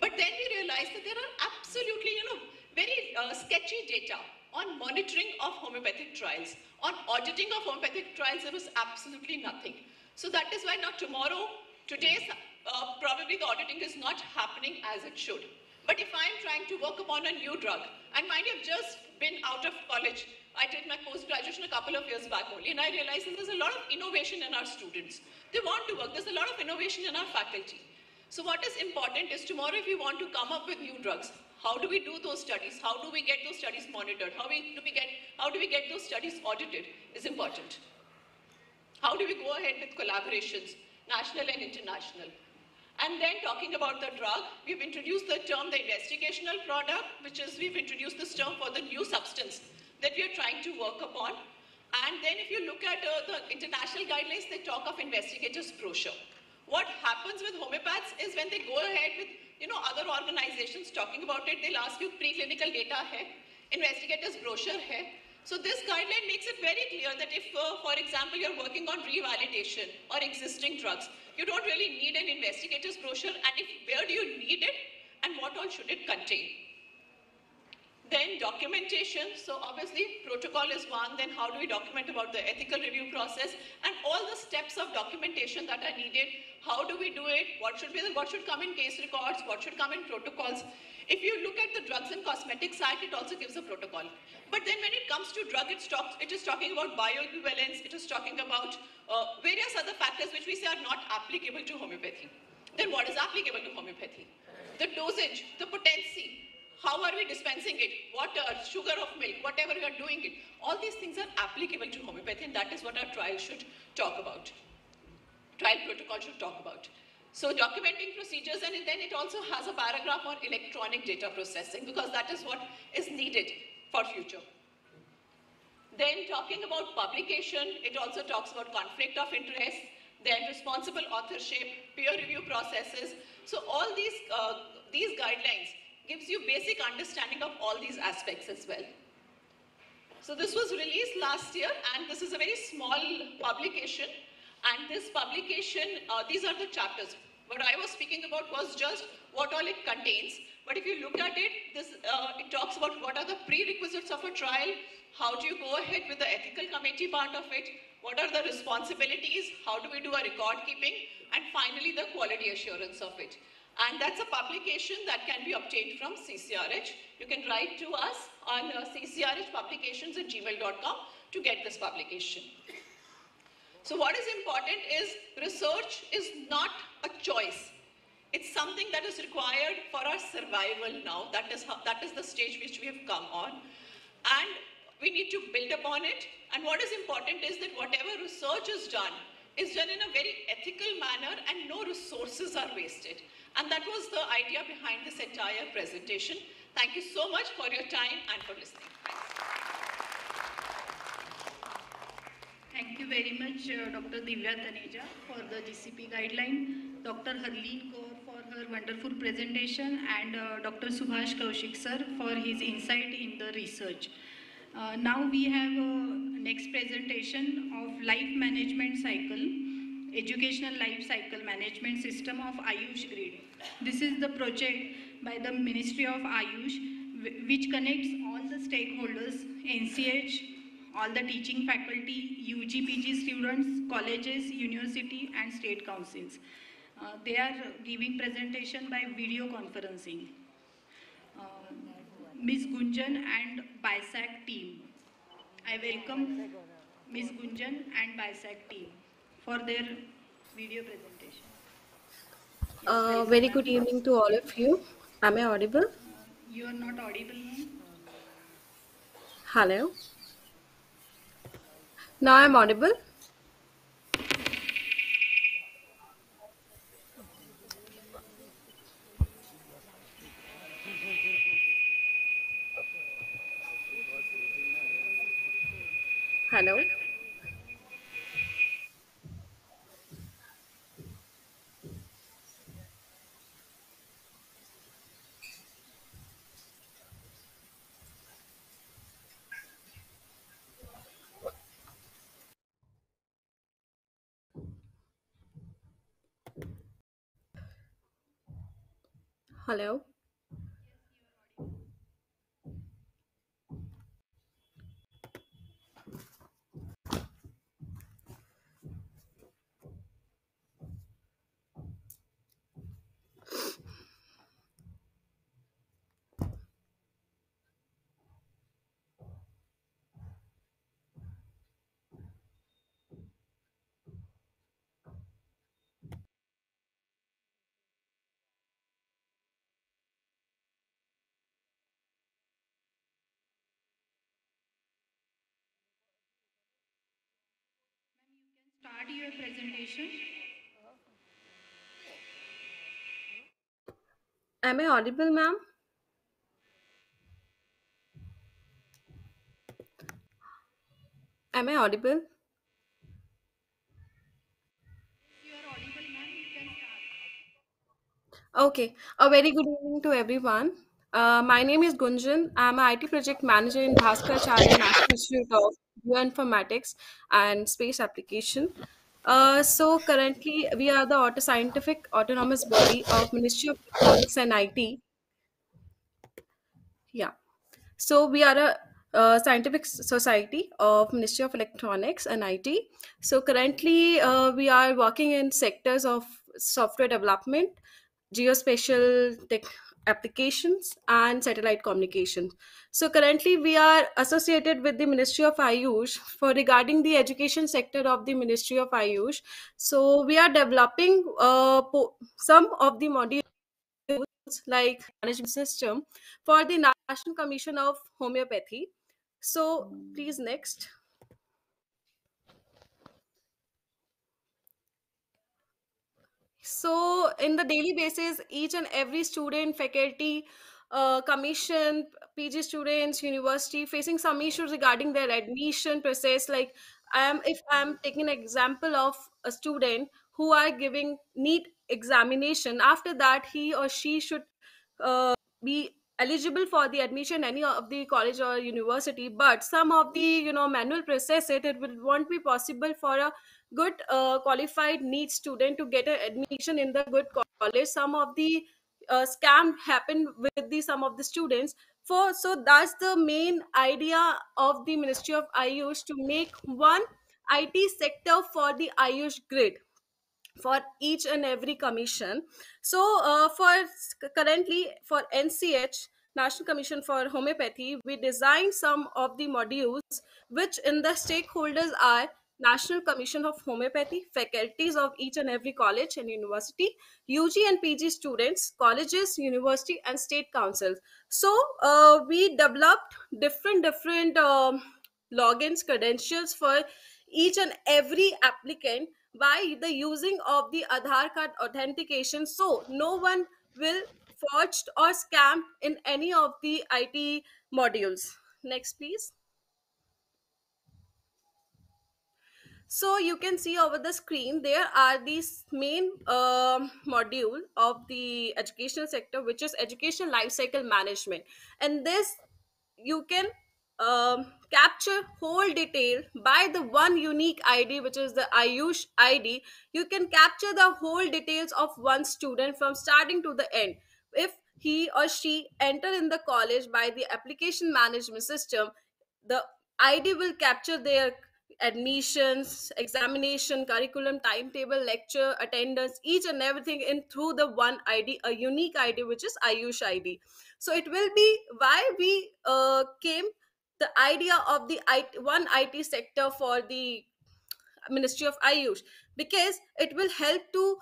But then we realize that there are absolutely, you know, very uh, sketchy data on monitoring of homeopathic trials. On auditing of homeopathic trials, there was absolutely nothing. So that is why not tomorrow, today, uh, probably the auditing is not happening as it should. But if I'm trying to work upon a new drug, and mind you, I've just been out of college, I did my post-graduation a couple of years back only, and I realized that there's a lot of innovation in our students. They want to work. There's a lot of innovation in our faculty. So what is important is tomorrow if we want to come up with new drugs, how do we do those studies? How do we get those studies monitored? How, we, do, we get, how do we get those studies audited is important. How do we go ahead with collaborations, national and international? And then talking about the drug, we've introduced the term the investigational product, which is we've introduced this term for the new substance that we are trying to work upon. And then if you look at uh, the international guidelines, they talk of investigators brochure. What happens with homeopaths is when they go ahead with, you know, other organizations talking about it, they'll ask you preclinical data hai, investigators brochure hai. So this guideline makes it very clear that if, uh, for example, you're working on revalidation or existing drugs, you don't really need an investigator's brochure and if, where do you need it and what all should it contain. Then documentation, so obviously protocol is one, then how do we document about the ethical review process and all the steps of documentation that are needed, how do we do it, what should, be what should come in case records, what should come in protocols. If you look at the drugs and cosmetics act, it also gives a protocol. But then when it comes to drug, it, it is talking about bioequivalence, it is talking about uh, various other factors which we say are not applicable to homeopathy. Then what is applicable to homeopathy? The dosage, the potency, how are we dispensing it? Water, sugar of milk, whatever we are doing it. All these things are applicable to homeopathy and that is what our trial should talk about. Trial protocol should talk about. So documenting procedures and then it also has a paragraph on electronic data processing because that is what is needed for future. Then talking about publication, it also talks about conflict of interest, then responsible authorship, peer review processes. So all these, uh, these guidelines gives you basic understanding of all these aspects as well. So this was released last year and this is a very small publication and this publication, uh, these are the chapters. What I was speaking about was just what all it contains. But if you look at it, this, uh, it talks about what are the prerequisites of a trial, how do you go ahead with the ethical committee part of it, what are the responsibilities, how do we do a record keeping, and finally the quality assurance of it. And that's a publication that can be obtained from CCRH. You can write to us on uh, ccrhpublications at gmail.com to get this publication. So what is important is research is not a choice. It's something that is required for our survival now. That is, how, that is the stage which we have come on. And we need to build upon it. And what is important is that whatever research is done is done in a very ethical manner and no resources are wasted. And that was the idea behind this entire presentation. Thank you so much for your time and for listening. Thank you very much, uh, Dr. Divya Taneja, for the GCP guideline, Dr. Harleen Kaur for her wonderful presentation, and uh, Dr. Subhash Kaushik sir for his insight in the research. Uh, now we have a next presentation of life management cycle Educational Life Cycle Management System of Ayush Grid. This is the project by the Ministry of Ayush which connects all the stakeholders, NCH, all the teaching faculty, UGPG students, colleges, university and state councils. Uh, they are giving presentation by video conferencing. Uh, Ms. Gunjan and BISAG team. I welcome Ms. Gunjan and BISAG team for their video presentation. Uh, very good evening to all of you. Am I audible? You are not audible. Hello. Now I'm audible. Hello. Hello. Start your presentation. Am I audible, ma'am? Am I audible? Okay. A very good evening to everyone. Uh, my name is Gunjan. I'm an IT project manager in Bhaskaracharya National Institute of Bioinformatics and Space Application. Uh, so currently, we are the auto scientific autonomous body of Ministry of Electronics and IT. Yeah. So we are a uh, scientific society of Ministry of Electronics and IT. So currently, uh, we are working in sectors of software development, geospatial tech applications, and satellite communication. So currently, we are associated with the Ministry of Ayush for regarding the education sector of the Ministry of Ayush. So we are developing uh, some of the modules like management system for the National Commission of Homeopathy. So please next. So in the daily basis, each and every student, faculty, uh, commission, PG students, university facing some issues regarding their admission process. Like I am, if I am taking an example of a student who are giving NEET examination, after that he or she should uh, be eligible for the admission any of the college or university but some of the you know manual process it it will won't be possible for a good uh, qualified NEET student to get an admission in the good college. Some of the uh, scam happened with the some of the students. For so that's the main idea of the ministry of ayush to make one it sector for the ayush grid for each and every commission. So uh, for currently for nch national commission for homeopathy we designed some of the modules which in the stakeholders are national commission of homeopathy faculties of each and every college and university ug and pg students colleges university and state councils so uh, we developed different different um, logins credentials for each and every applicant by the using of the Aadhaar card authentication. So no one will forged or scammed in any of the IT modules. Next, please. So you can see over the screen there are these main um module of the educational sector, which is education lifecycle management, and this you can um, capture whole detail by the one unique id which is the ayush id you can capture the whole details of one student from starting to the end. If he or she enter in the college by the application management system the id will capture their admissions examination curriculum timetable lecture attendance each and everything in through the one id a unique id which is ayush id so it will be why we uh, came the idea of the IT, one it sector for the ministry of ayush because it will help to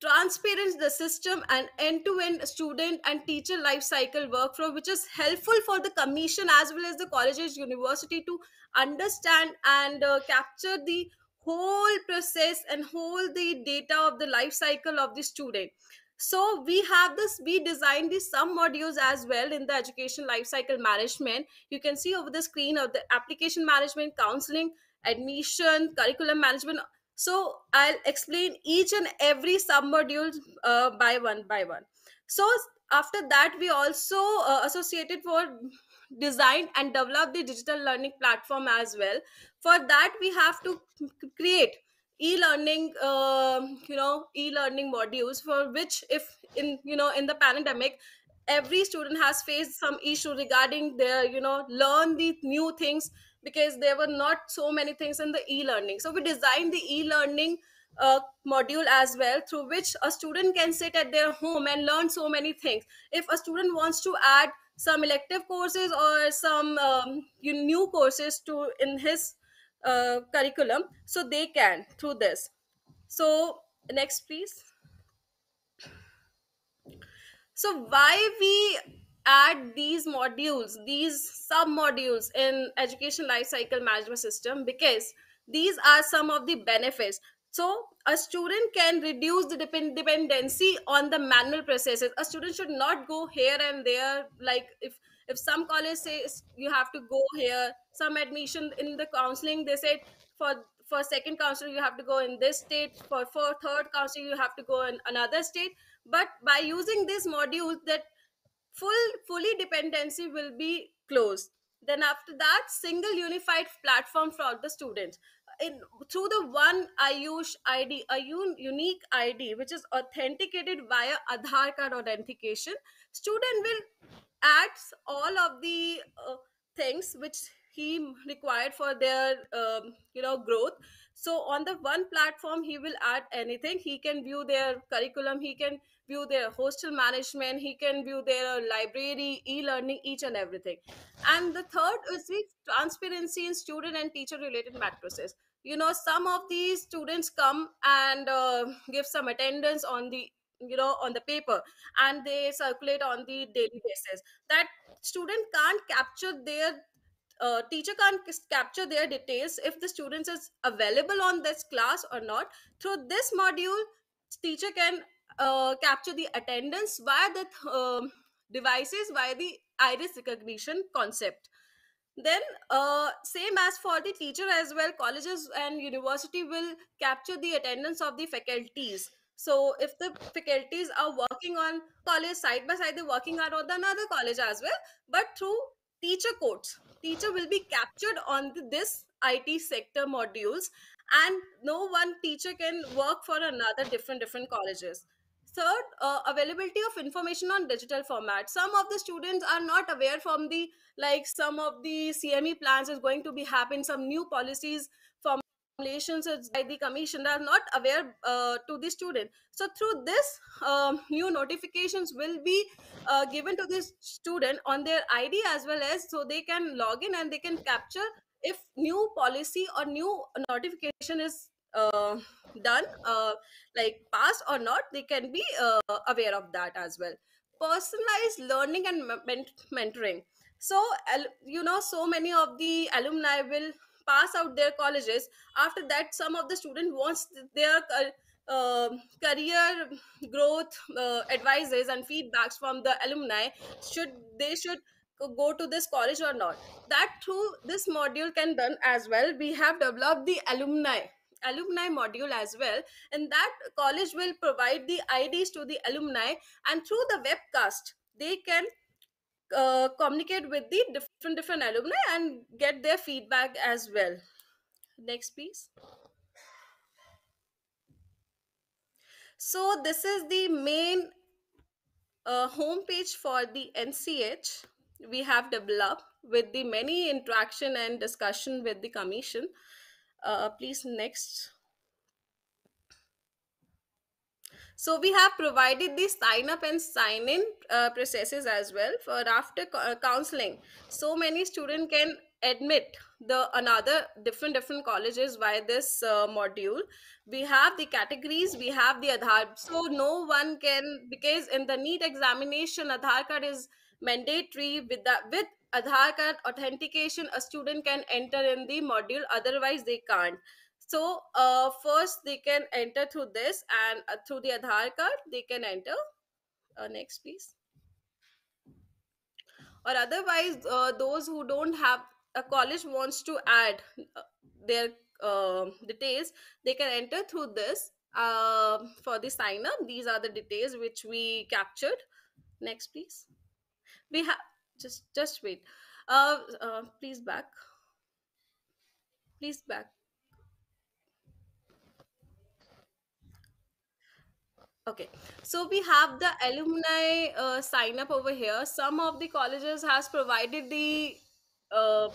transparent the system and end-to-end student and teacher life cycle workflow which is helpful for the commission as well as the colleges university to understand and uh, capture the whole process and whole the data of the life cycle of the student. So we have this we designed these some modules as well in the education life cycle management. You can see over the screen of the application management counseling admission curriculum management. So i'll explain each and every sub module uh, by one by one. So after that we also uh, associated for design and develop the digital learning platform as well. For that we have to create e-learning uh, you know e-learning modules for which if in you know in the pandemic every student has faced some issue regarding their you know learn the new things because there were not so many things in the e-learning. So we designed the e-learning uh, module as well through which a student can sit at their home and learn so many things. If a student wants to add some elective courses or some um, new courses to in his uh, curriculum so they can through this. So next please. So why we add these modules these sub modules in education life cycle management system? Because these are some of the benefits so a student can reduce the depend- dependency on the manual processes. A student should not go here and there like if if some college says you have to go here some admission in the counseling they said for for second counseling you have to go in this state for for third counseling you have to go in another state. But by using this module that full fully dependency will be closed. Then after that single unified platform for the students in through the one ayush id a un, unique id which is authenticated via aadhaar card authentication student will add all of the uh, things which he required for their um, you know growth. So on the one platform he will add anything. He can view their curriculum. He can view their hostel management he can view their library e-learning each and everything. And the third is the transparency in student and teacher related matrices you know some of these students come and uh, give some attendance on the you know on the paper and they circulate on the daily basis. That student can't capture their uh, teacher can't capture their details if the students is available on this class or not. Through this module teacher can capture the attendance via the uh, devices via the iris recognition concept. Then uh, same as for the teacher as well colleges and university will capture the attendance of the faculties. So if the faculties are working on college side by side they're working on another college as well but through teacher codes. Teacher will be captured on the, this it sector modules and no one teacher can work for another different different colleges third uh, availability of information on digital format. Some of the students are not aware from the like some of the cme plans is going to be happen some new policies formulations by the commission are not aware uh, to the student. So through this um, new notifications will be uh, given to the student on their id as well as so they can log in and they can capture if new policy or new notification is uh, done uh, like pass or not they can be uh, aware of that as well. Personalized learning and ment- mentoring. So you know so many of the alumni will pass out their colleges. After that some of the student wants their uh, career growth uh, advices and feedbacks from the alumni. Should they should go to this college or not. That through this module can done as well. We have developed the alumni alumni module as well. And that college will provide the ids to the alumni and through the webcast they can uh, communicate with the different different alumni and get their feedback as well. Next please. So this is the main uh, home page for the nch we have developed with the many interaction and discussion with the commission. Uh, please next. So we have provided the sign up and sign in uh, processes as well for after uh, counseling. So many students can admit the another different different colleges by this uh, module. We have the categories, we have the Aadhaar. So no one can because in the NEET examination, Aadhaar card is mandatory with the with Aadhaar card authentication. A student can enter in the module, otherwise they can't so uh, first they can enter through this and uh, through the Aadhaar card they can enter. Uh, next please. Or otherwise uh, those who don't have a college wants to add uh, their uh, details they can enter through this for the sign up. These are the details which we captured. Next please. We have just just wait. Uh, uh, please back. Please back. Okay, so we have the alumni uh, sign up over here. Some of the colleges has provided the uh,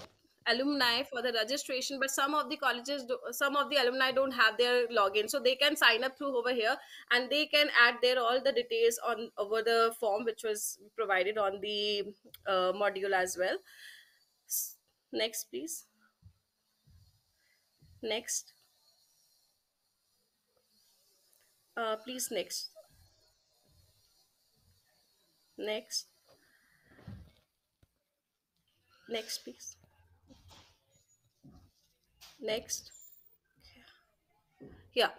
alumni for the registration, but some of the colleges, do, some of the alumni don't have their login, so they can sign up through over here, and they can add their all the details on over the form which was provided on the uh, module as well. Next, please. Next. Uh, please next. Next. Next, please. Next. Yeah.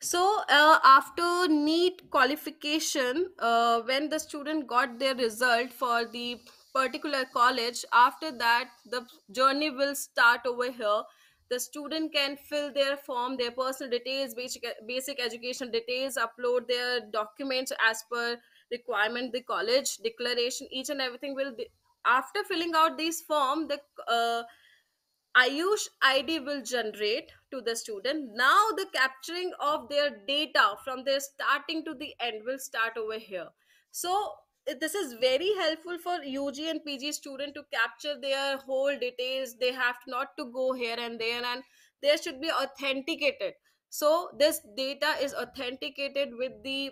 So uh, after NEET qualification, uh, when the student got their result for the particular college, after that the journey will start over here. The student can fill their form, their personal details, basic basic education details, upload their documents as per requirement, the college declaration, each and everything will be after filling out this form, the uh, Ayush ID will generate to the student. Now the capturing of their data from their starting to the end will start over here. So this is very helpful for UG and PG student to capture their whole details. They have not to go here and there and there should be authenticated. So this data is authenticated with the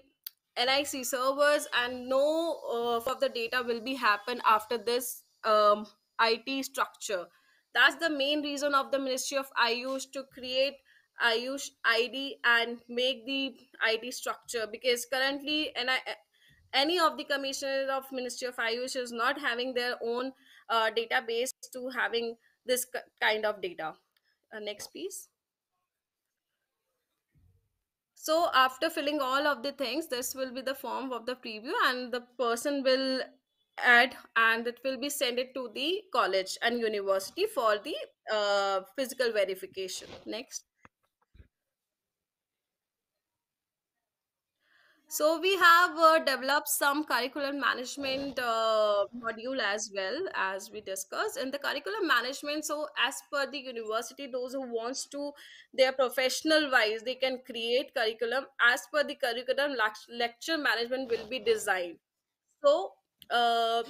NIC servers and no uh, of the data will be happen after this um, IT structure that's the main reason of the ministry of ayush to create ayush id and make the id structure because currently and any of the commissioners of ministry of ayush is not having their own uh, database to having this kind of data. Uh, next piece so after filling all of the things this will be the form of the preview and the person will add and it will be sent it to the college and university for the uh, physical verification. Next. So we have uh, developed some curriculum management uh, module as well as we discussed. In the curriculum management so as per the university those who wants to their professional wise they can create curriculum as per the curriculum lecture management will be designed. So uh,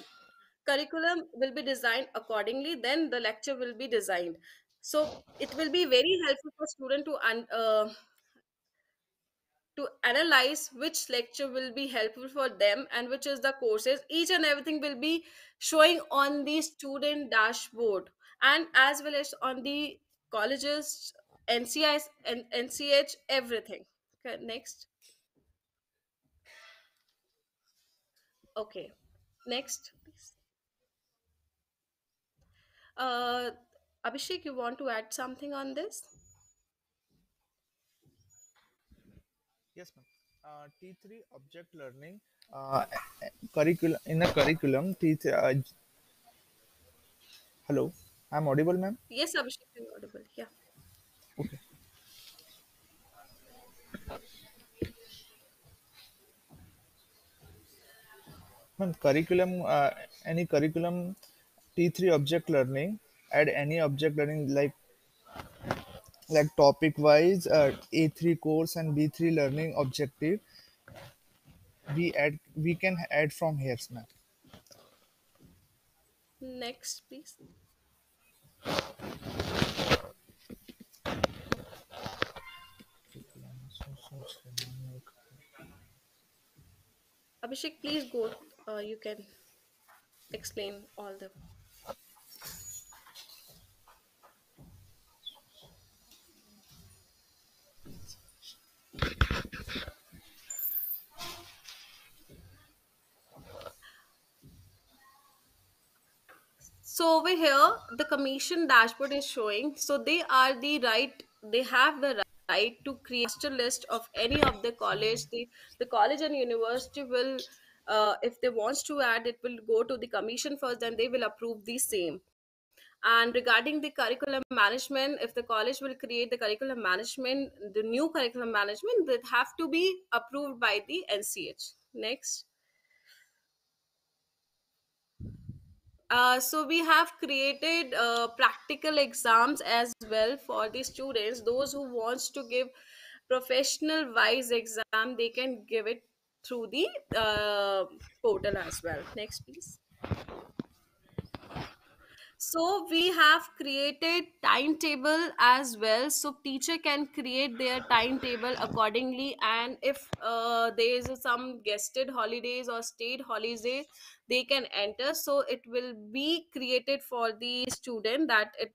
curriculum will be designed accordingly then the lecture will be designed. So it will be very helpful for student to un- uh, to analyze which lecture will be helpful for them and which is the courses. Each and everything will be showing on the student dashboard and as well as on the colleges ncis and nch everything. Okay next. Okay next please uh abhishek you want to add something on this Yes, ma'am. Uh, T3 object learning uh, curriculum in a curriculum. T3. Uh, hello, I'm audible, ma'am. yes abhishek you're audible yeah Ma'am, curriculum. Uh, any curriculum. T3 object learning. Add any object learning like like topic wise. Uh, A3 course and B3 learning objective. We add. We can add from here, ma'am. Next, please. Abhishek, please go. Uh, you can explain all the. So over here, the commission dashboard is showing. So they are the right. They have the right to create a list of any of the college. The the college and university will, uh, if they wants to add, it will go to the commission first, and they will approve the same. And regarding the curriculum management, if the college will create the curriculum management, the new curriculum management, that have to be approved by the NCH. Next. Uh, so we have created uh, practical exams as well for the students those who wants to give professional wise exam they can give it through the uh, portal as well. Next please. So we have created timetable as well. So teacher can create their timetable accordingly. And if uh, there is some gazetted holidays or state holiday they can enter. So it will be created for the student that it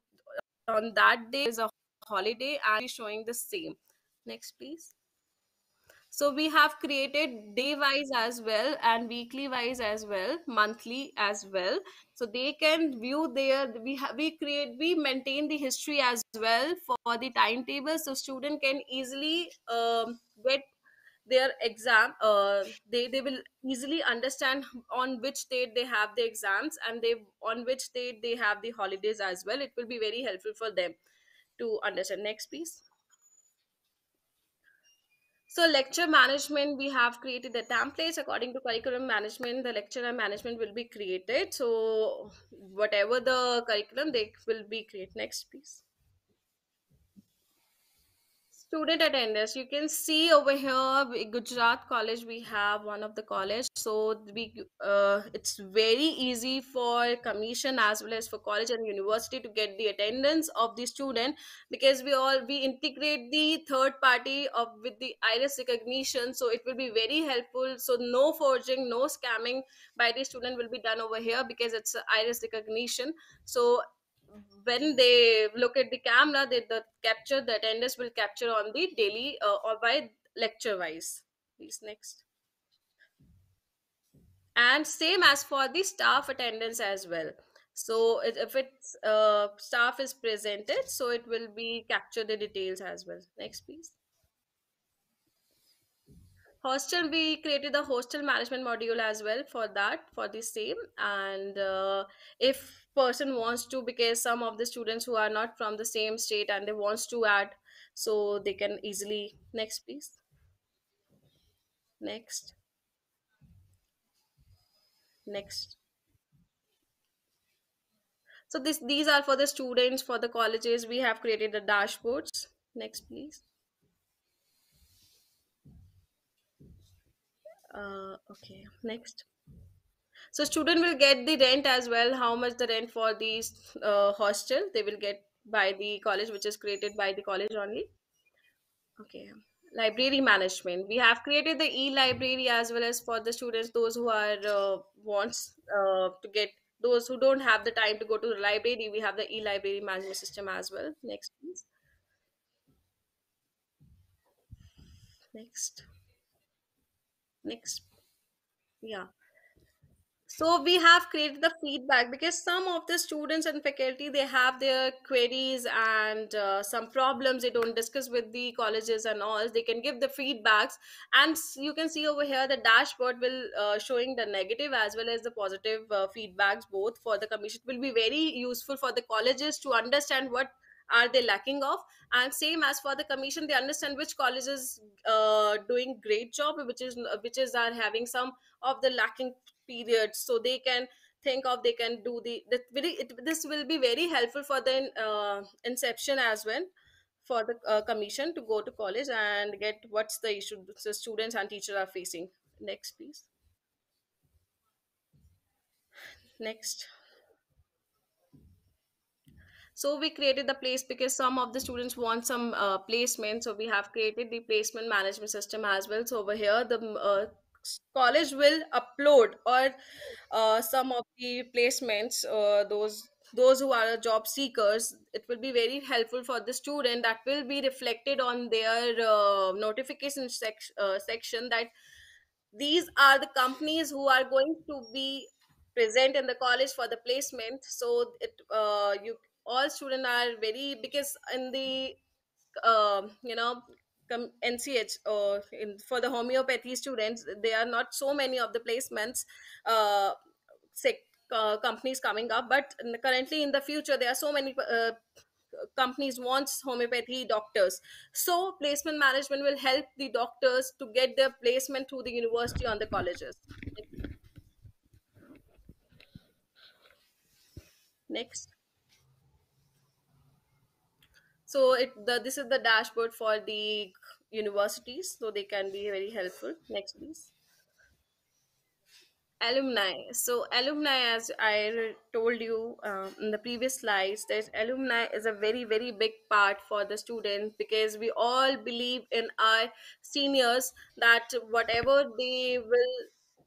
on that day is a holiday and showing the same. Next please so we have created day wise as well and weekly wise as well monthly as well. So they can view their we have we create we maintain the history as well for the timetable. So student can easily um, get their exam uh, they they will easily understand on which date they have the exams and they on which date they have the holidays as well. It will be very helpful for them to understand. Next please so lecture management, we have created the templates according to curriculum management. The lecturer management will be created. So whatever the curriculum, they will be created. Next, please. Student attendance. You can see over here, Gujarat College. We have one of the college, so we uh, it's very easy for commission as well as for college and university to get the attendance of the student because we all we integrate the third party of with the iris recognition, so it will be very helpful. So no forging, no scamming by the student will be done over here because it's iris recognition. So when they look at the camera they the capture the attendance will capture on the daily uh, or by lecture wise. Please next. And same as for the staff attendance as well. So if it's uh, staff is presented so it will be capture the details as well. Next please. Hostel we created the hostel management module as well for that for the same. And uh, if person wants to because some of the students who are not from the same state and they wants to add so they can easily next please. Next. Next. So this these are for the students for the colleges. We have created the dashboards. Next please. Uh, okay. Next so student will get the rent as well how much the rent for these uh, hostel they will get by the college which is created by the college only. Okay library management. We have created the e-library as well as for the students those who are uh, wants uh, to get those who don't have the time to go to the library we have the e-library management system as well. Next please. Next. Next. Yeah so we have created the feedback because some of the students and faculty they have their queries and uh, some problems they don't discuss with the colleges and all. They can give the feedbacks and you can see over here the dashboard will uh, showing the negative as well as the positive uh, feedbacks both for the commission. It will be very useful for the colleges to understand what are they lacking of and same as for the commission they understand which colleges uh, doing great job which is which is are having some of the lacking periods so they can think of they can do the that very it, this will be very helpful for the uh, inception as well for the uh, commission to go to college and get what's the issue the students and teachers are facing. Next please. Next. So we created the place because some of the students want some uh, placement. So we have created the placement management system as well. So over here the uh, college will upload or uh, some of the placements uh, those those who are job seekers it will be very helpful for the student that will be reflected on their uh, notification sec- uh, section that these are the companies who are going to be present in the college for the placement. So it uh, you all students are very because in the um, you know nch or in, for the homeopathy students there are not so many of the placements uh, sec- uh, companies coming up but currently in the future there are so many uh, companies wants homeopathy doctors. So placement management will help the doctors to get their placement through the university on the colleges. Next so it the this is the dashboard for the universities so they can be very helpful. Next please. Alumni. So alumni as i told you um, in the previous slides that alumni is a very very big part for the students because we all believe in our seniors that whatever they will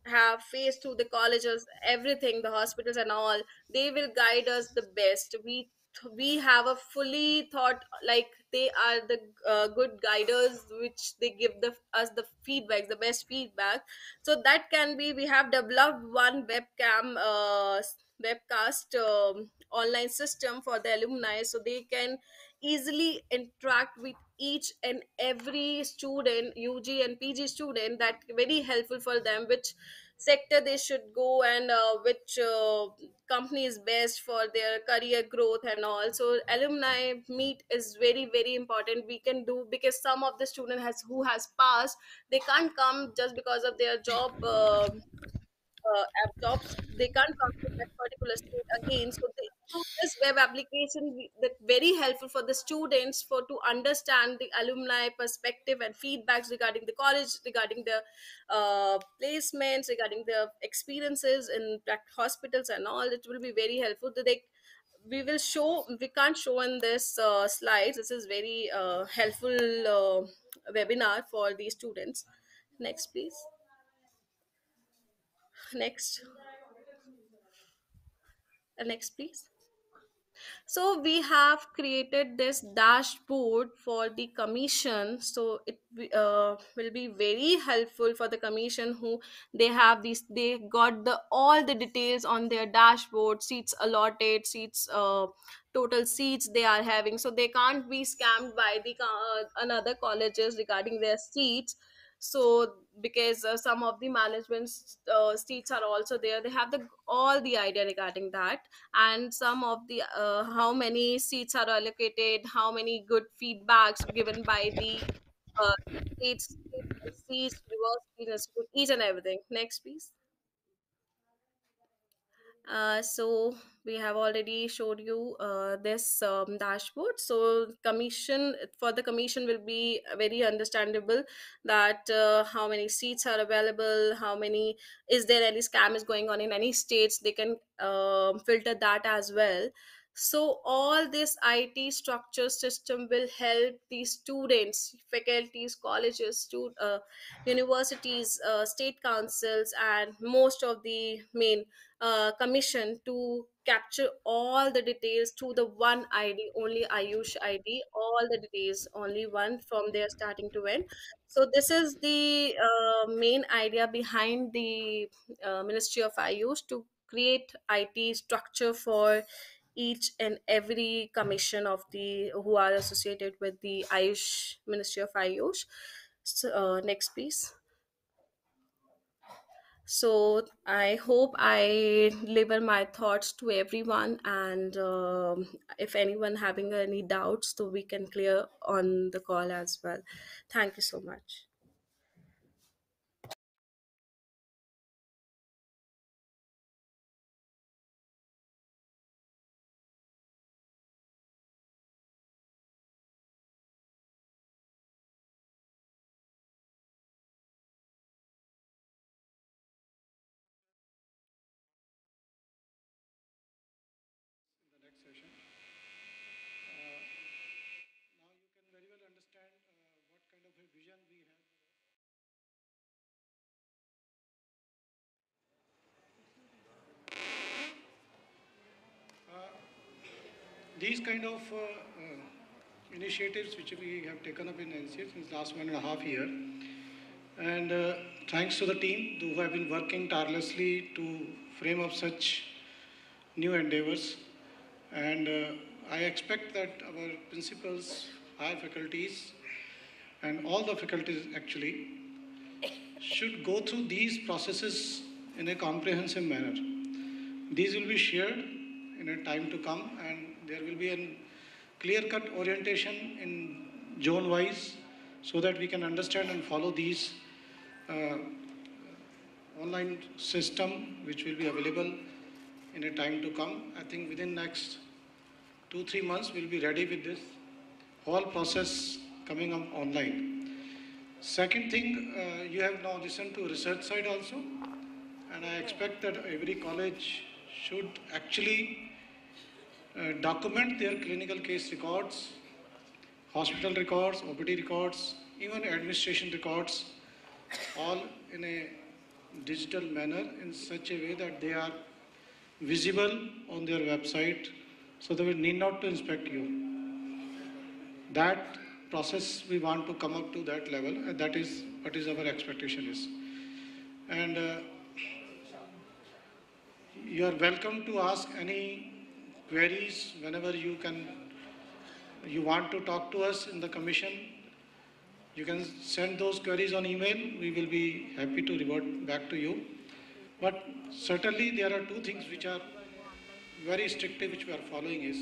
have faced through the colleges everything the hospitals and all they will guide us the best. We we have a fully thought like they are the uh, good guiders which they give the us the feedback the best feedback. So that can be we have developed one webcam uh, webcast um, online system for the alumni. So they can easily interact with each and every student ug and pg student that very helpful for them which sector they should go and uh, which uh, company is best for their career growth and all. So alumni meet is very very important. We can do because some of the student has who has passed they can't come just because of their job uh, uh, jobs they can't come to that particular state again. So they, through this web application that very helpful for the students for to understand the alumni perspective and feedbacks regarding the college regarding the uh, placements regarding the experiences in hospitals and all. It will be very helpful. That they we will show we can't show in this uh, slides. This is very uh, helpful uh, webinar for the students. Next please next. Uh, next please. So we have created this dashboard for the commission. So it uh, will be very helpful for the commission who they have these they got the all the details on their dashboard seats allotted seats uh, total seats they are having. So they can't be scammed by the uh, another colleges regarding their seats so because uh, some of the management uh, seats are also there they have the all the idea regarding that. And some of the uh, how many seats are allocated how many good feedbacks given by the uh, seats universities institute, each and everything. Next please. Uh, so we have already showed you uh, this um, dashboard. So commission for the commission will be very understandable that uh, how many seats are available how many is there any scam is going on in any states they can um filter that as well so all this it structure system will help the students faculties colleges uh, universities uh, state councils and most of the main uh, commission to capture all the details to the one id only ayush id all the details only one from their starting to end. So this is the uh, main idea behind the uh, ministry of ayush to create it structure for each and every commission of the who are associated with the ayush ministry of ayush. So, uh, next please. So i hope i deliver my thoughts to everyone and um, if anyone having any doubts so we can clear on the call as well. Thank you so much kind of uh, uh, initiatives which we have taken up in NCH since last one and a half year. And uh, thanks to the team who have been working tirelessly to frame up such new endeavors. And uh, I expect that our principals, higher faculties, and all the faculties actually should go through these processes in a comprehensive manner. These will be shared in a time to come, there will be a clear-cut orientation in zone-wise so that we can understand and follow these uh, online system which will be available in a time to come. I think within next two, three months we'll be ready with this whole process coming up online. Second thing, uh, you have now listened to research side also, and I expect that every college should actually uh, document their clinical case records, hospital records, OPD records, even administration records, all in a digital manner in such a way that they are visible on their website so they will need not to inspect you. That process we want to come up to that level and that is what is our expectation is. And uh, you are welcome to ask any queries whenever you can you want to talk to us in the commission you can send those queries on email. We will be happy to revert back to you. But certainly there are two things which are very strictly which we are following is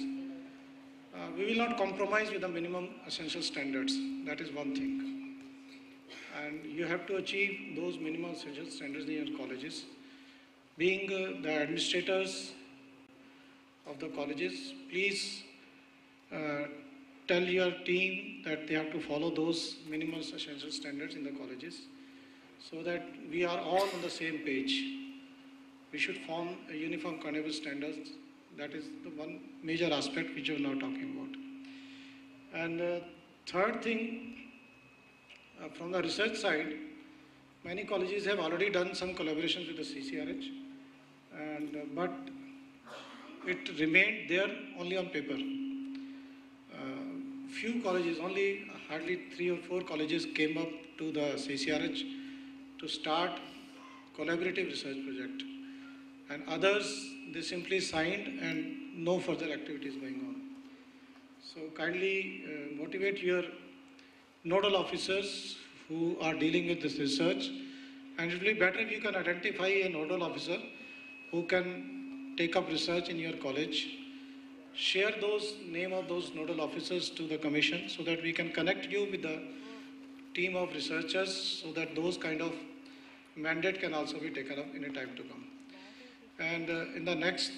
uh, we will not compromise with the minimum essential standards. That is one thing. And you have to achieve those minimum essential standards in your colleges. Being uh, the administrators of the colleges, please uh, tell your team that they have to follow those minimum essential standards in the colleges so that we are all on the same page. We should form a uniform carnival standards. That is the one major aspect which we are now talking about. And uh, third thing, uh, from the research side, many colleges have already done some collaborations with the CCRH, and uh, but it remained there only on paper. Uh, few colleges, only hardly three or four colleges came up to the CCRH to start collaborative research project. And others, they simply signed and no further activities going on. So kindly uh, motivate your nodal officers who are dealing with this research. And it will be better if you can identify a nodal officer who can take up research in your college. Share those name of those nodal officers to the commission so that we can connect you with the team of researchers so that those kind of mandate can also be taken up in a time to come. And uh, in the next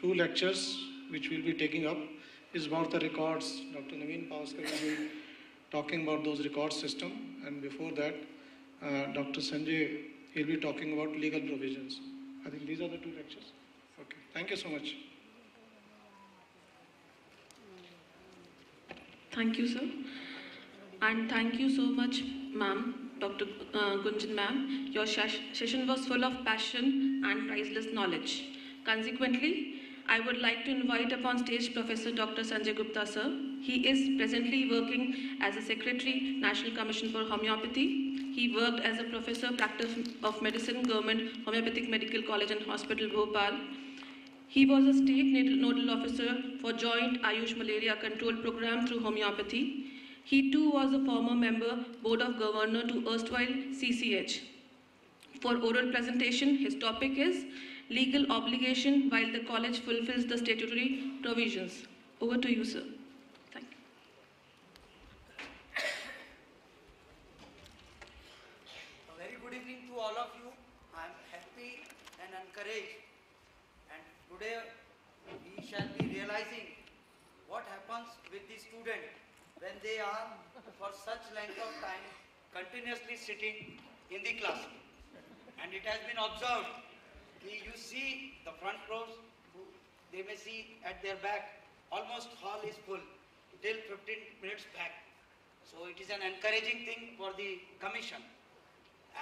two lectures, which we'll be taking up, is about the records. Dr. Naveen Pavaskar will be talking about those record system. And before that, uh, Dr. Sanjay, he'll be talking about legal provisions. I think these are the two lectures. Okay. Thank you so much. Thank you, sir. And thank you so much, ma'am, Dr. Uh, Gunjan ma'am. Your session was full of passion and priceless knowledge. Consequently, I would like to invite upon stage Professor Dr. Sanjay Gupta, sir. He is presently working as a Secretary, National Commission for Homeopathy. He worked as a Professor Practice of Medicine, Government Homeopathic Medical College and Hospital, Bhopal. He was a state nodal officer for Joint Ayush Malaria Control Program through homeopathy. He too was a former member, Board of Governor to erstwhile CCH. For oral presentation, his topic is legal obligation while the college fulfills the statutory provisions. Over to you, sir. Thank you. A very good evening to all of you. I am happy and encouraged. And today we shall be realizing what happens with the student when they are for such length of time continuously sitting in the class. And it has been observed, you see the front rows, they may see at their back, almost hall is full till 15 minutes back. So it is an encouraging thing for the commission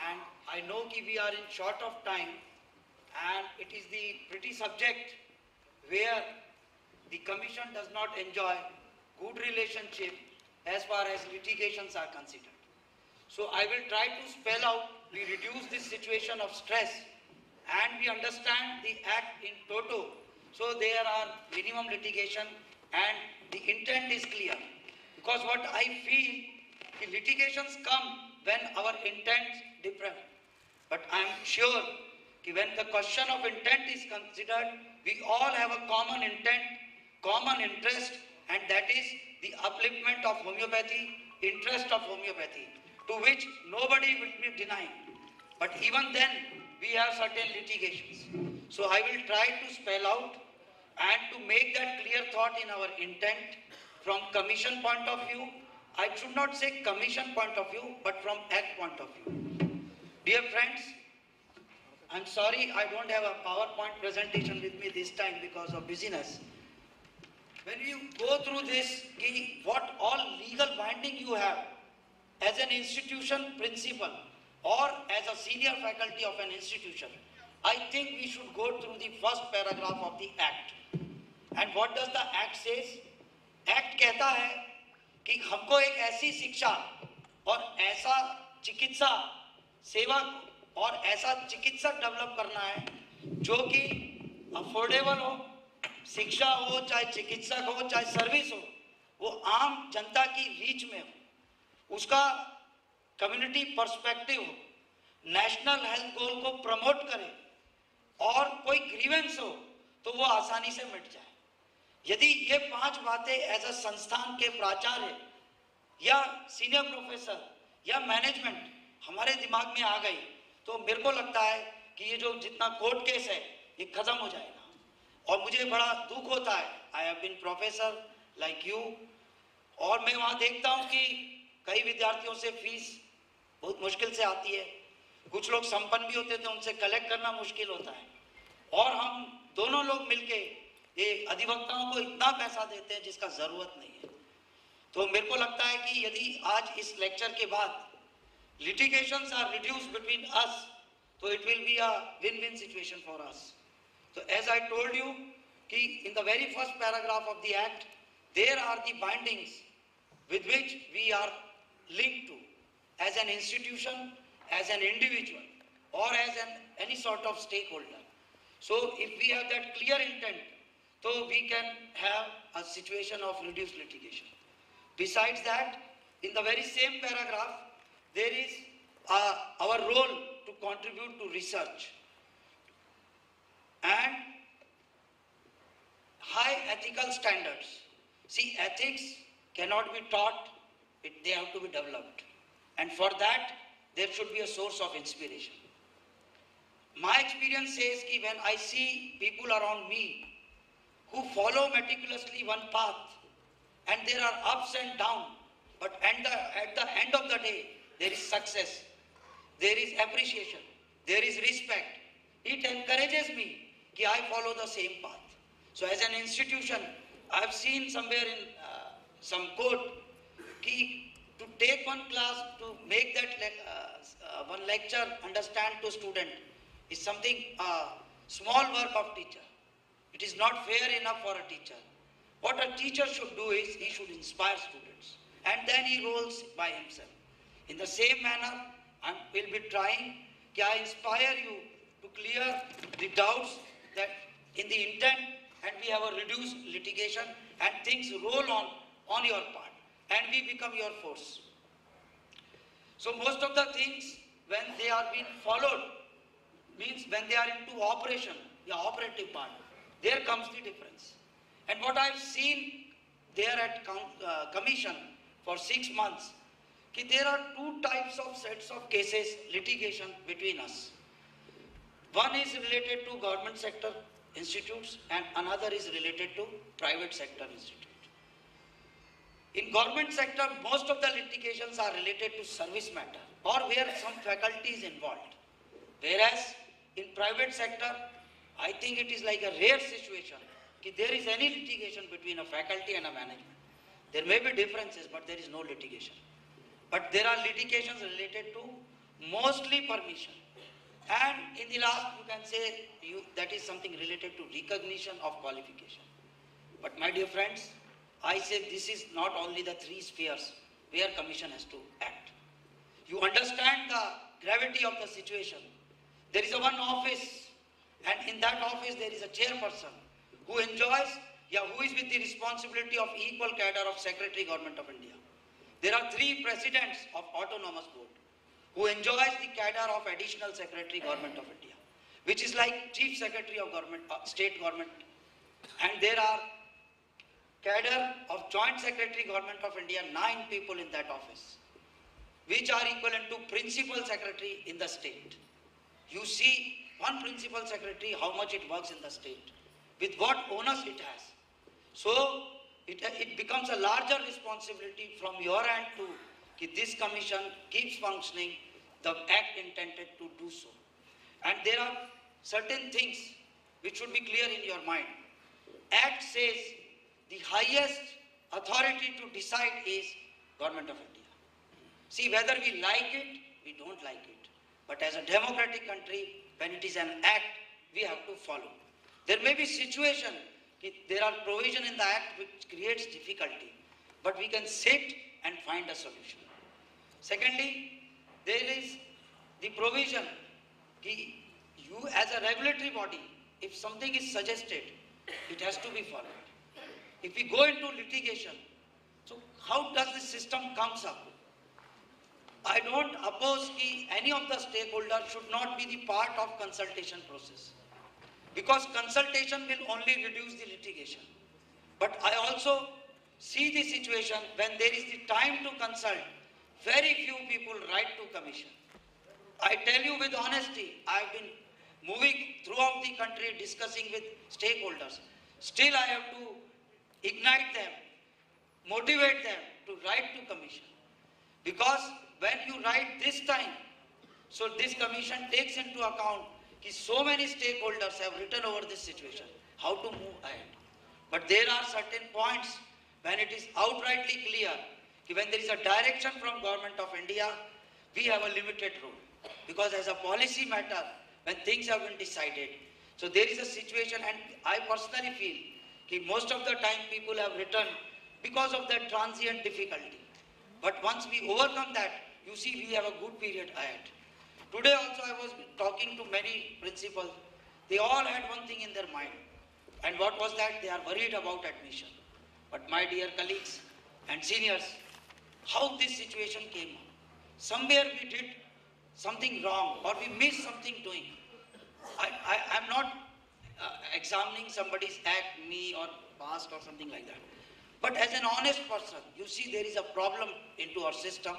and I know कि we are in short of time and it is the pretty subject where the Commission does not enjoy good relationship as far as litigations are considered. So I will try to spell out, we reduce this situation of stress and we understand the act in toto. So there are minimum litigation and the intent is clear. Because what I feel, the litigations come when our intents different. But I am sure when the question of intent is considered, we all have a common intent, common interest, and that is the upliftment of homeopathy, interest of homeopathy, to which nobody will be denying. But even then, we have certain litigations. So I will try to spell out and to make that clear thought in our intent from commission point of view. I should not say commission point of view, but from act point of view. Dear friends, I'm sorry I don't have a PowerPoint presentation with me this time because of busyness. When you go through this, ki what all legal binding you have as an institution principal or as a senior faculty of an institution, I think we should go through the first paragraph of the act. And what does the act says? Act कहता है कि हमको एक ऐसी शिक्षा और ऐसा चिकित्सा सेवा और ऐसा चिकित्सक डेवलप करना है जो कि अफोर्डेबल हो शिक्षा हो, चाहे चिकित्सक हो, चाहे सर्विस हो, वो आम जनता की रीच में हो। उसका कम्युनिटी पर्सपेक्टिव हो। नेशनल हेल्थ गोल को प्रमोट करे और कोई ग्रीवेंस हो तो वो आसानी से मिट जाए। यदि ये पाँच बातें एज अ संस्थान के प्राचार्य या सीनियर प्रोफेसर या मैनेजमेंट हमारे दिमाग में आ गई तो मेरे को लगता है कि ये जो जितना कोर्ट केस है, ये खत्म हो जाएगा। और मुझे बड़ा दुख होता है। I have been professor like you और मैं वहाँ देखता हूँ कि कई विद्यार्थियों से फ़ीस बहुत मुश्किल से आती है। कुछ लोग संपन्न भी होते थे उनसे कलेक्ट करना मुश्किल होता है। और हम दोनों लोग मिलके ये अधिवक्ताओं को इतना पैसा देते हैं जिसका ज़रूरत नहीं है। तो मेरे को लगता है कि यदि आज इस लेक्चर के बाद litigations are reduce between us तो it will be a win-win situation for us so as i told you in the very first paragraph of the act there are the bindings with which we are linked to as an institution as an individual or as an any sort of stakeholder. So if we have that clear intent so we can have a situation of reduced litigation. Besides that in the very same paragraph there is uh, our role to contribute to research and high ethical standards. See, ethics cannot be taught, they have to be developed. And for that, there should be a source of inspiration. My experience says that when I see people around me who follow meticulously one path and there are ups and downs, but at the, at the end of the day, there is success, there is appreciation, there is respect. It encourages me I follow the same path. So as an institution, I have seen somewhere in uh, some code ki to take one class, to make that uh, uh, one lecture understand to student is something uh, small work of teacher. It is not fair enough for a teacher. What a teacher should do is he should inspire students and then he rolls by himself. In the same manner, I will be trying to inspire you to clear the doubts that in the intent and we have a reduced litigation and things roll on on your part and we become your force. So most of the things when they are being followed means when they are into operation, the operative part, there comes the difference. And what I've seen there at com- uh, commission for six months कि there are two types of sets of cases litigation between us one is related to government sector institutes and another is related to private sector institute in government sector most of the litigations are related to service matter or where some faculty is involved. Whereas in private sector i think it is like a rare situation कि there is any litigation between a faculty and a management. There may be differences but there is no litigation. But there are litigations related to mostly permission. And in the last, you can say you, that is something related to recognition of qualification. But my dear friends, I say this is not only the three spheres where commission has to act. You understand the gravity of the situation. There is a one office and in that office there is a chairperson who enjoys, yeah, who is with the responsibility of equal cadre of Secretary Government of India. There are three presidents of autonomous board who enjoys the cadre of additional Secretary Government of India, which is like Chief Secretary of Government, uh, State Government. And there are cadre of Joint Secretary Government of India, nine people in that office, which are equivalent to Principal Secretary in the state. You see one Principal Secretary, how much it works in the state, with what onus it has. So it, it becomes a larger responsibility from your end to this commission keeps functioning the act intended to do so. And there are certain things which should be clear in your mind. Act says the highest authority to decide is Government of India. See, whether we like it, we don't like it. But as a democratic country, when it is an act, we have to follow. There may be situation, there are provision in the act which creates difficulty, but we can sit and find a solution. Secondly, there is the provision, you as a regulatory body, if something is suggested, it has to be followed. If we go into litigation, so how does the system comes up? I don't oppose ki any of the stakeholders should not be the part of consultation process. Because consultation will only reduce the litigation. But I also see the situation when there is the time to consult, very few people write to commission. I tell you with honesty, I've been moving throughout the country discussing with stakeholders. Still I have to ignite them, motivate them to write to commission. Because when you write this time, so this commission takes into account that so many stakeholders have written over this situation, how to move ahead. But there are certain points when it is outrightly clear when there is a direction from government of India, we have a limited role. Because as a policy matter, when things have been decided, so there is a situation and I personally feel that most of the time people have written because of that transient difficulty. But once we overcome that, you see we have a good period ahead. Today also I was talking to many principals. They all had one thing in their mind. And what was that? They are worried about admission. But my dear colleagues and seniors, how this situation came up. Somewhere we did something wrong or we missed something doing. I, I, am not uh, examining somebody's act, me or past or something like that. But as an honest person, you see there is a problem into our system,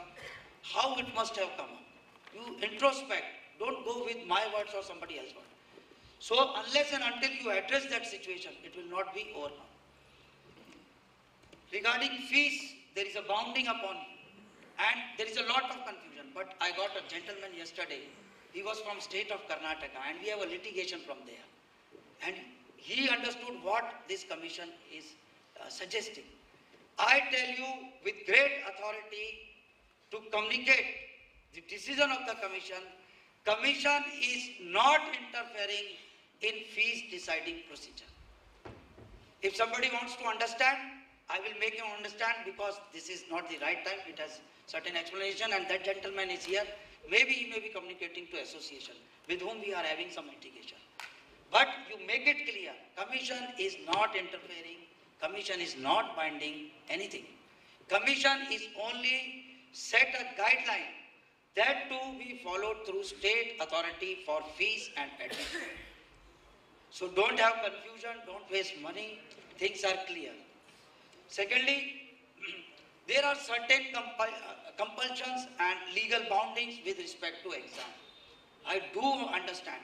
how it must have come up. You introspect, don't go with my words or somebody else's words. So unless and until you address that situation, it will not be overcome. Regarding fees, there is a bounding upon and there is a lot of confusion. But I got a gentleman yesterday, he was from state of Karnataka and we have a litigation from there. And he understood what this commission is uh, suggesting. I tell you with great authority to communicate the decision of the commission, commission is not interfering in fees deciding procedure. If somebody wants to understand, I will make him understand because this is not the right time. It has certain explanation and that gentleman is here. Maybe he may be communicating to association with whom we are having some litigation. But you make it clear, commission is not interfering, commission is not binding anything. Commission is only set a guideline that to be followed through state authority for fees and admission. So don't have confusion, don't waste money, things are clear. Secondly, there are certain compul uh, compulsions and legal boundings with respect to exam. I do understand,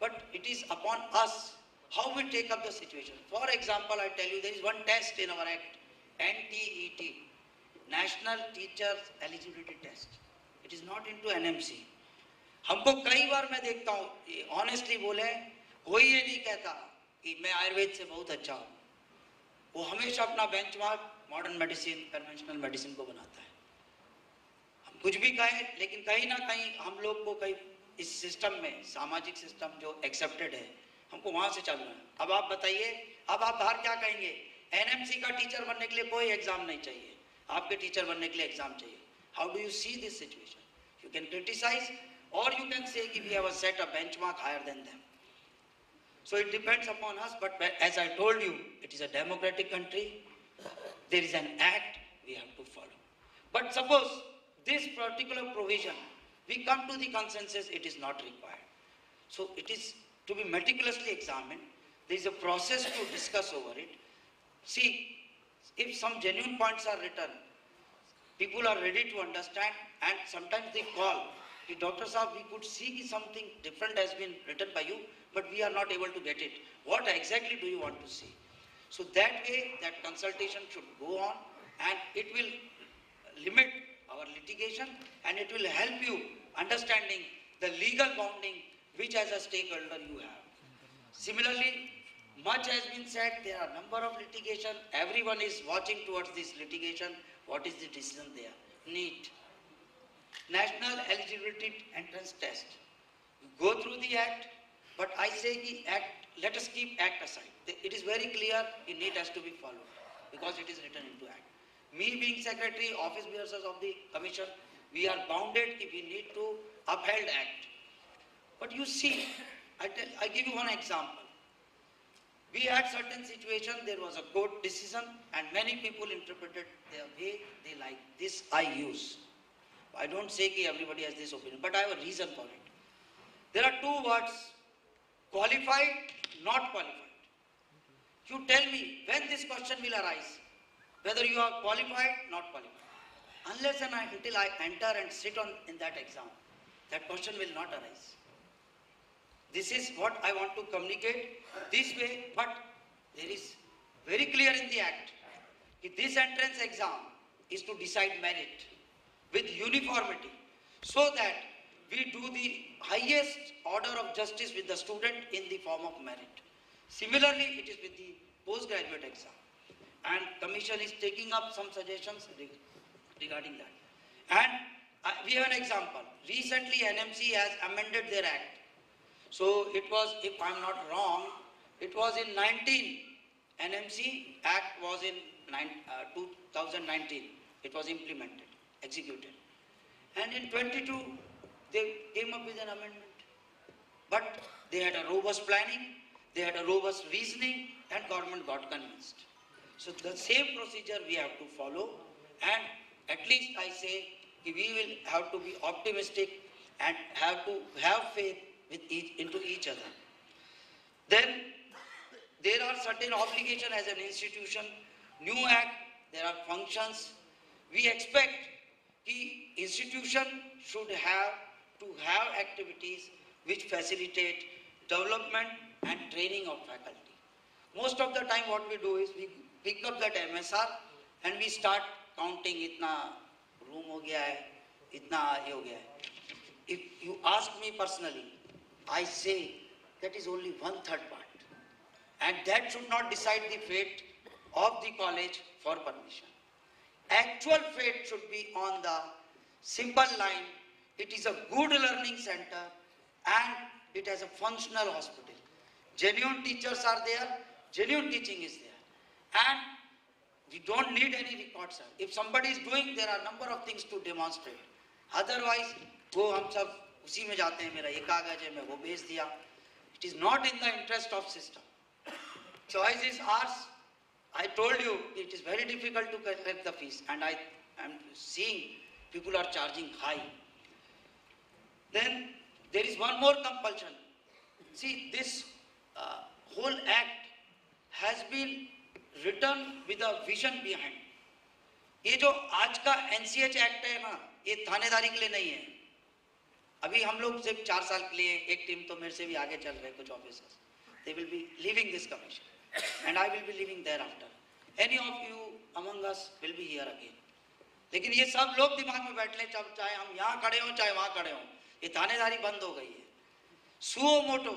but it is upon us how we take up the situation. For example, I tell you there is one test in our act, NTET, National Teachers Eligibility Test. It is not into NMC. हमको कई बार मैं देखता हूँ honestly बोले कोई ये नहीं कहता कि मैं आयुर्वेद से बहुत अच्छा हूँ वो हमेशा अपना benchmark modern medicine conventional medicine को बनाता है। हम कुछ भी कहें, लेकिन कहीं ना कहीं हम लोग को कहीं इस सिस्टम में, सामाजिक सिस्टम जो एक्सेप्टेड है, हमको वहाँ से चलना है। अब आप बताइए, अब आप बाहर क्या कहेंगे? एनएमसी का टीचर बनने के लिए कोई एग्ज़ाम नहीं चाहिए। आपके टीचर बनने के लिए एग्ज़ाम चाहिए। How do you see this situation you can criticise और यू कैन से कि we have a set a benchmark higher than them So it depends upon us, but as I told you, it is a democratic country. There is an act we have to follow. But suppose this particular provision, we come to the consensus it is not required. So it is to be meticulously examined. There is a process to discuss over it. See, if some genuine points are written, people are ready to understand and sometimes they call. The doctor said we could see something different has been written by you, but we are not able to get it. What exactly do you want to see? So that way, that consultation should go on and it will limit our litigation and it will help you understanding the legal bounding which as a stakeholder you have. Similarly, much has been said, there are number of litigation, everyone is watching towards this litigation, what is the decision there? NEET. National Eligibility Entrance Test. You go through the act, but I say act, let us keep act aside. It is very clear, in NEET has to be followed because it is written into act. Me being secretary, office bearers of the commission, we are bounded if we need to upheld act. But you see, I, tell, I give you one example. We had certain situation, there was a court decision and many people interpreted their way they like. This I use. I don't say that everybody has this opinion, but I have a reason for it. There are two words, qualified, not qualified. You tell me when this question will arise, whether you are qualified, not qualified. Unless and until I enter and sit on in that exam, that question will not arise. This is what I want to communicate this way, but there is very clear in the act. If this entrance exam is to decide merit with uniformity so that we do the highest order of justice with the student in the form of merit. Similarly, it is with the postgraduate exam. And commission is taking up some suggestions regarding that. And uh, we have an example. Recently, NMC has amended their act. So it was, if I'm not wrong, it was in 19. NMC Act was in nine, uh, 2019. It was implemented, executed. And in 22, they came up with an amendment. But they had a robust planning, they had a robust reasoning, and government got convinced. So the same procedure we have to follow, and at least I say we will have to be optimistic and have to have faith with each, into each other. Then there are certain obligations as an institution, new act, there are functions. We expect the institution should have to have activities which facilitate development and training of faculty. Most of the time what we do is we pick up that MSR and we start counting itna room ho gaya hai, itna ye ho gaya hai. If you ask me personally, I say that is only one third part. And that should not decide the fate of the college for permission. Actual fate should be on the simple line. It is a good learning center and it has a functional hospital. Genuine teachers are there, genuine teaching is there. And we don't need any records. Sir. If somebody is doing, there are number of things to demonstrate. Otherwise, वो हम सब उसी में जाते हैं मेरा ये कागज है मैं वो भेज दिया It is not in the interest of system. Choice is ours. I told you it is very difficult to collect the fees, and I am seeing people are charging high. Then there is one more compulsion. See, this uh, whole act has been written with a vision behind. ये जो आज का NCH act है ना ये थानेदारी के लिए नहीं है। अभी हम लोग सिर्फ़ चार साल के लिए एक टीम तो मेरे से भी आगे चल रहे कुछ officers they will be leaving this commission and I will be leaving there after any of you among us will be here again लेकिन ये सब लोग दिमाग में बैठ ले चाहे हम यहाँ खड़े हों चाहे वहाँ खड़े हों। ये थानेदारी बंद हो गई है। Suo motu.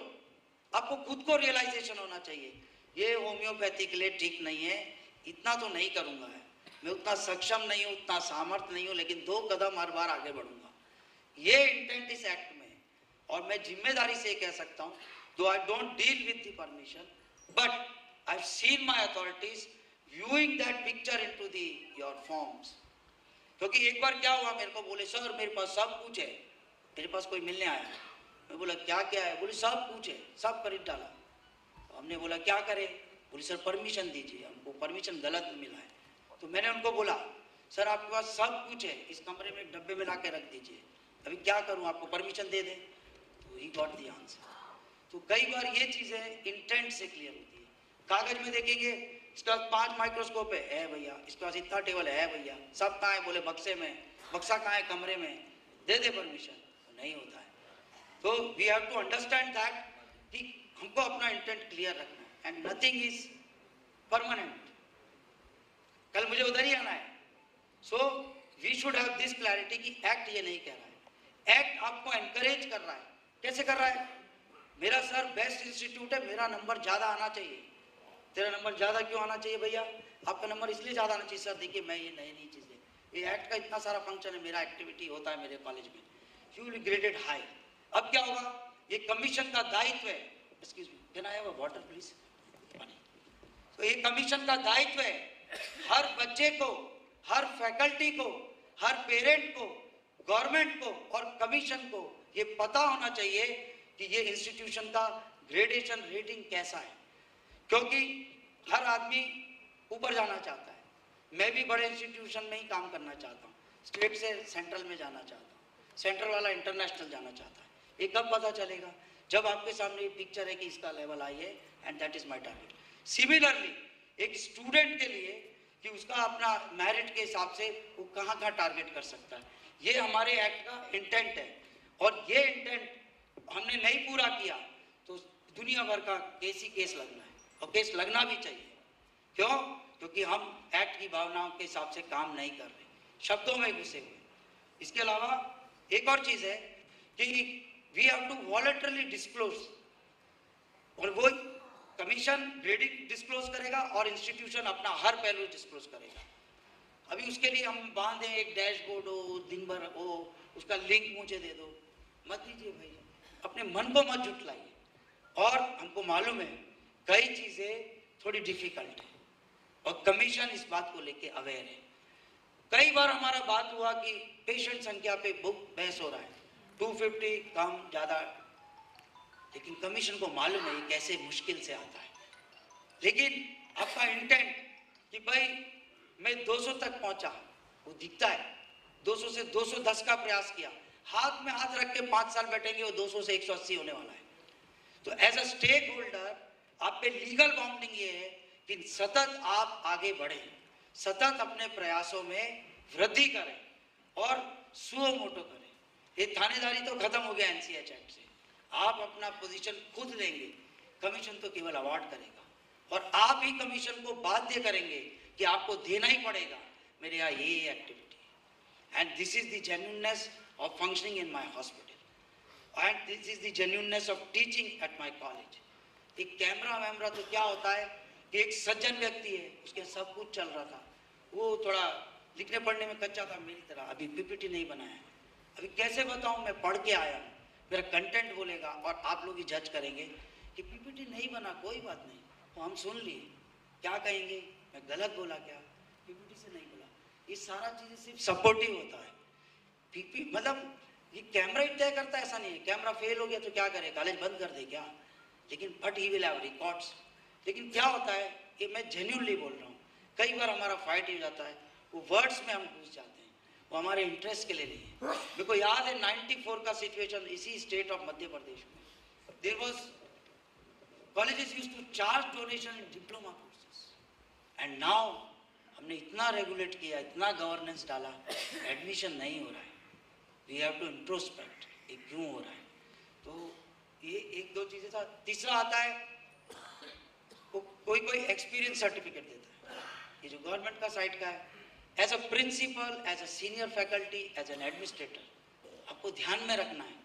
आपको खुद को रियलाइजेशन होना चाहिए। ये होम्योपैथी के लिए ठीक नहीं है। इतना तो नहीं करूँगा मैं। उतना सक्षम नहीं हूँ, उतना सामर्थ्य नहीं हूँ, लेकिन दो कदम हर बार आगे बढ़ूँगा। ये इंटेंट इस एक्ट में और मैं ज़िम्मेदारी से कह सकता हूँ though I don't deal with the permission but I seen my authorities viewing that picture into the, your forms. क्योंकि एक बार क्या हुआ, मेरे को बोले, सर, मेरे पास सब कुछ है। मेरे पास कोई मिलने आया? है मैं बोला, क्या क्या है? बोले, सब है, सब खरीद डाला। तो हमने बोला, क्या करें? बोले, सर परमिशन दीजिए, हमको परमिशन गलत मिला है। तो मैंने उनको बोला, सर, आपके पास सब कुछ है, इस कमरे में डब्बे में ला के रख दीजिए। अभी क्या करूँ, आपको परमिशन दे दें? तो ही गॉट दी आंसर तो कई बार ये चीज़ें इंटेंट से क्लियर होती है। कागज़ में देखेंगे, इसके पास पाँच माइक्रोस्कोप है। है भैया, इसके पास इतना टेबल है भैया, सब कहाँ है? बोले, बक्से में, बक्सा कहाँ है कमरे में? दे दे परमिशन नहीं होता है। तो we have to understand that कि हमको अपना इंटेंट क्लियर रखना है। एंड नथिंग इज़ परमानेंट कल मुझे उधर ही आना है। So we should have this clarity कि एक्ट ये नहीं कह रहा है। एक्ट आपको एनकरेज कर रहा है। कैसे कर रहा है? मेरा सर बेस्ट इंस्टीट्यूट है, मेरा नंबर ज़्यादा आना चाहिए। तेरा नंबर ज़्यादा क्यों आना चाहिए भैया? आपका नंबर इसलिए ज़्यादा आना चाहिए सर देखिए, मैं ये नई नई चीज़ें ये एक्ट का इतना सारा फ़ंक्शन है, मेरा एक्टिविटी होता है मेरे कॉलेज में। यू ग्रेडेड हाई अब क्या होगा ये कमीशन का दायित्व है। Excuse me can I have a water please तो ये कमीशन का दायित्व है। हर बच्चे को, हर फैकल्टी को, हर पेरेंट को गवर्नमेंट को और कमीशन को ये पता होना चाहिए कि ये इंस्टीट्यूशन का ग्रेडेशन रेटिंग कैसा है। क्योंकि हर आदमी ऊपर जाना चाहता है। मैं भी बड़े इंस्टीट्यूशन में ही काम करना चाहता हूँ। स्टेट से सेंट्रल में जाना चाहता हूँ। सेंट्रल वाला इंटरनेशनल जाना चाहता है। ये कब पता चलेगा? जब आपके सामने ये पिक्चर है कि इसका लेवल आई है and that is my target similarly एक स्टूडेंट के लिए कि उसका अपना मेरिट के हिसाब से वो कहाँ कहाँ टारगेट कर सकता है। ये हमारे एक्ट का इंटेंट है। और ये इंटेंट हमने नहीं पूरा किया तो दुनिया भर का केस ही केस लगना है। और केस लगना भी चाहिए। क्यों? क्योंकि हम एक्ट की भावनाओं के हिसाब से काम नहीं कर रहे। शब्दों में घुसे हुए। इसके अलावा एक और चीज़ है, कि we have to voluntarily disclose और वो कमीशन ग्रेडिंग डिस्क्लोज करेगा और इंस्टीट्यूशन अपना हर पहलू डिस्क्लोज करेगा। अभी उसके लिए हम बांधे एक डैशबोर्ड हो, दिन भर हो, उसका लिंक मुझे दे दो। मत दीजिए भाई, अपने मन को मत जुटलाइए और हमको मालूम है, कई चीज़ें थोड़ी डिफ़िकल्ट है, और कमीशन इस बात को लेके अवेयर है। कई बार हमारा बात हुआ कि पेशेंट संख्या पे बुक बहस हो रहा है। 250 कम, ज़्यादा। लेकिन कमीशन को मालूम नहीं कैसे मुश्किल से आता है। लेकिन आपका इंटेंट कि भाई, मैं 200 तक पहुँचा, वो दिखता है। 200 से 210 का प्रयास किया। हाथ में हाथ रख के पाँच साल बैठेंगे, वो 200 से 180 होने वाला है। तो एज अ स्टेक होल्डर आप पे लीगल बाउंडिंग ये है कि सतत आप आगे बढ़े। सतत अपने प्रयासों में वृद्धि करें और सुओ मोटो करें। ये थानेदारी तो खत्म हो गया एनसीएच एक्ट से। आप अपना पोजीशन खुद लेंगे कमीशन तो केवल अवार्ड करेगा। और आप ही कमीशन को बाध्य करेंगे कि आपको देना ही पड़ेगा। मेरे यहाँ ये activity and this is the genuineness of functioning in my hospital and this is the genuineness of teaching at my college एक कैमरा वैमरा तो क्या होता है? एक सज्जन व्यक्ति है, उसके सब कुछ चल रहा था। वो थोड़ा लिखने पढ़ने में कच्चा था, मेरी तरह। अभी पीपीटी नहीं बनाया अभी कैसे बताऊँ, मैं पढ़ के आया मेरा कंटेंट बोलेगा और आप लोग ही जज करेंगे कि पीपीटी नहीं बना, कोई बात नहीं। तो हम सुन लिए। क्या कहेंगे? मैं गलत बोला क्या? पीपीटी से नहीं बोला। ये सारा चीज़ सिर्फ़ सपोर्टिव होता है। पीपी मतलब ये कैमरा ही तय करता है, ऐसा नहीं है। कैमरा फेल हो गया तो क्या करे? कॉलेज बंद कर दे क्या? लेकिन but he will have records लेकिन क्या होता है कि मैं जेन्यूनली बोल रहा हूँ, कई बार हमारा फाइट हो जाता है, वो वर्ड्स में हम घुस जाते हैं, वो हमारे इंटरेस्ट के लिए नहीं है। मेरे को याद है 94 का सिचुएशन इसी स्टेट ऑफ़ मध्य प्रदेश में। There was colleges use to charge donation in diploma courses and now हमने इतना रेगुलेट किया, इतना गवर्नेंस डाला एडमिशन नहीं हो रहा है। वी हैव टू इंट्रोस्पेक्ट ये क्यों हो रहा है। तो ये एक दो चीज़ें था। तीसरा आता है को, कोई कोई एक्सपीरियंस सर्टिफिकेट देता है। ये जो गवर्नमेंट का साइड का है as a principal as a senior faculty as an administrator आपको ध्यान में रखना है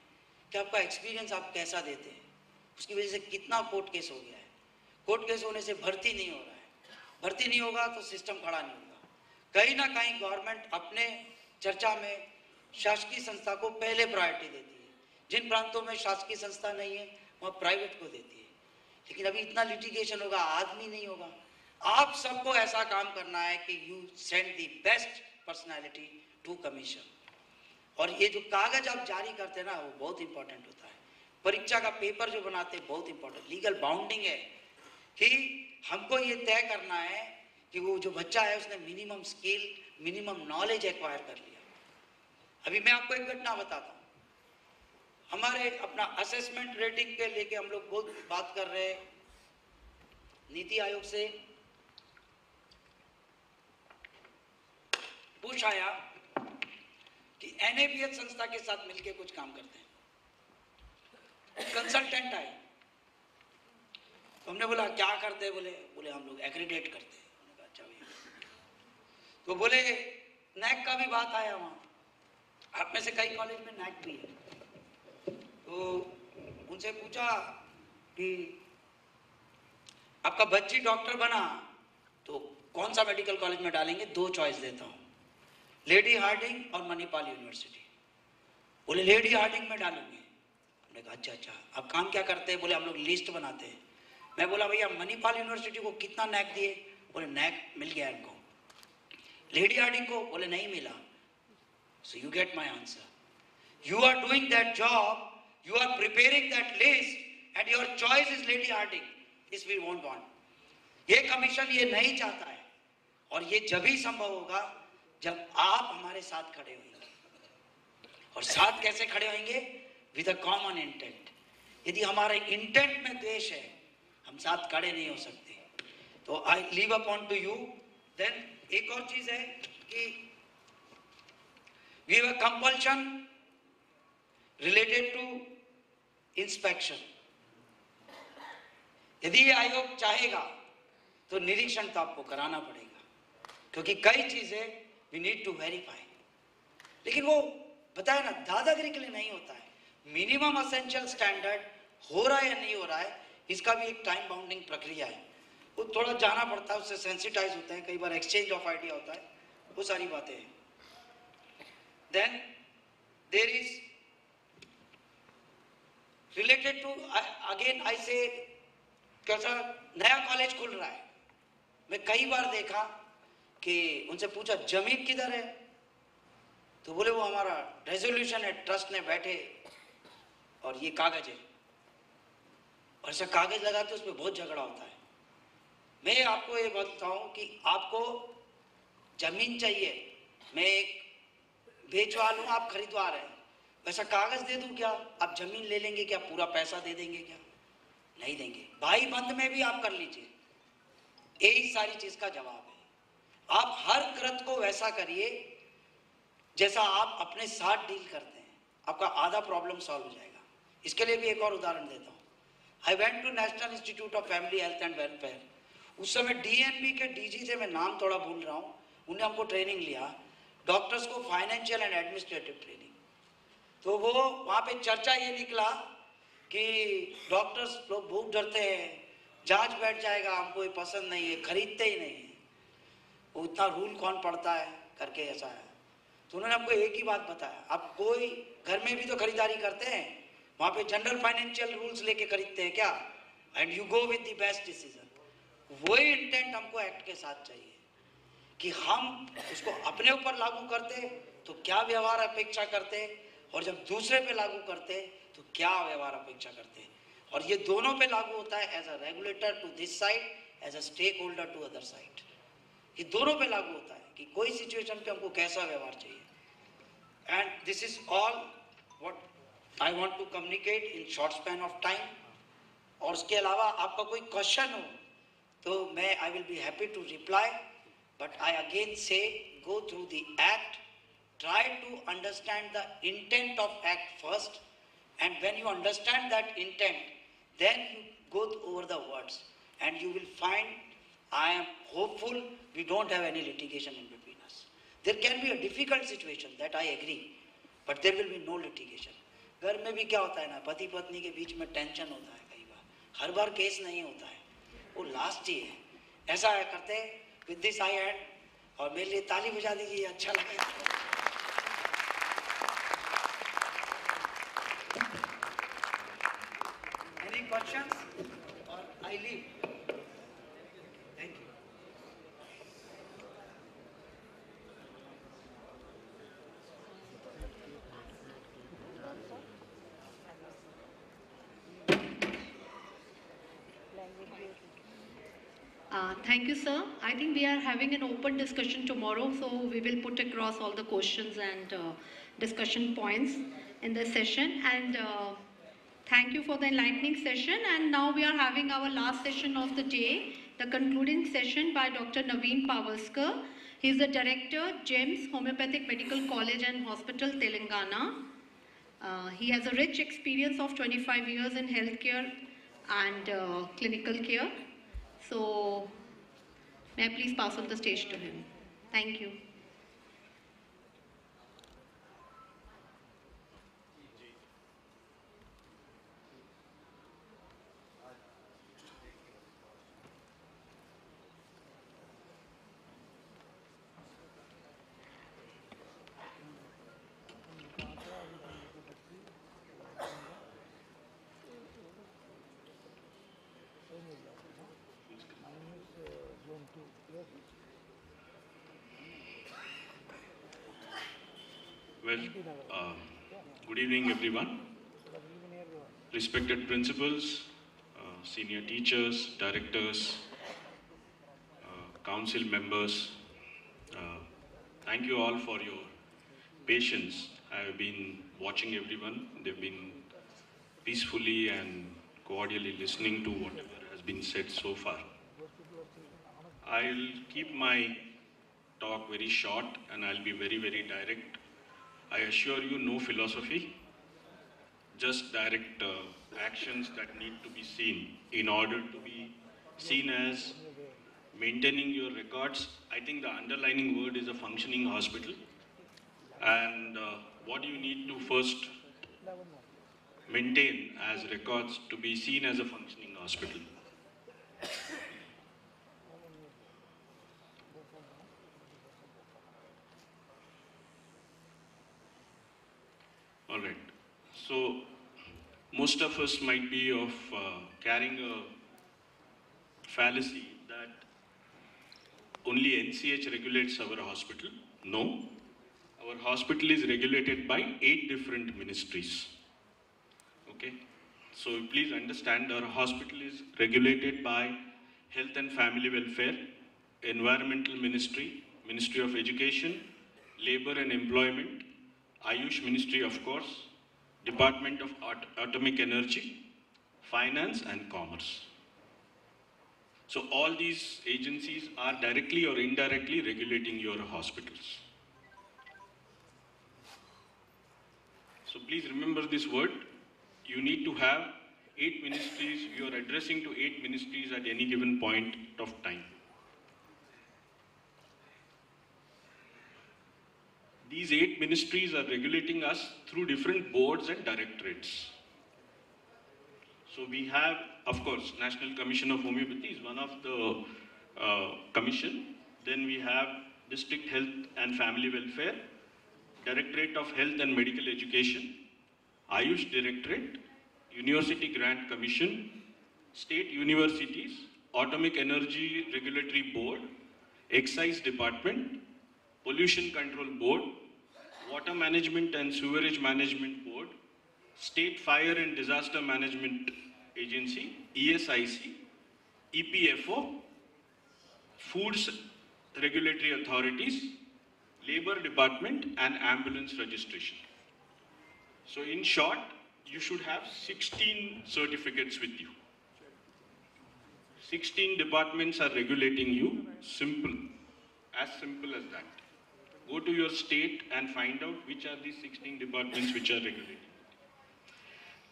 कि आपका एक्सपीरियंस आप कैसा देते हैं। उसकी वजह से कितना कोर्ट केस हो गया है। कोर्ट केस होने से भर्ती नहीं हो रहा है। भर्ती नहीं होगा तो सिस्टम खड़ा नहीं होगा। कहीं ना कहीं गवर्नमेंट अपने चर्चा में शासकीय संस्था को पहले प्रायोरिटी देती है। जिन प्रांतों में शासकीय संस्था नहीं है वहाँ प्राइवेट को देती है। लेकिन अभी इतना लिटिगेशन होगा, आदमी नहीं होगा। आप सबको ऐसा काम करना है कि you send the best personality to commission और ये जो कागज़ आप जारी करते हैं ना, वो बहुत इंपॉर्टेंट होता है। परीक्षा का पेपर जो बनाते हैं, बहुत इंपॉर्टेंट लीगल बाउंडिंग है कि हमको ये तय करना है कि वो जो बच्चा है, उसने minimum skill minimum knowledge acquire कर लिया। अभी मैं आपको एक घटना बताता हूँ। हमारे अपना असेसमेंट रेटिंग के लेके हम लोग बहुत बात कर रहे हैं। नीति आयोग से पूछ आया कि एनएबीएच संस्था के साथ मिलके कुछ काम करते हैं। कंसल्टेंट आए। तो हमने बोला, क्या करते? बोले बोले, हम लोग एग्रीडेट करते अच्छा भैया। तो बोले नैक का भी बात आया वहाँ। आप में से कई कॉलेज में नैक भी है। तो उनसे पूछा कि आपका बच्ची डॉक्टर बना तो कौन सा मेडिकल कॉलेज में डालेंगे? दो चॉइस देता हूँ। लेडी हार्डिंग और मणिपाल यूनिवर्सिटी बोले, लेडी हार्डिंग में डालूँगे। हमने कहा अच्छा अच्छा अब काम क्या करते हैं? बोले, हम लोग लिस्ट बनाते हैं। मैं बोला, भैया, मणिपाल यूनिवर्सिटी को कितना नैक दिए? बोले नैक मिल गया इनको लेडी हार्डिंग को? बोले, नहीं मिला। So you get my answer you are doing that job you are preparing that list and your choice is Lady Hardinge इस वी वोंट वांट ये कमीशन ये नहीं चाहता है। और ये जब ही संभव होगा, जब आप हमारे साथ खड़े होंगे। और साथ कैसे खड़े होंगे? विद अ कॉमन इंटेंट यदि हमारे इंटेंट में द्वेष है, हम साथ खड़े नहीं हो सकते। तो I leave upon to you then एक और चीज़ है कि we have compulsion related to inspection यदि आयोग चाहेगा तो निरीक्षण तो आपको कराना पड़ेगा, क्योंकि कई चीज़ें वी नीड टू वेरीफाई लेकिन वो बताया ना, दादागिरी के लिए नहीं होता है। मिनिमम असेंशियल स्टैंडर्ड हो रहा है या नहीं हो रहा है, इसका भी एक टाइम बाउंडिंग प्रक्रिया है। वो थोड़ा जाना पड़ता है, उससे सेंसिटाइज होते हैं, कई बार एक्सचेंज ऑफ़ आइडिया होता है, वो सारी बातें हैं। Then there is related to again I say कैसा, नया कॉलेज खुल रहा है। मैं कई बार देखा कि उनसे पूछा, ज़मीन किधर है? तो बोले, वो हमारा रेजोल्यूशन है ट्रस्ट ने बैठे, और ये कागज़ है। और ऐसा कागज़ लगाते उस पर बहुत झगड़ा होता है। मैं आपको ये बताऊँ कि आपको ज़मीन चाहिए। मैं एक बेचवा लूँ आप खरीदवा रहे हैं। वैसा कागज़ दे दूँ क्या? आप ज़मीन ले लेंगे क्या? पूरा पैसा दे देंगे क्या? नहीं देंगे। भाई बंद में भी आप कर लीजिए। यही सारी चीज़ का जवाब है। आप हर कृत को वैसा करिए, जैसा आप अपने साथ डील करते हैं। आपका आधा प्रॉब्लम सॉल्व हो जाएगा। इसके लिए भी एक और उदाहरण देता हूँ। I went to national institute of family health and welfare उस समय डीएनबी के डीजी से मैं नाम थोड़ा भूल रहा हूँ। उन्हें हमको ट्रेनिंग लिया। डॉक्टर्स को फाइनेंशियल एंड एडमिनिस्ट्रेटिव ट्रेनिंग तो वो वहाँ पे चर्चा ये निकला कि डॉक्टर्स लोग बहुत डरते हैं जाँच बैठ जाएगा, हमको ये पसंद नहीं है, खरीदते ही नहीं है। वो इतना रूल कौन पढ़ता है? करके ऐसा है। तो उन्होंने हमको एक ही बात बताया, आप कोई घर में भी तो खरीदारी करते हैं, वहाँ पे जनरल फाइनेंशियल रूल्स लेके खरीदते हैं क्या? And you go with the best decision वही इंटेंट हमको एक्ट के साथ चाहिए, कि हम उसको अपने ऊपर लागू करते तो क्या व्यवहार अपेक्षा करते और जब दूसरे पे लागू करते तो क्या व्यवहार अपेक्षा करते? हैं और ये दोनों पे लागू होता है as a regulator to this side as a stakeholder to other side ये दोनों पे लागू होता है कि कोई सिचुएशन पे हमको कैसा व्यवहार चाहिए। And this is all what I want to communicate in short span of time और उसके अलावा आपका कोई क्वेश्चन हो तो मैं I will be happy to reply but I again say go through the act try to understand the intent of act first and when you understand that intent then you go over the words and you will find i am hopeful we don't have any litigation in between us there can be a difficult situation that i agree but there will be no litigation घर में भी क्या होता है ना पति पत्नी के बीच में टेंशन होता है कई बार हर बार केस नहीं होता है वो लास्ट ही है ऐसा है करते विद दिस आई एंड और मेरे लिए ताली बजा दीजिए अच्छा लगे questions or I leave? Thank you. Uh, thank you, sir. I think we are having an open discussion tomorrow, so we will put across all the questions and uh, discussion points in the session. And uh, thank you for the enlightening session. And now we are having our last session of the day, the concluding session by Dr. Naveen Pavaskar. He is the director, GEMS Homeopathic Medical College and Hospital, Telangana. Uh, he has a rich experience of 25 years in healthcare and uh, clinical care. So, may I please pass on the stage to him? Thank you. Well, uh, good evening, everyone. Respected principals, uh, senior teachers, directors, uh, council members, uh, thank you all for your patience. I have been watching everyone. They've been peacefully and cordially listening to whatever has been said so far. I'll keep my talk very short and I'll be very, very direct. I assure you, no philosophy, just direct uh, actions that need to be seen in order to be seen as maintaining your records. I think the underlining word is a functioning hospital. And uh, what you need to first maintain as records to be seen as a functioning hospital. All right. So most of us might be of uh, carrying a fallacy that only NCH regulates our hospital. No. Our hospital is regulated by eight different ministries. Okay. So please understand our hospital is regulated by Health and Family Welfare, Environmental Ministry, Ministry of Education, Labor and Employment, Ayush Ministry, of course, Department of At- Atomic Energy, Finance and Commerce. So all these agencies are directly or indirectly regulating your hospitals. So please remember this word. You need to have eight ministries. You are addressing to eight ministries at any given point of time. These eight ministries are regulating us through different boards and directorates. So we have, of course, National Commission of Homeopathy is one of the uh, commission. Then we have District Health and Family Welfare, Directorate of Health and Medical Education, Ayush Directorate, University Grant Commission, State Universities, Atomic Energy Regulatory Board, Excise Department, Pollution Control Board, Water Management and Sewerage Management Board, State Fire and Disaster Management Agency, ESIC, EPFO, Foods Regulatory Authorities, Labor Department, and Ambulance Registration. So, in short, you should have 16 certificates with you. 16 departments are regulating you, simple, as simple as that. Go to your state and find out which are the 16 departments which are regulating.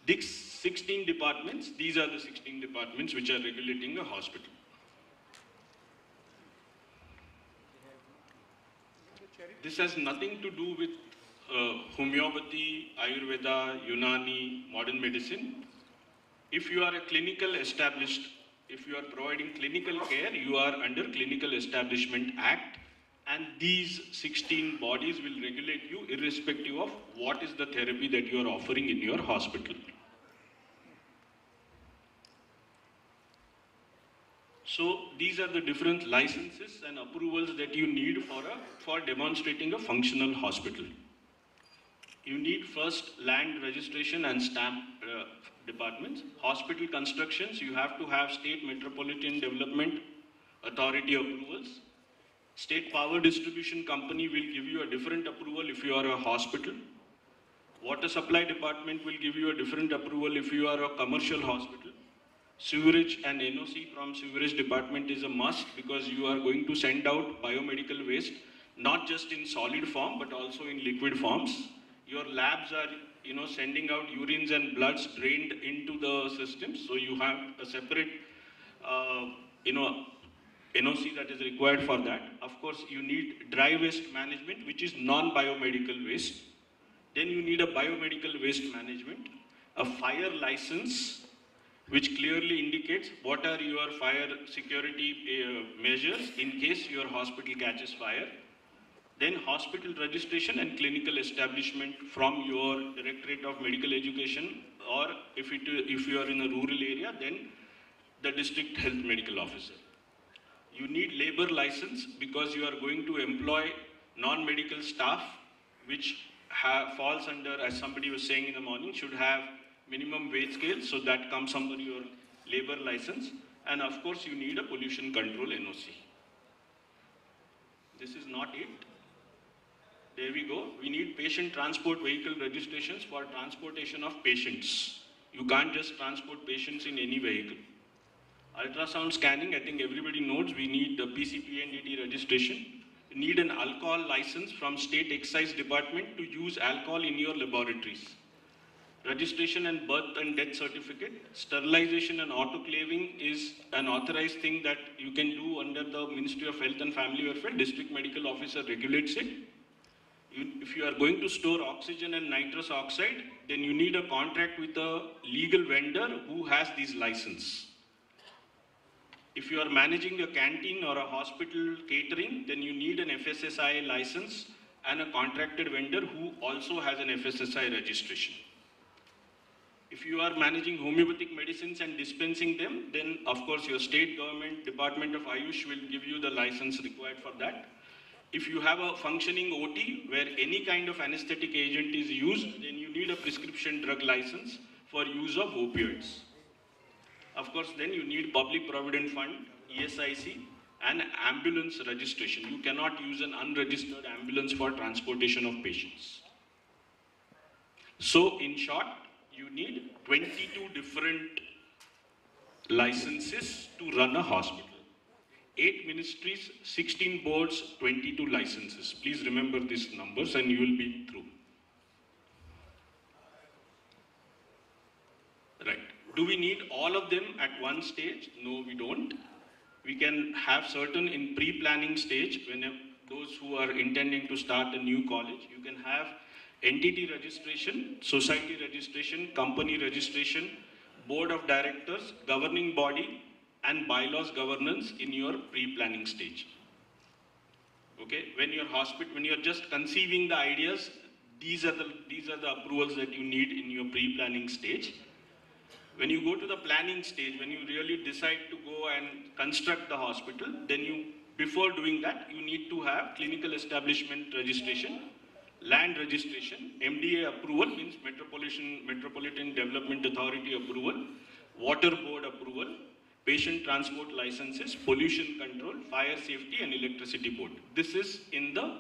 These 16 departments, these are the 16 departments which are regulating a hospital. This has nothing to do with uh, homeopathy, Ayurveda, Unani, modern medicine. If you are a clinical established, if you are providing clinical care, you are under Clinical Establishment Act and these 16 bodies will regulate you irrespective of what is the therapy that you are offering in your hospital. So these are the different licenses and approvals that you need for a for demonstrating a functional hospital. You need first land registration and stamp uh, departments. Hospital constructions, you have to have state metropolitan development authority approvals. State power distribution company will give you a different approval if you are a hospital. Water supply department will give you a different approval if you are a commercial hospital. Sewerage and NOC from sewerage department is a must because you are going to send out biomedical waste not just in solid form but also in liquid forms. Your labs are you know sending out urines and bloods drained into the system so you have a separate uh, you know NOC that is required for that. Of course, you need dry waste management, which is non-biomedical waste. Then you need a biomedical waste management, a fire license, which clearly indicates what are your fire security uh, measures in case your hospital catches fire. Then hospital registration and clinical establishment from your Directorate of Medical Education, or if, it, if you are in a rural area, then the district health medical officer. You need labor license because you are going to employ non-medical staff, which have, falls under, as somebody was saying in the morning, should have minimum wage scale, so that comes under your labor license. And of course, you need a pollution control NOC. This is not it. There we go. We need patient transport vehicle registrations for transportation of patients. You can't just transport patients in any vehicle. Ultrasound scanning, I think everybody knows we need the PCPNDT registration. You need an alcohol license from state excise department to use alcohol in your laboratories. Registration and birth and death certificate. Sterilization and autoclaving is an authorized thing that you can do under the Ministry of Health and Family Welfare. District Medical Officer regulates it. If you are going to store oxygen and nitrous oxide, then you need a contract with a legal vendor who has these license. If you are managing a canteen or a hospital catering, then you need an FSSI license and a contracted vendor who also has an FSSI registration. If you are managing homeopathic medicines and dispensing them, then of course your state government, Department of Ayush will give you the license required for that. If you have a functioning OT where any kind of anesthetic agent is used, then you need a prescription drug license for use of opioids. Of course, then you need Public Provident Fund, ESIC, and ambulance registration. You cannot use an unregistered ambulance for transportation of patients. So, in short, you need 22 different licenses to run a hospital. 8 ministries, 16 boards, 22 licenses. Please remember these numbers and you will be through. Right. Do we need all of them at one stage? No, we don't. We can have certain in pre-planning stage when those who are intending to start a new college, you can have entity registration, society registration, company registration, board of directors, governing body, and bylaws governance in your pre-planning stage. Okay, when you're hospital, when you're just conceiving the ideas, these are the these are the approvals that you need in your pre-planning stage. When you go to the planning stage, when you really decide to go and construct the hospital, then you before doing that, you need to have clinical establishment registration, land registration, MDA approval means Metropolitan, Metropolitan Development Authority approval, water board approval, patient transport licenses, pollution control, fire safety and electricity board. This is in the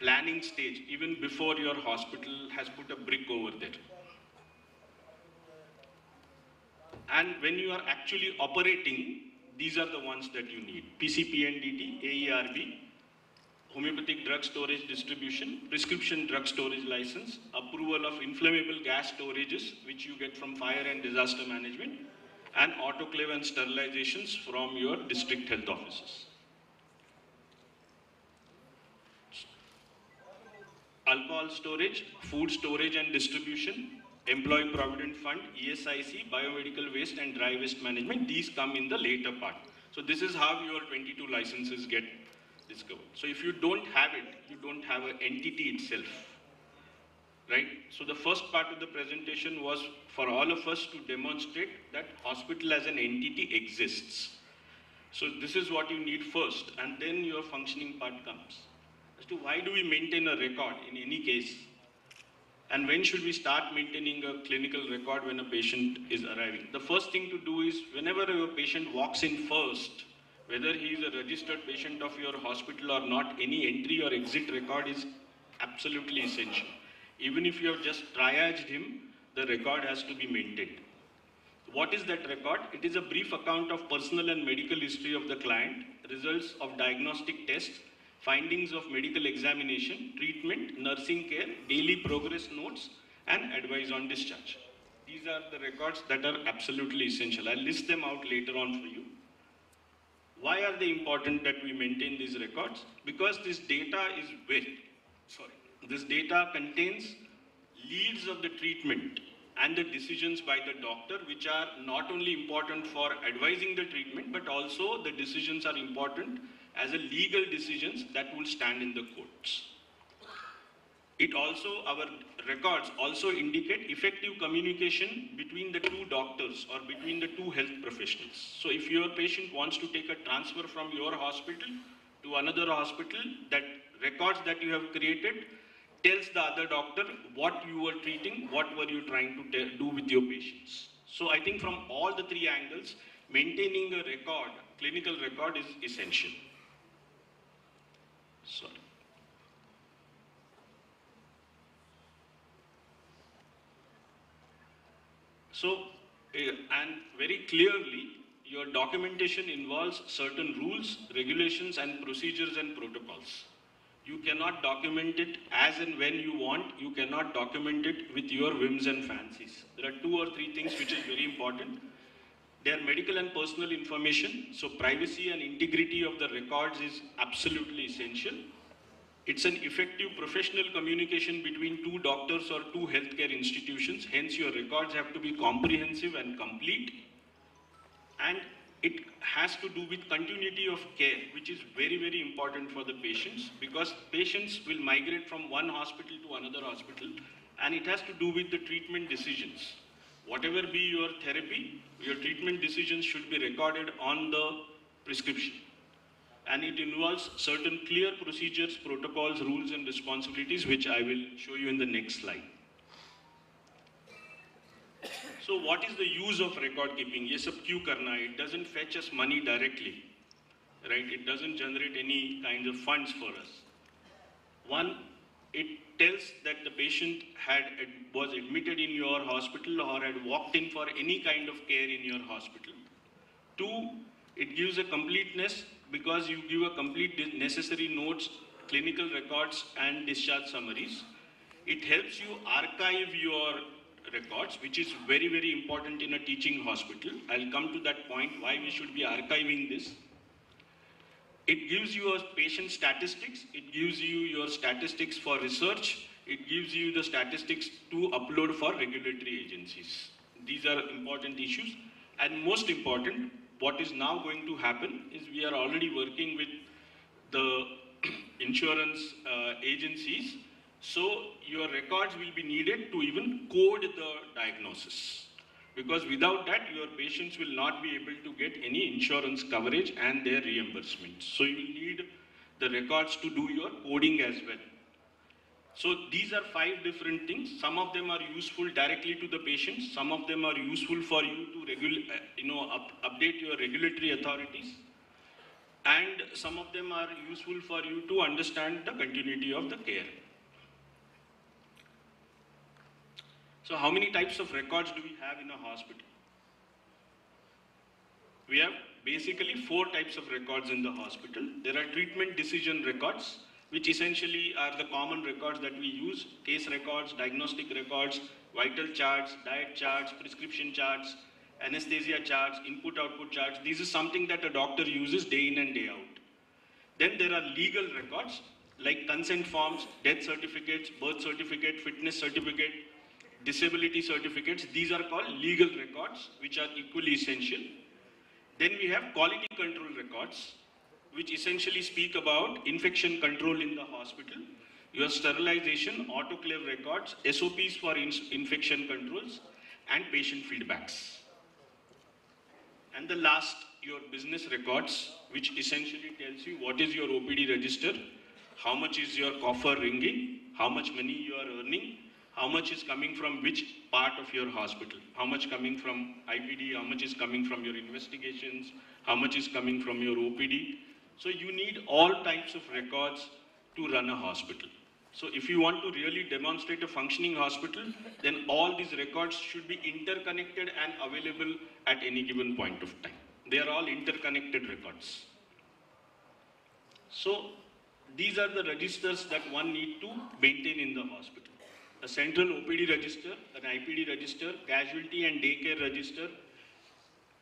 planning stage, even before your hospital has put a brick over there. And when you are actually operating, these are the ones that you need. PCPNDT, AERB, homeopathic drug storage distribution, prescription drug storage license, approval of inflammable gas storages, which you get from fire and disaster management, and autoclave and sterilizations from your district health offices. Alcohol storage, food storage and distribution, Employee Provident Fund, ESIC, biomedical waste and dry waste management, these come in the later part. So this is how your 22 licenses get discovered. So if you don't have it, you don't have an entity itself. Right? So the first part of the presentation was for all of us to demonstrate that hospital as an entity exists. So this is what you need first, and then your functioning part comes. As to why do we maintain a record in any case? And when should we start maintaining a clinical record when a patient is arriving? The first thing to do is whenever your patient walks in first, whether he is a registered patient of your hospital or not, any entry or exit record is absolutely essential. Even if you have just triaged him, the record has to be maintained. What is that record? It is a brief account of personal and medical history of the client, results of diagnostic tests, findings of medical examination, treatment, nursing care, daily progress notes, and advice on discharge. These are the records that are absolutely essential. I'll list them out later on for you. Why are they important that we maintain these records? Because this data is very, sorry, this data contains leads of the treatment and the decisions by the doctor, which are not only important for advising the treatment, but also the decisions are important as a legal decisions that will stand in the courts. It also, our records also indicate effective communication between the two doctors or between the two health professionals. So if your patient wants to take a transfer from your hospital to another hospital, that records that you have created tells the other doctor what you were treating, what were you trying to do with your patients. So I think from all the three angles, maintaining a record, clinical record is essential. Sorry. So, uh, and very clearly, your documentation involves certain rules, regulations, and procedures and protocols. You cannot document it as and when you want. You cannot document it with your whims and fancies. There are two or three things which is very important. They are medical and personal information, so privacy and integrity of the records is absolutely essential. It's an effective professional communication between two doctors or two healthcare institutions. Hence, your records have to be comprehensive and complete. And it has to do with continuity of care, which is very, very important for the patients because patients will migrate from one hospital to another hospital and it has to do with the treatment decisions whatever be your therapy, your treatment decisions should be recorded on the prescription. And it involves certain clear procedures, protocols, rules and responsibilities which I will show you in the next slide. So what is the use of record keeping? Yes, of Q karna. It doesn't fetch us money directly, right? It doesn't generate any kinds of funds for us. One, it tells that the patient had was admitted in your hospital or had walked in for any kind of care in your hospital. Two, it gives a completeness because you give a complete necessary notes, clinical records, and discharge summaries. It helps you archive your records, which is very, very important in a teaching hospital. I'll come to that point why we should be archiving this. It gives you a patient statistics, it gives you your statistics for research, it gives you the statistics to upload for regulatory agencies. These are important issues. And most important, what is now going to happen is we are already working with the insurance uh, agencies. So your records will be needed to even code the diagnosis. Because without that, your patients will not be able to get any insurance coverage and their reimbursements. So you need the records to do your coding as well. So these are five different things. Some of them are useful directly to the patients. Some of them are useful for you to uh, you know, up- update your regulatory authorities. And some of them are useful for you to understand the continuity of the care. So how many types of records do we have in a hospital? We have basically four types of records in the hospital. There are treatment decision records, which essentially are the common records that we use, case records, diagnostic records, vital charts, diet charts, prescription charts, anesthesia charts, input-output charts. This is something that a doctor uses day in and day out. Then there are legal records like consent forms, death certificates, birth certificate, fitness certificate, disability certificates. These are called legal records, which are equally essential. Then we have quality control records, which essentially speak about infection control in the hospital, your sterilization, autoclave records, SOPs for in- infection controls, and patient feedbacks. And the last, your business records, which essentially tells you what is your OPD register, how much is your coffer ringing, how much money you are earning, how much is coming from which part of your hospital, how much coming from IPD, how much is coming from your investigations, how much is coming from your OPD. So you need all types of records to run a hospital. So if you want to really demonstrate a functioning hospital, then all these records should be interconnected and available at any given point of time. They are all interconnected records. So these are the registers that one need to maintain in the hospital. A central OPD register, an IPD register, casualty and daycare register,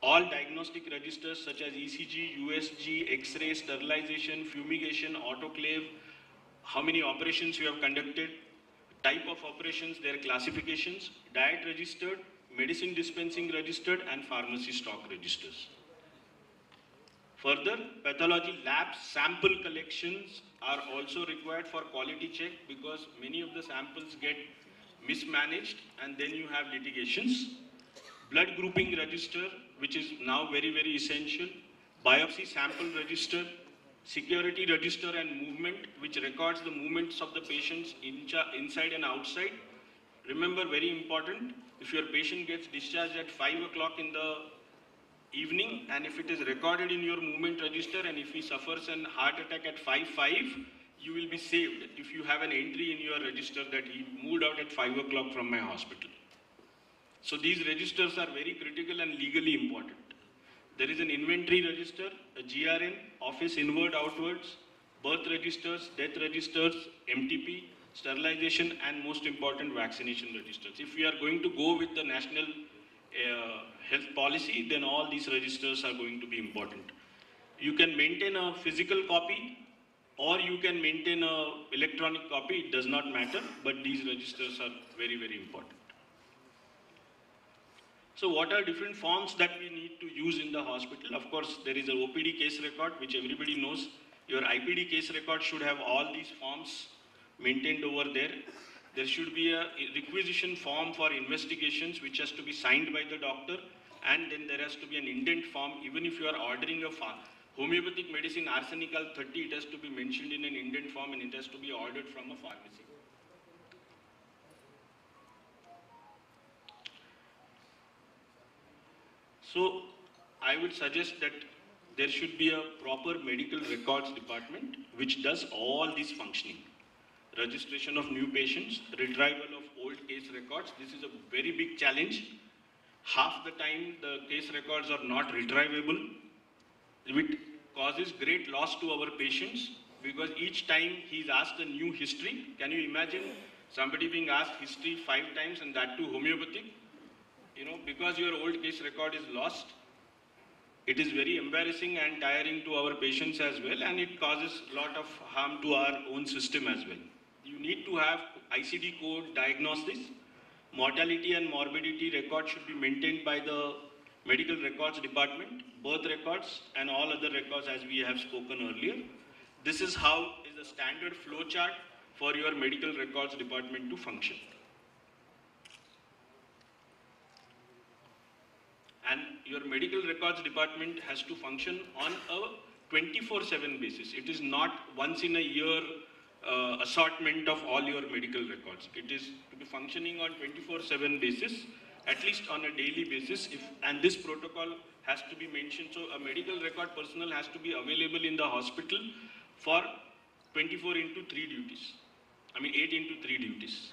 all diagnostic registers such as ECG, USG, X-ray, sterilization, fumigation, autoclave, how many operations you have conducted, type of operations, their classifications, diet registered, medicine dispensing registered, and pharmacy stock registers. Further, pathology lab sample collections are also required for quality check because many of the samples get mismanaged and then you have litigations. Blood grouping register, which is now very, very essential. Biopsy sample register, security register and movement, which records the movements of the patients inside and outside. Remember, very important, if your patient gets discharged at 5 o'clock in the evening and if it is recorded in your movement register and if he suffers an heart attack at 5-5, you will be saved if you have an entry in your register that he moved out at 5 o'clock from my hospital. So these registers are very critical and legally important. There is an inventory register, a GRN, office inward outwards, birth registers, death registers, MTP, sterilization and most important vaccination registers. If we are going to go with the national Uh, health policy, then all these registers are going to be important. You can maintain a physical copy or you can maintain a electronic copy, it does not matter, but these registers are very, very important. So what are different forms that we need to use in the hospital? Of course, there is a OPD case record, which everybody knows. Your IPD case record should have all these forms maintained over there. There should be a requisition form for investigations, which has to be signed by the doctor. And then there has to be an indent form. Even if you are ordering a farm, homeopathic medicine, Arsenicum 30, it has to be mentioned in an indent form and it has to be ordered from a pharmacy. So I would suggest that there should be a proper medical records department which does all this functioning. Registration of new patients, retrieval of old case records. This is a very big challenge. Half the time the case records are not retrievable. It causes great loss to our patients because each time he's asked a new history. Can you imagine somebody being asked history five times and that too homeopathic? you know, because your old case record is lost, it is very embarrassing and tiring to our patients as well, and it causes a lot of harm to our own system as well. You need to have ICD code diagnosis. Mortality and morbidity record should be maintained by the medical records department, birth records, and all other records as we have spoken earlier. This is how is the standard flow chart for your medical records department to function. and your medical records department has to function on a 24-7 basis. It is not once in a year uh, assortment of all your medical records. It is to be functioning on 24-7 basis, at least on a daily basis, if, and this protocol has to be mentioned. So a medical record personnel has to be available in the hospital for 24 into 3 duties. I mean 8 into 3 duties.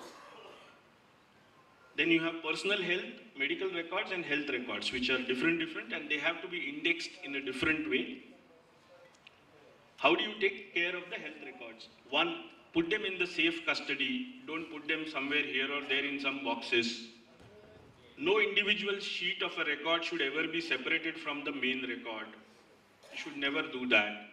Then you have personal health, medical records and health records, which are different, different, and they have to be indexed in a different way. How do you take care of the health records? One, put them in the safe custody. Don't put them somewhere here or there in some boxes. No individual sheet of a record should ever be separated from the main record. You should never do that.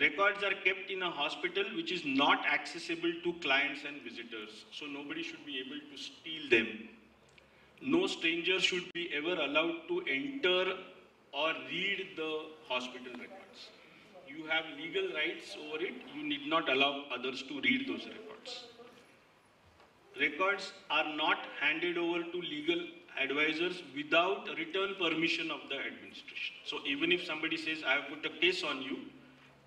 Records are kept in a hospital which is not accessible to clients and visitors, so nobody should be able to steal them. No stranger should be ever allowed to enter or read the hospital records. You have legal rights over it, you need not allow others to read those records. Records are not handed over to legal advisors without written permission of the administration. So even if somebody says, I have put a case on you,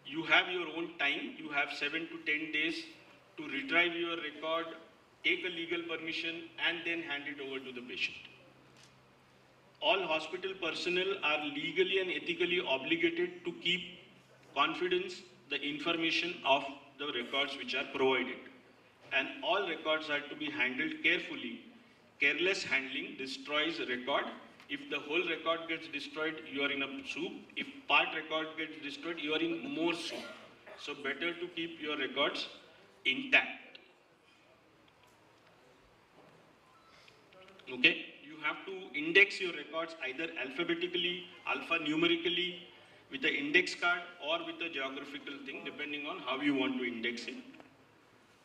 you have your own time, you have 7 to 10 days to retrieve your record, take a legal permission and then hand it over to the patient. all hospital personnel are legally and ethically obligated to keep confidence the information of the records which are provided. And all records are to be handled carefully. Careless handling destroys record. If the whole record gets destroyed, you are in a soup. If part record gets destroyed, you are in more soup. So better to keep your records intact. Okay, you have to index your records either alphabetically, alphanumerically, with the index card or with the geographical thing, depending on how you want to index it.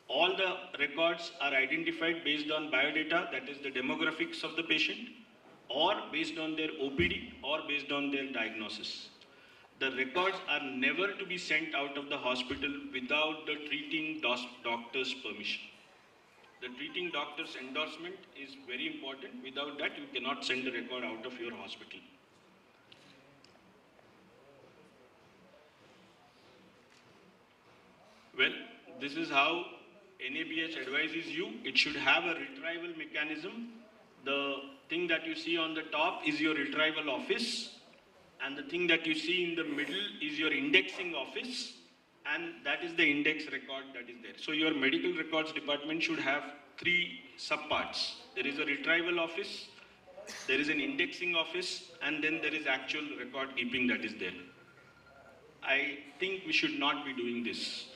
All the records are identified based on biodata, that is the demographics of the patient, or based on their OPD, or based on their diagnosis. The records are never to be sent out of the hospital without the treating doctor's permission. The treating doctor's endorsement is very important. Without that, you cannot send a record out of your hospital. Well, this is how NABH advises you. It should have a retrieval mechanism. The thing that you see on the top is your retrieval office, and the thing that you see in the middle is your indexing office, and that is the index record that is there. So your medical records department should have three subparts. There is a retrieval office, there is an indexing office, and then there is actual record keeping that is there. I think we should not be doing this.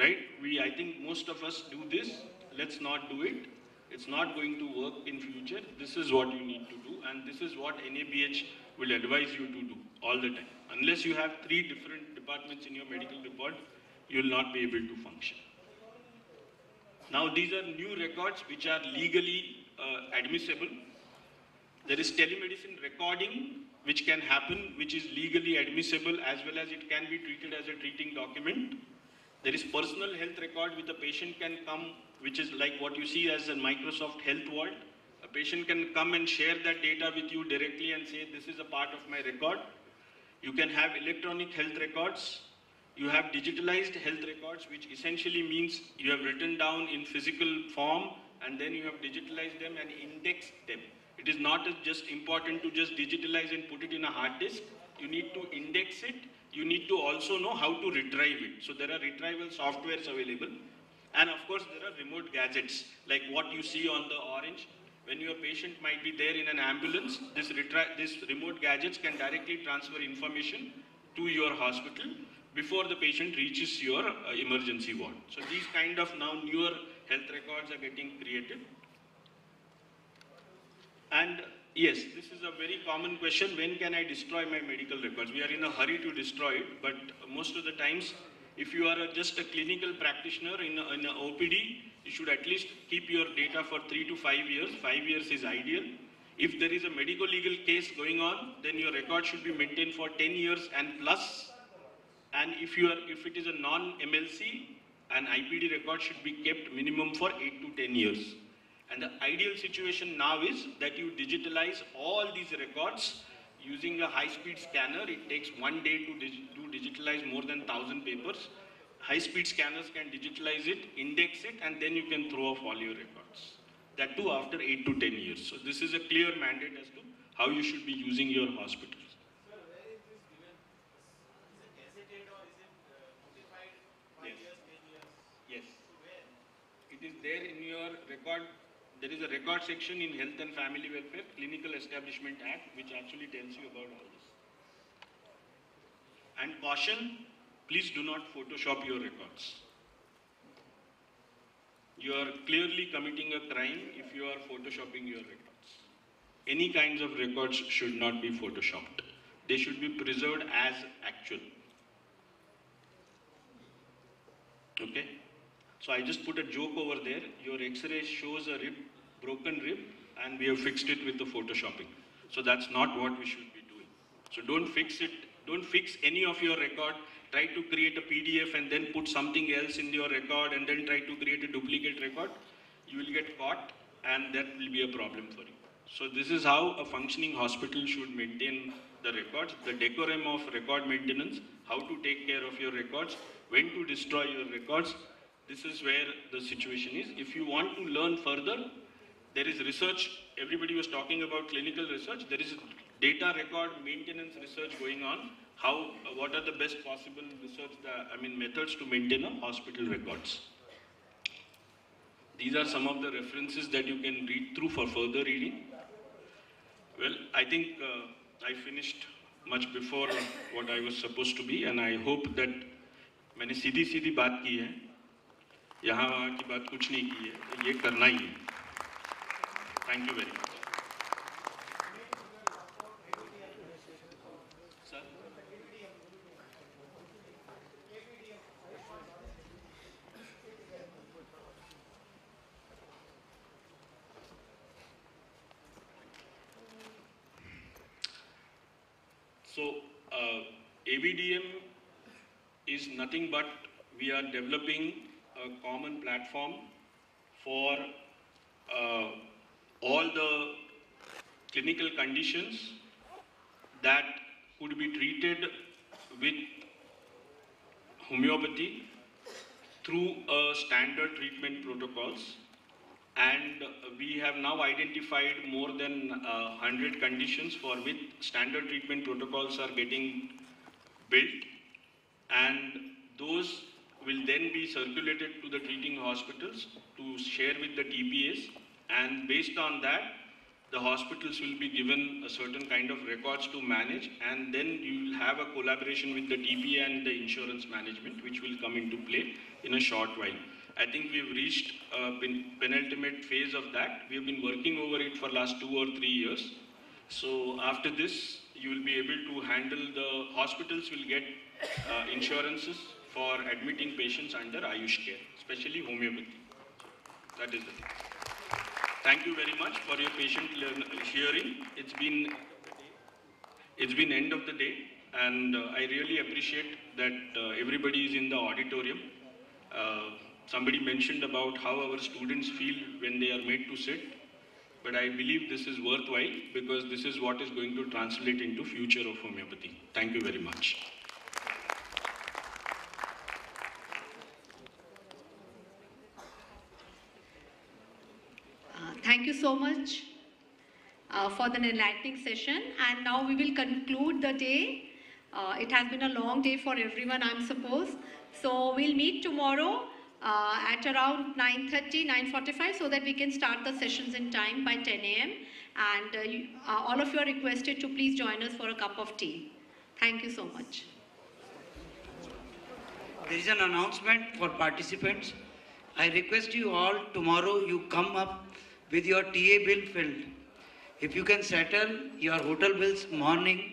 Right? We, I think most of us do this. Let's not do it. It's not going to work in future. This is what you need to do, and this is what NABH will advise you to do all the time. Unless you have three different departments in your medical report, you will not be able to function. Now, these are new records which are legally uh, admissible. There is telemedicine recording which can happen, which is legally admissible as well as it can be treated as a treating document. There is personal health record with a patient can come, which is like what you see as a Microsoft Health Vault. A patient can come and share that data with you directly and say, this is a part of my record. You can have electronic health records. You have digitalized health records, which essentially means you have written down in physical form and then you have digitalized them and indexed them. It is not just important to just digitalize and put it in a hard disk. You need to index it. You need to also know how to retrieve it. So there are retrieval softwares available. And of course, there are remote gadgets like what you see on the orange. When your patient might be there in an ambulance, this, this remote gadgets can directly transfer information to your hospital before the patient reaches your uh, emergency ward. So these kind of now newer health records are getting created. And yes, this is a very common question. When can I destroy my medical records? We are in a hurry to destroy it, but most of the times, if you are a, just a clinical practitioner in an OPD, you should at least keep your data for three to five years. Five years is ideal. If there is a medical legal case going on, then your record should be maintained for 10 years and plus. And if you are, if it is a non-MLC, an IPD record should be kept minimum for 8 to 10 years. And the ideal situation now is that you digitalize all these records using a high-speed scanner. It takes one day to, dig- to digitalize more than 1,000 papers. High-speed scanners can digitalize it, index it, and then you can throw off all your records. That too after 8 to 10 years. So this is a clear mandate as to how you should be using your hospitals. Yes. It is there in your record. There is a record section in Health and Family Welfare Clinical Establishment Act which actually tells you about all this. And caution, please do not Photoshop your records. You are clearly committing a crime if you are Photoshopping your records. Any kinds of records should not be Photoshopped. They should be preserved as actual. Okay? So I just put a joke over there. Your X-ray shows a rib, broken rib, and we have fixed it with the photoshopping. So that's not what we should be doing. So don't fix it. Don't fix any of your record. Try to create a PDF and then put something else in your record and then try to create a duplicate record. You will get caught, and that will be a problem for you. So this is how a functioning hospital should maintain the records, the decorum of record maintenance, how to take care of your records, when to destroy your records. This is where the situation is. If you want to learn further, there is research, everybody was talking about clinical research, there is data record maintenance research going on, how, what are the best possible research, that, I mean methods to maintain a hospital records. These are some of the references that you can read through for further reading. Well, I think uh, I finished much before what I was supposed to be and I hope that मैंने सीधी सीधी बात की है यहाँ वहाँ की बात कुछ नहीं की है ये करना ही है Thank you very much. So, uh, ABDM is nothing but we are developing a common platform for uh, all the clinical conditions that could be treated with homeopathy through a standard treatment protocols. And we have now identified more than uh, 100 conditions for which standard treatment protocols are getting built. And those will then be circulated to the treating hospitals to share with the TPAs and based on that the hospitals will be given a certain kind of records to manage and then you will have a collaboration with the TPA and the insurance management which will come into play in a short while. I think we've reached a pen- penultimate phase of that. We've been working over it for last two or three years. So after this, you will be able to handle the hospitals will get uh, insurances for admitting patients under Ayush care, especially homeopathy. That is the thing. Thank you very much for your patient hearing. It's been it's been end of the day, and uh, I really appreciate that uh, everybody is in the auditorium. Uh, somebody mentioned about how our students feel when they are made to sit, but I believe this is worthwhile because this is what is going to translate into future of homeopathy. Thank you very much. Uh, Thank you so much uh, for the enlightening session. And now we will conclude the day. Uh, it has been a long day for everyone, I'm supposed. So we'll meet tomorrow uh, at around 9.30, 9.45 so that we can start the sessions in time by 10 a.m. And uh, you, uh, all of you are requested to please join us for a cup of tea. Thank you so much. There is an announcement for participants. I request you all tomorrow you come up with your TA bill filled. If you can settle your hotel bills morning,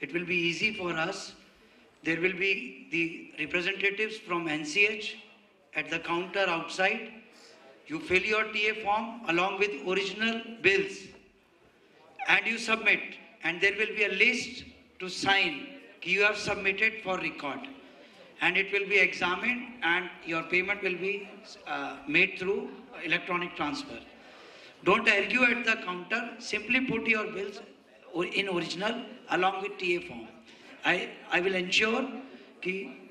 it will be easy for us. There will be the representatives from NCH at the counter outside. You fill your TA form along with original bills and you submit and there will be a list to sign you have submitted for record and it will be examined and your payment will be uh, made through electronic transfer. Don't argue at the counter, simply put your bills in original along with TA form. I, I will ensure ki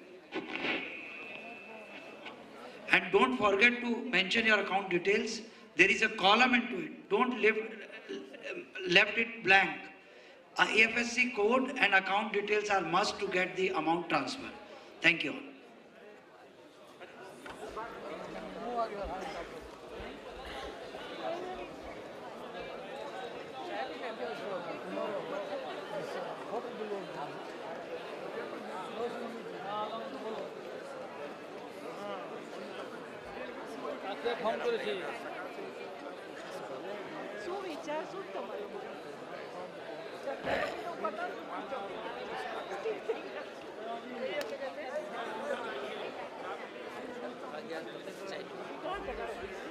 and don't forget to mention your account details. There is a column into it. Don't leave, left it blank. A IFSC code and account details are must to get the amount transfer. Thank you. 한 그릇이 소위 잘 쏟다 말이 야.